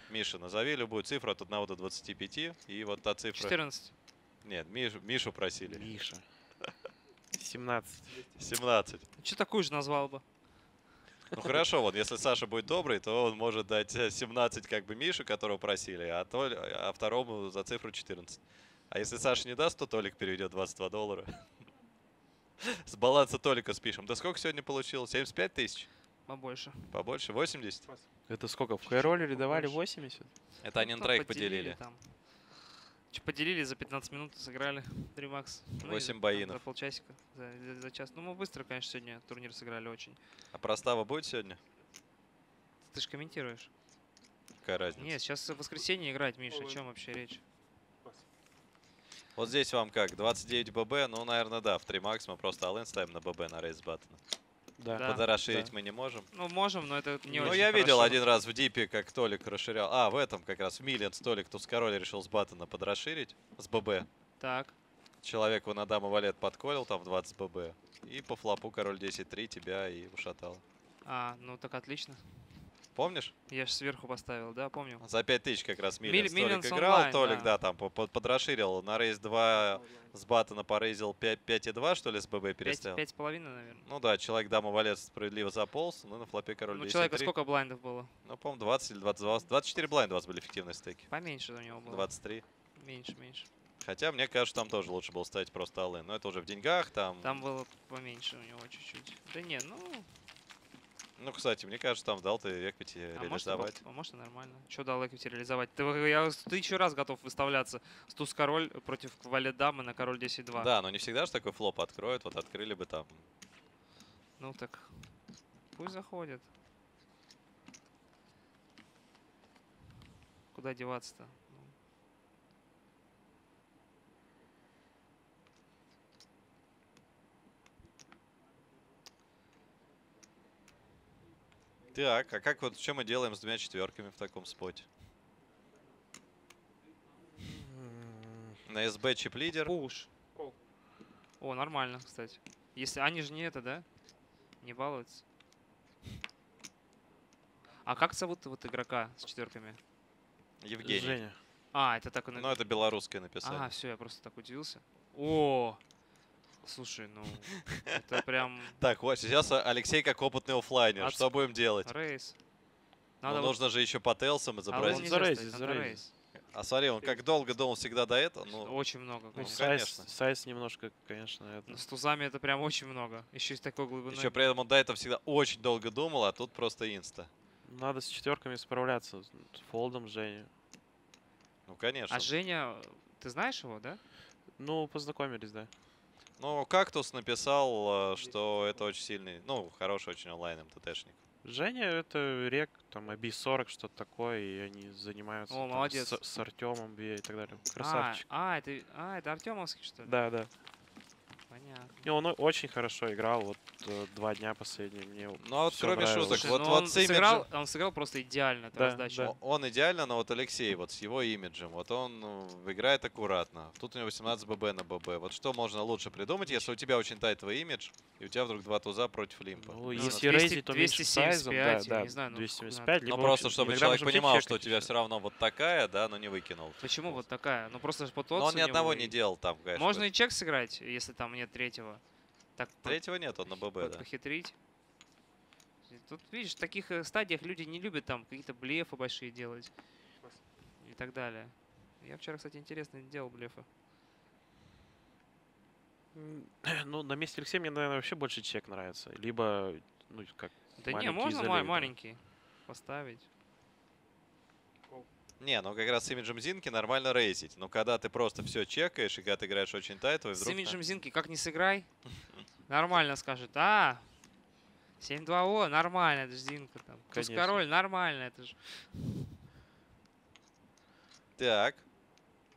Миша, назови любую цифру от 1 до 25. И вот та цифра... 14. Нет, Мишу, Мишу просили. Миша. 17. 17. Что такую же назвал бы? Ну хорошо, вот если Саша будет добрый, то он может дать э, 17 как бы Мишу, которого просили, а, Толь, а второму за цифру 14. А если Саша не даст, то Толик переведет 22 доллара. С баланса Толика спишем. Да сколько сегодня получилось? 75 тысяч? Побольше. Побольше? 80? Это сколько? В хайроллере давали 80? Это они на Ну, троих поделили поделили. там. Поделили, за 15 минут сыграли 3 макс. Ну и Восемь там бай-инов. За полчасика, за, за- за час. Ну, мы быстро, конечно, сегодня турнир сыграли очень. А простава будет сегодня? Ты же комментируешь. Какая разница? Нет, сейчас в воскресенье играть, Миша, о чем вообще речь? Вот здесь вам как? 29 ББ? Ну, наверное, да. В 3 макс мы просто all-in ставим на ББ на рейз баттона. Да. Да. Подорасширить Да. мы не можем. Ну, можем, но это не ну, очень я видел хорошо. один раз в дипе, как Толик расширял. А, в этом как раз, в Миллианс Толик Тускароль решил с баттона подрасширить. С ББ. Так. Человек его на даму валет подколил там в 20 ББ. И по флопу король 10-3 тебя и ушатал. А, ну так отлично. Помнишь? Я же сверху поставил, да, помню. За 5000 как раз Милли- Миллианс Толик играл. онлайн, Толик, да. да, там по- по- подрасширил. На рейс 2 с баттона порейзил 5 5,2, что ли, с ББ переставил. пять с половиной, наверное. Ну да, человек даму валет справедливо заполз, ну на флопе король Ну, 10 человека сколько блайндов было? Ну, по-моему, 20 или 22. 24 блайнда у вас были эффективные стейки. Поменьше у него было. 23. Меньше, меньше. Хотя, мне кажется, там тоже лучше было ставить просто алын. Но это уже в деньгах, там... Там было поменьше у него чуть-чуть. Да не, ну, Ну, кстати, мне кажется, там дал ты эквити а может, реализовать. по- а может нормально. Что дал эквити реализовать? Ты, я тысячу раз готов выставляться с туз король против валет дамы на король 10-2. Да, но не всегда же такой флоп откроют. Вот открыли бы там. Ну так, пусть заходит. Куда деваться-то? Ну, Так, а как вот, что мы делаем с двумя четверками в таком споте? На СБ чип лидер. Пуш. О, нормально, кстати. Если они же не это, да? Не балуются. А как зовут вот игрока с четверками? Евгений. Женя. А, это так он... Ну, это белорусское написание. А, все, я просто так удивился. О, слушай, ну, это прям Так, вот сейчас Алексей как опытный оффлайнер. От- Что будем делать? рейс. Ну, Надо нужно же еще по телсам А изобразить. ставить, надо зарейзить. рейс. А смотри, он как долго думал всегда до этого. Ну, Очень много, Ну, конечно. сайз, конечно. сайз немножко, конечно, это... Но с тузами это прям очень много. Еще и с такой глубиной. еще при этом он до этого всегда очень долго думал, а тут просто инста. Надо с четверками справляться. С фолдом Жени. Ну, конечно. А Женя, ты знаешь его, да? Ну, познакомились, да. Ну, Кактус написал, э, что это очень сильный, ну, хороший очень онлайн МТТшник. Женя это рек, там, AB40, что-то такое, и они занимаются О, там, молодец. с, с Артемом и так далее. А, Красавчик. А, это, а, это Артемовский, что ли? Да, да. И он очень хорошо играл, вот э, два дня последние. Мне Ну, а вот кроме нравилось. шуток, Слушай, вот, ну вот он, имиджем- сыграл, он сыграл просто идеально, эту Да, раздачу. да. Он идеально, но вот Алексей, вот с его имиджем, вот он ну, играет аккуратно. Тут у него 18 ББ на ББ. Вот что можно лучше придумать, если у тебя очень тайтовый имидж, и у тебя вдруг два туза против лимпа? Ну, Ну, если 200 рейзить, то меньше сайзом, да, 275, я да, не знаю, ну, 275, Ну, либо просто, чтобы человек понимал, что у тебя все равно вот такая, да, но не выкинул. Почему вот такая? Ну просто по Но он ни одного не делал там, конечно. Можно и чек сыграть, если там нет третьего. Так по- Третьего нет, он на ББ, по- да. похитрить. Тут, видишь, в таких э, стадиях люди не любят там какие-то блефы большие делать. И так далее. Я вчера, кстати, интересно делал блефы. Ну, на месте Алексея мне, наверное, вообще больше чек нравится. Либо, ну, как Да не, маленький можно маленький поставить. Не, ну как раз с имиджем Зинки нормально рейзить. Но когда ты просто все чекаешь, и когда ты играешь очень тайтовый, С вдруг... имиджем Зинки как не сыграй, нормально скажет. А, 7-2, о, нормально, это же Зинка там. Туз король, нормально, это же. Так,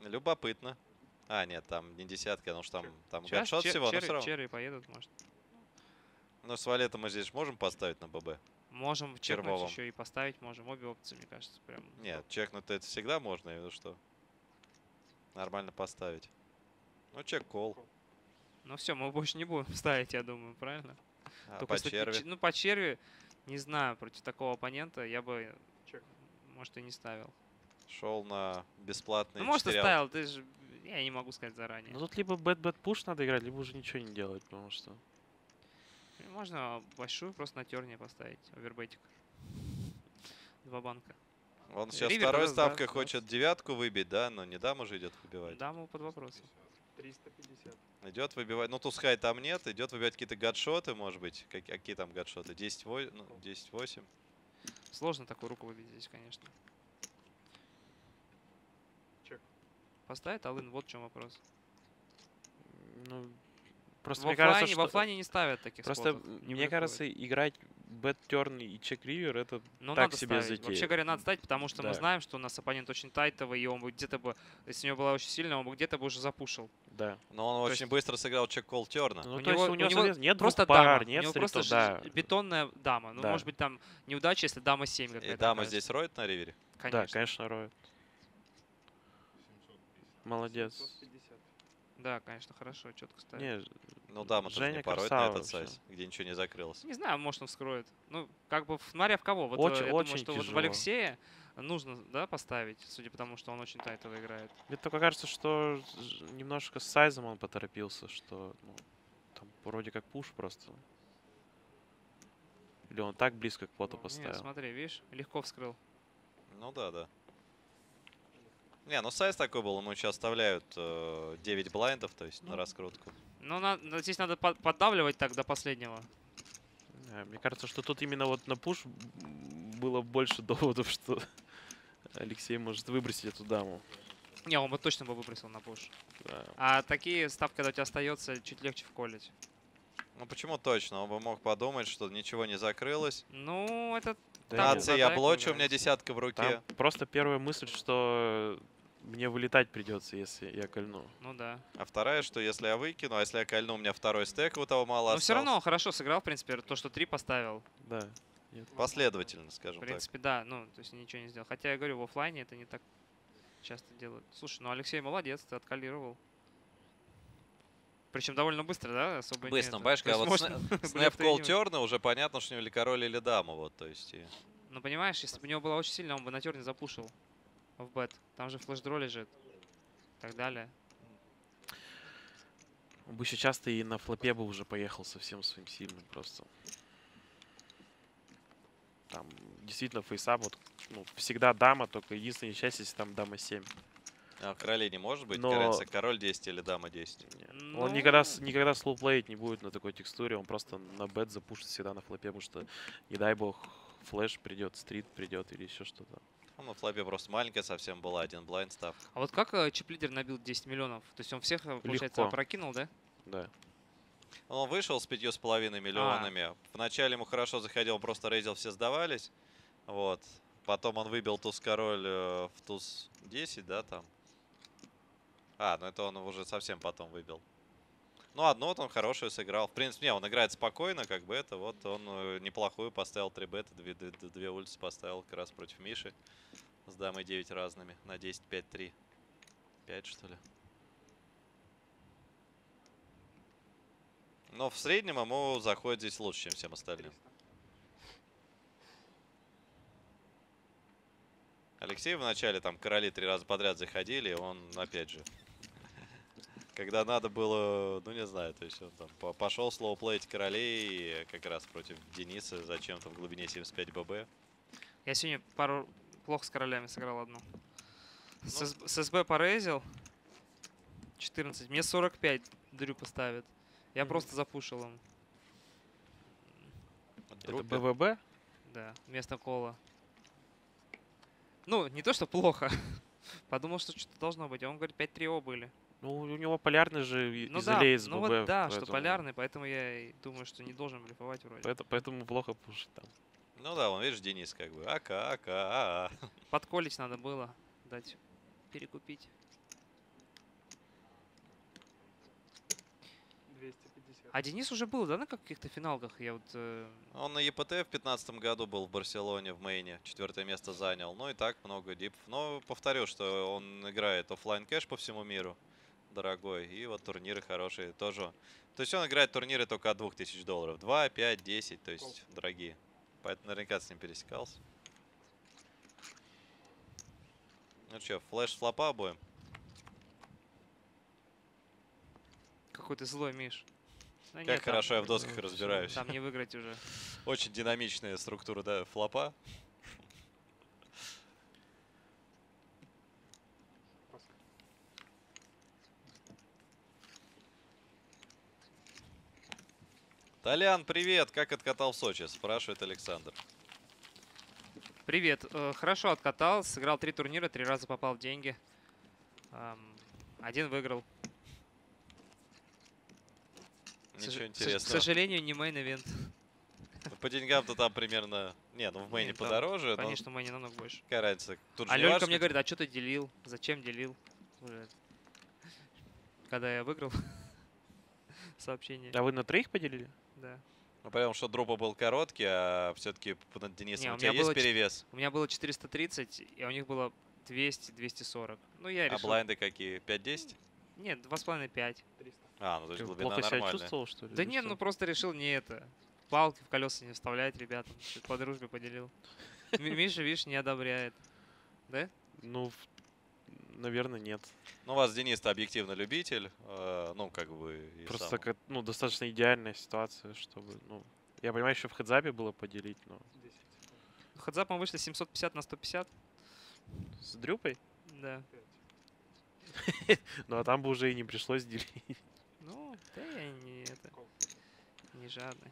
любопытно. А, нет, там не десятка, потому что там, там Сейчас гадшот всего, но все равно. черри поедут, может. Ну, с валетом мы здесь можем поставить на ББ. Можем чекнуть Первовом. еще и поставить, можем обе опции, мне кажется, прям. Нет, чекнуть это всегда можно, виду, что нормально поставить. Ну, чек кол. Ну все, мы больше не будем ставить, я думаю, правильно? А Только по если черви? че- Ну, по черви, не знаю, против такого оппонента я бы, может, и не ставил. Шел на бесплатный Ну, может, и ставил, ты же, я не могу сказать заранее. Ну тут либо bet-bet push надо играть, либо уже ничего не делать, потому что... Можно большую просто на терне поставить, овербетик. Два банка. Он сейчас Ривер второй раз, да, ставкой раз. хочет девятку выбить, да? Но не дама же идет выбивать. Даму под вопросом. 350. Идет выбивать. Ну, тускай там нет. Идет выбивать какие-то гатшоты, может быть. Как- какие там гатшоты? 10-8? Ну, 10-8. Сложно такую руку выбить здесь, конечно. Чек. Поставит Алын, вот в чем вопрос. Ну, просто в мне кажется, что... в оффлайне не ставят таких Просто спотов, не мне блефуют. кажется, играть бэт терн и чек ривер это Ну, так надо себе ставить. затея. Вообще говоря, надо ставить, потому что мы Да. знаем, что у нас оппонент очень тайтовый, и он бы где-то бы, если у него была очень сильная, он бы где-то бы уже запушил. Да. Но он То очень есть- быстро сыграл чек кол терна. Ну, у то есть него, у него, него соответственно, нет просто пар, дама, нет у него просто стритов, да. бетонная дама. Ну, Да. может быть, там неудача, если дама 7 И какая-то. дама окажется. здесь роет на ривере? Да, Конечно. конечно, роет. Молодец. Да, конечно, хорошо, четко ставит. Не, Ну, дама тоже Женя не пороет на этот сайз, где ничего не закрылось. Не знаю, может, он вскроет. Ну, как бы, смотря в кого. Вот, э, Очень- я очень думаю, что вот в тяжело. Алексея нужно, да, поставить, судя по тому, что он очень тайтово играет. Мне только кажется, что немножко с сайзом он поторопился, что ну, там вроде как пуш просто. Или он так близко к поту Нет, поставил. смотри, видишь, легко вскрыл. Ну да, да. Не, ну сайз такой был, ему сейчас оставляют э, 9 блайндов, то есть на раскрутку. Ну, на- здесь надо под- поддавливать так до последнего. Да, мне кажется, что тут именно вот на пуш было больше доводов, что Алексей может выбросить эту даму. Не, он бы точно бы выбросил на пуш. Да. А такие ставки, когда у тебя остается, чуть легче вколить. Ну почему точно? Он бы мог подумать, что ничего не закрылось. Ну, это Да. Нации я блочу, у меня десятка в руке. Там просто первая мысль, что мне вылетать придется, если я кольну. Ну да. А вторая, что если я выкину, а если я кольну, у меня второй стек, у того мало Но все осталось. равно он хорошо сыграл, в принципе, то, что три поставил. Да. Нет. Последовательно, В скажем так. принципе, да, ну, то есть ничего не сделал. Хотя я говорю, в оффлайне это не так часто делают. Слушай, ну Алексей молодец, ты откалировал. Причем довольно быстро, да? Особо не Быстро, То когда есть вот можно снэп кол терна, уже понятно, что у него или король, или дама, вот, то есть. и- Ну, понимаешь, если бы у него было очень сильно, он бы на терне запушил в бет. Там же флеш-дро лежит. И так далее. Он бы еще часто и на флопе бы уже поехал со всем своим сильным просто. Там действительно face up, вот, ну, всегда дама, только единственная часть, если там дама 7. А королей не может быть, Но- король, король 10 или дама 10. Ну, Он никогда, никогда слоуплеить не будет на такой текстуре, он просто на бет запушит всегда на флопе, потому что, не дай бог, флеш придет, стрит придет или еще что-то. Ну, на флопе просто маленькая совсем была, один блайнд став. А вот как э, чип-лидер набил 10 миллионов? То есть он всех, э, получается, Легко. опрокинул, да? Да. Он вышел с пятью с половиной миллионами. Вначале ему хорошо заходил, он просто рейзил, все сдавались. Вот. Потом он выбил туз-король э, в туз 10, да, там. А, ну это он уже совсем потом выбил. Ну, одну вот он хорошую сыграл. В принципе, не, он играет спокойно, как бы это. Вот он э, неплохую поставил 3 бета, две, две, две улицы поставил как раз против Миши. С дамой 9 разными на 10, 5, 3. 5, что ли? Но в среднем ему заходит здесь лучше, чем всем остальным. Алексей вначале там короли три раза подряд заходили, он опять же. Когда надо было, ну не знаю, то есть он там по- пошел слоуплеить королей как раз против Дениса зачем-то в глубине 75 ББ. Я сегодня пару плохо с королями сыграл одну. С, Ну. СБ с СБ порезил. 14. Мне 45 Дрю поставит. Я просто запушил им. Это БВБ? Да, вместо кола. Ну, не то, что плохо. Подумал, что что-то должно быть. А он говорит, 5-3 были. Ну, у него полярный же Ну из да, с ну ББ, вот да, что поэтому- полярный, поэтому я и думаю, что не должен блефовать вроде. Поэтому, поэтому плохо пушит там. Ну да, он, видишь, Денис как бы. Ака, ака, а, а. Подколить надо было, дать перекупить. 250. А Денис уже был, да, на каких-то финалках? Я вот... э, Он на EPT в 2015 году был в Барселоне, в мейне. Четвертое место занял. Ну и так много дипов. Но повторю, что он играет оффлайн кэш по всему миру. Дорогой. И вот турниры хорошие тоже. То есть он играет турниры только от 2000 долларов. 2, 5, 10. То есть дорогие. Поэтому наверняка с ним пересекался. Ну что, флеш флопа будем? Какой ты злой, Миш. Да Как нет, там- хорошо я в досках разбираюсь. Там не выиграть уже. Очень динамичная структура, да, флопа. Толян, привет! Как откатал в Сочи? Спрашивает Александр. Привет. Э, Хорошо откатал, сыграл три турнира, три раза попал в деньги. Один выиграл. Ничего сож- к сож- К интересного. сожалению, не main event. По деньгам-то там примерно... Не, ну в мейне Нет, там, подороже. но Конечно, в мейне намного больше. Какая разница? Тут же А важно, мне что- говорит, а что ты делил? Зачем делил? Уже. Когда я выиграл сообщение. А вы на троих поделили? Да. Ну, потому что дропа был короткий, а все-таки над Денисом Не, у у тебя есть перевес? У меня было 430, а у них было 200-240. Ну, я А решил... блайнды какие? 5-10? Нет, 2,5-5. А, ну то есть Ты глубина плохо себя нормальная. чувствовал, что ли, Да нет, ну просто решил не это. Палки в колеса не вставлять, ребятам. Чё-то По дружбе поделил. Ми- Миша, видишь, не одобряет. Да? Ну, наверное, нет. Ну, у вас Денис-то объективно любитель. э, ну, как бы... Просто сам. как, ну, достаточно идеальная ситуация, чтобы, ну... Я понимаю, еще в хедзапе было поделить, но... Хадзап мы вышли 750 на 150. С Дрюпой? Да. Ну, а там бы уже и не пришлось делить. Ну, да я не это... Не жадный.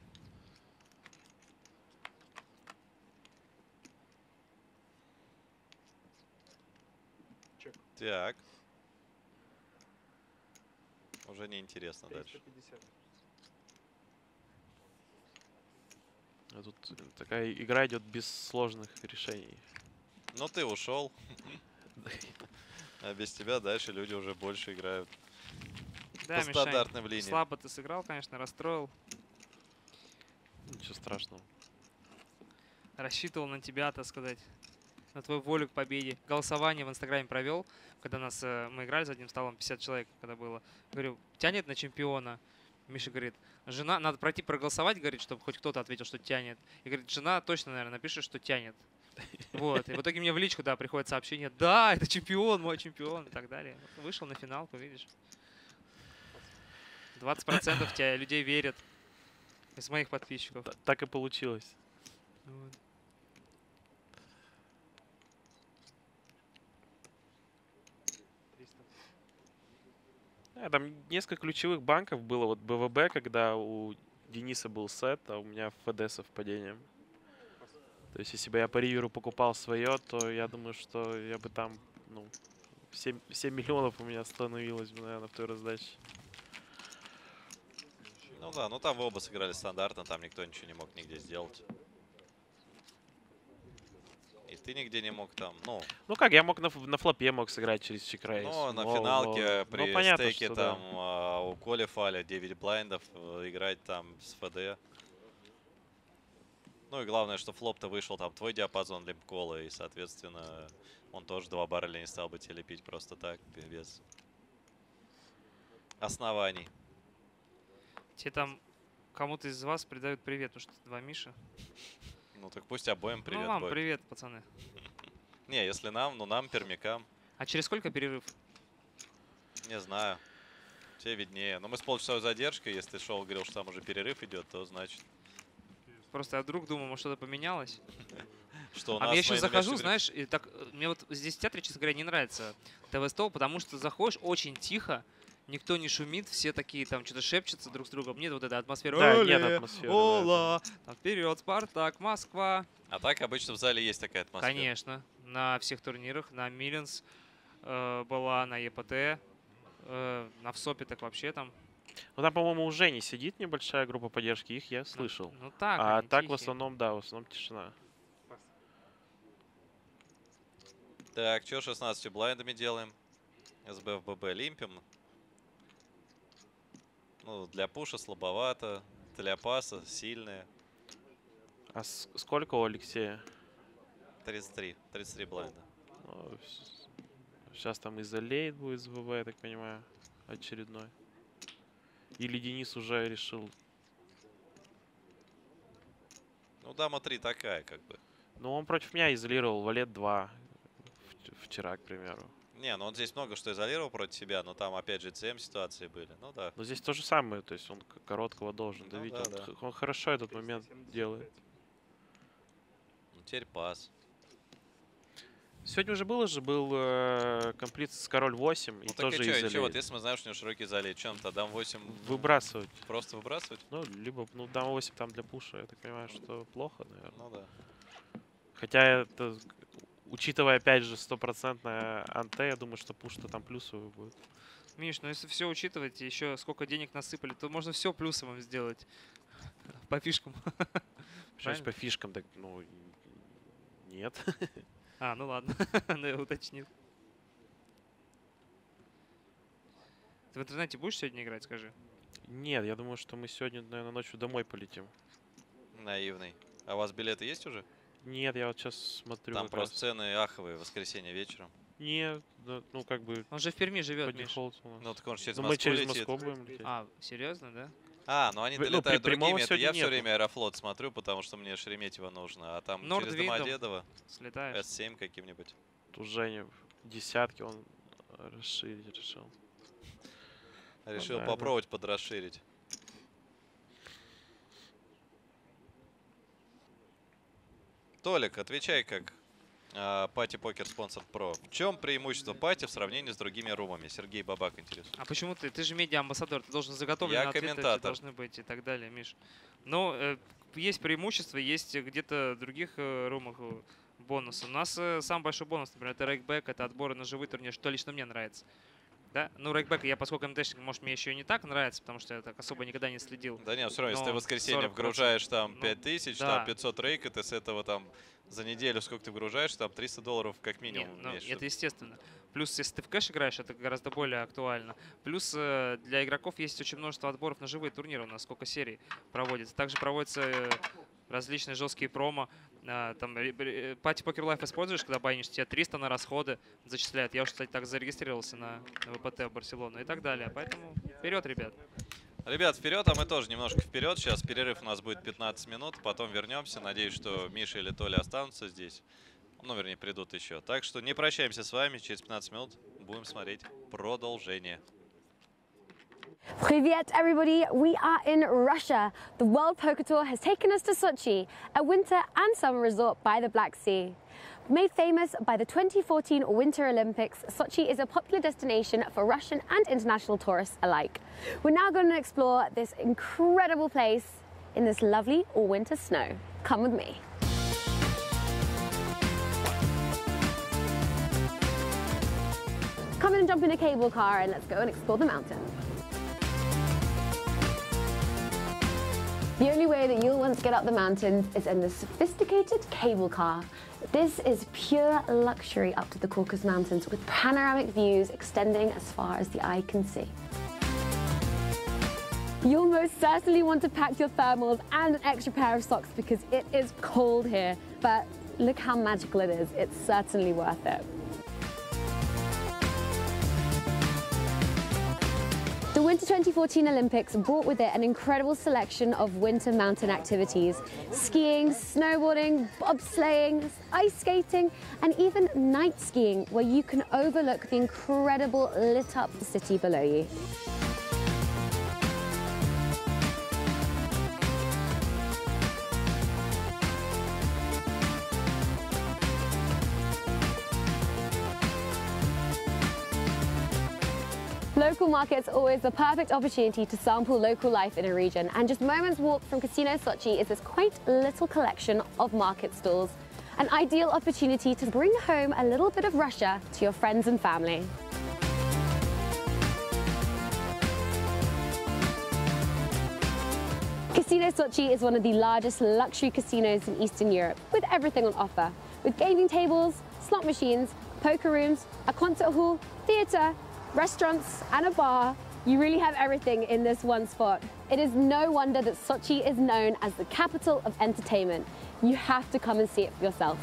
Так. Уже неинтересно дальше. А тут такая игра идет без сложных решений. Ну, ты ушел. А без тебя дальше люди уже больше играют. Да, По Мишань, стандартным линиям. слабо ты сыграл, конечно, расстроил. Ничего страшного. Рассчитывал на тебя, так сказать. На твою волю к победе. Голосование в Инстаграме провел, когда нас э, мы играли за одним столом, 50 человек, когда было. Говорю, тянет на чемпиона. Миша говорит, жена, надо пройти проголосовать, говорит, чтобы хоть кто-то ответил, что тянет. И говорит, жена точно, наверное, напишет, что тянет. Вот. И в итоге мне в личку, да, приходит сообщение, да, это чемпион, мой чемпион и так далее. Вышел на финалку, видишь. 20% тебя людей верят. Из моих подписчиков. Так и получилось. Вот. Да, там несколько ключевых банков было. Вот БВБ, когда у Дениса был сет, а у меня ФД совпадением. То есть, если бы я по риверу покупал свое, то я думаю, что я бы там, ну, 7, 7 миллионов у меня остановилось бы, наверное, в той раздаче. Ну да, ну там вы оба сыграли стандартно, там никто ничего не мог нигде сделать. Ты нигде не мог там, ну... Ну как, я мог на, на флопе мог сыграть через чекрайс. Ну, на но- финалке но- при ну, понятно, стейке что да. там а, у Коли Фаля 9 блайндов, э, играть там с ФД. Ну и главное, что флоп-то вышел там твой диапазон лимкола, и, соответственно, он тоже два барреля не стал бы тебе лепить просто так, без оснований. Тебе там кому-то из вас передают привет, потому что два Миши. Ну так пусть обоим привет ну, вам будет. привет, пацаны. Не, если нам, ну нам, пермякам, А через сколько перерыв? не знаю. Тебе виднее. Но мы с полчасовой задержкой, если шел, говорил, что там уже перерыв идет, то значит, Просто я вдруг думал, может что-то поменялось. что у а нас я еще main event захожу, знаешь, и так э, мне вот здесь в театре, честно говоря, не нравится ТВ-стол, потому что заходишь очень тихо, никто не шумит, все такие там что-то шепчутся друг с другом. Нет вот этой атмосферы. Да, нет «Оле, атмосферы, да, Ола! Там вперед, Спартак, Москва. А так обычно в зале есть такая атмосфера. Конечно, на всех турнирах, на Миллинс э, была, на ЕПТ, э, на ВСОПе так вообще там. Ну там, по-моему, уже не сидит небольшая группа поддержки, их я слышал. ну так, А так в тихие. основном, да, в основном тишина. Так, что 16 блайндами делаем? СБ в ББ лимпим. Ну, для пуша слабовато, для паса сильные. А сколько у Алексея? 33, 33 блайнда. Сейчас там изолейт будет с ВВ, я так понимаю, очередной. Или Денис уже решил. Ну, дама 3 такая, как бы. Ну, он против меня изолировал Валет 2 в- вчера, к примеру. Не, ну он здесь много что изолировал против себя, но там опять же CM ситуации были. Ну да. Но здесь то же самое, то есть он короткого должен Ну давить. да, он, да. он хорошо этот момент делает. Ну, теперь пас. Сегодня уже было же, был э, комплит с король 8 и Ну так тоже и что, и чё, вот если мы знаем, что у него широкий залей, чем то дам 8 Выбрасывать. Просто выбрасывать? Ну, либо, ну, дама 8 там для пуша, я так понимаю, что плохо, наверное. Ну да. Хотя это, учитывая, опять же, стопроцентное анте, я думаю, что пуш-то там плюсовый будет. Миш, ну если все учитывать, еще сколько денег насыпали, то можно все плюсовым сделать. По фишкам. Правильно? по фишкам, так, ну, нет. А, ну ладно, ну я уточнил. Ты в интернете будешь сегодня играть, скажи? Нет, я думаю, что мы сегодня, наверное, ночью домой полетим. Наивный. А у вас билеты есть уже? Нет, я вот сейчас смотрю. Там просто раз. цены аховые в воскресенье вечером. Нет, да, ну как бы... Он же в Перми живет, по Миш. дефолту. Ну, так он же через Ну, мы Москву через летит. Москву будем лететь. А, серьезно, да? А, ну они ну, долетают при- другими. Это я сегодня все нету. время Аэрофлот смотрю, потому что мне Шереметьево нужно. А там через Нордвиндом Домодедово слетаешь. S7 каким-нибудь. Тут Женя в десятки он расширить решил. Решил да, попробовать подрасширить. Толик, отвечай как Пати Покер Спонсор Про. В чем преимущество Пати в сравнении с другими румами? Сергей Бабак интересует. А почему ты? Ты же медиа-амбассадор, ты должен заготовленные Я ответы комментатор. должны быть и так далее, Миш. Но э, есть преимущества, есть где-то в других э, румах э, бонусы. У нас э, самый большой бонус, например, это рейкбэк, это отборы на живой турнир, что лично мне нравится. Да? Ну, рейкбэк, я поскольку МТшник, может, мне еще и не так нравится, потому что я так особо никогда не следил. Да нет, все равно, если ты в воскресенье 40%, вгружаешь там ну, 5000, да. там 500 рейка, ты с этого там за неделю сколько ты вгружаешь, там 300 долларов как Не, минимум ну, в месяц. это естественно. Плюс, если ты в кэш играешь, это гораздо более актуально. Плюс э, для игроков есть очень множество отборов на живые турниры, у нас сколько серий проводится. Также проводятся э, различные жесткие промо. А, там Party Poker Live используешь, когда байнишь, тебе 300 на расходы зачисляют. Я уже, кстати, так зарегистрировался на WPT в Барселону и так далее. Поэтому вперед, ребят. Ребят, вперед, а мы тоже немножко вперед. Сейчас перерыв у нас будет 15 минут, потом вернемся. Надеюсь, что Миша или Толя останутся здесь. Ну, вернее, придут еще. Так что не прощаемся с вами. Через 15 минут будем смотреть продолжение. Privyet everybody, we are in Russia. The World Poker Tour has taken us to Sochi, a winter and summer resort by the Black Sea. Made famous by the 2014 Winter Olympics, Sochi is a popular destination for Russian and international tourists alike. We're now going to explore this incredible place in this lovely all-winter snow. Come with me. Come and jump in a cable car and let's go and explore the mountains. The only way that you'll want to get up the mountains is in the sophisticated cable car. This is pure luxury up to the Caucasus Mountains with panoramic views extending as far as the eye can see. You'll most certainly want to pack your thermals and an extra pair of socks because it is cold here, but look how magical it is. It's certainly worth it. The Winter 2014 Olympics brought with it an incredible selection of winter mountain activities skiing, snowboarding, bobsleighing, ice skating, and even night skiing, where you can overlook the incredible lit up city below you. Local markets always the perfect opportunity to sample local life in a region, and just moments walk from Casino Sochi is this quaint little collection of market stalls. An ideal opportunity to bring home a little bit of Russia to your friends and family. Casino Sochi is one of the largest luxury casinos in Eastern Europe, with everything on offer. With gaming tables, slot machines, poker rooms, a concert hall, theatre, restaurants, and a bar, You really have everything in this one spot. It is no wonder that Sochi is known as the capital of entertainment. You have to come and see it for yourself.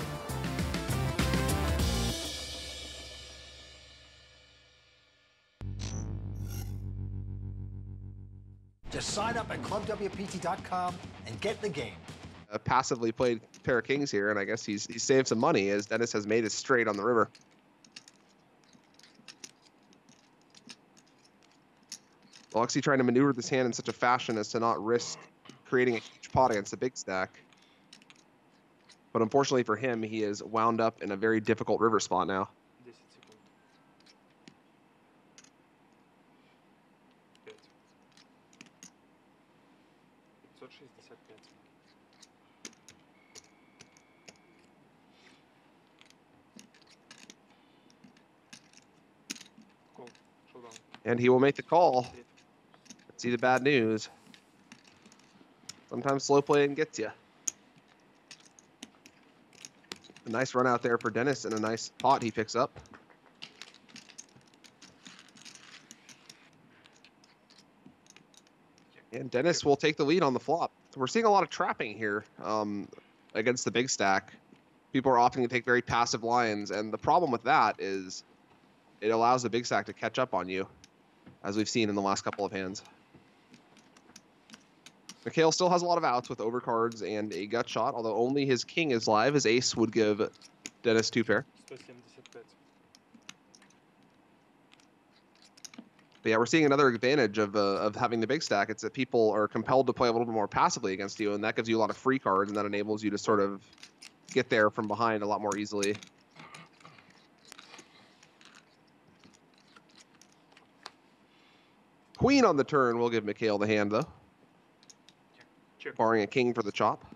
Just sign up at clubwpt.com and get the game. A passively played pair of kings here, and I guess he's he's saved some money as Dennis has made his straight on the river. Alexi trying to maneuver this hand in such a fashion as to not risk creating a huge pot against the big stack. But unfortunately for him, he is wound up in a very difficult river spot now. And he will make the call. See the bad news. Sometimes slow playing gets you. A nice run out there for Dennis and a nice pot he picks up. And Dennis will take the lead on the flop. We're seeing a lot of trapping here um, against the big stack. People are opting to take very passive lines, and the problem with that is it allows the big stack to catch up on you, as we've seen in the last couple of hands. Mikhail still has a lot of outs with overcards and a gut shot, although only his king is live. His ace would give Dennis two pair. But yeah, we're seeing another advantage of, uh, of having the big stack. It's that people are compelled to play a little bit more passively against you, and that gives you a lot of free cards, and that enables you to sort of get there from behind a lot more easily. Queen on the turn will give Mikhail the hand, though. Barring a king for the chop.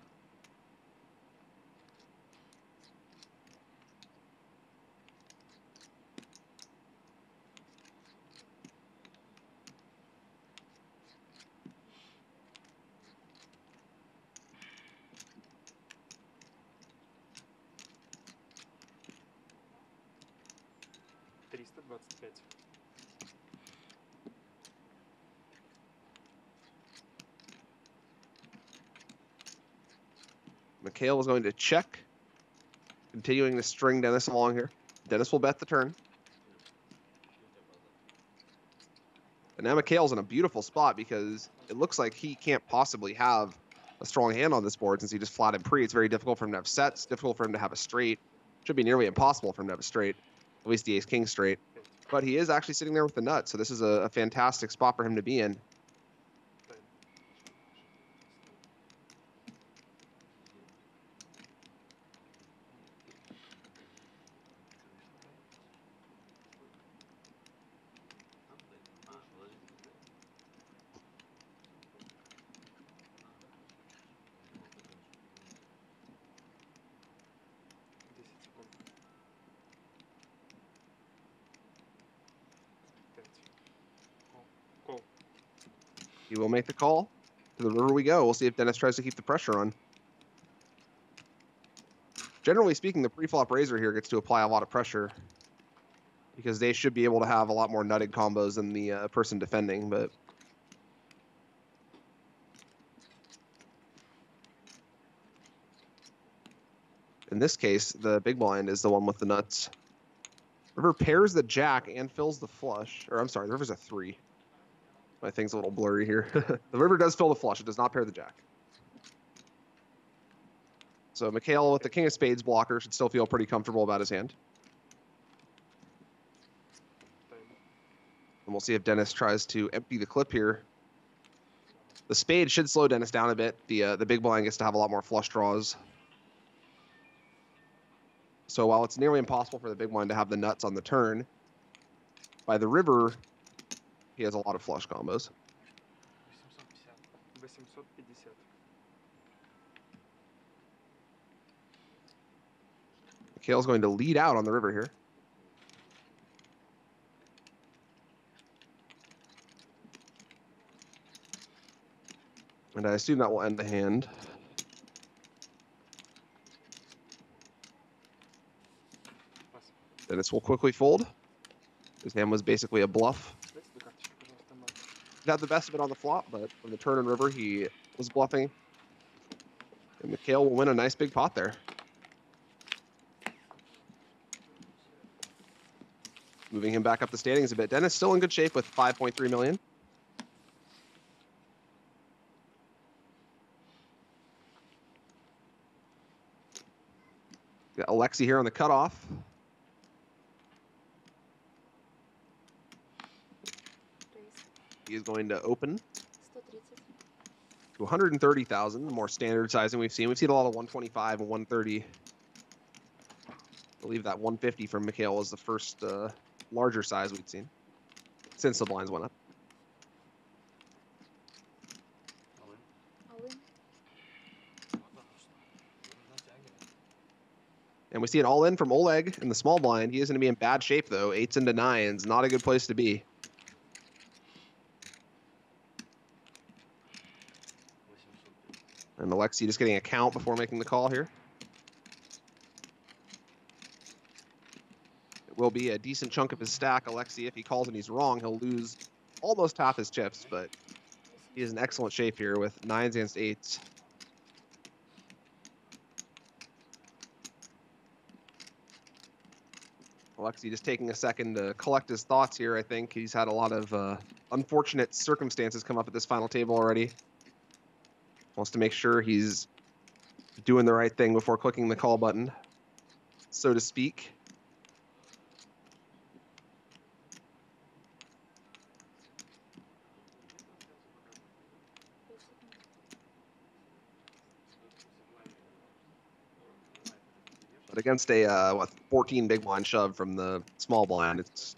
Mikhail is going to check, continuing to string Dennis along here. Dennis will bet the turn. And now Mikhail's in a beautiful spot because it looks like he can't possibly have a strong hand on this board since he just flatted pre. It's very difficult for him to have sets, difficult for him to have a straight. Should be nearly impossible for him to have a straight, at least the ace king straight. But he is actually sitting there with the nut, so this is a, a fantastic spot for him to be in. He will make the call. To the river we go. We'll see if Dennis tries to keep the pressure on. Generally speaking, the pre-flop razor here gets to apply a lot of pressure because they should be able to have a lot more nutted combos than the uh, person defending, but in this case, the big blind is the one with the nuts. River pairs the jack and fills the flush. Or I'm sorry, the river's a three. My thing's a little blurry here. the river does fill the flush. It does not pair the jack. So Mikhail with the king of spades blocker should still feel pretty comfortable about his hand. And we'll see if Dennis tries to empty the clip here. The spade should slow Dennis down a bit. The uh, the big blind gets to have a lot more flush draws. So while it's nearly impossible for the big blind to have the nuts on the turn, by the river, he has a lot of flush combos. 850. 850. Mikhail's going to lead out on the river here. And I assume that will end the hand. Dennis will quickly fold. His hand was basically a bluff had the best of it on the flop, but on the turn and river, he was bluffing. And Mikhail will win a nice big pot there. Moving him back up the standings a bit. Dennis still in good shape with 5.3 million. Got Alexi here on the cutoff. He is going to open to 130,000, more standard sizing we've seen. We've seen a lot of 125 and 130. I believe that 150 from Mikhail was the first uh, larger size we'd seen since the blinds went up. And we see an all in from Oleg in the small blind. He is going to be in bad shape, though. Eights into nines. Not a good place to be. And Alexi just getting a count before making the call here. It will be a decent chunk of his stack. Alexi, if he calls and he's wrong, he'll lose almost half his chips, but he is in excellent shape here with nines against eights. Alexi just taking a second to collect his thoughts here, I think. He's had a lot of uh, unfortunate circumstances come up at this final table already. Wants to make sure he's doing the right thing before clicking the call button, so to speak. But against a uh, what 14 big blind shove from the small blind, it's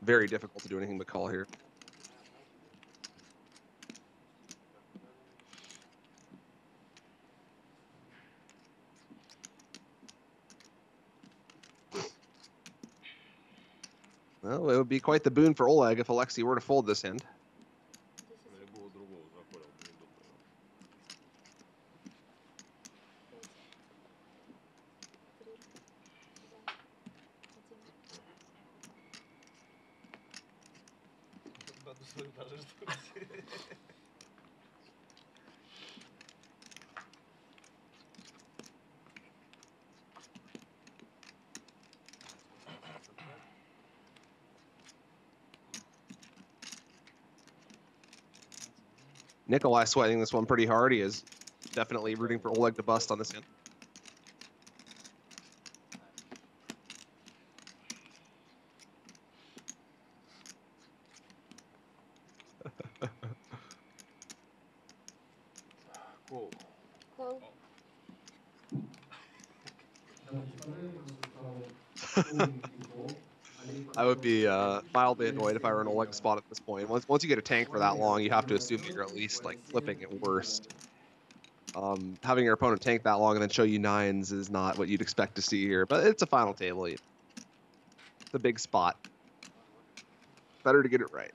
very difficult to do anything but call here. Well, it would be quite the boon for Oleg if Alexi were to fold this hand. Nikolai sweating this one pretty hard. He is definitely rooting for Oleg to bust on this hand. Be uh, mildly annoyed if I were in Oleg's spot at this point. Once, once you get a tank for that long, you have to assume that you're at least like flipping at worst. Um, having your opponent tank that long and then show you nines is not what you'd expect to see here, but it's a final table. It's a big spot. Better to get it right.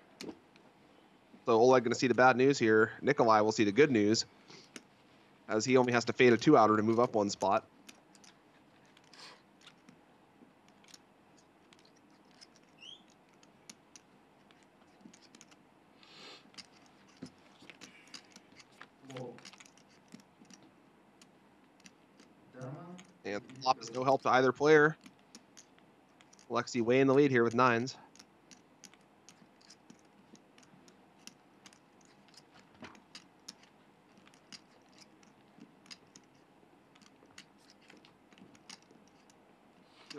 So Oleg going to see the bad news here. Nikolai will see the good news, as he only has to fade a two-outer to move up one spot. And the flop is no help to either player. Alexi way in the lead here with nines.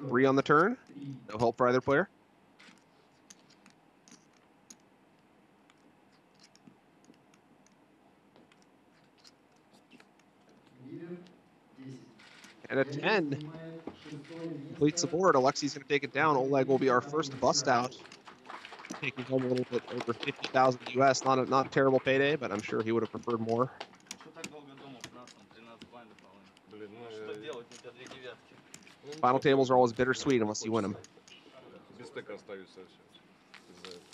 Three on the turn. No help for either player. And a 10 Completes the board. Alexi's going to take it down. Oleg will be our first bust out. Taking home a little bit over 50,000 US. Not a, not terrible payday, but I'm sure he would have preferred more. Final tables are always bittersweet unless you win them.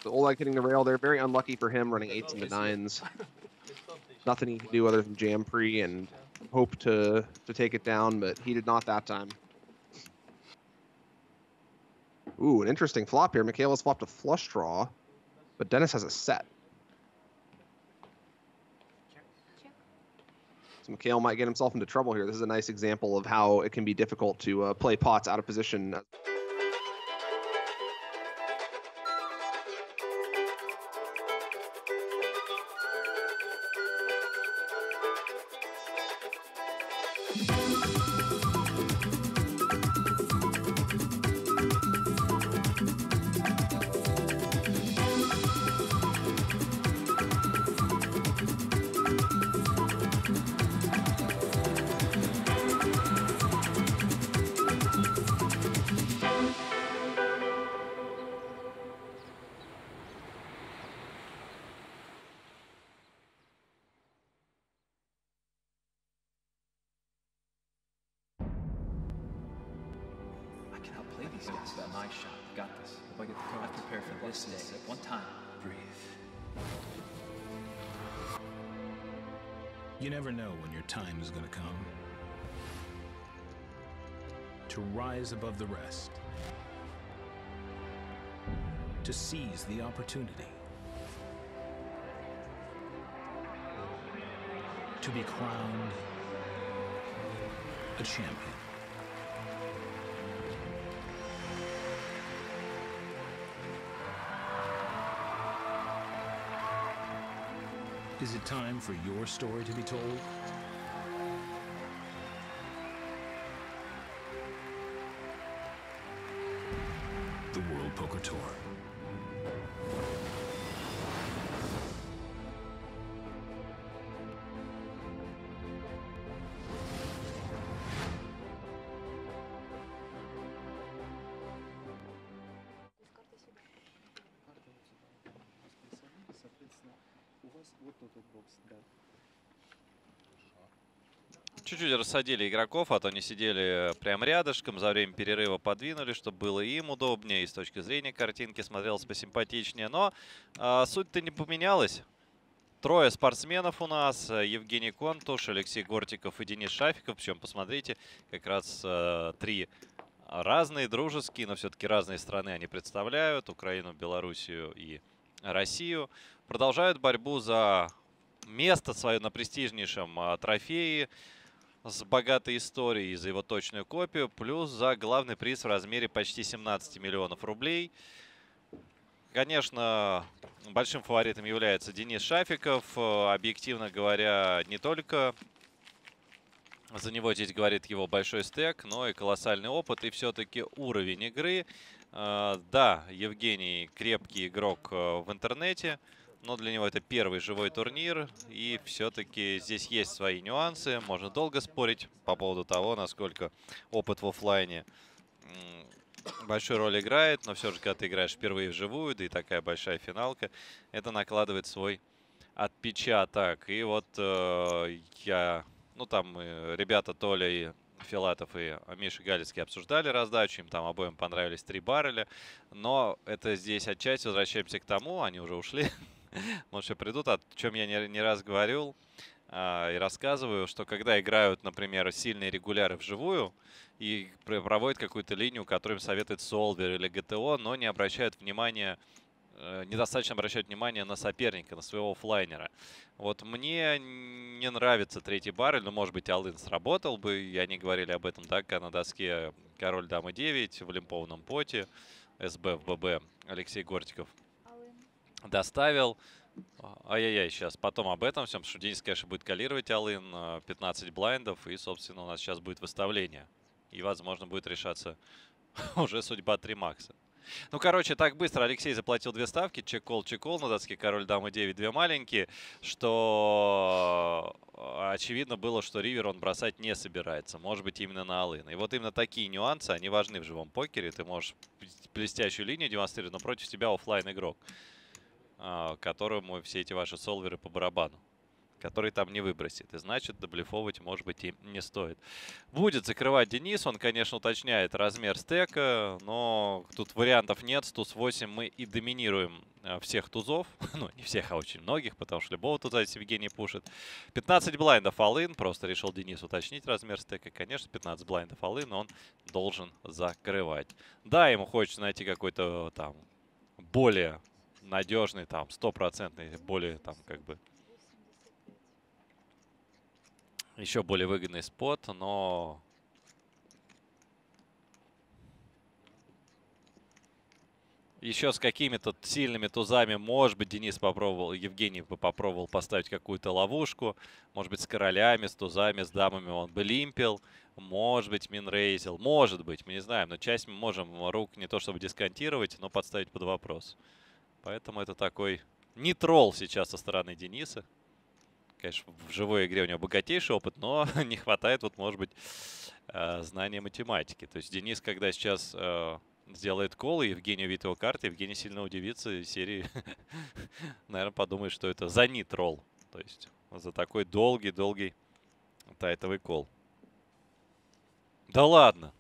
So Oleg hitting the rail there. Very unlucky for him, running eights and the nines. Nothing he can do other than jam pre and hope to, to take it down, but he did not that time. Ooh, an interesting flop here. Mikhail has flopped a flush draw, but Dennis has a set. So Mikhail might get himself into trouble here. This is a nice example of how it can be difficult to uh, play pots out of position. The opportunity. To be crowned a champion. Is it time for your story to be told? Чуть-чуть рассадили игроков, а то они сидели прям рядышком, за время перерыва подвинули, чтобы было им удобнее, и с точки зрения картинки смотрелось посимпатичнее. Но а, суть-то не поменялась. Трое спортсменов у нас. Евгений Контуш, Алексей Гортиков и Денис Шафиков. Причем, посмотрите, как раз а, три разные, дружеские, но все-таки разные страны они представляют. Украину, Белоруссию и Россию. Продолжают борьбу за место свое на престижнейшем а, трофее с богатой историей за его точную копию, плюс за главный приз в размере почти 17 миллионов рублей. Конечно, большим фаворитом является Денис Шафиков. Объективно говоря, не только за него здесь говорит его большой стек, но и колоссальный опыт и все-таки уровень игры. Э, Да, Евгений крепкий игрок э, в интернете, но для него это первый живой турнир. И все-таки здесь есть свои нюансы. Можно долго спорить по поводу того, насколько опыт в оффлайне м, большую роль играет. Но все же, когда ты играешь впервые вживую, да и такая большая финалка, это накладывает свой отпечаток. И вот э, я, ну там ребята Толя и Филатов и Миша Галицкий обсуждали раздачу, им там обоим понравились три барреля. Но это здесь отчасти возвращаемся к тому, они уже ушли, может, еще придут, о чем я не, не раз говорил а, и рассказываю, что когда играют, например, сильные регуляры вживую и пр- проводят какую-то линию, которую им советует Солвер или ГТО, но не обращают внимания, э, недостаточно обращают внимание на соперника, на своего оффлайнера. Вот мне не нравится третий баррель, но, может быть, Алын сработал бы, и они говорили об этом, да, когда на доске король дамы 9 в лимпованном поте, СБ в ББ Алексей Гортиков доставил. А, Ай-яй-яй, сейчас потом об этом всем, потому что Денис, конечно, будет калировать Алын, э, 15 блайндов, и, собственно, у нас сейчас будет выставление. И, возможно, будет решаться уже судьба 3 макса. Ну, короче, так быстро Алексей заплатил две ставки. Чекол, чекол на доске король, дама 9, две маленькие. Что э, очевидно было, что ривер он бросать не собирается. Может быть, именно на Алын. И вот именно такие нюансы, они важны в живом покере. Ты можешь блестящую линию демонстрировать, но против тебя оффлайн игрок а, которому все эти ваши солверы по барабану, который там не выбросит. И значит, доблефовывать, может быть, и не стоит. Будет закрывать Денис. Он, конечно, уточняет размер стека, но тут вариантов нет. С туз 8 мы и доминируем а, всех тузов. ну, не всех, а очень многих, потому что любого туза здесь Евгений пушит. 15 блайндов all-in Просто решил Денис уточнить размер стека. Конечно, 15 блайндов all-in должен закрывать. Да, ему хочется найти какой-то там более надежный, там, стопроцентный, более там как бы еще более выгодный спот, но еще с какими-то сильными тузами, может быть, Денис попробовал, Евгений бы попробовал поставить какую-то ловушку. Может быть, с королями, с тузами, с дамами он бы лимпил. Может быть, минрейзил. Может быть, мы не знаем. Но часть мы можем рук не то чтобы дисконтировать, но подставить под вопрос. Поэтому это такой не тролл сейчас со стороны Дениса. Конечно, в живой игре у него богатейший опыт, но не хватает, вот, может быть, э, знания математики. То есть Денис, когда сейчас э, сделает кол, и Евгений увидит его карты, Евгений сильно удивится из серии, наверное, подумает, что это за нитрол. То есть за такой долгий-долгий тайтовый кол. Да ладно.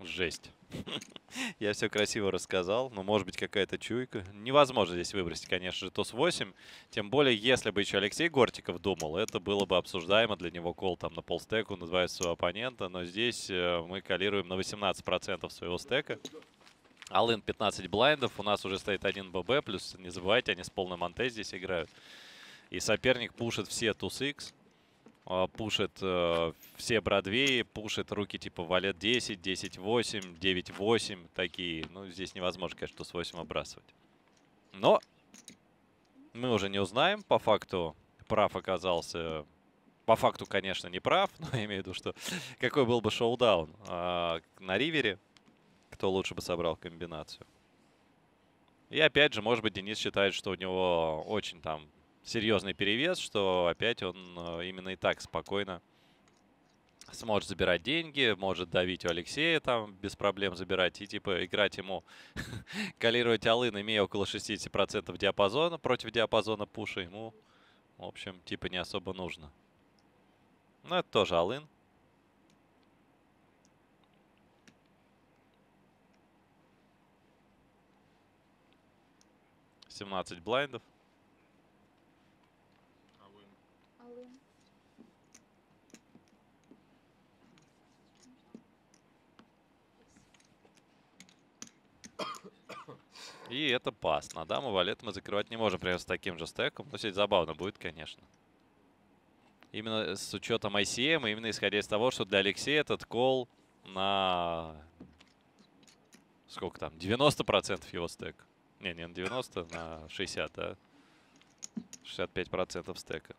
Жесть. Я все красиво рассказал, но может быть какая-то чуйка. Невозможно здесь выбросить, конечно же, ТОС-8. Тем более, если бы еще Алексей Гортиков думал, это было бы обсуждаемо для него кол там на полстеку, называет своего оппонента. Но здесь э, мы калируем на 18% своего стека. Алын 15 блайндов, у нас уже стоит один ББ, плюс не забывайте, они с полной монте здесь играют. И соперник пушит все туз X. А, пушит э, все Бродвеи, пушит руки типа валет 10, 10-8, 9-8 такие. Ну, здесь невозможно, конечно, с 8 обрасывать. Но мы уже не узнаем. По факту прав оказался... По факту, конечно, не прав, но я имею в виду, что какой был бы шоу-даун а, на ривере, кто лучше бы собрал комбинацию. И опять же, может быть, Денис считает, что у него очень там серьезный перевес, что опять он э, именно и так спокойно сможет забирать деньги, может давить у Алексея там без проблем забирать и типа играть ему, калировать Алын, имея около 60% диапазона против диапазона пуша, ему, в общем, типа не особо нужно. Но это тоже Алын. Семнадцать блайндов. И это пас. На даму валет мы закрывать не можем, прямо с таким же стеком. Но здесь забавно будет, конечно. Именно с учетом ICM, именно исходя из того, что для Алексея этот кол на... Сколько там? 90% его стек. Не, не на 90, на 60, да? 65% стека.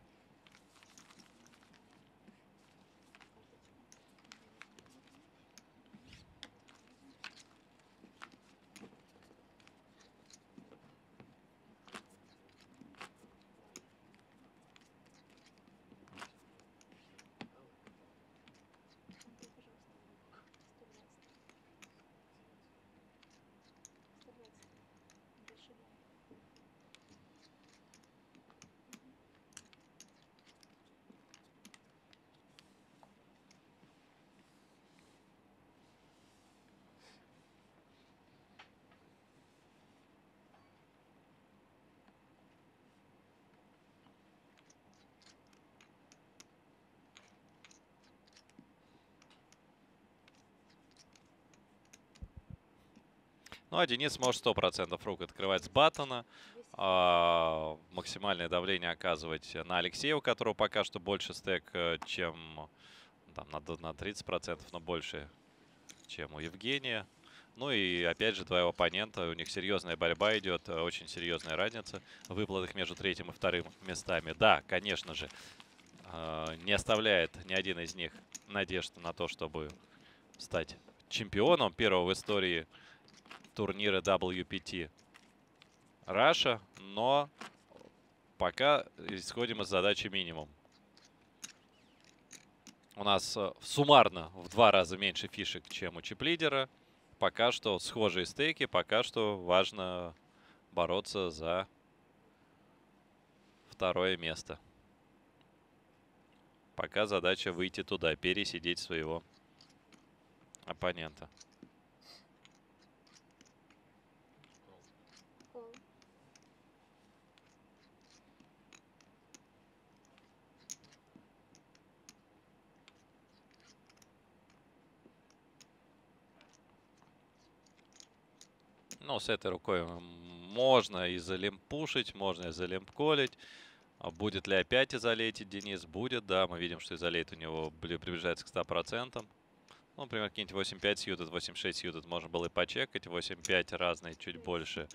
Ну, а Денис может 100% рук открывать с баттона. А, максимальное давление оказывать на Алексея, у которого пока что больше стек, э, чем там, на, на 30%, но больше, чем у Евгения. Ну и опять же два его оппонента, у них серьезная борьба идет, э, очень серьезная разница в выплатах между третьим и вторым местами. Да, конечно же, э, не оставляет ни один из них надежд на то, чтобы стать чемпионом первого в истории турнира WPT Раша, но пока исходим из задачи минимум. У нас э, суммарно в два раза меньше фишек, чем у чип-лидера. Пока что схожие стейки, пока что важно бороться за второе место. Пока задача выйти туда, пересидеть своего оппонента. Ну, с этой рукой можно и залимпушить, можно и залимпколить. А будет ли опять изолейтить Денис? Будет, да. Мы видим, что изолейт у него бли- приближается к 100%. Ну, например, какие-нибудь 8.5 сьютед, 8.6 сьютед можно было и почекать. 8.5 разные, чуть больше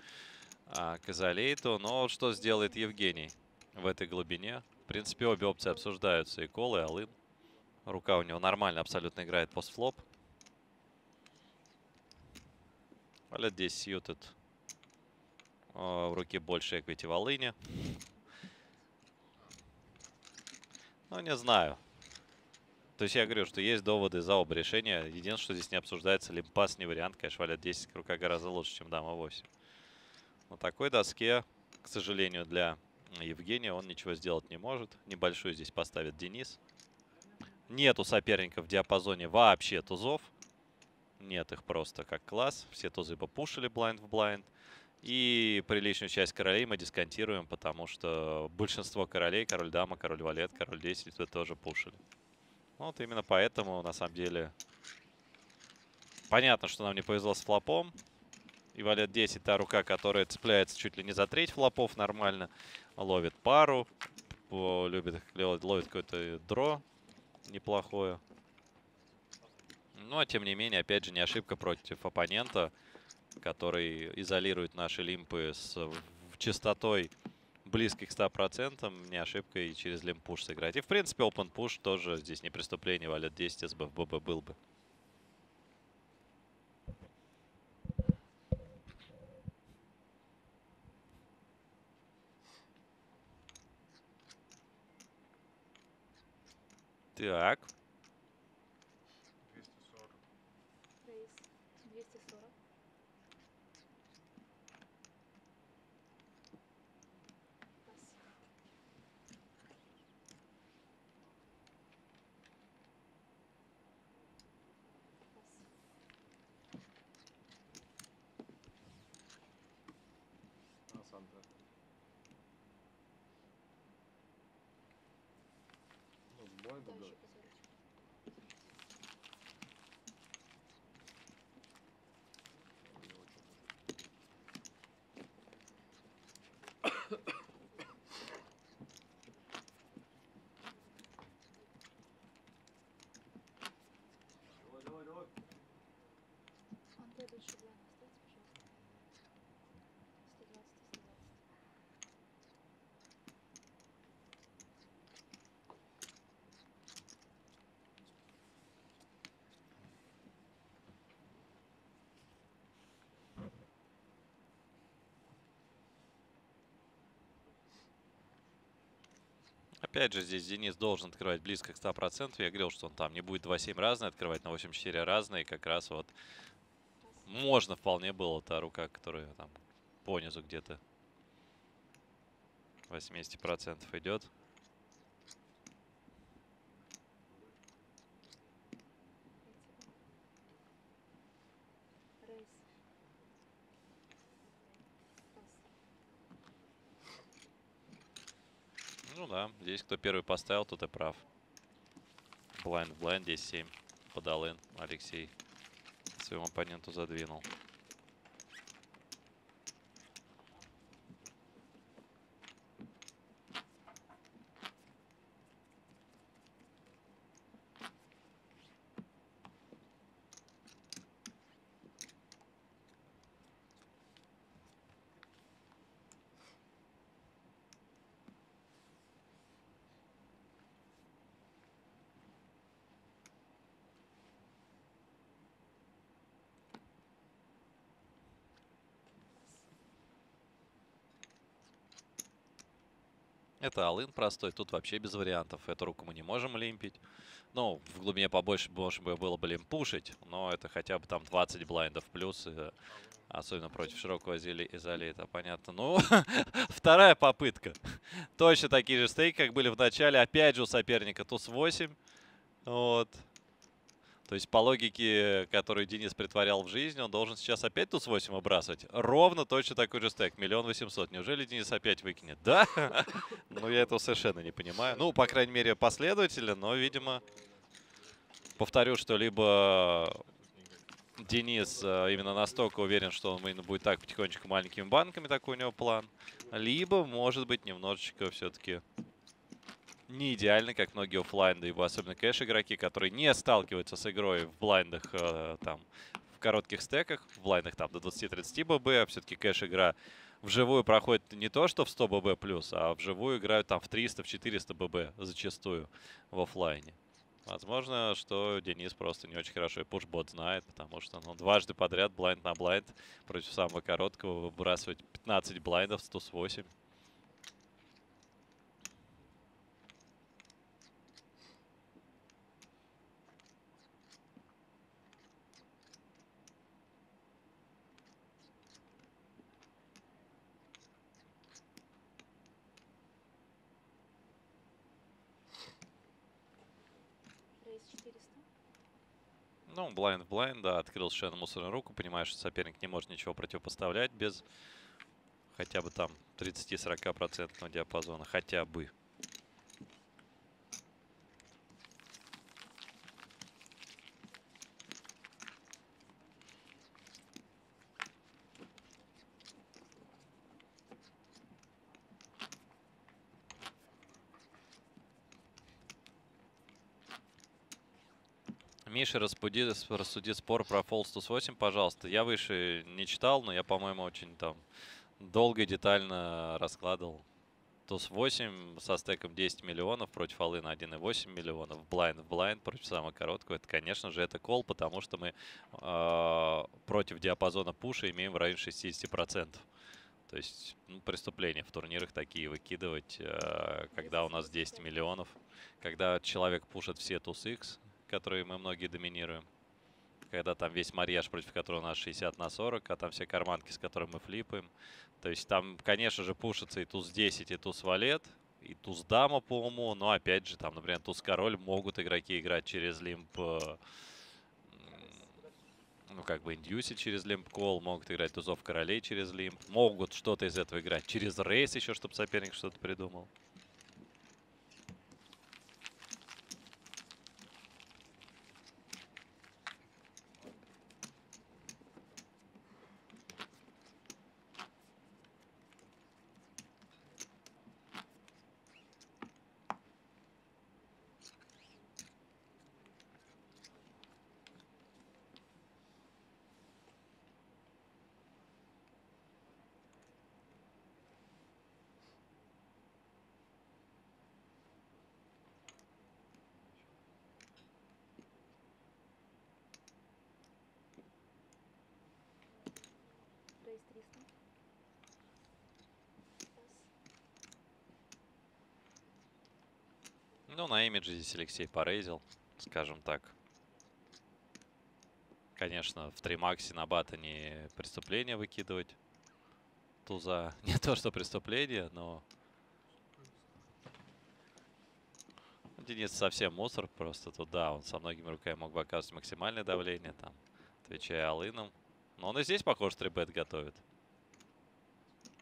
а, к изолейту. Но что сделает Евгений в этой глубине? В принципе, обе опции обсуждаются. И кол, и алын. Рука у него нормально абсолютно играет постфлоп. Валет 10 сьютед. О, В руке больше эквити в алыне. Ну, не знаю. То есть я говорю, что есть доводы за оба решения. Единственное, что здесь не обсуждается, лимпас не вариант. Конечно, валет 10 рука гораздо лучше, чем дама 8. На такой доске, к сожалению, для Евгения он ничего сделать не может. Небольшую здесь поставит Денис. Нет у соперника в диапазоне вообще тузов. Нет их просто как класс. Все тузы попушили blind в blind. И приличную часть королей мы дисконтируем, потому что большинство королей, король дама, король валет, король 10, это тоже пушили. Вот именно поэтому, на самом деле, понятно, что нам не повезло с флопом. И валет 10, та рука, которая цепляется чуть ли не за треть флопов нормально. Ловит пару, любит, ловит какое-то дро неплохое. Но, тем не менее, опять же, не ошибка против оппонента, который изолирует наши лимпы с частотой к 100%. Не ошибка и через лимпуш сыграть. И, в принципе, open push тоже здесь не преступление. Валет 10 СБ ББ был бы. Так. 240. Антон, лучше бланк оставьте, пожалуйста. 120, 120. Опять же, здесь Денис должен открывать близко к 100%. Я говорил, что он там не будет 2.7 разные открывать, на 8.4 разные. Как раз вот можно вполне было та рука, которая там по низу где-то 80% идет. Рейс. Ну да, здесь кто первый поставил, тот и прав. Блайнд в блайнд, здесь 7. Подал ин. Алексей своему оппоненту задвинул. Это алын простой, тут вообще без вариантов. Эту руку мы не можем лимпить. Ну, в глубине побольше можно бы было бы лимпушить, но это хотя бы там 20 блайндов плюс, э, особенно против широкого изоли- изолейта, понятно. Ну, вторая попытка. Точно такие же стейки, как были в начале. Опять же у соперника туз 8. Вот. То есть по логике, которую Денис притворял в жизнь, он должен сейчас опять туз 8 выбрасывать. Ровно точно такой же стек. Миллион восемьсот. Неужели Денис опять выкинет? Да? Ну, я этого совершенно не понимаю. Ну, по крайней мере, последовательно, но, видимо, повторю, что либо Денис э, именно настолько уверен, что он будет так потихонечку маленькими банками, такой у него план. Либо, может быть, немножечко все-таки не идеально, как многие оффлайн, да и особенно кэш-игроки, которые не сталкиваются с игрой в блайндах э, там в коротких стеках, в блайндах там до 20-30 ББ, а все-таки кэш-игра вживую проходит не то, что в 100 ББ плюс, а вживую играют там в 300, в 400 ББ зачастую в оффлайне. Возможно, что Денис просто не очень хорошо и пушбот знает, потому что ну, дважды подряд блайнд на блайнд против самого короткого выбрасывать 15 блайндов, 108. Рейс 400. Ну, блайнд блайнд, да, открыл совершенно мусорную руку, понимаешь, что соперник не может ничего противопоставлять без хотя бы там 30-40% диапазона, хотя бы. Миша, распуди, рассуди спор про Fall 108, пожалуйста. Я выше не читал, но я, по-моему, очень там долго и детально раскладывал. Туз 8 со стеком 10 миллионов против Аллы на 1,8 миллионов. Блайнд в блайнд против самого короткого. Это, конечно же, это кол, потому что мы э, против диапазона пуша имеем в районе 60%. То есть ну, преступления в турнирах такие выкидывать, э, когда у нас 10 миллионов. Когда человек пушит все туз X, которые мы многие доминируем. Когда там весь марьяж, против которого у нас 60 на 40, а там все карманки, с которыми мы флипаем. То есть там, конечно же, пушится и туз 10, и туз валет, и туз дама по уму. Но опять же, там, например, туз король могут игроки играть через лимп э, ну, как бы индюсить через лимп кол, могут играть тузов королей через лимп, могут что-то из этого играть через рейс еще, чтобы соперник что-то придумал. Рейс 300. Имидже здесь Алексей порейзил, скажем так. Конечно, в 3 максе на батоне преступление выкидывать. Туза не то, что преступление, но... Денис совсем мусор, просто тут, да, он со многими руками мог бы оказывать максимальное давление, там, отвечая алыном. Но он и здесь, похоже, 3 готовит.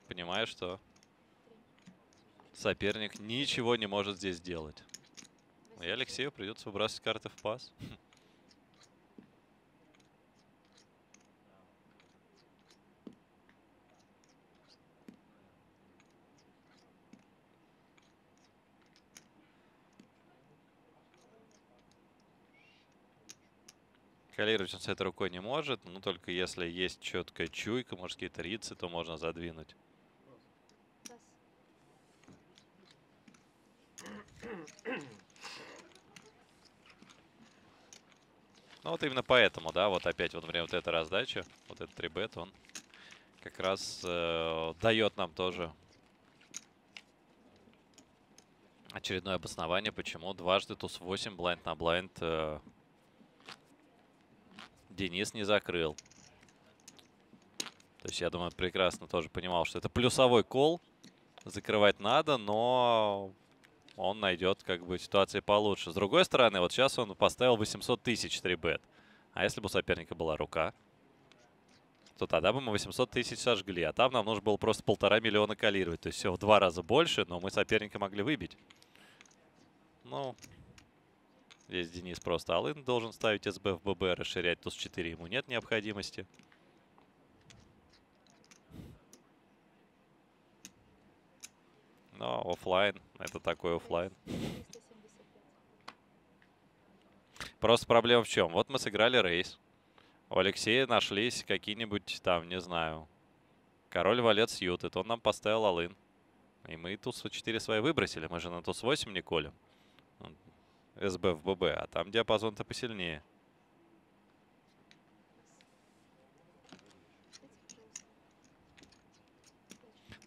Понимаю, что соперник ничего не может здесь сделать. И Алексею придется выбрасывать карты в пас. Калировать он с этой рукой не может, но только если есть четкая чуйка, может какие-то рицы, то можно задвинуть. Ну вот именно поэтому, да, вот опять вот, например, вот эта раздача, вот этот 3 он как раз э, дает нам тоже очередное обоснование, почему дважды туз 8 блайнд на блайнд э, Денис не закрыл. То есть я думаю, прекрасно тоже понимал, что это плюсовой кол. Закрывать надо, но он найдет как бы ситуации получше. С другой стороны, вот сейчас он поставил 800 тысяч 3 бет. А если бы у соперника была рука, то тогда бы мы 800 тысяч сожгли. А там нам нужно было просто полтора миллиона калировать. То есть все в два раза больше, но мы соперника могли выбить. Ну, Здесь Денис просто all-in должен ставить СБ в ББ, расширять туз 4 ему нет необходимости. Но оффлайн, это такой оффлайн. Просто проблема в чем? Вот мы сыграли рейз. У Алексея нашлись какие-нибудь там, не знаю, король валет suited. Он нам поставил all-in. И мы туз 4 свои выбросили. Мы же на туз 8 не колем. СБ в ББ, а там диапазон-то посильнее.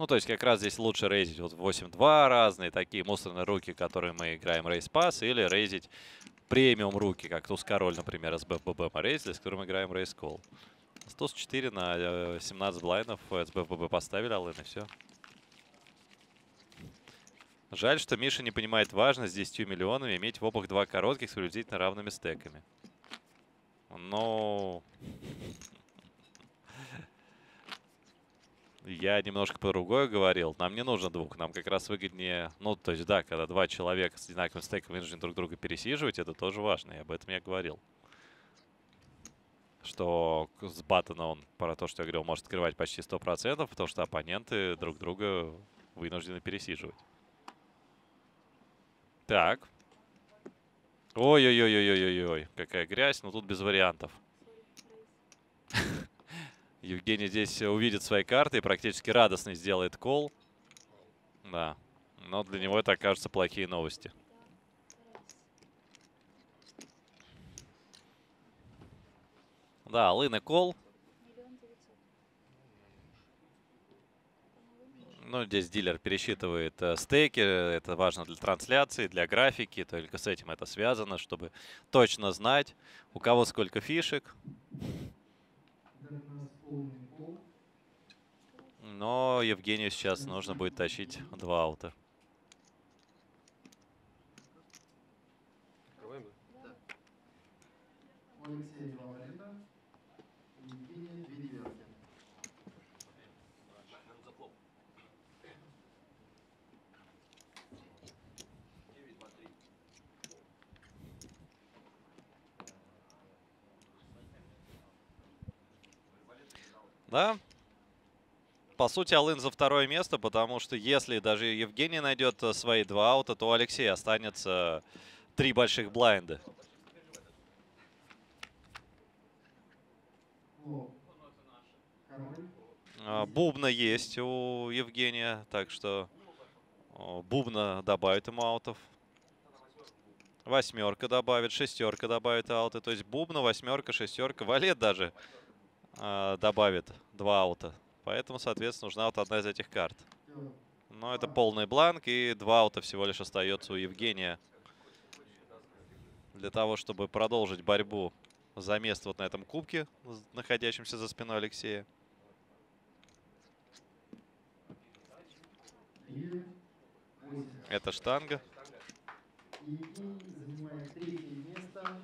Ну, то есть как раз здесь лучше рейзить вот 8-2 разные, такие мусорные руки, которые мы играем рейс-пас, или рейзить премиум руки, как туз король, например, ББ мы рейзили, с которым играем рейс-кол. Туз 4 на 17 блайнов, СБ в ББ поставили, алын и все. Жаль, что Миша не понимает важность с 10 миллионами иметь в обух два коротких с приблизительно равными стеками. Но... Я немножко по-другому говорил. Нам не нужно двух. Нам как раз выгоднее... Ну, то есть, да, когда два человека с одинаковым стеком вынуждены друг друга пересиживать, это тоже важно. И об этом я говорил. Что с Баттона он, про то, что я говорил, может открывать почти 100%, потому что оппоненты друг друга вынуждены пересиживать. Так. Ой-ой-ой-ой-ой-ой, какая грязь, но тут без вариантов. Евгений здесь увидит свои карты и практически радостный сделает кол. Да, но для него это окажутся плохие новости. Да, Лын и кол. Ну, здесь дилер пересчитывает э, стейки. Это важно для трансляции, для графики. Только с этим это связано, чтобы точно знать, у кого сколько фишек. Но Евгению сейчас нужно будет тащить два аута. Да. По сути, Алын за второе место, потому что если даже Евгений найдет э, свои два аута, то у Алексея останется три больших блайнда. А, бубна есть у Евгения, так что Бубна добавит ему аутов. Восьмерка добавит, шестерка добавит ауты. То есть Бубна, восьмерка, шестерка. Валет даже э, добавит два аута. Поэтому, соответственно, нужна вот одна из этих карт. Но это полный бланк, и два аута всего лишь остается у Евгения. Для того, чтобы продолжить борьбу за место вот на этом кубке, находящемся за спиной Алексея. Это штанга. занимает третье место.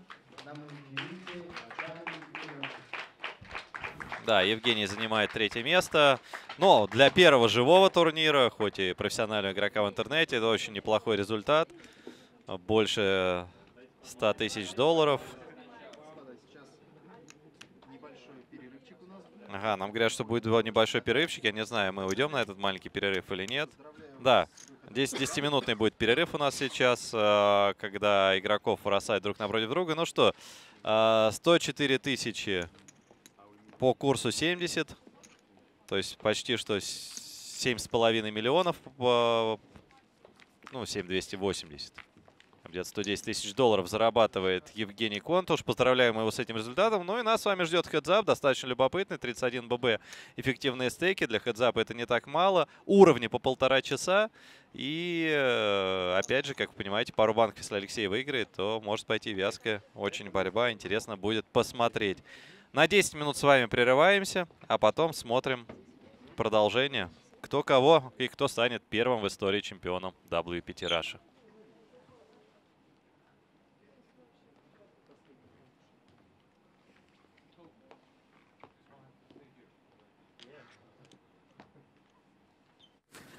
Да, Евгений занимает третье место. Но для первого живого турнира, хоть и профессионального игрока в интернете, это очень неплохой результат. Больше 100 тысяч долларов. Ага, нам говорят, что будет небольшой перерывчик. Я не знаю, мы уйдем на этот маленький перерыв или нет. Да, 10-минутный будет перерыв у нас сейчас, э, когда игроков бросают друг напротив друга. Ну что, 104 э, тысячи по курсу 70. То есть почти что 7,5 миллионов. По, ну, 7,280. Где-то 110 тысяч долларов зарабатывает Евгений Контуш. Поздравляем его с этим результатом. Ну и нас с вами ждет хедзап. Достаточно любопытный. 31 ББ. Эффективные стейки. Для хедзапа это не так мало. Уровни по полтора часа. И э, опять же, как вы понимаете, пару банков, если Алексей выиграет, то может пойти вязкая. Очень борьба. Интересно будет посмотреть. На 10 минут с вами прерываемся, а потом смотрим продолжение. Кто кого и кто станет первым в истории чемпионом WPT Russia.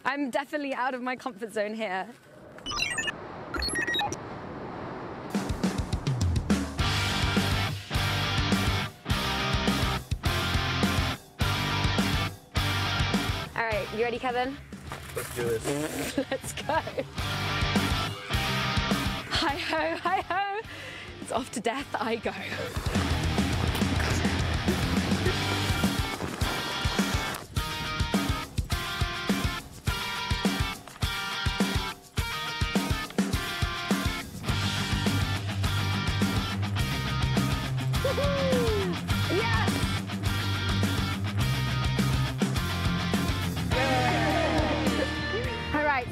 I'm definitely out of my comfort zone here. You ready, Kevin? Let's do this. Let's go. Hi ho, hi ho. It's off to death I go.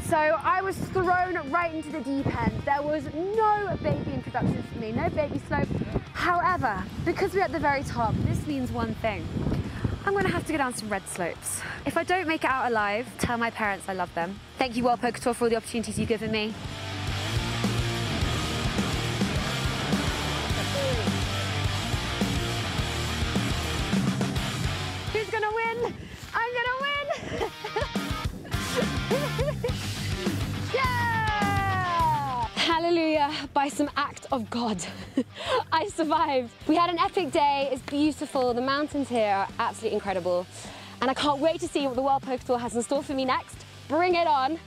So I was thrown right into the deep end. There was no baby introductions for me, no baby slope. However, because we're at the very top, this means one thing. I'm gonna have to go down some red slopes. If I don't make it out alive, tell my parents I love them. Thank you, World Poker Tour, for all the opportunities you've given me. Hallelujah, by some act of God. I survived. We had an epic day, it's beautiful. The mountains here are absolutely incredible. And I can't wait to see what the World Poker Tour has in store for me next. Bring it on.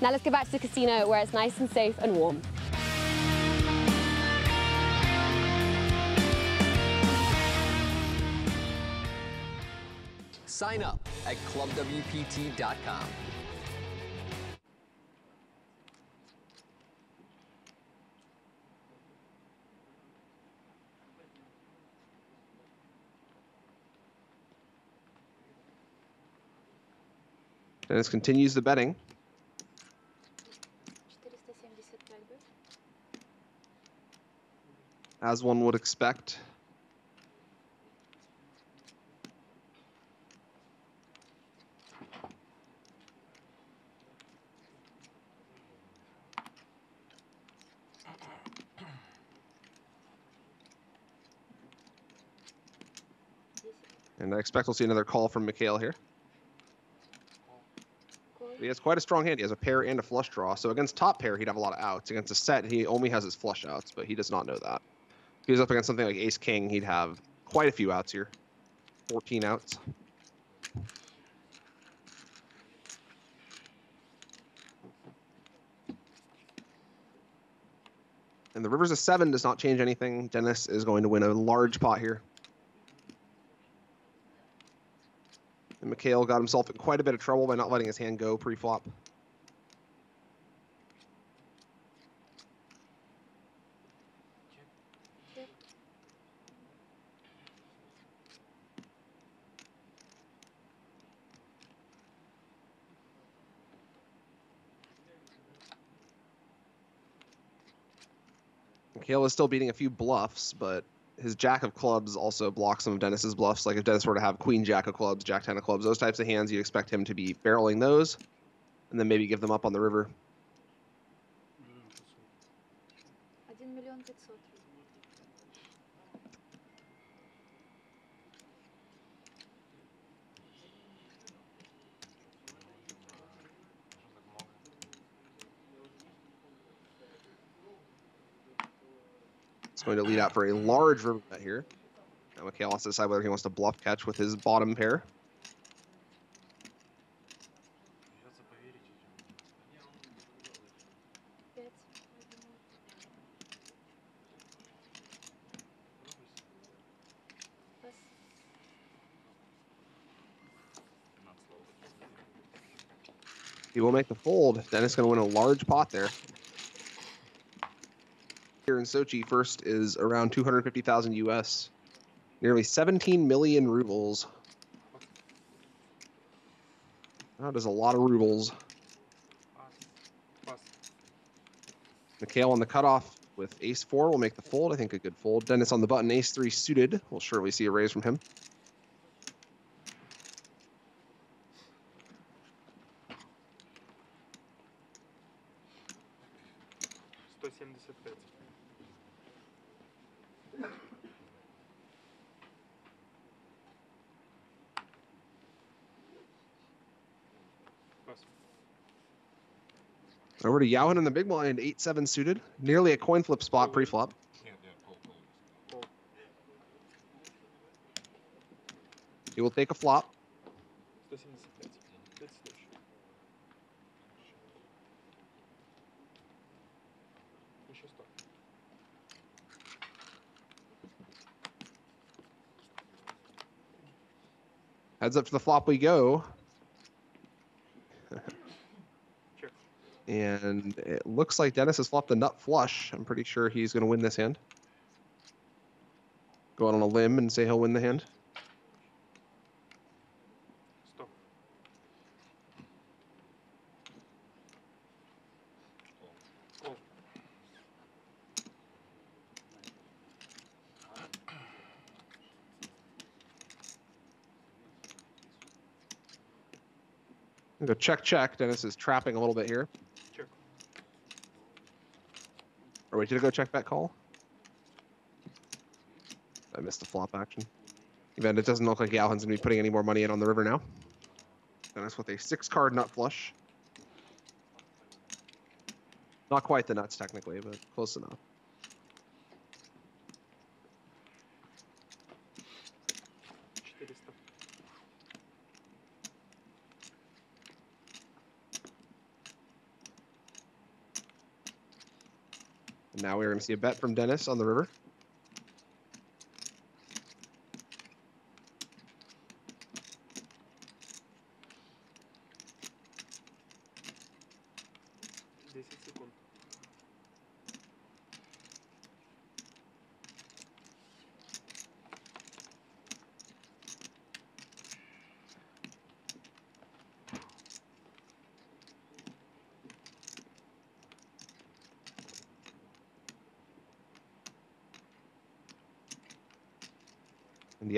Now let's go back to the casino where it's nice and safe and warm. Sign up at clubwpt.com. Dennis continues the betting. As one would expect. And I expect we'll see another call from Mikhail here. He has quite a strong hand. He has a pair and a flush draw. So against top pair, he'd have a lot of outs. Against a set, he only has his flush outs, but he does not know that. If he was up against something like ace king, he'd have quite a few outs here. 14 outs. And the rivers of seven does not change anything. Dennis is going to win a large pot here. And Mikhail got himself in quite a bit of trouble by not letting his hand go pre-flop. Mikhail is still beating a few bluffs, but his jack of clubs also blocks some of Dennis's bluffs. Like if Dennis were to have queen jack of clubs, jack ten of clubs, those types of hands, you expect him to be barreling those, and then maybe give them up on the river. It's going to lead out for a large river bet here. Now Mikhail has to decide whether he wants to bluff catch with his bottom pair. He will make the fold. Dennis going to win a large pot there. Here in Sochi, first is around 250,000 US, nearly 17 million rubles. That is a lot of rubles. Mikhail on the cutoff with ace four will make the fold. I think a good fold. Dennis on the button, ace three suited. We'll surely see a raise from him. to and the big blind, 8 7 suited. Nearly a coin flip spot pre flop. He will take a flop. Heads up to the flop we go. And it looks like Dennis has flopped a nut flush. I'm pretty sure he's going to win this hand. Go out on a limb and say he'll win the hand. Stop. Oh. Oh. Go check, check. Dennis is trapping a little bit here. Wait, did I go check that call? I missed the flop action. Even it doesn't look like Galhan's gonna be putting any more money in on the river now. Dennis with a six card nut flush. Not quite the nuts technically, but close enough. And now we're gonna see a bet from Dennis on the river.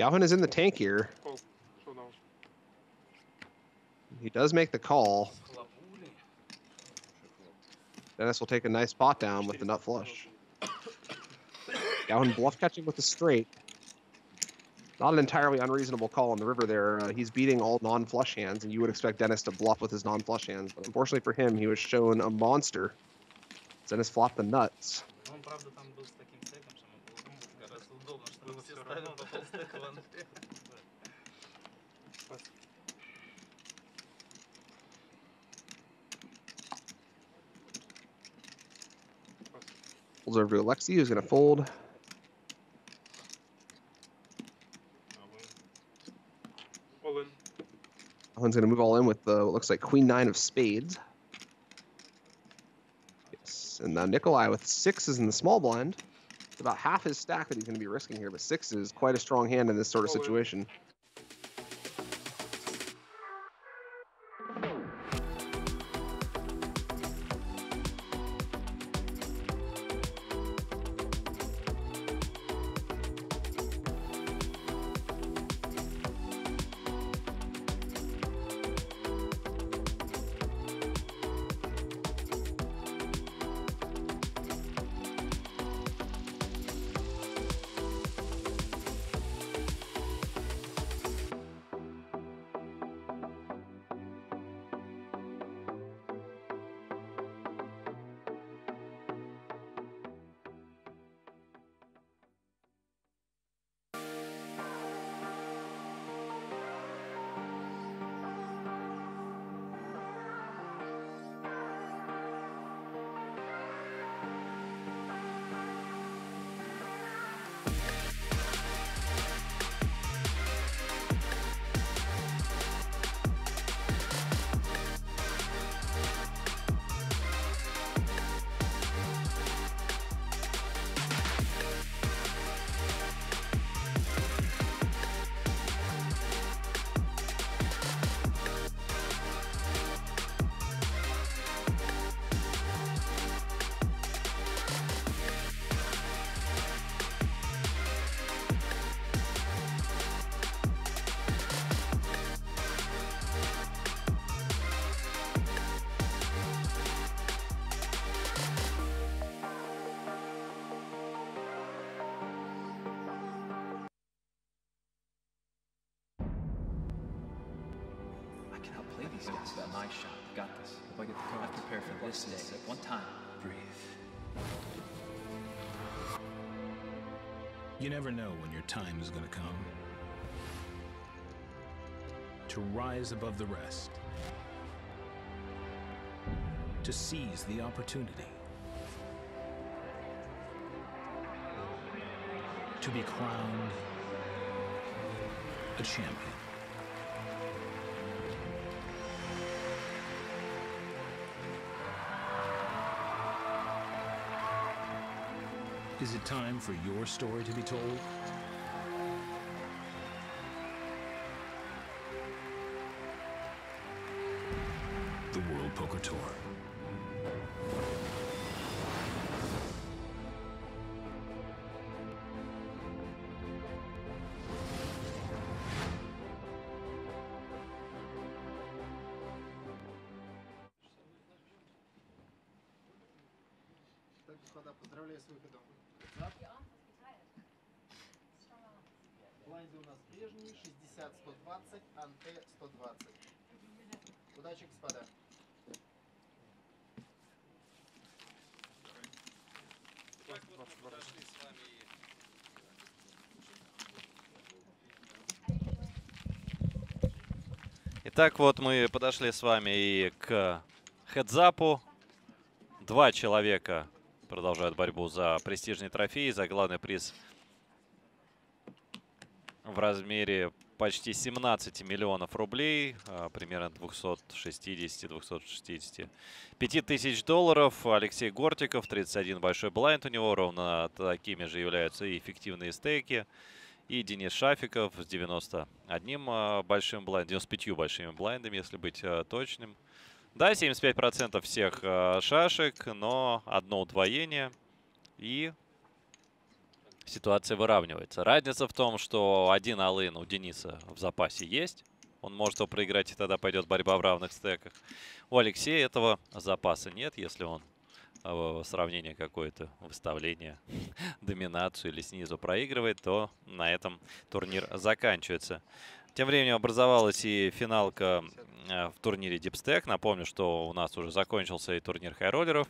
Calvin is in the tank here. He does make the call. Dennis will take a nice pot down with the nut flush. Gowan bluff catching with the straight. Not an entirely unreasonable call on the river there. Uh, he's beating all non-flush hands, and you would expect Dennis to bluff with his non-flush hands. But unfortunately for him, he was shown a monster. Dennis flopped the nuts. Folds over to Alexi, who's going to fold. All in. Owen's going to move all in with the what looks like Queen Nine of Spades. Yes, and now Nikolai with sixes in the small blind. It's about half his stack that he's going to be risking here, but six is quite a strong hand in this sort of situation. I rise above the rest, to seize the opportunity, to be crowned a champion. Is it time for your story to be told? Итак, вот мы подошли с вами и к хедзапу. Два человека продолжают борьбу за престижный трофей, за главный приз в размере почти 17 миллионов рублей, а, примерно 260-265 тысяч долларов. Алексей Гортиков, 31 большой блайнд у него, ровно такими же являются и эффективные стейки. И Денис Шафиков с 91 а, большим блайндом, 95 большими блайндами, если быть а, точным. Да, 75% всех а, шашек, но одно удвоение. И ситуация выравнивается. Разница в том, что один алын у Дениса в запасе есть. Он может его проиграть, и тогда пойдет борьба в равных стеках. У Алексея этого запаса нет, если он сравнение какое-то, выставление, доминацию или снизу проигрывает, то на этом турнир заканчивается. Тем временем образовалась и финалка э, в турнире Stack. Напомню, что у нас уже закончился и турнир хайроллеров,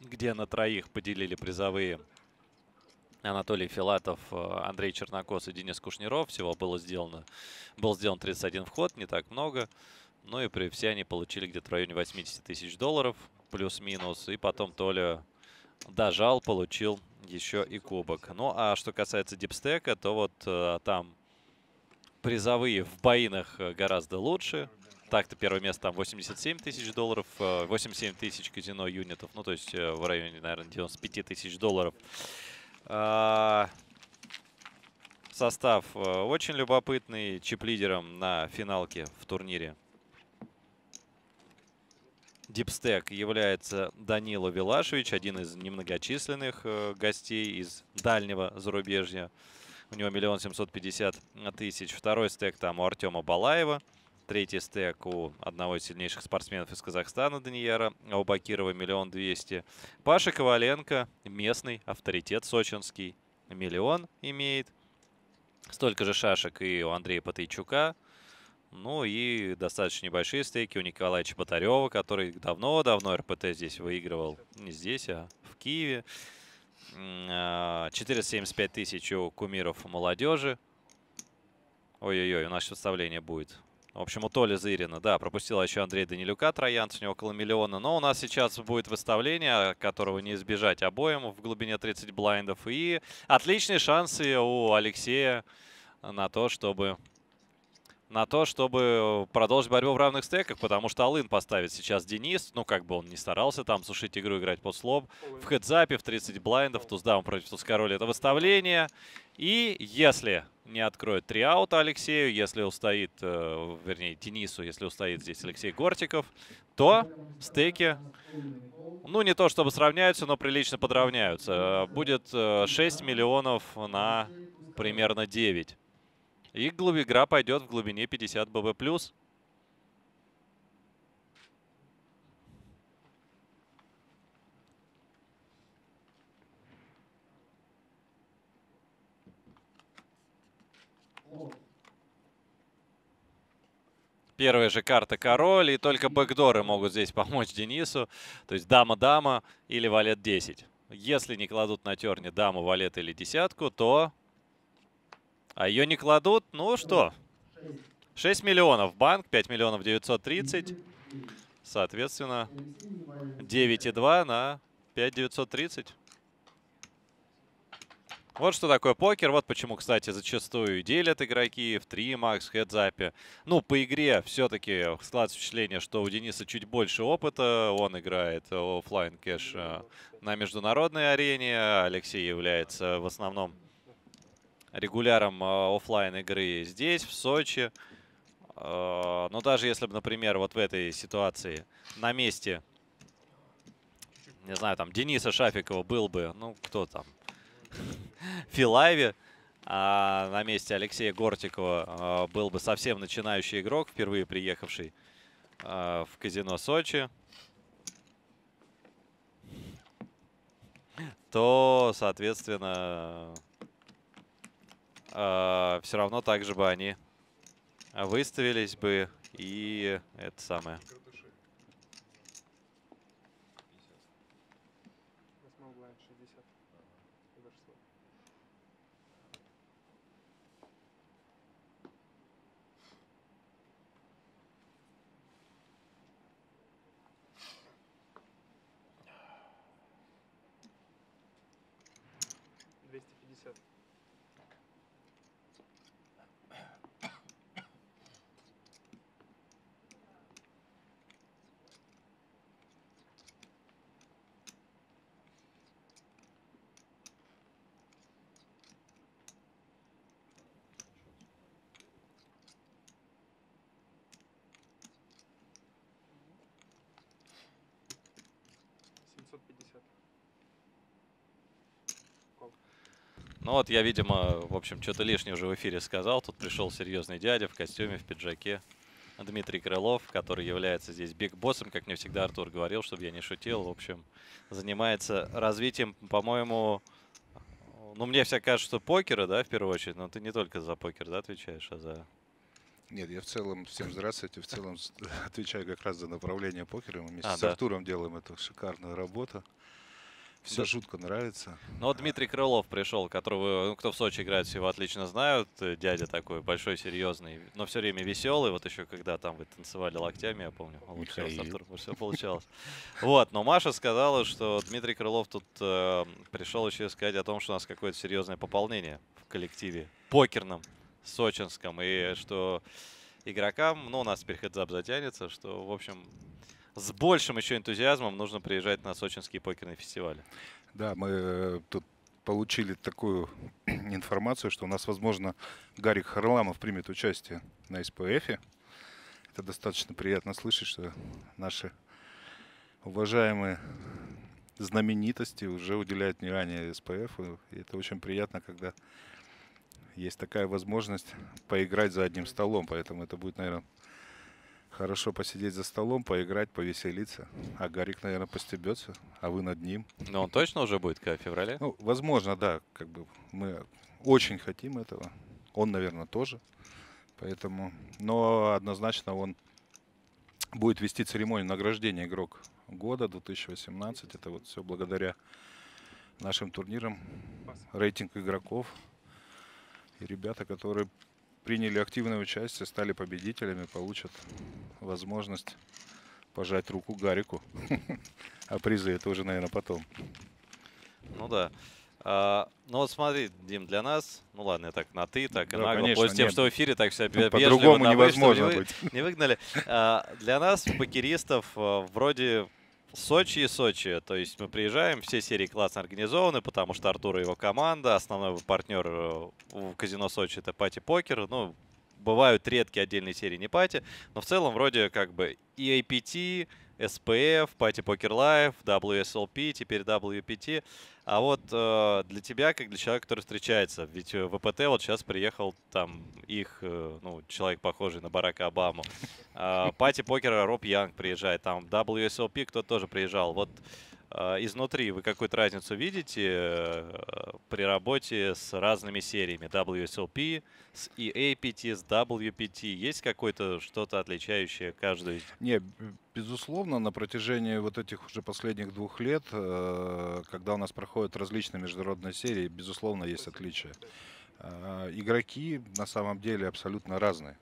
где на троих поделили призовые Анатолий Филатов, э, Андрей Чернокос и Денис Кушниров. Всего было сделано, был сделан 31 вход, не так много. Ну и при все они получили где-то в районе 80 тысяч долларов, плюс-минус. И потом Толя дожал, получил еще и кубок. Ну а что касается дипстека, то вот э, там призовые в боинах э, гораздо лучше. Так-то первое место там 87 тысяч долларов, 87 тысяч казино юнитов, ну то есть в районе, наверное, 95 тысяч долларов. А, состав э, очень любопытный. Чип-лидером на финалке в турнире Дипстек является Данила Вилашевич, один из немногочисленных э, гостей из дальнего зарубежья. У него миллион семьсот пятьдесят тысяч. Второй стек там у Артема Балаева. Третий стек у одного из сильнейших спортсменов из Казахстана, Данияра Аубакирова, миллион двести. Паша Коваленко, местный авторитет сочинский, миллион имеет. Столько же шашек и у Андрея Патайчука. Ну и достаточно небольшие стейки у Николая Чеботарева, который давно-давно РПТ здесь выигрывал. Не здесь, а в Киеве. 475 тысяч у кумиров молодежи. Ой-ой-ой, у нас выставление будет. В общем, у Толи Зырина, да, пропустила еще Андрей Данилюка, троянц, у него около миллиона. Но у нас сейчас будет выставление, которого не избежать обоим в глубине 30 блайндов. И отличные шансы у Алексея на то, чтобы на то, чтобы продолжить борьбу в равных стеках, потому что Алын поставит сейчас Денис. Ну, как бы он не старался там сушить игру, играть под слоб. В хедзапе в 30 блайндов, туздам против тускороли это выставление. И если не откроет три аута Алексею, если устоит, э, вернее, Денису, если устоит здесь Алексей Гортиков, то стейки, ну, не то чтобы сравняются, но прилично подравняются. Будет 6 миллионов на примерно 9. И игра пойдет в глубине 50 ББ+. Первая же карта король, и только бэкдоры могут здесь помочь Денису. То есть дама-дама или валет 10. Если не кладут на терне даму, валет или десятку, то а ее не кладут, ну что? 6 миллионов банк, 5 миллионов 930. Соответственно, 9,2 на 5 930. Вот что такое покер. Вот почему, кстати, зачастую делят игроки в 3 макс, хедзапе. Ну, по игре все-таки складывается впечатление, что у Дениса чуть больше опыта. Он играет офлайн кэш э, на международной арене. Алексей является в основном регуляром э, офлайн игры здесь, в Сочи. Э, но даже если бы, например, вот в этой ситуации на месте, не знаю, там Дениса Шафикова был бы, ну, кто там, Филайве, а на месте Алексея Гортикова э, был бы совсем начинающий игрок, впервые приехавший в казино Сочи, то, соответственно, все равно также бы они выставились бы и это самое. Ну вот я, видимо, в общем, что-то лишнее уже в эфире сказал. Тут пришел серьезный дядя в костюме, в пиджаке. Дмитрий Крылов, который является здесь биг-боссом, как мне всегда Артур говорил, чтобы я не шутил. В общем, занимается развитием, по-моему, ну, мне всегда кажется, что покера, да, в первую очередь, но ты не только за покер, да, отвечаешь, а за... Нет, я в целом, всем здравствуйте, в целом отвечаю как раз за направление покера. Мы вместе А, с да. Артуром делаем эту шикарную работу. Все Да. жутко нравится. Ну вот Дмитрий Крылов пришел, которого, ну, кто в Сочи играет, его отлично знают. Э, Дядя такой большой, серьезный, но все время веселый. Вот еще когда там вы танцевали локтями, я помню. Артур, все получалось. Вот, но Маша сказала, что Дмитрий Крылов тут э, пришел еще сказать о том, что у нас какое-то серьезное пополнение в коллективе покерном, сочинском, и что игрокам, ну, у нас теперь хедзап затянется, что, в общем, с большим еще энтузиазмом нужно приезжать на сочинские покерные фестивали. Да, мы э, тут получили такую информацию, что у нас, возможно, Гарик Харламов примет участие на СПФ. Это достаточно приятно слышать, что наши уважаемые знаменитости уже уделяют внимание СПФ. И это очень приятно, когда есть такая возможность поиграть за одним столом. Поэтому это будет, наверное, хорошо посидеть за столом, поиграть, повеселиться. А Гарик, наверное, постебется, а вы над ним. Но он точно уже будет в феврале? Ну, возможно, да. Как бы мы очень хотим этого. Он, наверное, тоже. Поэтому, но однозначно он будет вести церемонию награждения игрок года 2018. Это вот все благодаря нашим турнирам, рейтинг игроков. И ребята, которые приняли активное участие, стали победителями, получат возможность пожать руку Гарику. А призы это уже, наверное, потом. Ну да. А, ну вот смотри, Дим, для нас, ну ладно, я так на ты, так и Да, нагло, конечно, пользуясь тем, нет. что в эфире так себя Ну, по-другому невозможно не вы- быть. Не выгнали. А, для нас, покеристов, а, вроде Сочи и Сочи. То есть мы приезжаем, все серии классно организованы, потому что Артур и его команда, основной партнер э, в казино Сочи это Пати Покер. Ну, бывают редкие отдельные серии не Party, но в целом вроде как бы и EPT, SPF, Party Poker Live, WSOP, теперь WPT. А вот э, для тебя, как для человека, который встречается, ведь э, в WPT вот сейчас приехал там их, э, ну, человек похожий на Барака Обаму. А, Party Покера Роб Янг приезжает, там WSOP кто-то тоже приезжал. Вот э, изнутри вы какую-то разницу видите э, при работе с разными сериями WSOP, с EAPT, с WPT? Есть какое-то что-то отличающее каждую Не, безусловно, на протяжении вот этих уже последних двух лет, э, когда у нас проходят различные международные серии, безусловно, есть отличия. А, Игроки на самом деле абсолютно разные.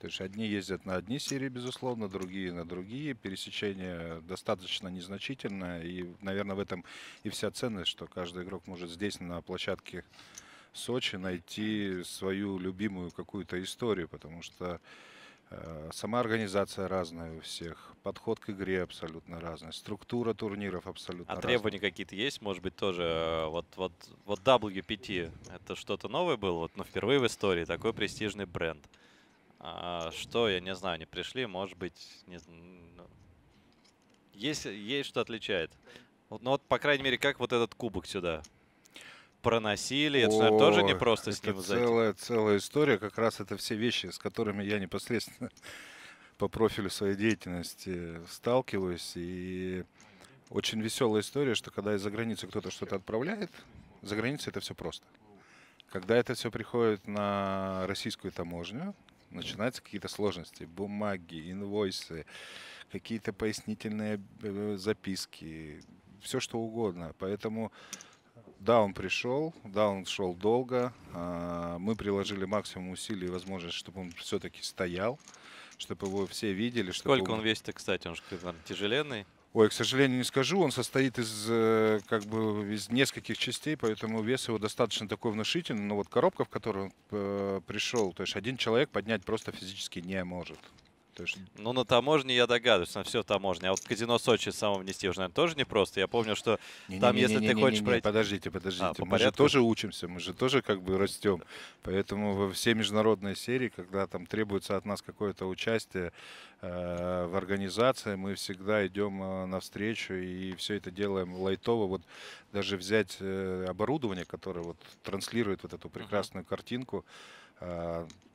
То есть одни ездят на одни серии, безусловно, другие на другие. Пересечение достаточно незначительное. И, наверное, в этом и вся ценность, что каждый игрок может здесь, на площадке Сочи, найти свою любимую какую-то историю. Потому что э, сама организация разная у всех. Подход к игре абсолютно разный. Структура турниров абсолютно А разная. требования какие-то есть, может быть, тоже? э, Вот, вот, вот WPT, это что-то новое было? Вот, ну, впервые в истории такой престижный бренд. А, что, я не знаю, они пришли, может быть, не ну, есть, есть что отличает. Вот, Ну вот, по крайней мере, как вот этот кубок сюда проносили, это наверное, тоже не просто с ним зайти. целая, целая история. Как раз это все вещи, с которыми я непосредственно по профилю своей деятельности сталкиваюсь. И очень веселая история, что когда из-за границы кто-то что-то отправляет, за границей это все просто. Когда это все приходит на российскую таможню, начинаются какие-то сложности. Бумаги, инвойсы, какие-то пояснительные э, записки, все что угодно. Поэтому да, он пришел, да, он шел долго. а, Мы приложили максимум усилий и возможность, чтобы он все-таки стоял, чтобы его все видели. Сколько он весит, кстати? Он же, наверное, тяжеленный. Ой, к сожалению, не скажу. Он состоит из э, как бы из нескольких частей, поэтому вес его достаточно такой внушительный. Но вот коробка, в которую он э, пришел, то есть один человек поднять просто физически не может. То есть Ну, на таможне я догадываюсь, на все таможне. А вот в казино Сочи самого внести уже, наверное, тоже непросто. Я помню, что там, если ты хочешь пройти... Подождите, подождите. А, по мы же тоже учимся, мы же тоже как бы растем. Поэтому во все международные серии, когда там требуется от нас какое-то участие э, в организации, мы всегда идем э, навстречу и все это делаем лайтово. Вот даже взять э, оборудование, которое вот транслирует вот эту прекрасную картинку,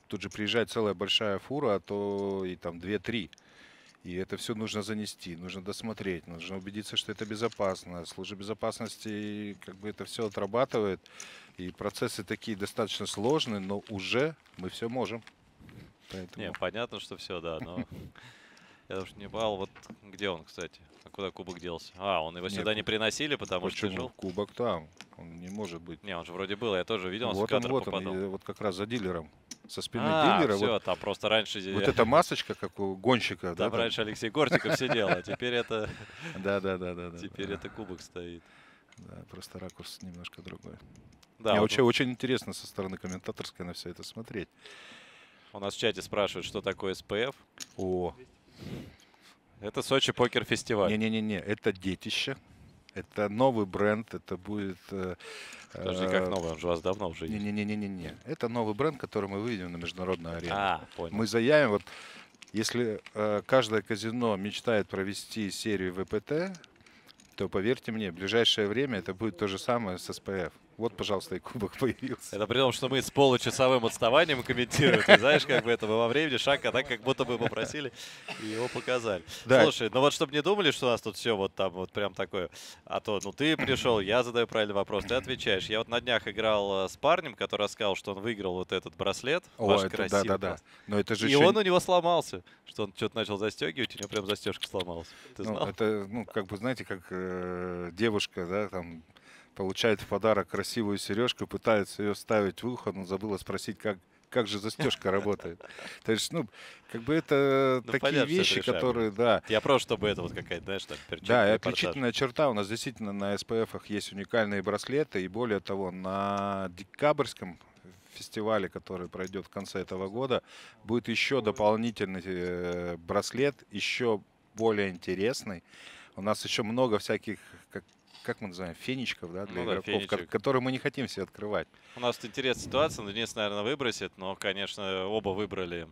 тут же приезжает целая большая фура, а то и там 2-3. И это все нужно занести, нужно досмотреть, нужно убедиться, что это безопасно. Служба безопасности как бы это все отрабатывает. И процессы такие достаточно сложные, но уже мы все можем. Поэтому... Не, понятно, что все, да, но... Я уж не брал, вот где он, кстати? А куда кубок делся? А, он его Не, сюда не приносили, потому что Почему? жил? Кубок там. Он не может быть. Не, он же вроде был, я тоже видел, он вот он, вот он, попадал. и вот как раз за дилером. Со спины А, дилера. всё, вот, там просто раньше... Вот эта масочка, как у гонщика. Там да, раньше Алексей Гортиков сидел, а теперь это... Да, да, да, да. Теперь это кубок стоит. Да, просто ракурс немножко другой. Да, Мне вот очень, очень интересно со стороны комментаторской на все это смотреть. У нас в чате спрашивают, что такое СПФ. О. Это Сочи Покер Фестиваль. Не-не-не, это детище. Это новый бренд, это будет... э, Подожди, э, как новый? Он же у вас давно уже есть. Не-не-не-не-не. Это новый бренд, который мы выведем на международную арену. А, понял. Мы заявим, вот если э, каждое казино мечтает провести серию ВПТ, то поверьте мне, в ближайшее время это будет то же самое с СПФ. Вот, пожалуйста, и кубок появился. Это при том, что мы с получасовым отставанием комментируем. Ты знаешь, как бы это мы во времени шаг, а так как будто бы попросили и его показали. Да. Слушай, ну вот чтобы не думали, что у нас тут все вот там вот прям такое. А то, ну ты пришел, я задаю правильный вопрос, ты отвечаешь. Я вот на днях играл э, с парнем, который рассказал, что он выиграл вот этот браслет. О, ваш это красивый да-да-да. просто. Но это же И еще он у него сломался, что он что-то начал застегивать, у него прям застежка сломалась. Ты Ну, знал? это, ну, как бы, знаете, как э, девушка, да, там, получает в подарок красивую сережку, пытается ее ставить в ухо, но забыла спросить, как, как же застежка работает. То есть, ну, как бы это Ну, такие понятно, вещи, которые, да. Я просто, чтобы это вот какая-то, знаешь, там, Да, и отличительная черта. У нас действительно на СПФах есть уникальные браслеты. И более того, на декабрьском фестивале, который пройдет в конце этого года, будет еще дополнительный э, браслет, еще более интересный. У нас еще много всяких, как, как мы называем, фенечков, да, для Ну да, игроков, ко- фенечек. которые мы не хотим все открывать. У нас тут интересная ситуация, но Денис, наверное, выбросит, но, конечно, оба выбрали.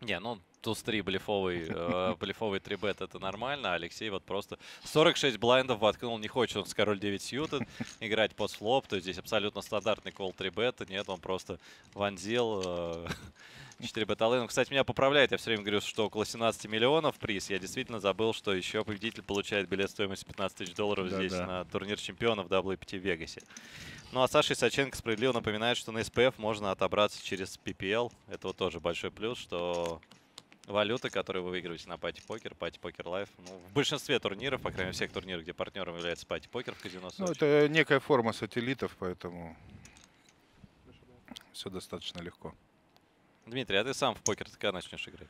Не, ну, туз-3 блефовый, э, блефовый 3 бет это нормально, а Алексей вот просто 46 блайндов воткнул, не хочет он с король 9 сьютед играть под флоп, то есть здесь абсолютно стандартный кол 3 бета, нет, он просто вонзил э, 4 бета Кстати, меня поправляет, я все время говорю, что около 17 миллионов приз, я действительно забыл, что еще победитель получает билет стоимостью 15 тысяч долларов здесь Да-да. на турнир чемпионов WPT в Вегасе. Ну а Саша Исаченко справедливо напоминает, что на SPF можно отобраться через PPL. Это вот тоже большой плюс, что валюта, которую вы выигрываете на Party Poker, Party Poker Live, ну, в большинстве турниров, по крайней мере, всех турниров, где партнером является Party Poker в казино Ну, это некая форма сателлитов, поэтому все достаточно легко. Дмитрий, а ты сам в покер когда начнешь играть?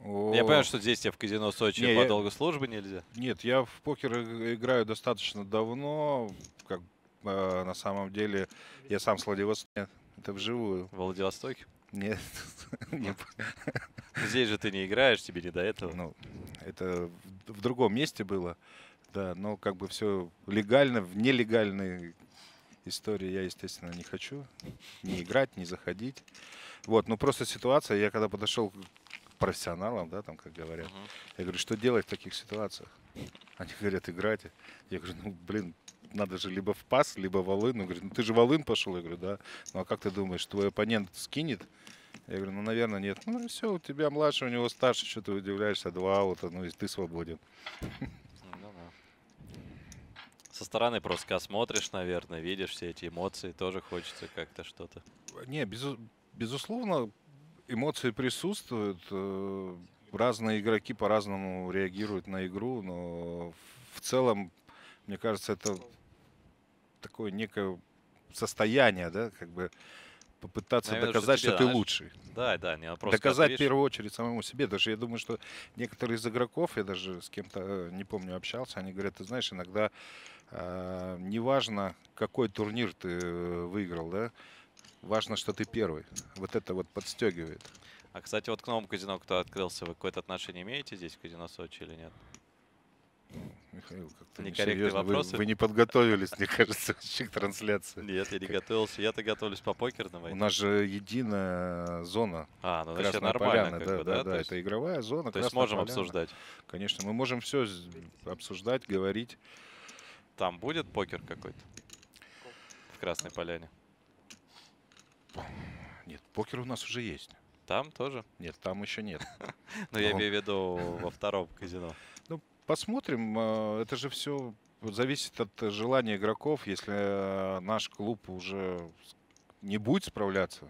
Я понимаю, что здесь тебе в казино Сочи Не, по я- долгу службы нельзя. Нет, я в покер иг- играю достаточно давно. Как э, на самом деле я сам с Владивостока. Это вживую. В Владивостоке? Нет. не п- Здесь же ты не играешь, тебе не до этого. Ну, это в другом месте было. Да, но как бы все легально, в нелегальной истории я, естественно, не хочу ни играть, ни заходить. Вот, ну просто ситуация, я когда подошел к профессионалам, да, там, как говорят, я говорю, что делать в таких ситуациях? Они говорят, играть. Я говорю, ну, блин, надо же либо в пас, либо волын. Он говорит, ну ты же волын пошел. Я говорю, да. Ну а как ты думаешь, твой оппонент скинет? Я говорю, ну, наверное, нет. Ну, все, у тебя младший, у него старший, что ты удивляешься, два аута, ну, и ты свободен. Ну. Со стороны просто когда смотришь, наверное, видишь все эти эмоции, тоже хочется как-то что-то. Не, безу- безусловно, эмоции присутствуют. э, Разные игроки по-разному реагируют на игру, но в целом, мне кажется, это такое некое состояние, да, как бы попытаться Наверное, доказать, что, тебе, ты знаешь, лучший. Да, да, не просто Доказать в первую очередь самому себе. Даже я думаю, что некоторые из игроков, я даже с кем-то, э, не помню, общался, они говорят, ты знаешь, иногда э, неважно, какой турнир ты э, выиграл, да, важно, что ты первый. Вот это вот подстегивает. А, кстати, вот к новому казино, кто открылся, вы какое-то отношение имеете здесь в казино Сочи или нет? Михаил, как-то Некорректные несерьезно. Вы, вопросы. вы не подготовились, мне кажется, к трансляции. Нет, я не готовился. Я-то готовлюсь по покерным. У нас же единая зона. А, ну, значит, нормально да, бы, да, да, да, то есть- это игровая зона. то есть можем Поляна. обсуждать? Конечно, мы можем все обсуждать, говорить. Там будет покер какой-то? В Красной Поляне? Нет, покер у нас уже есть. Там тоже? Нет, там еще нет. Ну, я Ну, имею в виду во втором казино. Посмотрим. э, Это же все зависит от желания игроков. Если э, наш клуб уже не будет справляться,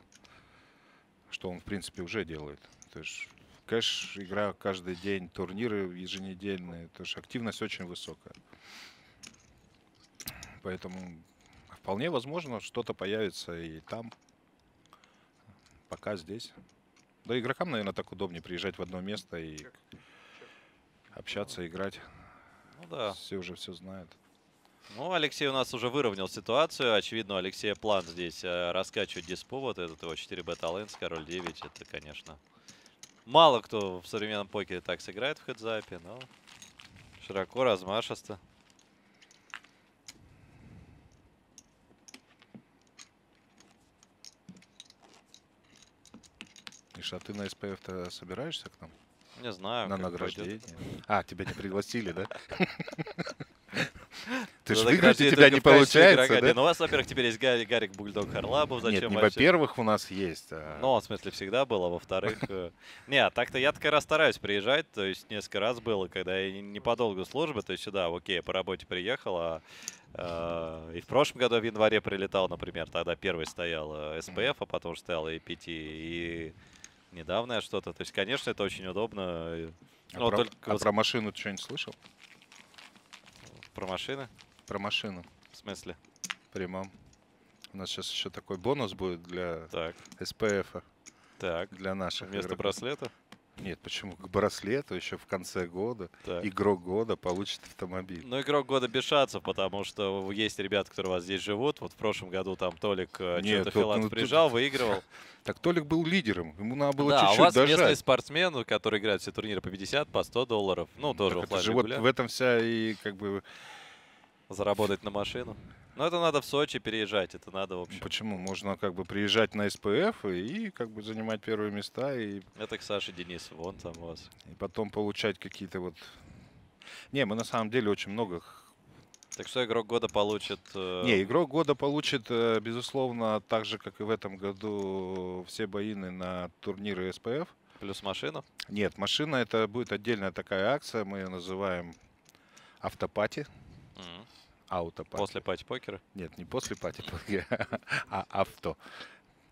что он, в принципе, уже делает. То есть кэш, игра каждый день, турниры еженедельные. То есть активность очень высокая. Поэтому вполне возможно, что-то появится и там. Пока здесь. Да игрокам, наверное, так удобнее приезжать в одно место и общаться, играть. Ну да. Все уже все знают. Ну, Алексей у нас уже выровнял ситуацию. Очевидно, у Алексея план здесь э, раскачивать диспо. Вот этот его 4 Talents, король 9. Это, конечно, мало кто в современном покере так сыграет в хедзапе, но широко, размашисто. Миша, а ты на СПФ-то собираешься к нам? Не знаю, На награждение? пойдет. А, тебя не пригласили, да? Ты же выиграть у тебя не получается, да? Ну, у вас, во-первых, теперь есть Гарик Бульдог Харлабов. Зачем Нет, не во-первых, у нас есть. а- Ну, в смысле, всегда было. Во-вторых, э, не, а так-то я как раз стараюсь приезжать. То есть несколько раз было, когда я не- по долгу службы. То есть сюда, окей, по работе приехал, а э, и в прошлом году в январе прилетал, например, тогда первый стоял э, SPF, а потом стоял APT, и недавно я что-то. То есть, конечно, это очень удобно. э, А ну, про- только а вот про машину ты что-нибудь слышал? про машины? Про машину. В смысле? Прямом. У нас сейчас еще такой бонус будет для Так. СПФ. Так. Для наших Вместо игроков. браслета? Нет, почему? К браслету еще в конце года Так. игрок года получит автомобиль. Ну, игрок года шансов, потому что есть ребята, которые у вас здесь живут. Вот в прошлом году там Толик э, что-то Филатов ну, тут- приезжал, выигрывал. Так Толик был лидером, ему надо было да, а чуть-чуть у вас дожать. местный спортсмен, который играет все турниры по 50, по 100 долларов. Ну, тоже Так это же вот в этом вся и как бы... Заработать на машину. Но это надо в Сочи переезжать, это надо, в общем. Почему? Можно как бы приезжать на СПФ и, как бы занимать первые места и, Это к Саше Денис, вон там у вас. и потом получать какие-то вот... Не, мы на самом деле очень много... Так что игрок года получит... э, Не, игрок года получит, э, безусловно, так же, как и в этом году, все боины на турниры СПФ. Плюс машина? Нет, машина это будет отдельная такая акция, мы ее называем автопати. Аутопати. После пати-покера? Нет, не после пати-покера, а авто.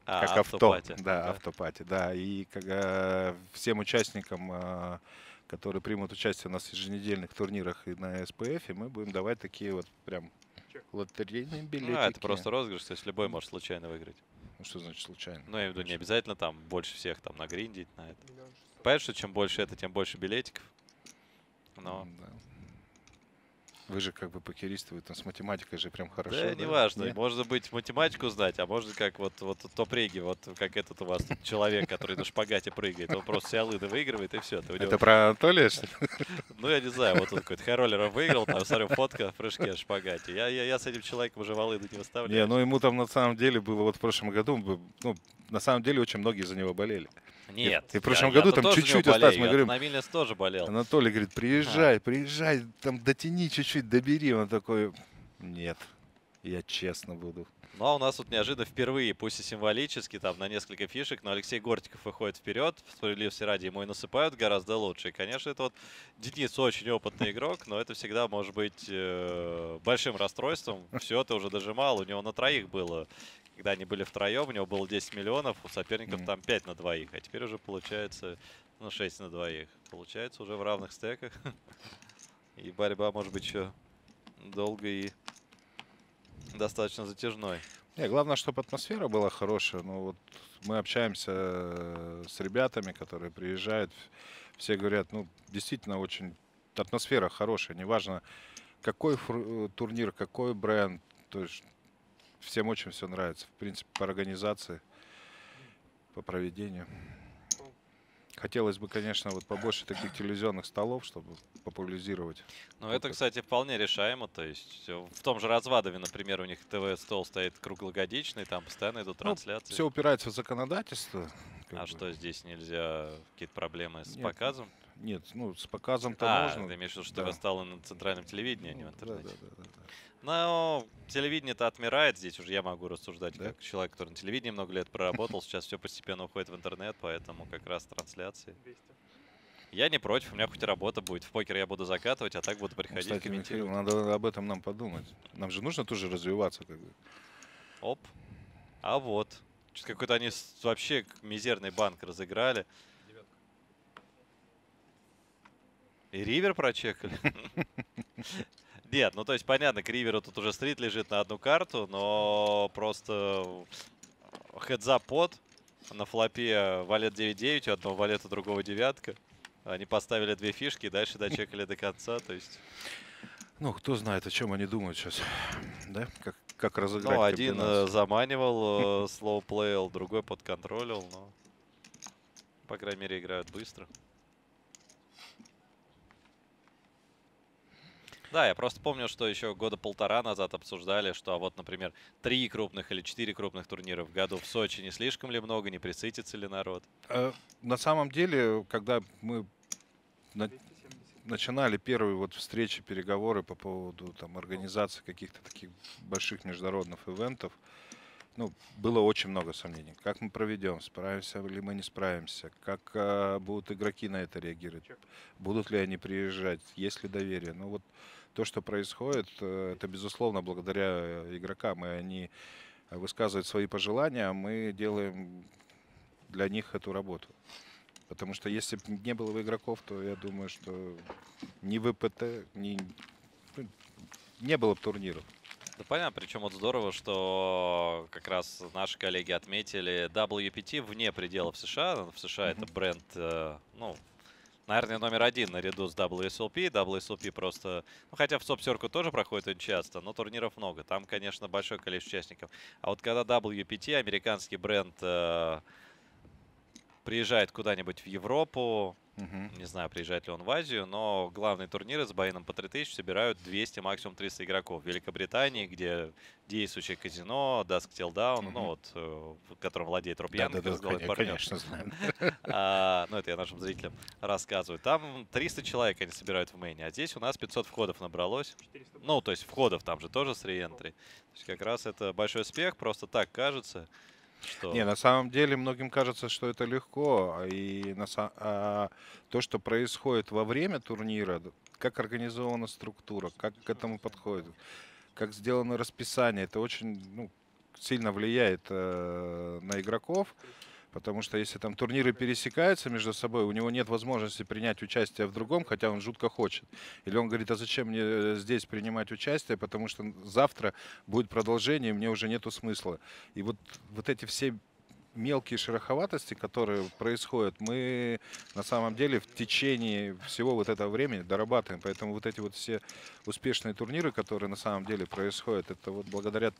А, как авто. автопати, Да, да. автопати, да. И когда всем участникам, а, которые примут участие у нас в еженедельных турнирах и на СПФ, мы будем давать такие вот прям лотерейные билетики. А, это просто розыгрыш, то есть любой может случайно выиграть. Ну что значит случайно? Ну, я имею в виду, не обязательно там больше всех там нагриндить на это. Понятно, что чем больше это, тем больше билетиков. Но... Да. Вы же как бы покеристы, вы там с математикой же прям хорошо. Да, да? неважно. Нет? Можно быть математику знать, а можно как вот, вот топ-реги, вот как этот у вас человек, который на шпагате прыгает. Он просто все алыды выигрывает, и все. Это про Анатолия, что ли? Ну, я не знаю, вот он какой-то хайроллером выиграл, там, смотрю, фотка в прыжке в шпагате. Я, я, я с этим человеком уже в алыды не выставляю. Не, ну ему там на самом деле было вот в прошлом году, ну, на самом деле очень многие за него болели. Нет. И, в прошлом я, году я там чуть-чуть осталось. Мы говорим, на тоже болел. Анатолий говорит, приезжай, приезжай, там дотяни чуть-чуть, добери. Он такой, нет, я честно буду. Ну, а у нас тут неожиданно впервые, пусть и символически, там на несколько фишек, но Алексей Гортиков выходит вперед, справедливости ради ему и насыпают гораздо лучше. И, конечно, это вот Денис очень опытный игрок, но это всегда может быть э, большим расстройством. Все, ты уже дожимал, у него на троих было, когда они были втроем, у него было 10 миллионов, у соперников Мгм. там 5 на двоих, а теперь уже получается, ну, 6 на двоих. Получается уже в равных стеках. И борьба может быть еще долгой и достаточно затяжной. Не, главное, чтобы атмосфера была хорошая. Ну вот мы общаемся э, с ребятами, которые приезжают. Все говорят, ну действительно очень атмосфера хорошая. Неважно, какой э, турнир, какой бренд. То есть всем очень все нравится. В принципе, по организации, по проведению. Хотелось бы, конечно, вот побольше таких телевизионных столов, чтобы популяризировать. Ну, это, кстати, вполне решаемо. То есть в том же Развадове, например, у них ТВ-стол стоит круглогодичный, там постоянно идут трансляции. Все упирается в законодательство. а бы. что здесь нельзя? Какие-то проблемы с Нет, показом? Нет, ну с показом-то а, можно. ты имеешь в виду, что да. ТВ стало на центральном телевидении, а не в Да, интернете? да, да, да, да. Но телевидение-то отмирает. Здесь уже я могу рассуждать как человек, который на телевидении много лет проработал. Сейчас все постепенно уходит в интернет, поэтому как раз трансляции. Я не против, у меня хоть и работа будет. В покер я буду закатывать, а так буду приходить, Кстати, комментировать. Михаил, надо об этом нам подумать. Нам же нужно тоже развиваться. Как бы. Оп. А вот. Что-то какой-то они вообще мизерный банк разыграли. И ривер прочекали. Нет, ну то есть понятно, к риверу тут уже стрит лежит на одну карту, но просто хедзап под на флопе валет 9-9, у одного валета, другого девятка. Они поставили две фишки дальше дочекали до конца. То есть, Ну, кто знает, о чем они думают сейчас. Да? Как, как разыграть ну, один э, комбинацию. заманивал, слоуплеил, другой подконтролил, но, по крайней мере, играют быстро. Да, я просто помню, что еще года полтора назад обсуждали, что а вот, например, три крупных или четыре крупных турнира в году в Сочи не слишком ли много, не присытится ли народ? Э, На самом деле, когда мы на- начинали первые вот встречи, переговоры по поводу там, организации каких-то таких больших международных ивентов, ну, было очень много сомнений. Как мы проведем, справимся ли мы, не справимся, как э, будут игроки на это реагировать, будут ли они приезжать, есть ли доверие. Ну вот то, что происходит, э, это безусловно благодаря э, игрокам, и они высказывают свои пожелания, а мы делаем для них эту работу. Потому что если бы не было бы игроков, то я думаю, что ни ВПТ, ни ну, не было бы турниров. Да понятно, причем вот здорово, что как раз наши коллеги отметили WPT вне пределов США. В США это бренд, э, ну, наверное, номер один наряду с WSLP. WSLP просто, ну, хотя в СОП-серку тоже проходит очень часто, но турниров много. Там, конечно, большое количество участников. А вот когда WPT, американский бренд, э, приезжает куда-нибудь в Европу, не знаю, приезжает ли он в Азию, но главные турниры с боином по 3000 собирают 200, максимум 300 игроков. В Великобритании, где действующее казино, Dusk Till Down, ну Мгм. вот, э, которым владеет Рубьян, разговаривает коне- партнер. конечно, знаю. А, Ну, это я нашим зрителям рассказываю. Там 300 человек они собирают в мейне, а здесь у нас 500 входов набралось. Ну, то есть входов там же тоже с реентри. То есть как раз это большой успех, просто так кажется, что... Не, на самом деле многим кажется, что это легко, а и на а то, что происходит во время турнира, как организована структура, как к этому подходит, как сделано расписание, это очень ну, сильно влияет э, на игроков, Потому что если там турниры пересекаются между собой, у него нет возможности принять участие в другом, хотя он жутко хочет. Или он говорит, а зачем мне э, здесь принимать участие, потому что завтра будет продолжение, и мне уже нету смысла. И вот, вот эти все мелкие шероховатости, которые происходят, мы на самом деле в течение всего вот этого времени дорабатываем. Поэтому вот эти вот все успешные турниры, которые на самом деле происходят, это вот благодаря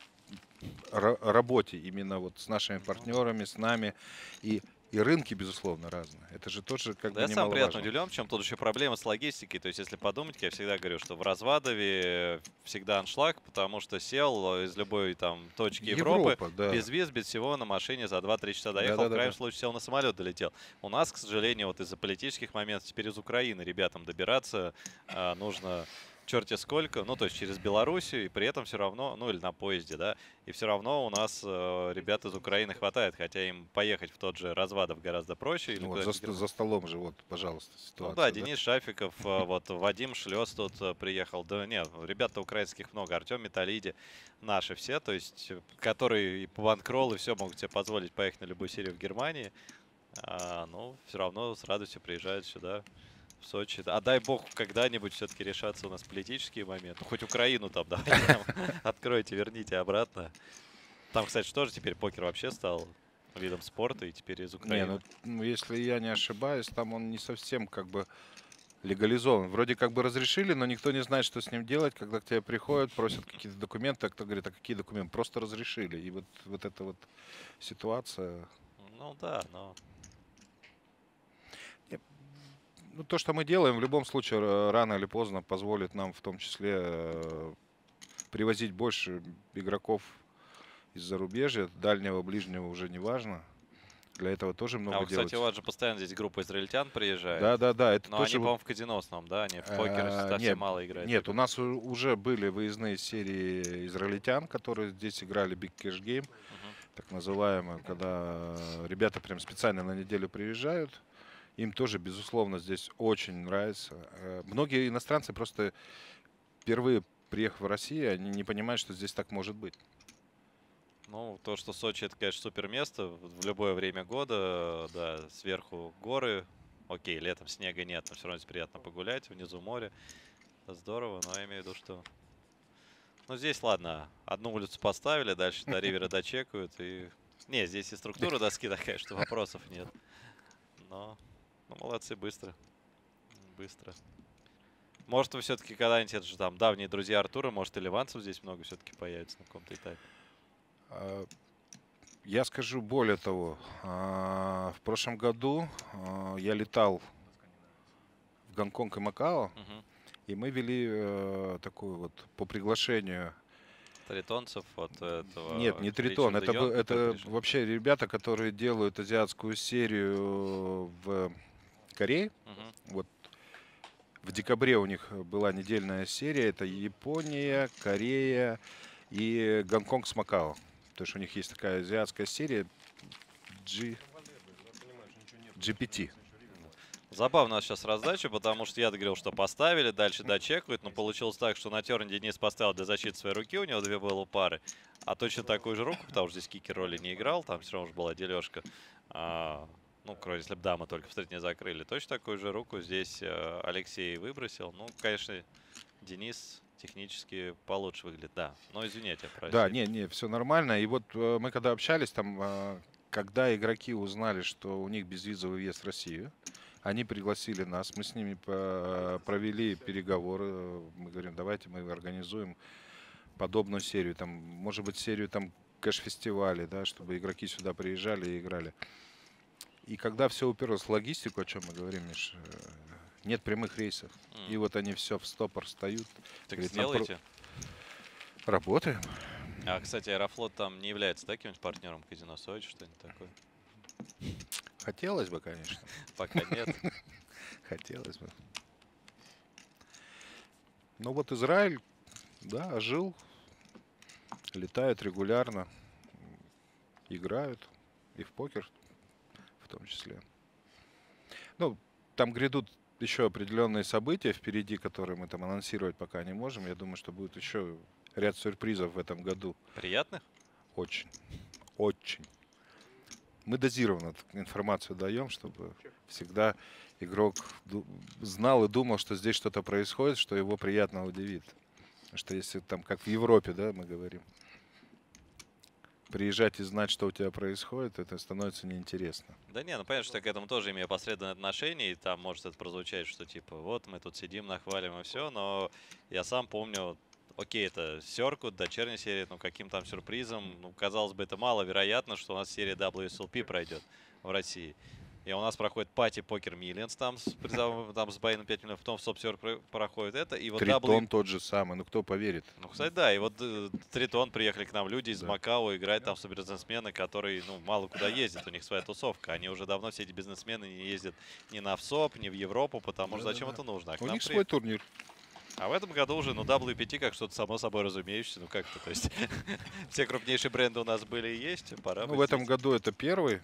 работе именно вот с нашими партнерами, с нами. И и рынки, безусловно, разные. Это же тоже как Да, бы я сам приятно удивлен, в чем тут еще проблема с логистикой. То есть, если подумать, я всегда говорю, что в Развадове всегда аншлаг, потому что сел из любой там точки Европы Европа, да. без виз, без всего на машине за 2-3 часа доехал. Да-да-да-да. в крайнем случае сел на самолет, долетел. У нас, к сожалению, вот из-за политических моментов теперь из Украины ребятам добираться а, нужно черти сколько, ну, то есть через Белоруссию, и при этом все равно, ну, или на поезде, да, и все равно у нас э, ребят из Украины хватает, хотя им поехать в тот же Развадов гораздо проще. Ну вот за, ст- за столом же, вот, пожалуйста, ну ситуация. да, Денис Шафиков, э, вот Вадим Шлес тут э, приехал. Да нет, ребят украинских много. Артем Металиди, наши все, то есть, э, которые и по банкролл, и все могут себе позволить поехать на любую серию в Германии. А, ну, все равно с радостью приезжают сюда, в Сочи. А дай бог, когда-нибудь все-таки решатся у нас политические моменты. Хоть Украину там, давайте откройте, верните обратно. Там, кстати, что же теперь покер вообще стал видом спорта, и теперь из Не, Украины. ну, ну, если я не ошибаюсь, там он не совсем как бы легализован. Вроде как бы разрешили, но никто не знает, что с ним делать. Когда к тебе приходят, просят какие-то документы, а кто говорит, а какие документы? Просто разрешили. И вот, вот эта вот ситуация... Ну да, но... Ну, то, что мы делаем, в любом случае, рано или поздно позволит нам в том числе э, привозить больше игроков из зарубежья, дальнего, ближнего уже не важно. Для этого тоже много А, делать. кстати, у вас же постоянно здесь группа израильтян приезжает. Да, да, да, это Но тоже они, по-моему, в казино основном, да? Они в покер А, совсем нет, мало играют. Нет, у нас уже были выездные серии израильтян, которые здесь играли Big Cash Game, так называемые, когда ребята прям специально на неделю приезжают. Им тоже, безусловно, здесь очень нравится. Э, Многие иностранцы просто впервые приехав в Россию, они не понимают, что здесь так может быть. Ну, то, что Сочи, это, конечно, супер место в любое время года. Да, сверху горы. Окей, летом снега нет, но все равно здесь приятно погулять. Внизу море. Это здорово, но я имею в виду, что... Ну, здесь, ладно, одну улицу поставили, дальше до ривера дочекают. И... Не, здесь и структура доски такая, что вопросов нет. Но, ну, молодцы, быстро. Быстро. Может, вы все-таки когда-нибудь, это же там давние друзья Артура, может, и ливанцев здесь много все-таки появится на каком-то этапе. А, Я скажу более того. а, В прошлом году а, я летал в Гонконг и Макао, и мы вели э, такую вот по приглашению. Тритонцев от этого... Нет, не Тритон. Это, был- это вообще ребята, которые делают азиатскую серию в Корее. Вот в декабре у них была недельная серия. Это Япония, Корея и Гонконг с Макао. То есть у них есть такая азиатская серия G... GPT. Забавно сейчас раздача, потому что я говорил, что поставили, дальше дочекают, но получилось так, что на терне Денис поставил для защиты своей руки, у него две было пары, а точно такую же руку, потому что здесь кикер роли не играл, там все равно же была дележка. А, ну, если бы дамы только в стрит не закрыли. Точно такую же руку здесь э, Алексей выбросил. Ну, конечно, Денис технически получше выглядит, да. Но извините, прости. Да, не, не, все нормально. И вот э, мы когда общались, там, э, когда игроки узнали, что у них безвизовый въезд в Россию, они пригласили нас, мы с ними провели переговоры. Мы говорим, давайте мы организуем подобную серию, там, может быть, серию там кэш-фестивалей, да, чтобы игроки сюда приезжали и играли. И когда все уперлось в логистику, о чем мы говорим, Миш, э, нет прямых рейсов. И вот они все в стопор встают. Так Говорит, «Нам про- сделайте. Работаем. А, кстати, Аэрофлот там не является да, каким-нибудь партнером казино Сочи, что-нибудь такое? Хотелось бы, конечно. Пока нет. Хотелось бы. Ну вот Израиль, да, ожил. Летают регулярно. Играют. И в покер том числе. Ну, там грядут еще определенные события впереди, которые мы там анонсировать пока не можем. Я думаю, что будет еще ряд сюрпризов в этом году. Приятных? Очень. Очень. мы дозированно информацию даем, чтобы всегда игрок знал и думал, что здесь что-то происходит, что его приятно удивит. Что если там, как в Европе, да, мы говорим, приезжать и знать, что у тебя происходит, это становится неинтересно. Да не, ну понятно, что к этому тоже имею посредственное отношение, и там может это прозвучать, что типа вот мы тут сидим, нахвалим и все, но я сам помню, окей, это Серкут, дочерняя серия, ну каким там сюрпризом, ну казалось бы, это маловероятно, что у нас серия WSLP пройдет в России. И у нас проходит пати Покер Миллианс там с призовым, там с Байном 5 миллионов, потом Стоп проходит это, и вот Тритон W... тот же самый, ну кто поверит? Ну, кстати, да, и вот э, Тритон приехали к нам люди из Да. Макао играть там супербизнесмены, которые, ну, мало куда ездят, у них своя тусовка. Они уже давно, все эти бизнесмены, не ездят ни на ВСОП, ни в Европу, потому что зачем Да-да-да. это нужно? А У них при- свой турнир. А в этом году уже, ну, WPT как что-то само собой разумеющееся, ну как-то, то есть все крупнейшие бренды у нас были и есть, пора Ну, в этом году это первый.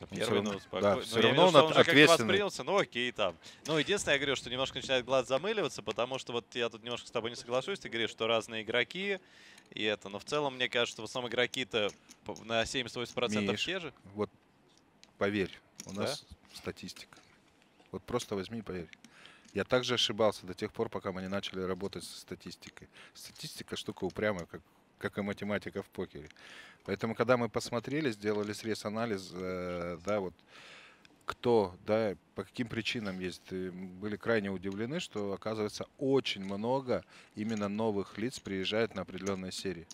Ну, Первый, ну, спокойно. Да, Ну, все равно виду, он он ответственный. воспринялся, ну окей, там. Ну, единственное, я говорю, что немножко начинает глаз замыливаться, потому что вот я тут немножко с тобой не соглашусь, ты говоришь, что разные игроки, и это, но в целом, мне кажется, что в основном игроки-то на 70-80% Миш, те же. Вот поверь, у Да? нас статистика. Вот просто возьми и поверь. Я также ошибался до тех пор, пока мы не начали работать со статистикой. Статистика штука упрямая, как, как и математика в покере. Поэтому, когда мы посмотрели, сделали срез-анализ, э, да, вот кто, да, по каким причинам есть, и были крайне удивлены, что, оказывается, очень много именно новых лиц приезжает на определенные серии.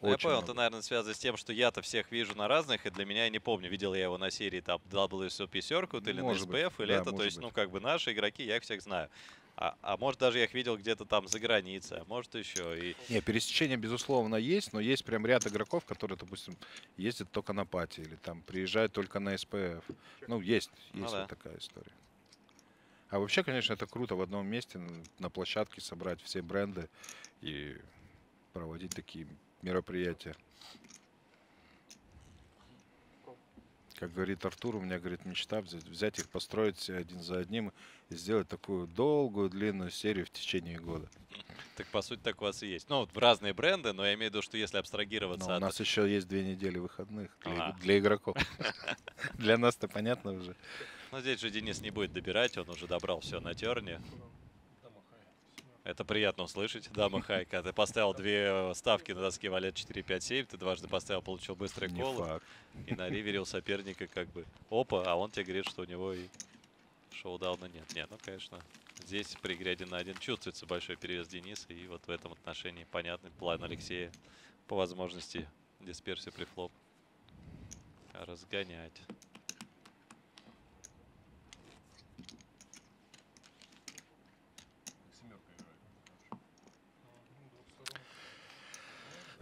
Ну, я понял, много. это, наверное, связано с тем, что я-то всех вижу на разных, и для меня я не помню, видел я его на серии там WSOP Circuit или Может на быть, SPF, или да, это, то есть, быть. ну, как бы наши игроки, я их всех знаю. А, а может, даже я их видел где-то там за границей, а может еще. И Не, пересечение, безусловно, есть, но есть прям ряд игроков, которые, допустим, ездят только на пати или там приезжают только на СПФ. Ну, есть, Ну есть да. вот такая история. А вообще, конечно, это круто в одном месте на площадке собрать все бренды и проводить такие мероприятия. Как говорит Артур, у меня, говорит, мечта взять, взять их, построить один за одним и сделать такую долгую, длинную серию в течение года. так, по сути, так у вас и есть. Ну, вот в разные бренды, но я имею в виду, что если Но абстрагироваться у нас еще есть две недели выходных для, Ага. для игроков. Для нас-то понятно уже. Ну, здесь же Денис не будет добирать, он уже добрал все на терне. Это приятно услышать. Дама хай, когда ты поставил две ставки на доске валет 4, 5, 7, ты дважды поставил, получил быстрый Не кол. факт. И на ривере у соперника как бы опа, а он тебе говорит, что у него и шоу-дауна нет. Нет, ну, конечно, здесь при игре один на один чувствуется большой перевес Дениса. И вот в этом отношении понятный план Алексея по возможности дисперсию при флоп разгонять.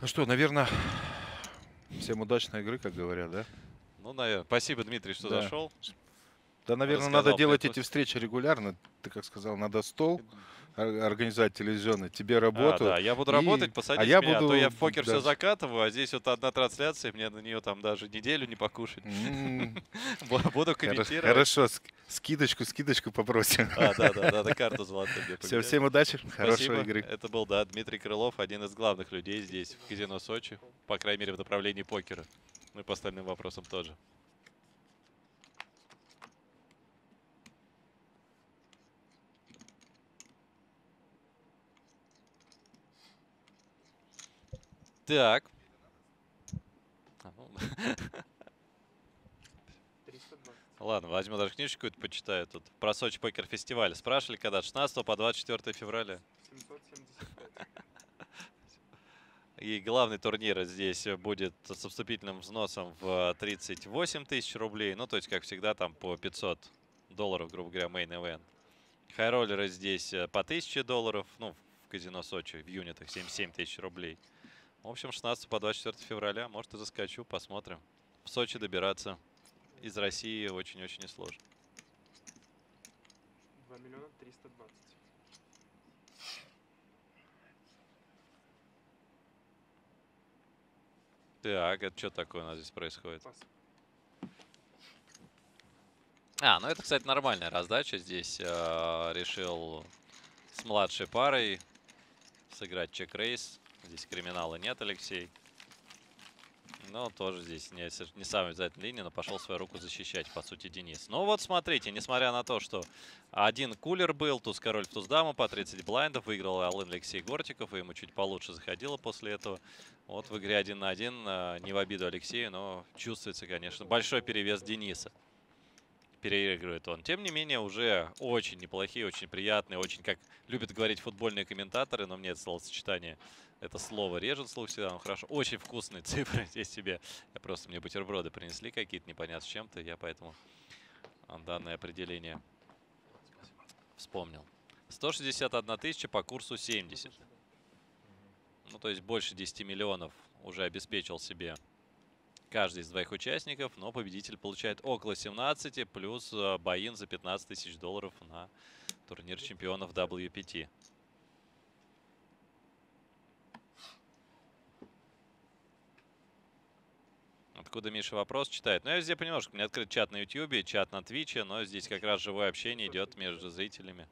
Ну что, наверное, всем удачной игры, как говорят, да? Ну, наверное. Спасибо, Дмитрий, что Да. зашел. Да, наверное, Рассказал, надо делать эти встречи регулярно. Ты как сказал, надо стол организовать телевизионный, тебе работу. А, да, я буду и- работать, посадить а я меня, буду, а то я в покер да, все закатываю, а здесь вот одна трансляция, мне на нее там даже неделю не покушать. Буду комментировать. Хорошо, ск- скидочку, скидочку попросим. А, да, да, да, да, карту золотую Все, всем удачи, хорошей игры. Это был, да, Дмитрий Крылов, один из главных людей здесь, в казино Сочи, по крайней мере, в направлении покера. Ну и по остальным вопросам тоже. Так. 320. Ладно, возьму даже книжечку какую-то почитаю тут. Про Сочи покер фестиваль. Спрашивали, когда? С 16 по 24 февраля. 775. И главный турнир здесь будет со вступительным взносом в 38 тысяч рублей. Ну, то есть, как всегда, там по 500 долларов, грубо говоря, main event. Хайроллеры здесь э, по 1000 долларов. Ну, в казино Сочи в юнитах 77 тысяч рублей. В общем, 16 по 24 февраля. Может, и заскочу, посмотрим. В Сочи добираться из России очень-очень несложно. 2 миллиона 320. Так, это что такое у нас здесь происходит? А, ну это, кстати, нормальная раздача. Здесь э, решил с младшей парой сыграть чек-рейс. Здесь криминала нет, Алексей. Ну, тоже здесь не, не самая обязательная линия, но пошел свою руку защищать, по сути, Денис. Ну вот, смотрите, несмотря на то, что один кулер был, туз король в туз даму по 30 блайндов, выиграл Алын Алексей Гортиков, и ему чуть получше заходило после этого. Вот в игре один на один, э, не в обиду Алексею, но чувствуется, конечно, большой перевес Дениса. Переигрывает он. Тем не менее, уже очень неплохие, очень приятные, очень, как любят говорить футбольные комментаторы, но мне это словосочетание, это слово режет слух всегда, ну хорошо. Очень вкусные цифры здесь себе. Я просто мне бутерброды принесли какие-то непонятно с чем-то, я поэтому данное определение вспомнил. 161 тысяча по курсу 70. Ну, то есть больше 10 миллионов уже обеспечил себе каждый из двоих участников, но победитель получает около 17, плюс э, боин за 15 тысяч долларов на турнир чемпионов WPT. Откуда Миша вопрос читает? Ну, я везде что у меня открыт чат на YouTube, чат на Твиче, но здесь как раз живое общение идет между зрителями.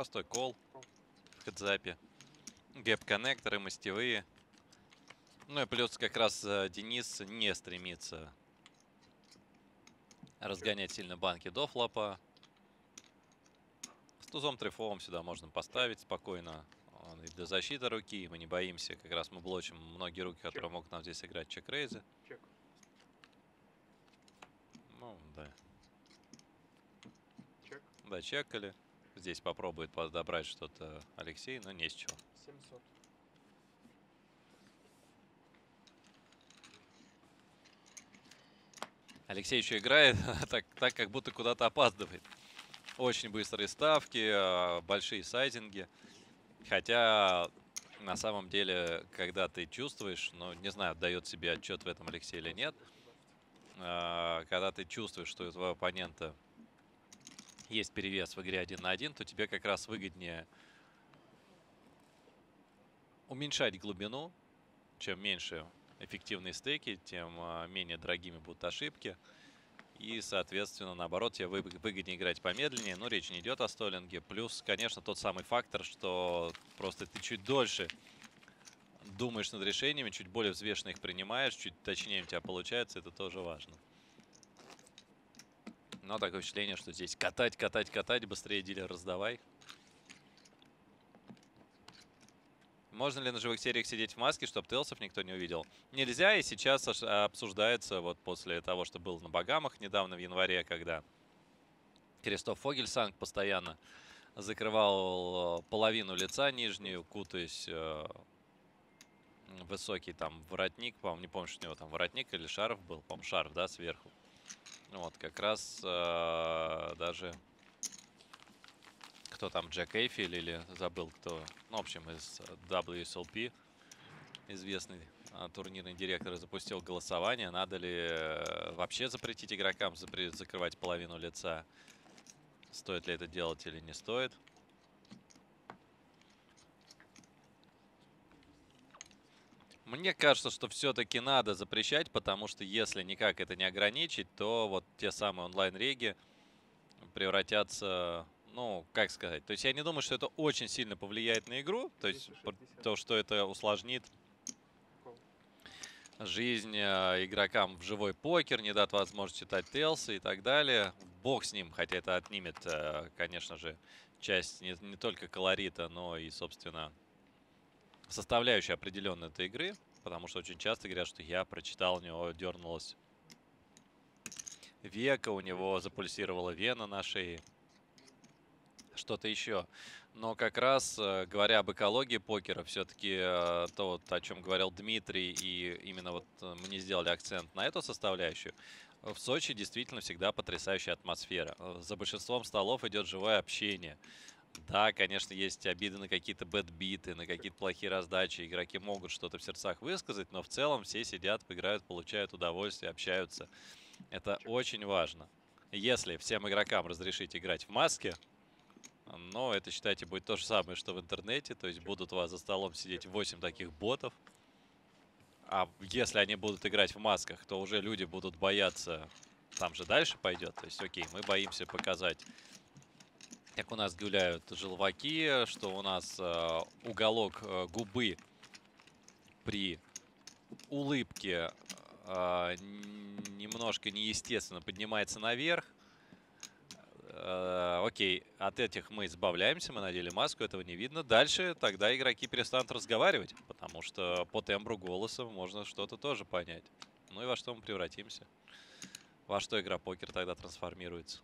Простой кол в хедзапе. Гэп-коннекторы, мастевые. Ну и плюс как раз э, Денис не стремится разгонять сильно банки до флопа. С тузом трифовым сюда можно поставить спокойно. Он и для защиты руки, мы не боимся. Как раз мы блочим многие руки, которые могут нам здесь играть чек-рейзы. Чек. Ну, да. Чек. Да, чекали. Здесь попробует подобрать что-то Алексей, но не с чего. 700. Алексей еще играет так, так, как будто куда-то опаздывает. Очень быстрые ставки, а, большие сайзинги. Хотя, на самом деле, когда ты чувствуешь, ну, не знаю, отдает себе отчет в этом Алексей или нет, а, когда ты чувствуешь, что у твоего оппонента есть перевес в игре один на один, то тебе как раз выгоднее уменьшать глубину. Чем меньше эффективные стейки, тем а, менее дорогими будут ошибки. И, соответственно, наоборот, тебе вы- выгоднее играть помедленнее. Но речь не идет о столинге. Плюс, конечно, тот самый фактор, что просто ты чуть дольше думаешь над решениями, чуть более взвешенно их принимаешь, чуть точнее у тебя получается, это тоже важно. Но такое впечатление, что здесь катать, катать, катать, быстрее дилер раздавай. Можно ли на живых сериях сидеть в маске, чтобы Телсов никто не увидел? Нельзя, и сейчас аж- обсуждается вот после того, что было на Багамах недавно в январе, когда Кристоф Фогельсанг постоянно закрывал э, половину лица нижнюю, кутаясь э, высокий там воротник, по-моему, не помню, что у него там воротник или шарф был, по-моему, шарф, да, сверху. Вот, как раз э, даже кто там, Джек Эйфиль или забыл кто, ну, в общем, из э, WSLP, известный а, турнирный директор, запустил голосование, надо ли э, вообще запретить игрокам запре- закрывать половину лица, стоит ли это делать или не стоит. Мне кажется, что все-таки надо запрещать, потому что если никак это не ограничить, то вот те самые онлайн-реги превратятся, ну, как сказать, то есть я не думаю, что это очень сильно повлияет на игру, то есть то, что это усложнит жизнь э, игрокам в живой покер, не даст возможность читать телсы и так далее. Бог с ним, хотя это отнимет, э, конечно же, часть не, не только колорита, но и, собственно, составляющая определенной этой игры, потому что очень часто говорят, что я прочитал, у него дернулась века, у него запульсировала вена на шее. что-то еще. Но как раз, э, говоря об экологии покера, все-таки то, вот, о чем говорил Дмитрий, и именно вот э, мы не сделали акцент на эту составляющую, в Сочи действительно всегда потрясающая атмосфера. Э, за большинством столов идет живое общение. Да, конечно, есть обиды на какие-то бэтбиты, на какие-то плохие раздачи. Игроки могут что-то в сердцах высказать, но в целом все сидят, играют, получают удовольствие, общаются. Это очень важно. Если всем игрокам разрешить играть в маске, но это, считайте, будет то же самое, что в интернете. То есть будут у вас за столом сидеть 8 таких ботов. А если они будут играть в масках, то уже люди будут бояться. Там же дальше пойдет. То есть, окей, мы боимся показать, как у нас гуляют желваки, что у нас э, уголок э, губы при улыбке э, немножко неестественно поднимается наверх. Э, окей, от этих мы избавляемся, мы надели маску, этого не видно. Дальше тогда игроки перестанут разговаривать, потому что по тембру голоса можно что-то тоже понять. Ну и во что мы превратимся? Во что игра покер тогда трансформируется?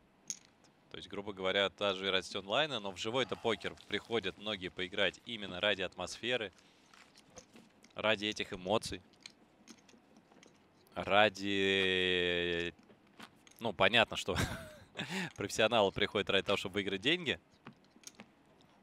То есть, грубо говоря, та же вероятность онлайна, но в живой-то покер приходят многие поиграть именно ради атмосферы, ради этих эмоций, ради... Ну, понятно, что профессионалы приходят ради того, чтобы выиграть деньги.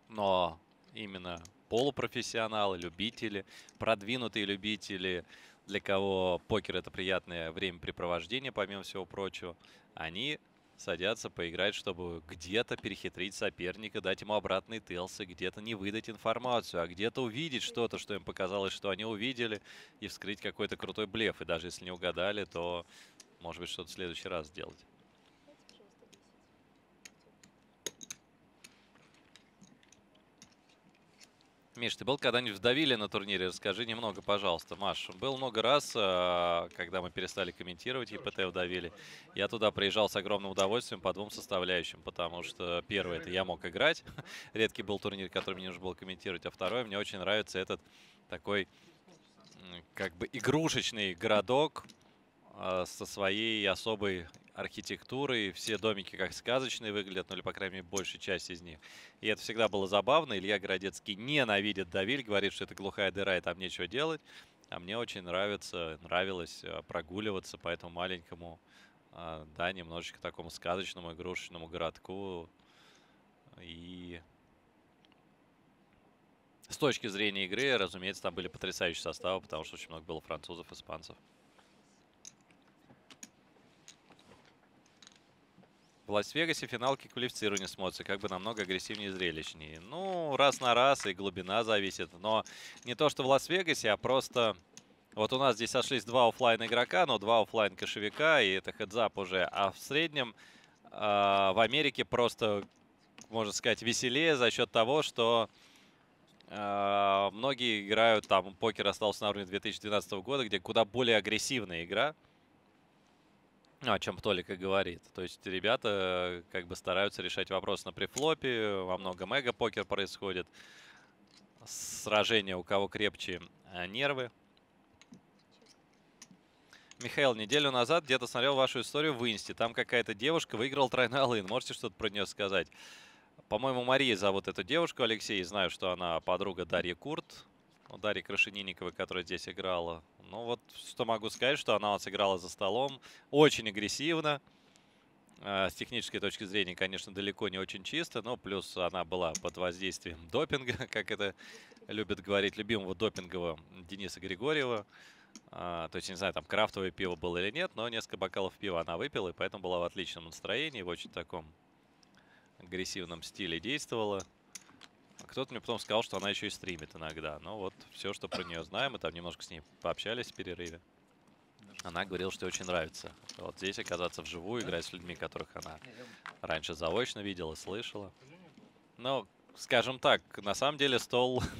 Но именно полупрофессионалы, любители, продвинутые любители, для кого покер это приятное времяпрепровождение, помимо всего прочего, они садятся поиграть, чтобы где-то перехитрить соперника, дать ему обратные телсы, где-то не выдать информацию, а где-то увидеть что-то, что им показалось, что они увидели, и вскрыть какой-то крутой блеф. И даже если не угадали, то, может быть, что-то в следующий раз сделать. Миш, ты был когда-нибудь в Давиле на турнире? Расскажи немного, пожалуйста. Маш, был много раз, а, когда мы перестали комментировать ЕПТ в Давиле. Я туда приезжал с огромным удовольствием по двум составляющим, потому что первое, это я мог играть. Редкий был турнир, который мне нужно было комментировать. А второе, мне очень нравится этот такой как бы игрушечный городок а, со своей особой архитектурой. Все домики как сказочные выглядят, ну или, по крайней мере, большая часть из них. И это всегда было забавно. Илья Городецкий ненавидит Давиль, говорит, что это глухая дыра и там нечего делать. А мне очень нравится, нравилось э, прогуливаться по этому маленькому, а, да, немножечко такому сказочному игрушечному городку. И с точки зрения игры, разумеется, там были потрясающие составы, потому что очень много было французов, испанцев. В Лас-Вегасе финалки квалифицирования смотрятся как бы намного агрессивнее и зрелищнее. Ну, раз на раз и глубина зависит. Но не то, что в Лас-Вегасе, а просто... Вот у нас здесь сошлись два офлайн игрока, но два офлайн кошевика, и это heads-up уже. А в среднем э, в Америке просто, можно сказать, веселее за счет того, что э, многие играют, там, покер остался на уровне 2012 года, где куда более агрессивная игра. Ну, о чем Толик и говорит. То есть ребята э, как бы стараются решать вопрос на префлопе, во многом эго-покер происходит. Сражение, у кого крепче э, нервы. Михаил, неделю назад где-то смотрел вашу историю в Инсте. Там какая-то девушка выиграла тройной алын. Можете что-то про нее сказать? По-моему, Мария зовут эту девушку, Алексей. Знаю, что она подруга Дарьи Курт. Дарьи Крашенинниковой, которая здесь играла. Ну вот, что могу сказать, что она сыграла за столом очень агрессивно. Э, с технической точки зрения, конечно, далеко не очень чисто, но плюс она была под воздействием допинга, как это любят говорить, любимого допингового Дениса Григорьева. А, то есть, не знаю, там крафтовое пиво было или нет, но несколько бокалов пива она выпила, и поэтому была в отличном настроении, в очень таком агрессивном стиле действовала. Кто-то мне потом сказал, что она еще и стримит иногда. Но вот все, что про нее знаем, мы там немножко с ней пообщались в перерыве. Она говорила, что ей очень нравится. Вот здесь оказаться вживую, играть с людьми, которых она раньше заочно видела, слышала. Ну, скажем так, на самом деле стол...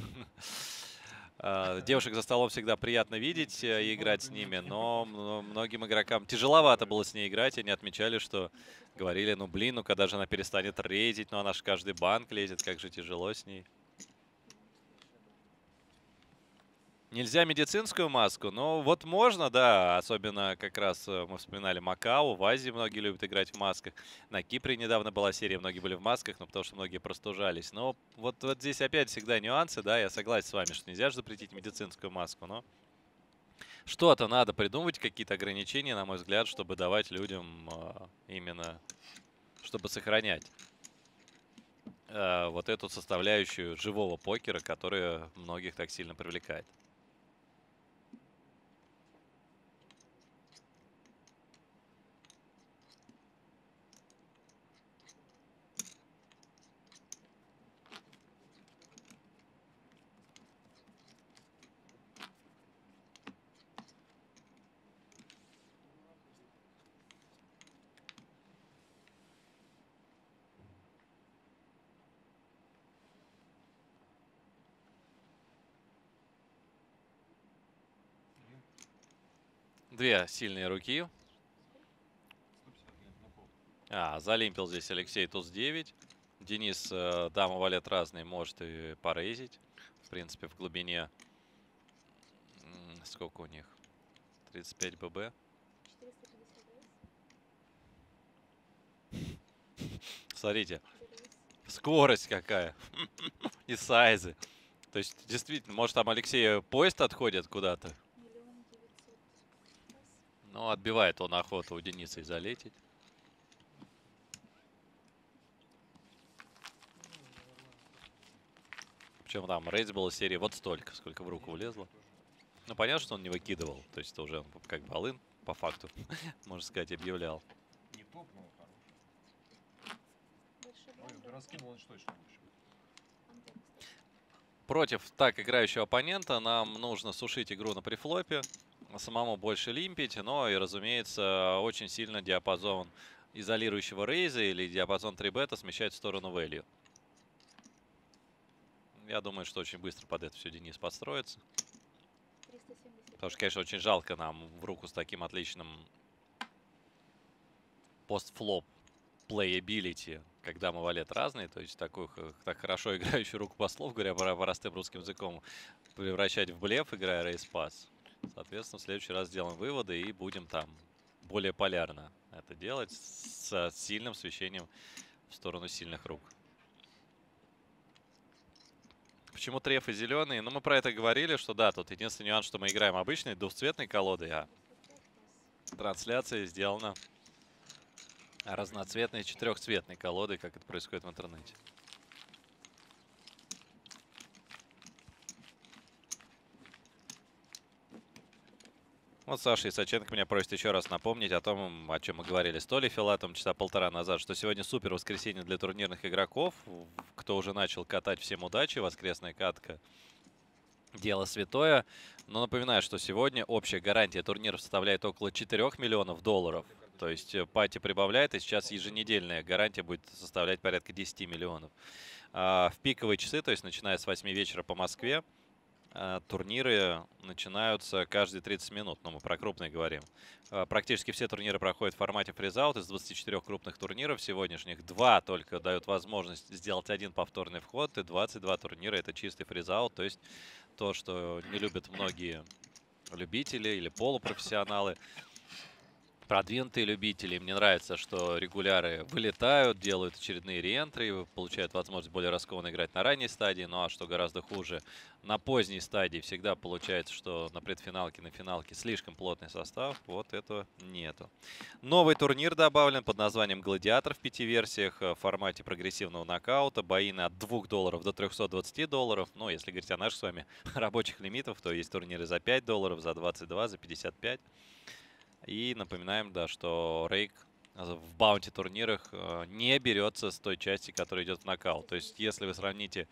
А, девушек за столом всегда приятно видеть э, и играть с ними, но многим игрокам тяжеловато было с ней играть. Они отмечали, что говорили, ну блин, ну когда же она перестанет рейдить, ну она же каждый банк лезет, как же тяжело с ней. Нельзя медицинскую маску, но вот можно, да. Особенно как раз э, мы вспоминали Макао, в Азии многие любят играть в масках. На Кипре недавно была серия, многие были в масках, но потому что многие простужались. Но вот, вот здесь опять всегда нюансы, да, я согласен с вами, что нельзя же запретить медицинскую маску, но что-то надо придумать, какие-то ограничения, на мой взгляд, чтобы давать людям э, именно, чтобы сохранять э, вот эту составляющую живого покера, которая многих так сильно привлекает. Две сильные руки. А, залимпил здесь Алексей туз 9. Денис, э, дама валет разный, может и порейзить. В принципе, в глубине... Сколько у них? 35 ББ. Смотрите, скорость какая. и сайзы. То есть, действительно, может там Алексей поезд отходит куда-то? Ну, отбивает он охоту у Дениса и залететь. Причем там рейдж была серии вот столько, сколько в руку влезло. Ну, понятно, что он не выкидывал. То есть это уже как бы алын, по факту, можно сказать, объявлял. Не топ, но хороший. Ой, раскинул он точно Против так играющего оппонента нам нужно сушить игру на префлопе самому больше лимпить, но и, разумеется, очень сильно диапазон изолирующего рейза или диапазон 3 бета смещать в сторону value. Я думаю, что очень быстро под это все Денис подстроится. Потому что, конечно, очень жалко нам в руку с таким отличным постфлоп playability, когда мы валет разные, то есть такую так хорошо играющую руку послов, говоря простым русским языком, превращать в блеф, играя рейс-пас. Соответственно, в следующий раз сделаем выводы и будем там более полярно это делать с сильным свечением в сторону сильных рук. Почему трефы зеленые? Ну, мы про это говорили, что да, тут единственный нюанс, что мы играем обычной двухцветной колодой, а трансляция сделана разноцветной четырехцветной колодой, как это происходит в интернете. Вот Саша Исаченко меня просит еще раз напомнить о том, о чем мы говорили с Толей Филатом часа полтора назад, что сегодня супер воскресенье для турнирных игроков. Кто уже начал катать, всем удачи. Воскресная катка дело святое. Но напоминаю, что сегодня общая гарантия турнира составляет около 4 миллионов долларов. То есть э, пати прибавляет, и сейчас еженедельная гарантия будет составлять порядка 10 миллионов. А в пиковые часы, то есть начиная с 8 вечера по Москве, турниры начинаются каждые 30 минут, но ну, мы про крупные говорим. Э, практически все турниры проходят в формате фризаут. Из 24 крупных турниров сегодняшних два только дают возможность сделать один повторный вход, и 22 турнира это чистый фризаут, то есть то, что не любят многие любители или полупрофессионалы продвинутые любители. Мне нравится, что регуляры вылетают, делают очередные реентры, получают возможность более раскованно играть на ранней стадии. Ну а что гораздо хуже, на поздней стадии всегда получается, что на предфиналке, на финалке слишком плотный состав. Вот этого нету. Новый турнир добавлен под названием «Гладиатор» в пяти версиях в формате прогрессивного нокаута. Бои от 2 долларов до 320 долларов. Ну, если говорить о наших с вами рабочих лимитах, то есть турниры за 5 долларов, за 22, за 55. И напоминаем, да, что рейк в баунти турнирах э, не берется с той части, которая идет в нокаут. То есть, если вы сравните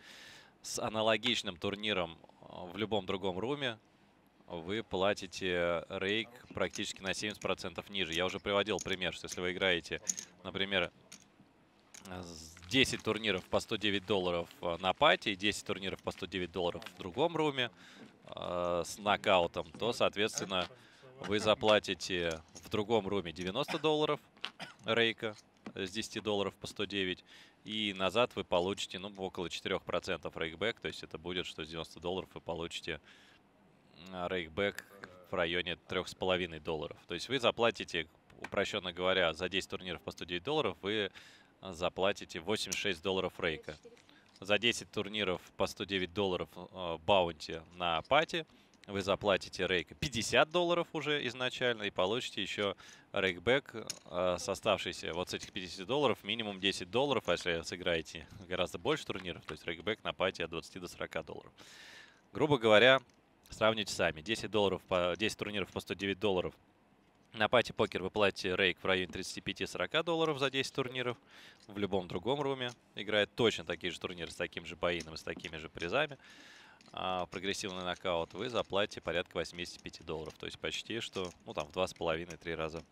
с аналогичным турниром э, в любом другом руме, вы платите рейк практически на 70% ниже. Я уже приводил пример, что если вы играете, например, 10 турниров по 109 долларов э, на пати и 10 турниров по 109 долларов в другом руме э, с нокаутом, то, соответственно, вы заплатите в другом руме 90 долларов рейка с 10 долларов по 109. И назад вы получите ну, около 4% rakeback. То есть это будет, что с 90 долларов вы получите rakeback в районе 3,5 долларов. То есть вы заплатите, упрощенно говоря, за 10 турниров по 109 долларов вы заплатите 86 долларов рейка. За 10 турниров по 109 долларов э, баунти на Party вы заплатите рейка 50 долларов уже изначально и получите еще рейкбэк э, с оставшейся вот с этих 50 долларов минимум 10 долларов, а если сыграете гораздо больше турниров, то есть рейкбэк на пати от 20 до 40 долларов. Грубо говоря, сравните сами. 10, долларов по, 10 турниров по 109 долларов на пати покер вы платите рейк в районе 35-40 долларов за 10 турниров. В любом другом руме играет точно такие же турниры с таким же боином и с такими же призами. А прогрессивный нокаут вы заплатите порядка 85 долларов. То есть почти что, ну там в 2,5-3 раза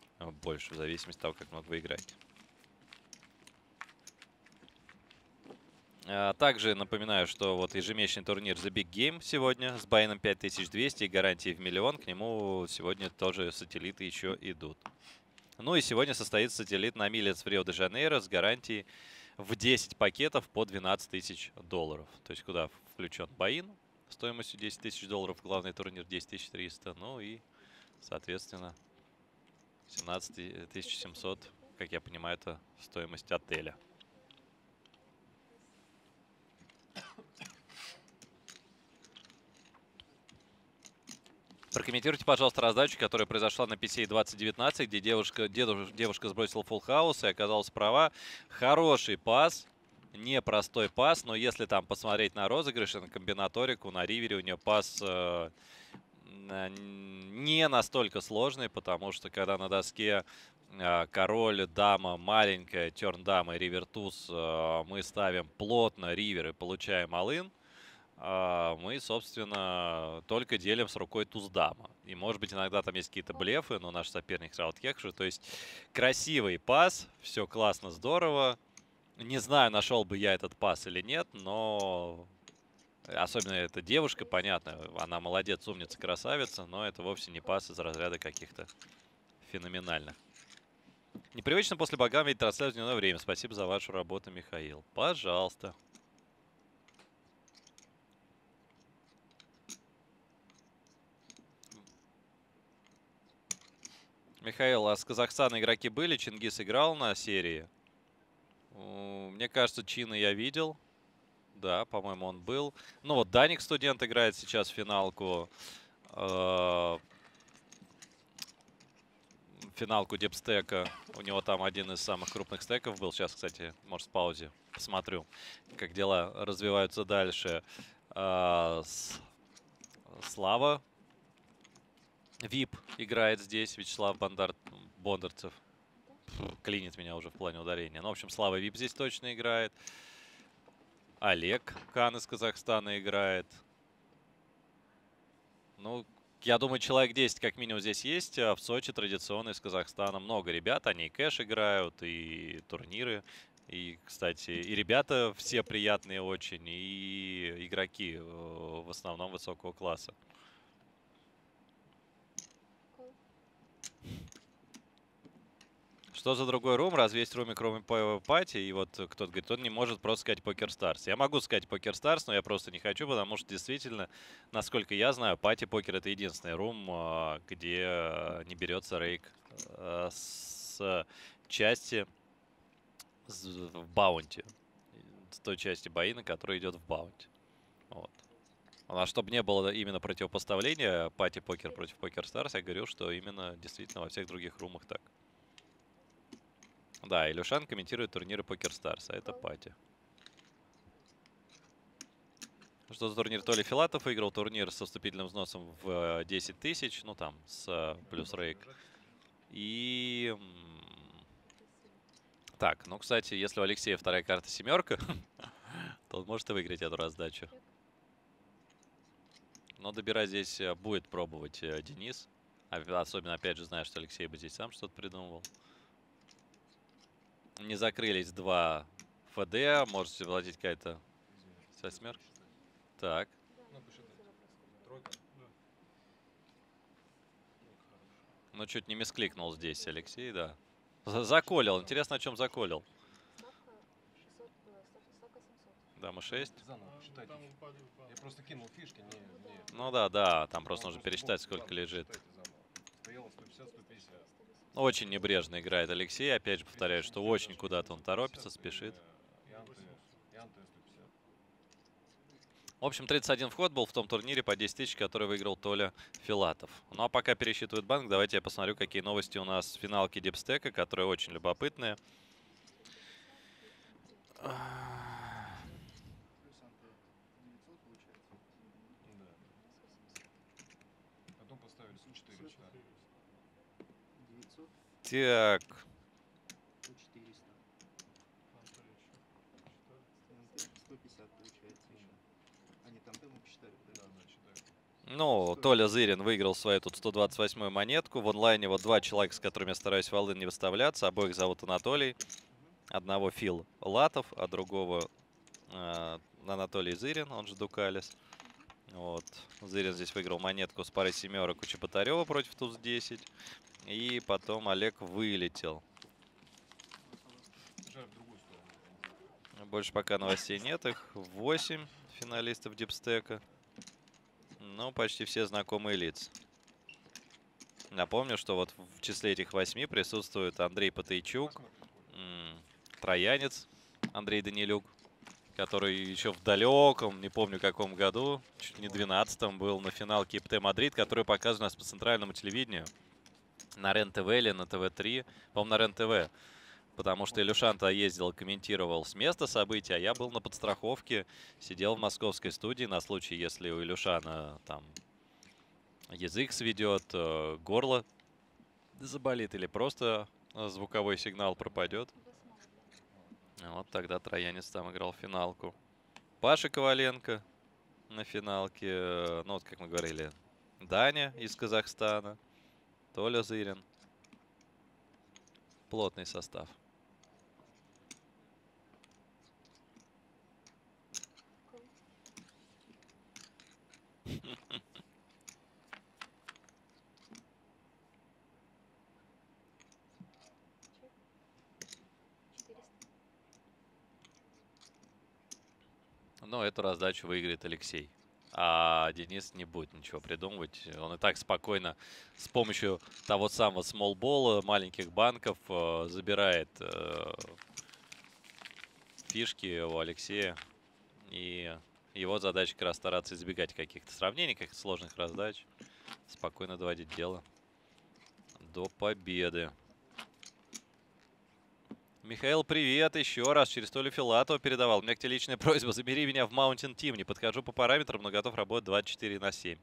больше, в зависимости от того, как много вы играете. А, также напоминаю, что вот ежемесячный турнир The Big Game сегодня с Байном 5200 и гарантией в миллион. К нему сегодня тоже сателлиты еще идут. Ну и сегодня состоится сателлит на Милец в Рио-де-Жанейро с гарантией в 10 пакетов по 12 тысяч долларов. То есть куда включен Баин стоимостью 10 тысяч долларов, главный турнир 10 300. Ну и, соответственно, 17 700, как я понимаю, это стоимость отеля. Прокомментируйте, пожалуйста, раздачу, которая произошла на PCA 2019, где девушка, дедуш, девушка сбросила фулл хаус и оказалась права. Хороший пас, непростой пас, но если там посмотреть на розыгрыш, на комбинаторику, на ривере, у нее пас э, не настолько сложный, потому что когда на доске э, король, дама, маленькая, терн дама и ривер туз, э, мы ставим плотно ривер и получаем алын, а, мы, собственно, только делим с рукой туз-дама. И, может быть, иногда там есть какие-то блефы, но наш соперник сразу кекши. То есть красивый пас, все классно, здорово. Не знаю, нашел бы я этот пас или нет, но особенно эта девушка, понятно, она молодец, умница, красавица, но это вовсе не пас из разряда каких-то феноменальных. Непривычно после богам видеть трансляцию в дневное время. Спасибо за вашу работу, Михаил. Пожалуйста. Михаил, а с Казахстана игроки были? Чингис играл на серии? Мне кажется, Чина я видел. Да, по-моему, он был. Ну вот Даник студент играет сейчас финалку. Э финалку дипстека. У него там один из самых крупных стеков был. Сейчас, кстати, может, в паузе посмотрю, как дела развиваются дальше. Э Слава Вип играет здесь, Вячеслав Бондар... Бондарцев. Клинит меня уже в плане ударения. Ну, в общем, Слава Вип здесь точно играет. Олег Кан из Казахстана играет. Ну, я думаю, человек 10 как минимум здесь есть. А в Сочи традиционно из Казахстана много ребят. Они и кэш играют, и турниры. И, кстати, и ребята все приятные очень, и игроки э, в основном высокого класса. Что за другой рум? Разве есть румы, кроме Party? И вот кто-то говорит, он не может просто сказать PokerStars. Я могу сказать PokerStars, но я просто не хочу, потому что действительно, насколько я знаю, PartyPoker это единственный рум, а, где не берется рейк а, с части в баунти. С той части бай-ина, которая идет в баунти. Вот. А чтобы не было именно противопоставления PartyPoker против PokerStars, я говорил, что именно действительно во всех других румах так. Да, Илюшан комментирует турниры Покер Старс, а это Пати. Что за турнир? Толи Филатов выиграл турнир со вступительным взносом в 10 э, тысяч, ну там, с э, плюс рейк. И... Так, ну, кстати, если у Алексея вторая карта семерка, то он может и выиграть эту раздачу. Но добирать здесь э, будет пробовать Денис. Особенно, опять же, зная, что Алексей бы здесь сам что-то придумывал. Не закрылись два ФД. Можете владеть какая-то восьмерка. Так. Ну, чуть не мискликнул здесь Алексей, да. Заколил. Интересно, о чем заколил. Дама 6. Заново посчитайте. Я просто кинул фишки, не... не... Ну да, да, там просто нужно пересчитать, сколько лежит. Стояло 150, 150. Очень небрежно играет Алексей. Опять же повторяю, что очень куда-то он торопится, спешит. И анты, и анты 150. В общем, 31 вход был в том турнире по 10 тысяч, который выиграл Толя Филатов. Ну а пока пересчитывает банк, давайте я посмотрю, какие новости у нас с финалки Дипстека, которые очень любопытные. Потом поставили Су-4 вчера. 900, Так, то 400. ТНТ 150 получается еще. А, нет, там мы посчитали. Да, да, считаю. ну, Толя Зырин выиграл свою тут 128-ю монетку. В онлайне вот два человека, с которыми я стараюсь в Алын не выставляться. Обоих зовут Анатолий. Одного Фил Латов, а другого э, Анатолий Зырин, он же Дукалис. Вот. Зырин здесь выиграл монетку с парой семерок у Чеботарева против Туз-10. И потом Олег вылетел. Больше пока новостей нет. Их 8 финалистов Дипстека. Ну, почти все знакомые лица. Напомню, что вот в числе этих восьми присутствует Андрей Патейчук, м, троянец Андрей Данилюк, который еще в далеком, не помню каком году, чуть не в 12 был на финалке EPT Мадрид, который показан у нас по центральному телевидению на РЕН-ТВ или на ТВ-3, по-моему, на РЕН-ТВ. Потому что Илюшан-то ездил, комментировал с места события, а я был на подстраховке, сидел в московской студии на случай, если у Илюшана там язык сведет, э, горло заболит или просто э, звуковой сигнал пропадет. Вот тогда троянец там играл финалку. Паша Коваленко на финалке. э, Ну вот, как мы говорили, Даня из Казахстана. Толя Зырин. Плотный состав. Но эту раздачу выиграет Алексей. А Денис не будет ничего придумывать. Он и так спокойно с помощью того самого смолбола, маленьких банков, э, забирает э, фишки у Алексея. И его задача как раз стараться избегать каких-то сравнений, каких-то сложных раздач. Спокойно доводить дело до победы. Михаил, привет еще раз. Через Толю Филатова передавал. У меня к тебе личная просьба. Забери меня в Mountain Team. Не подхожу по параметрам, но готов работать 24 на 7.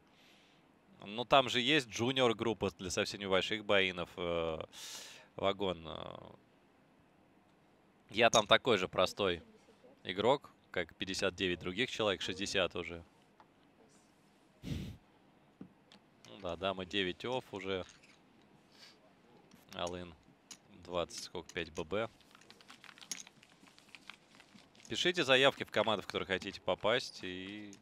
Ну, там же есть джуниор группа для совсем небольших боинов. Э, вагон. Я там такой же простой игрок, как 59 других человек, 60 уже. Ну да, дама 9 офф уже. Алын 20, сколько, 5 ББ. Пишите заявки в команды, в которые хотите попасть. И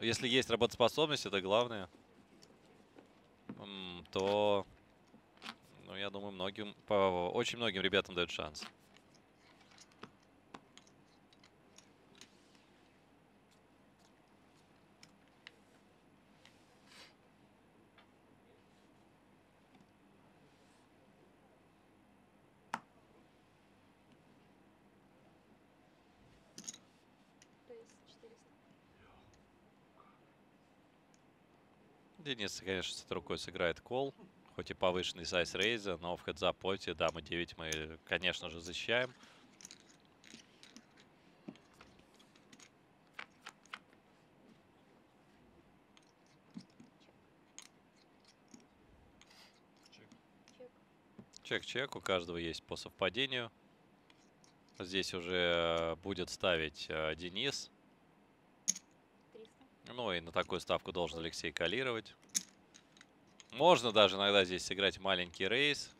если есть работоспособность, это главное, то, ну, я думаю, многим, по, очень многим ребятам дают шанс. Денис, конечно, с рукой сыграет кол. Хоть и повышенный сайз рейза, но в хедзапоте дамы 9 мы, конечно же, защищаем. Чек-чек, у каждого есть по совпадению. Здесь уже будет ставить э, Денис. Ну и на такую ставку должен Алексей калировать. Можно даже иногда здесь сыграть маленький рейс,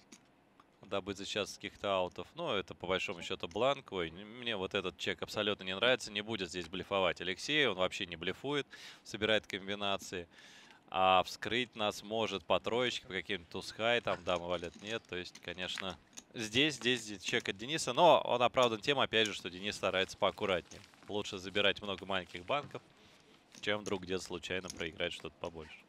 дабы зачаться каких-то аутов. Но это по большому счету бланковый. Мне вот этот чек абсолютно не нравится. Не будет здесь блефовать Алексей. Он вообще не блефует, собирает комбинации. А вскрыть нас может по троечке, по каким-то тусхай, там дамы валят нет. То есть, конечно, Здесь, здесь, здесь чек от Дениса. Но он оправдан тем, опять же, что Денис старается поаккуратнее. Лучше забирать много маленьких банков, чем вдруг где-то случайно проиграть что-то побольше.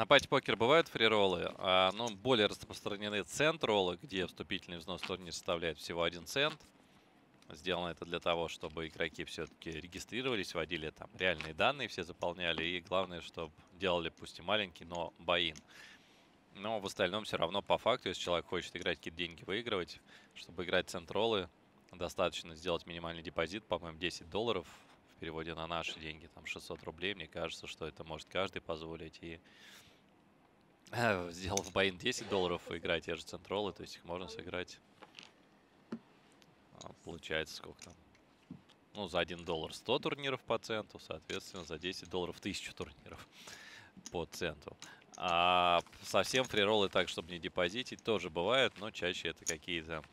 На пати покер бывают фрироллы, а, но более распространены цент-роллы, где вступительный взнос в турнир составляет всего один цент. Сделано это для того, чтобы игроки все-таки регистрировались, вводили там реальные данные, все заполняли. И главное, чтобы делали пусть и маленький, но боин. Но в остальном все равно по факту, если человек хочет играть какие-то деньги, выигрывать, чтобы играть цент-роллы, достаточно сделать минимальный депозит, по-моему, 10 долларов в переводе на наши деньги, там 600 рублей. Мне кажется, что это может каждый позволить. И сделав боин 10 долларов и играть те же центролы, то есть их можно сыграть. А, получается сколько там? Ну, за 1 доллар 100 турниров по центу, соответственно, за 10 долларов 1000 турниров по центу. А совсем фрироллы так, чтобы не депозитить, тоже бывает, но чаще это какие-то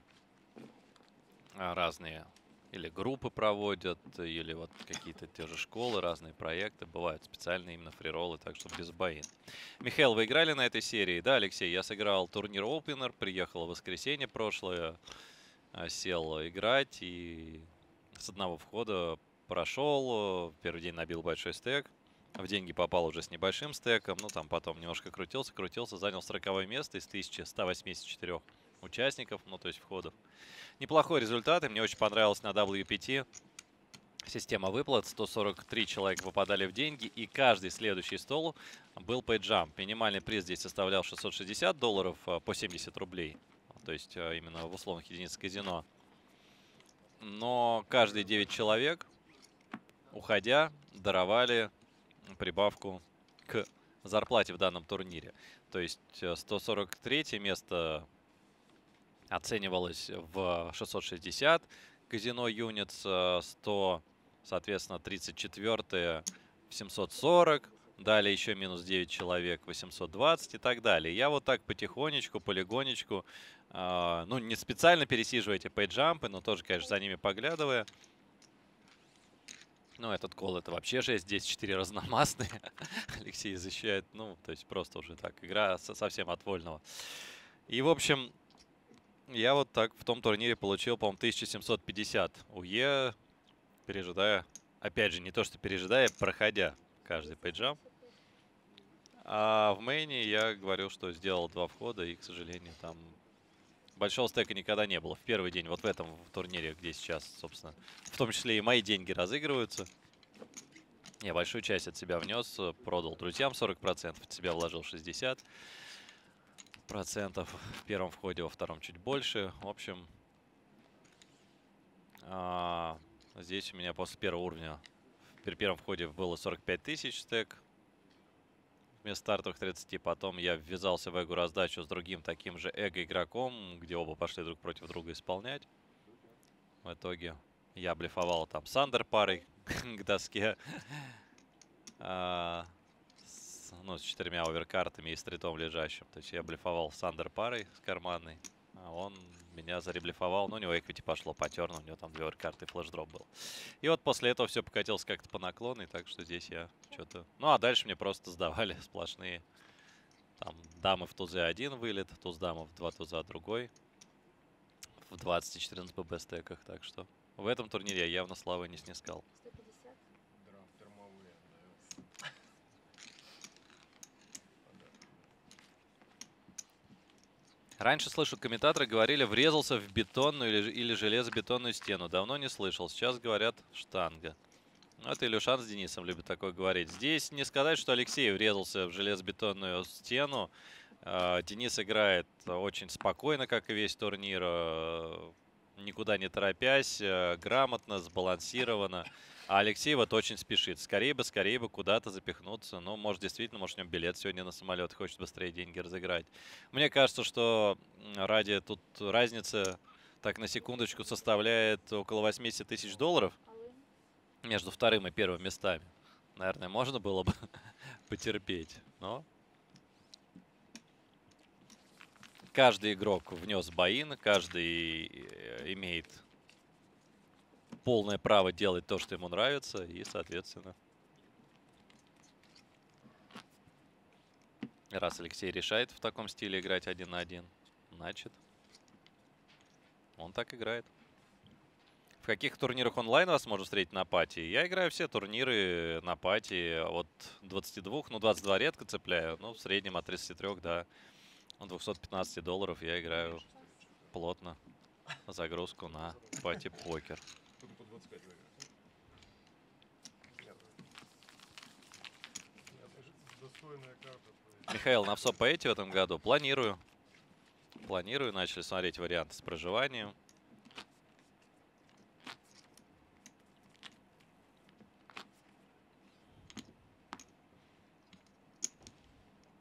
разные или группы проводят, или вот какие-то те же школы, разные проекты. Бывают специальные именно фрироллы, так что без боин. Михаил, вы играли на этой серии? Да, Алексей, я сыграл турнир Opener, приехал в воскресенье прошлое, а, сел играть и с одного входа прошел. Первый день набил большой стек. В деньги попал уже с небольшим стеком. Ну, там потом немножко крутился, крутился. Занял 40 место из 1184 участников, ну, то есть входов. Неплохой результат, и мне очень понравилось на WPT. Система выплат. 143 человека попадали в деньги, и каждый следующий стол был пейджам. Минимальный приз здесь составлял 660 долларов а, по 70 рублей. То есть а, именно в условных единицах казино. Но каждые 9 человек, уходя, даровали прибавку к зарплате в данном турнире. То есть 143 э, место оценивалось в 660 казино Юнитс, 100, соответственно, 34 в 740, далее еще минус 9 человек, 820 и так далее. Я вот так потихонечку, полигонечку, э, ну, не специально пересиживая эти пейджампы, но тоже, конечно, за ними поглядывая. Ну, этот кол это вообще жесть. Здесь 4 разномастные. Алексей защищает, ну, то есть просто уже так. Игра совсем от вольного. И, в общем, я вот так в том турнире получил, по-моему, 1750 УЕ, пережидая, опять же, не то что пережидая, проходя каждый пейджам. А в мейне я говорил, что сделал два входа, и, к сожалению, там большого стека никогда не было. В первый день, вот в этом в турнире, где сейчас, собственно, в том числе и мои деньги разыгрываются. Я большую часть от себя внес, продал друзьям 40%, от себя вложил 60% процентов в первом входе, во втором чуть больше. В общем, а, здесь у меня после первого уровня при первом входе было 45 тысяч стек вместо стартовых 30. Потом я ввязался в эго-раздачу с другим таким же эго-игроком, где оба пошли друг против друга исполнять. В итоге я блефовал там Сандер парой к доске. Ну, с четырьмя оверкартами и стритом лежащим. То есть я блефовал с андер парой с карманной, а он меня зареблефовал. Ну, у него эквити пошло по терну, у него там две оверкарты и флешдроп был. И вот после этого все покатилось как-то по наклонной, так что здесь я что-то... Ну, а дальше мне просто сдавали сплошные там дамы в тузе один вылет, туз дамов два туза другой. В 20 и 14 ББ стеках, так что в этом турнире я явно славы не снискал. Раньше слышу, комментаторы говорили, врезался в бетонную или, или железобетонную стену. Давно не слышал. Сейчас говорят штанга. Ну, это Илюшан с Денисом любит такое говорить. Здесь не сказать, что Алексей врезался в железобетонную стену. Э, Денис играет очень спокойно, как и весь турнир. э, Никуда не торопясь, э, грамотно, сбалансированно. А Алексей вот очень спешит. Скорее бы, скорее бы куда-то запихнуться. Ну, может, действительно, может, у него билет сегодня на самолет, хочет быстрее деньги разыграть. Мне кажется, что ради тут разница, так на секундочку, составляет около 80 тысяч долларов между вторым и первым местами. Наверное, можно было бы потерпеть, но каждый игрок внес боин, каждый э, имеет полное право делать то, что ему нравится, и, соответственно, раз Алексей решает в таком стиле играть один на один, значит, он так играет. В каких турнирах онлайн вас можно встретить на пати? Я играю все турниры на пати от 22, ну 22 редко цепляю, но в среднем от 33 до 215 долларов я играю плотно загрузку на пати покер. Только по 25 выиграл. Михаил, на все поэте в этом году? Планирую. Планирую. Начали смотреть варианты с проживанием.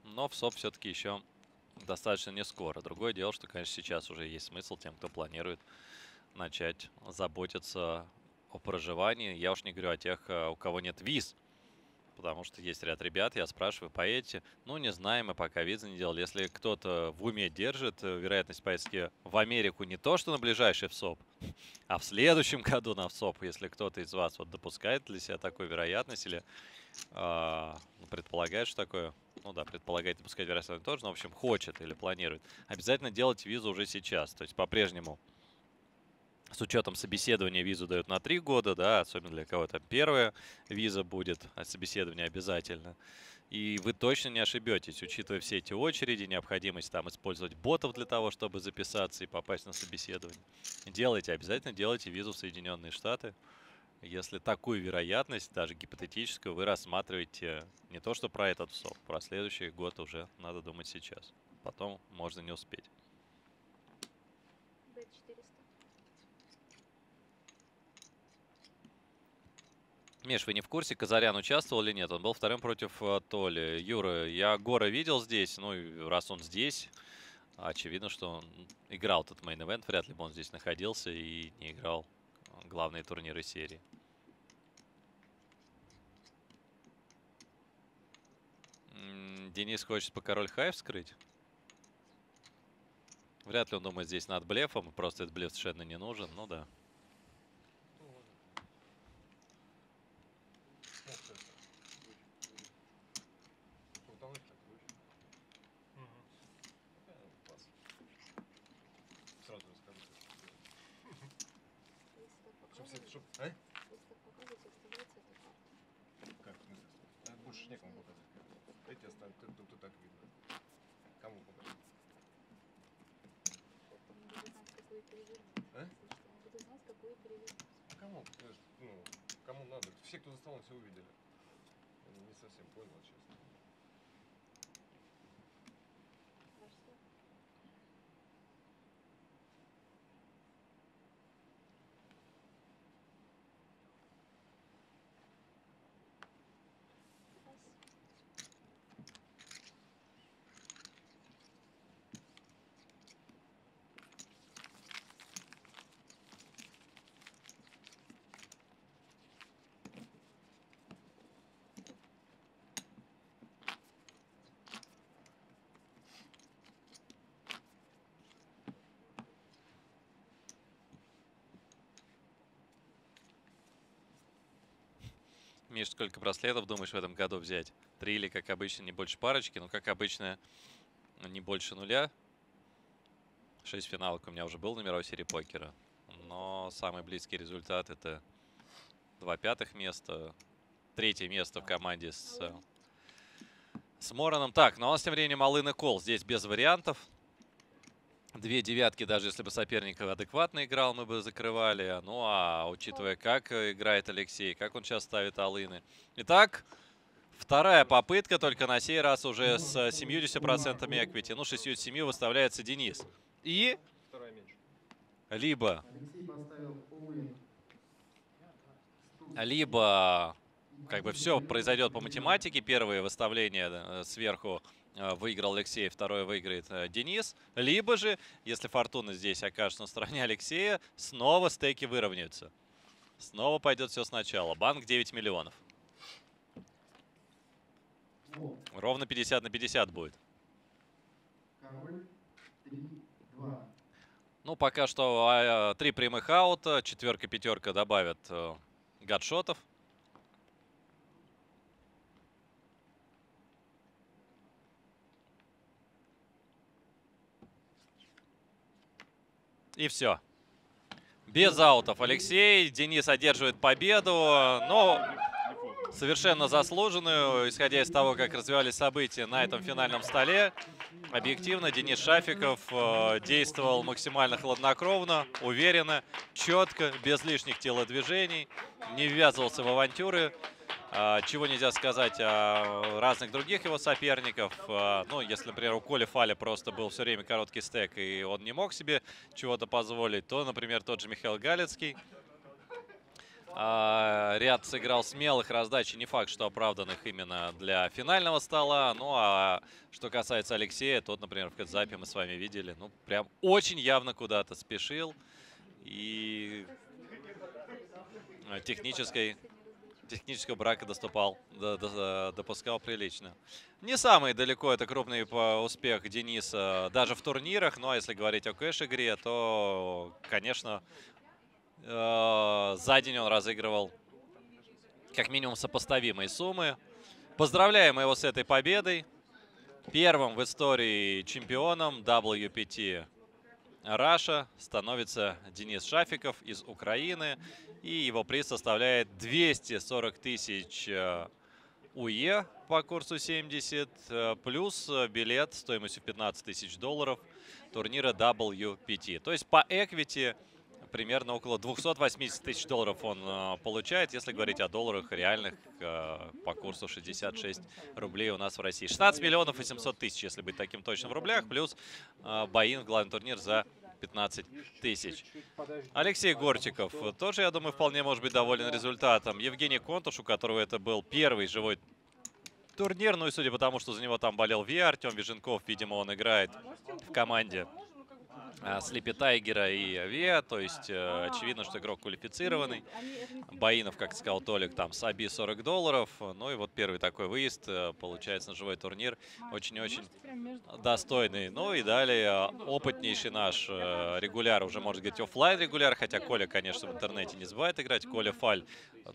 Но в СОП все-таки еще достаточно не скоро. Другое дело, что, конечно, сейчас уже есть смысл тем, кто планирует начать заботиться о проживании. Я уж не говорю о тех, э, у кого нет виз. Потому что есть ряд ребят, я спрашиваю, поедете? Ну, не знаем, мы пока визы не делали. Если кто-то в уме держит э, вероятность поездки в Америку не то, что на ближайший ВСОП, а в следующем году на ВСОП, если кто-то из вас вот допускает для себя такую вероятность или ну, предполагает, что такое, ну да, предполагает допускать вероятность тоже, но, в общем, хочет или планирует, обязательно делать визу уже сейчас. То есть по-прежнему с учетом собеседования визу дают на три года, да, особенно для кого-то первая виза будет, а собеседование обязательно. И вы точно не ошибетесь, учитывая все эти очереди, необходимость там использовать ботов для того, чтобы записаться и попасть на собеседование. Делайте, обязательно делайте визу в Соединенные Штаты. Если такую вероятность, даже гипотетическую, вы рассматриваете не то, что про этот СОП, про следующий год уже надо думать сейчас. Потом можно не успеть. Миш, вы не в курсе, Казарян участвовал или нет? Он был вторым против э, Толи. Юра, я Гора видел здесь, ну раз он здесь, очевидно, что он играл этот main event, вряд ли бы он здесь находился и не играл главные турниры серии. Денис хочет по король хай вскрыть. Вряд ли он думает здесь над блефом, просто этот блеф совершенно не нужен, ну да. Сразу расскажу. Чтоб все- чтоб- а? Как, в смысле? Да, больше некому показать. Эти оставь, ты, ты, ты так видно. Кому покажи? А? Кому? Э, Ну, кому надо? Все, кто за столом, все увидели. Я не совсем понял, честно. Миш, сколько браслетов думаешь в этом году взять? Три или, как обычно, не больше парочки? Ну, как обычно, не больше нуля. Шесть финалок у меня уже был на мировой серии покера. Но самый близкий результат это два пятых места. Третье место в команде с, с Мороном. Так, ну а у нас тем временем Алына Кол. Здесь без вариантов. Две девятки, даже если бы соперник адекватно играл, мы бы закрывали. Ну, а учитывая, как играет Алексей, как он сейчас ставит алыны. Итак, вторая попытка, только на сей раз уже с 70% эквити. Ну, 67 выставляется Денис. И либо, либо как бы все произойдет по математике. Первое выставление э, сверху э, выиграл Алексей, второе выиграет э, Денис. Либо же, если фортуна здесь окажется на стороне Алексея, снова стейки выровняются. Снова пойдет все сначала. Банк 9 миллионов. Ровно 50 на 50 будет. Ну, пока что а, три прямых аута, четверка-пятерка добавят гадшотов. И все. Без аутов Алексей. Денис одерживает победу. Но совершенно заслуженную, исходя из того, как развивались события на этом финальном столе. Объективно Денис Шафиков э, действовал максимально хладнокровно, уверенно, четко, без лишних телодвижений, не ввязывался в авантюры. А, чего нельзя сказать о разных других его соперников. А, ну, если, например, у Коли Фаля просто был все время короткий стек, и он не мог себе чего-то позволить, то, например, тот же Михаил Галицкий а, ряд сыграл смелых раздач, не факт, что оправданных именно для финального стола. Ну, а что касается Алексея, тот, например, в Кэтзапе мы с вами видели, ну, прям очень явно куда-то спешил. И технической технического брака доступал, допускал прилично. Не самый далеко это крупный успех Дениса даже в турнирах, но если говорить о кэш-игре, то, конечно, э, за день он разыгрывал как минимум сопоставимые суммы. Поздравляем его с этой победой. Первым в истории чемпионом WPT Раша становится Денис Шафиков из Украины. И его приз составляет 240 тысяч э, УЕ по курсу 70, э, плюс э, билет стоимостью 15 тысяч долларов турнира WPT. То есть по эквити примерно около 280 тысяч долларов он получает, если говорить о долларах реальных по курсу 66 рублей у нас в России. 16 миллионов 800 тысяч, если быть таким точным в рублях, плюс боин в главный турнир за 15 тысяч. Алексей Горчиков тоже, я думаю, вполне может быть доволен результатом. Евгений Контуш, у которого это был первый живой турнир. Ну и судя по тому, что за него там болел Ви, Артем Виженков, видимо, он играет в команде а, Слипи Тайгера и Виа, то есть э, очевидно, что игрок квалифицированный. Баинов, как сказал Толик, там с Аби 40 долларов. Ну и вот первый такой выезд, э, получается, на живой турнир. Очень-очень достойный. Ну и далее опытнейший наш э, регуляр, уже можно говорить офлайн регуляр, хотя Коля, конечно, в интернете не забывает играть. Коля Фаль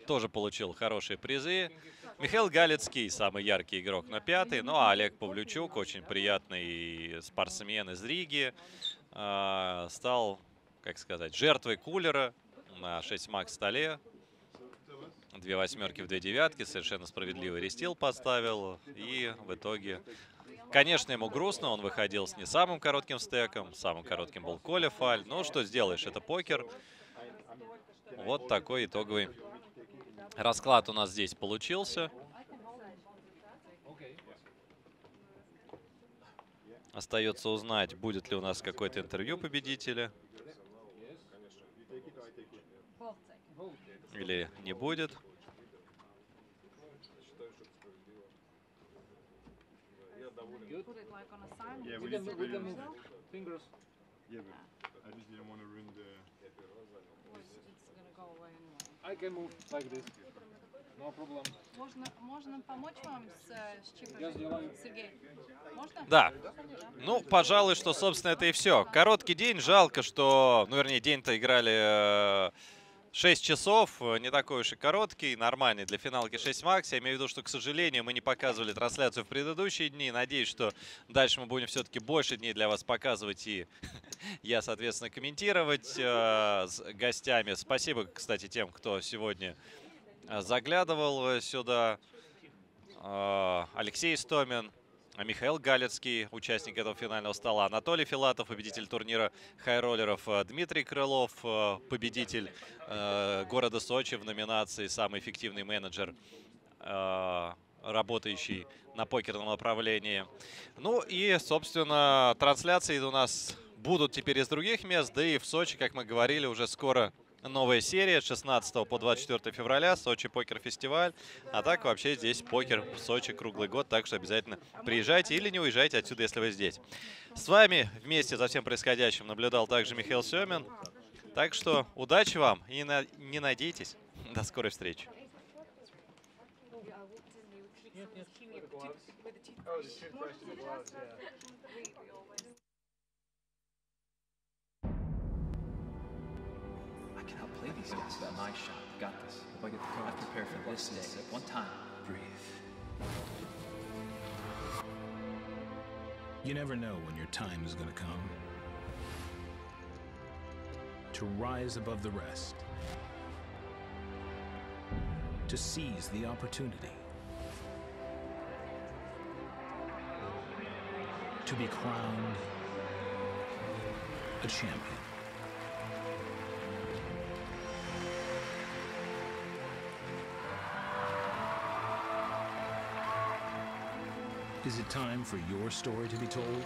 тоже получил хорошие призы. Михаил Галицкий, самый яркий игрок на пятый. Ну а Олег Павлючук, очень приятный спортсмен из Риги. А, стал, как сказать, жертвой кулера на 6 макс столе. Две восьмерки в две девятки, совершенно справедливый рестил поставил. И в итоге, конечно, ему грустно, он выходил с не самым коротким стеком, самым коротким был Коля Фаль. Ну, что сделаешь, это покер. Вот такой итоговый расклад у нас здесь получился. Остается узнать, будет ли у нас какое-то интервью победителя. Или не будет. I can move like this. No problem. Можно, можно помочь вам с, с чипами? Сергей, можно? Да. Ну, пожалуй, что, собственно, это и все. Короткий день. Жалко, что, ну, вернее, день-то играли 6 часов. Не такой уж и короткий. Нормальный для финалки 6 макс. Я имею в виду, что, к сожалению, мы не показывали трансляцию в предыдущие дни. Надеюсь, что дальше мы будем все-таки больше дней для вас показывать. И я, соответственно, комментировать э, с гостями. Спасибо, кстати, тем, кто сегодня заглядывал сюда. Алексей Стомин, Михаил Галецкий, участник этого финального стола, Анатолий Филатов, победитель турнира хайроллеров, э, Дмитрий Крылов, э, победитель э, города Сочи в номинации «Самый эффективный менеджер», э, работающий на покерном направлении. Ну и, собственно, трансляции у нас будут теперь из других мест, да и в Сочи, как мы говорили, уже скоро новая серия с 16 по 24 февраля, Сочи покер фестиваль. А так вообще здесь покер в Сочи круглый год, так что обязательно приезжайте или не уезжайте отсюда, если вы здесь. С вами вместе за всем происходящим наблюдал также Михаил Семин. Так что удачи вам и на- не надейтесь. До скорой встречи. Oh, the I can outplay these guys with my shot. Got this. If I get the code, I've prepared for this day. At one time, breathe. You never know when your time is going to come. To rise above the rest. To seize the opportunity. To be crowned a champion. Is it time for your story to be told?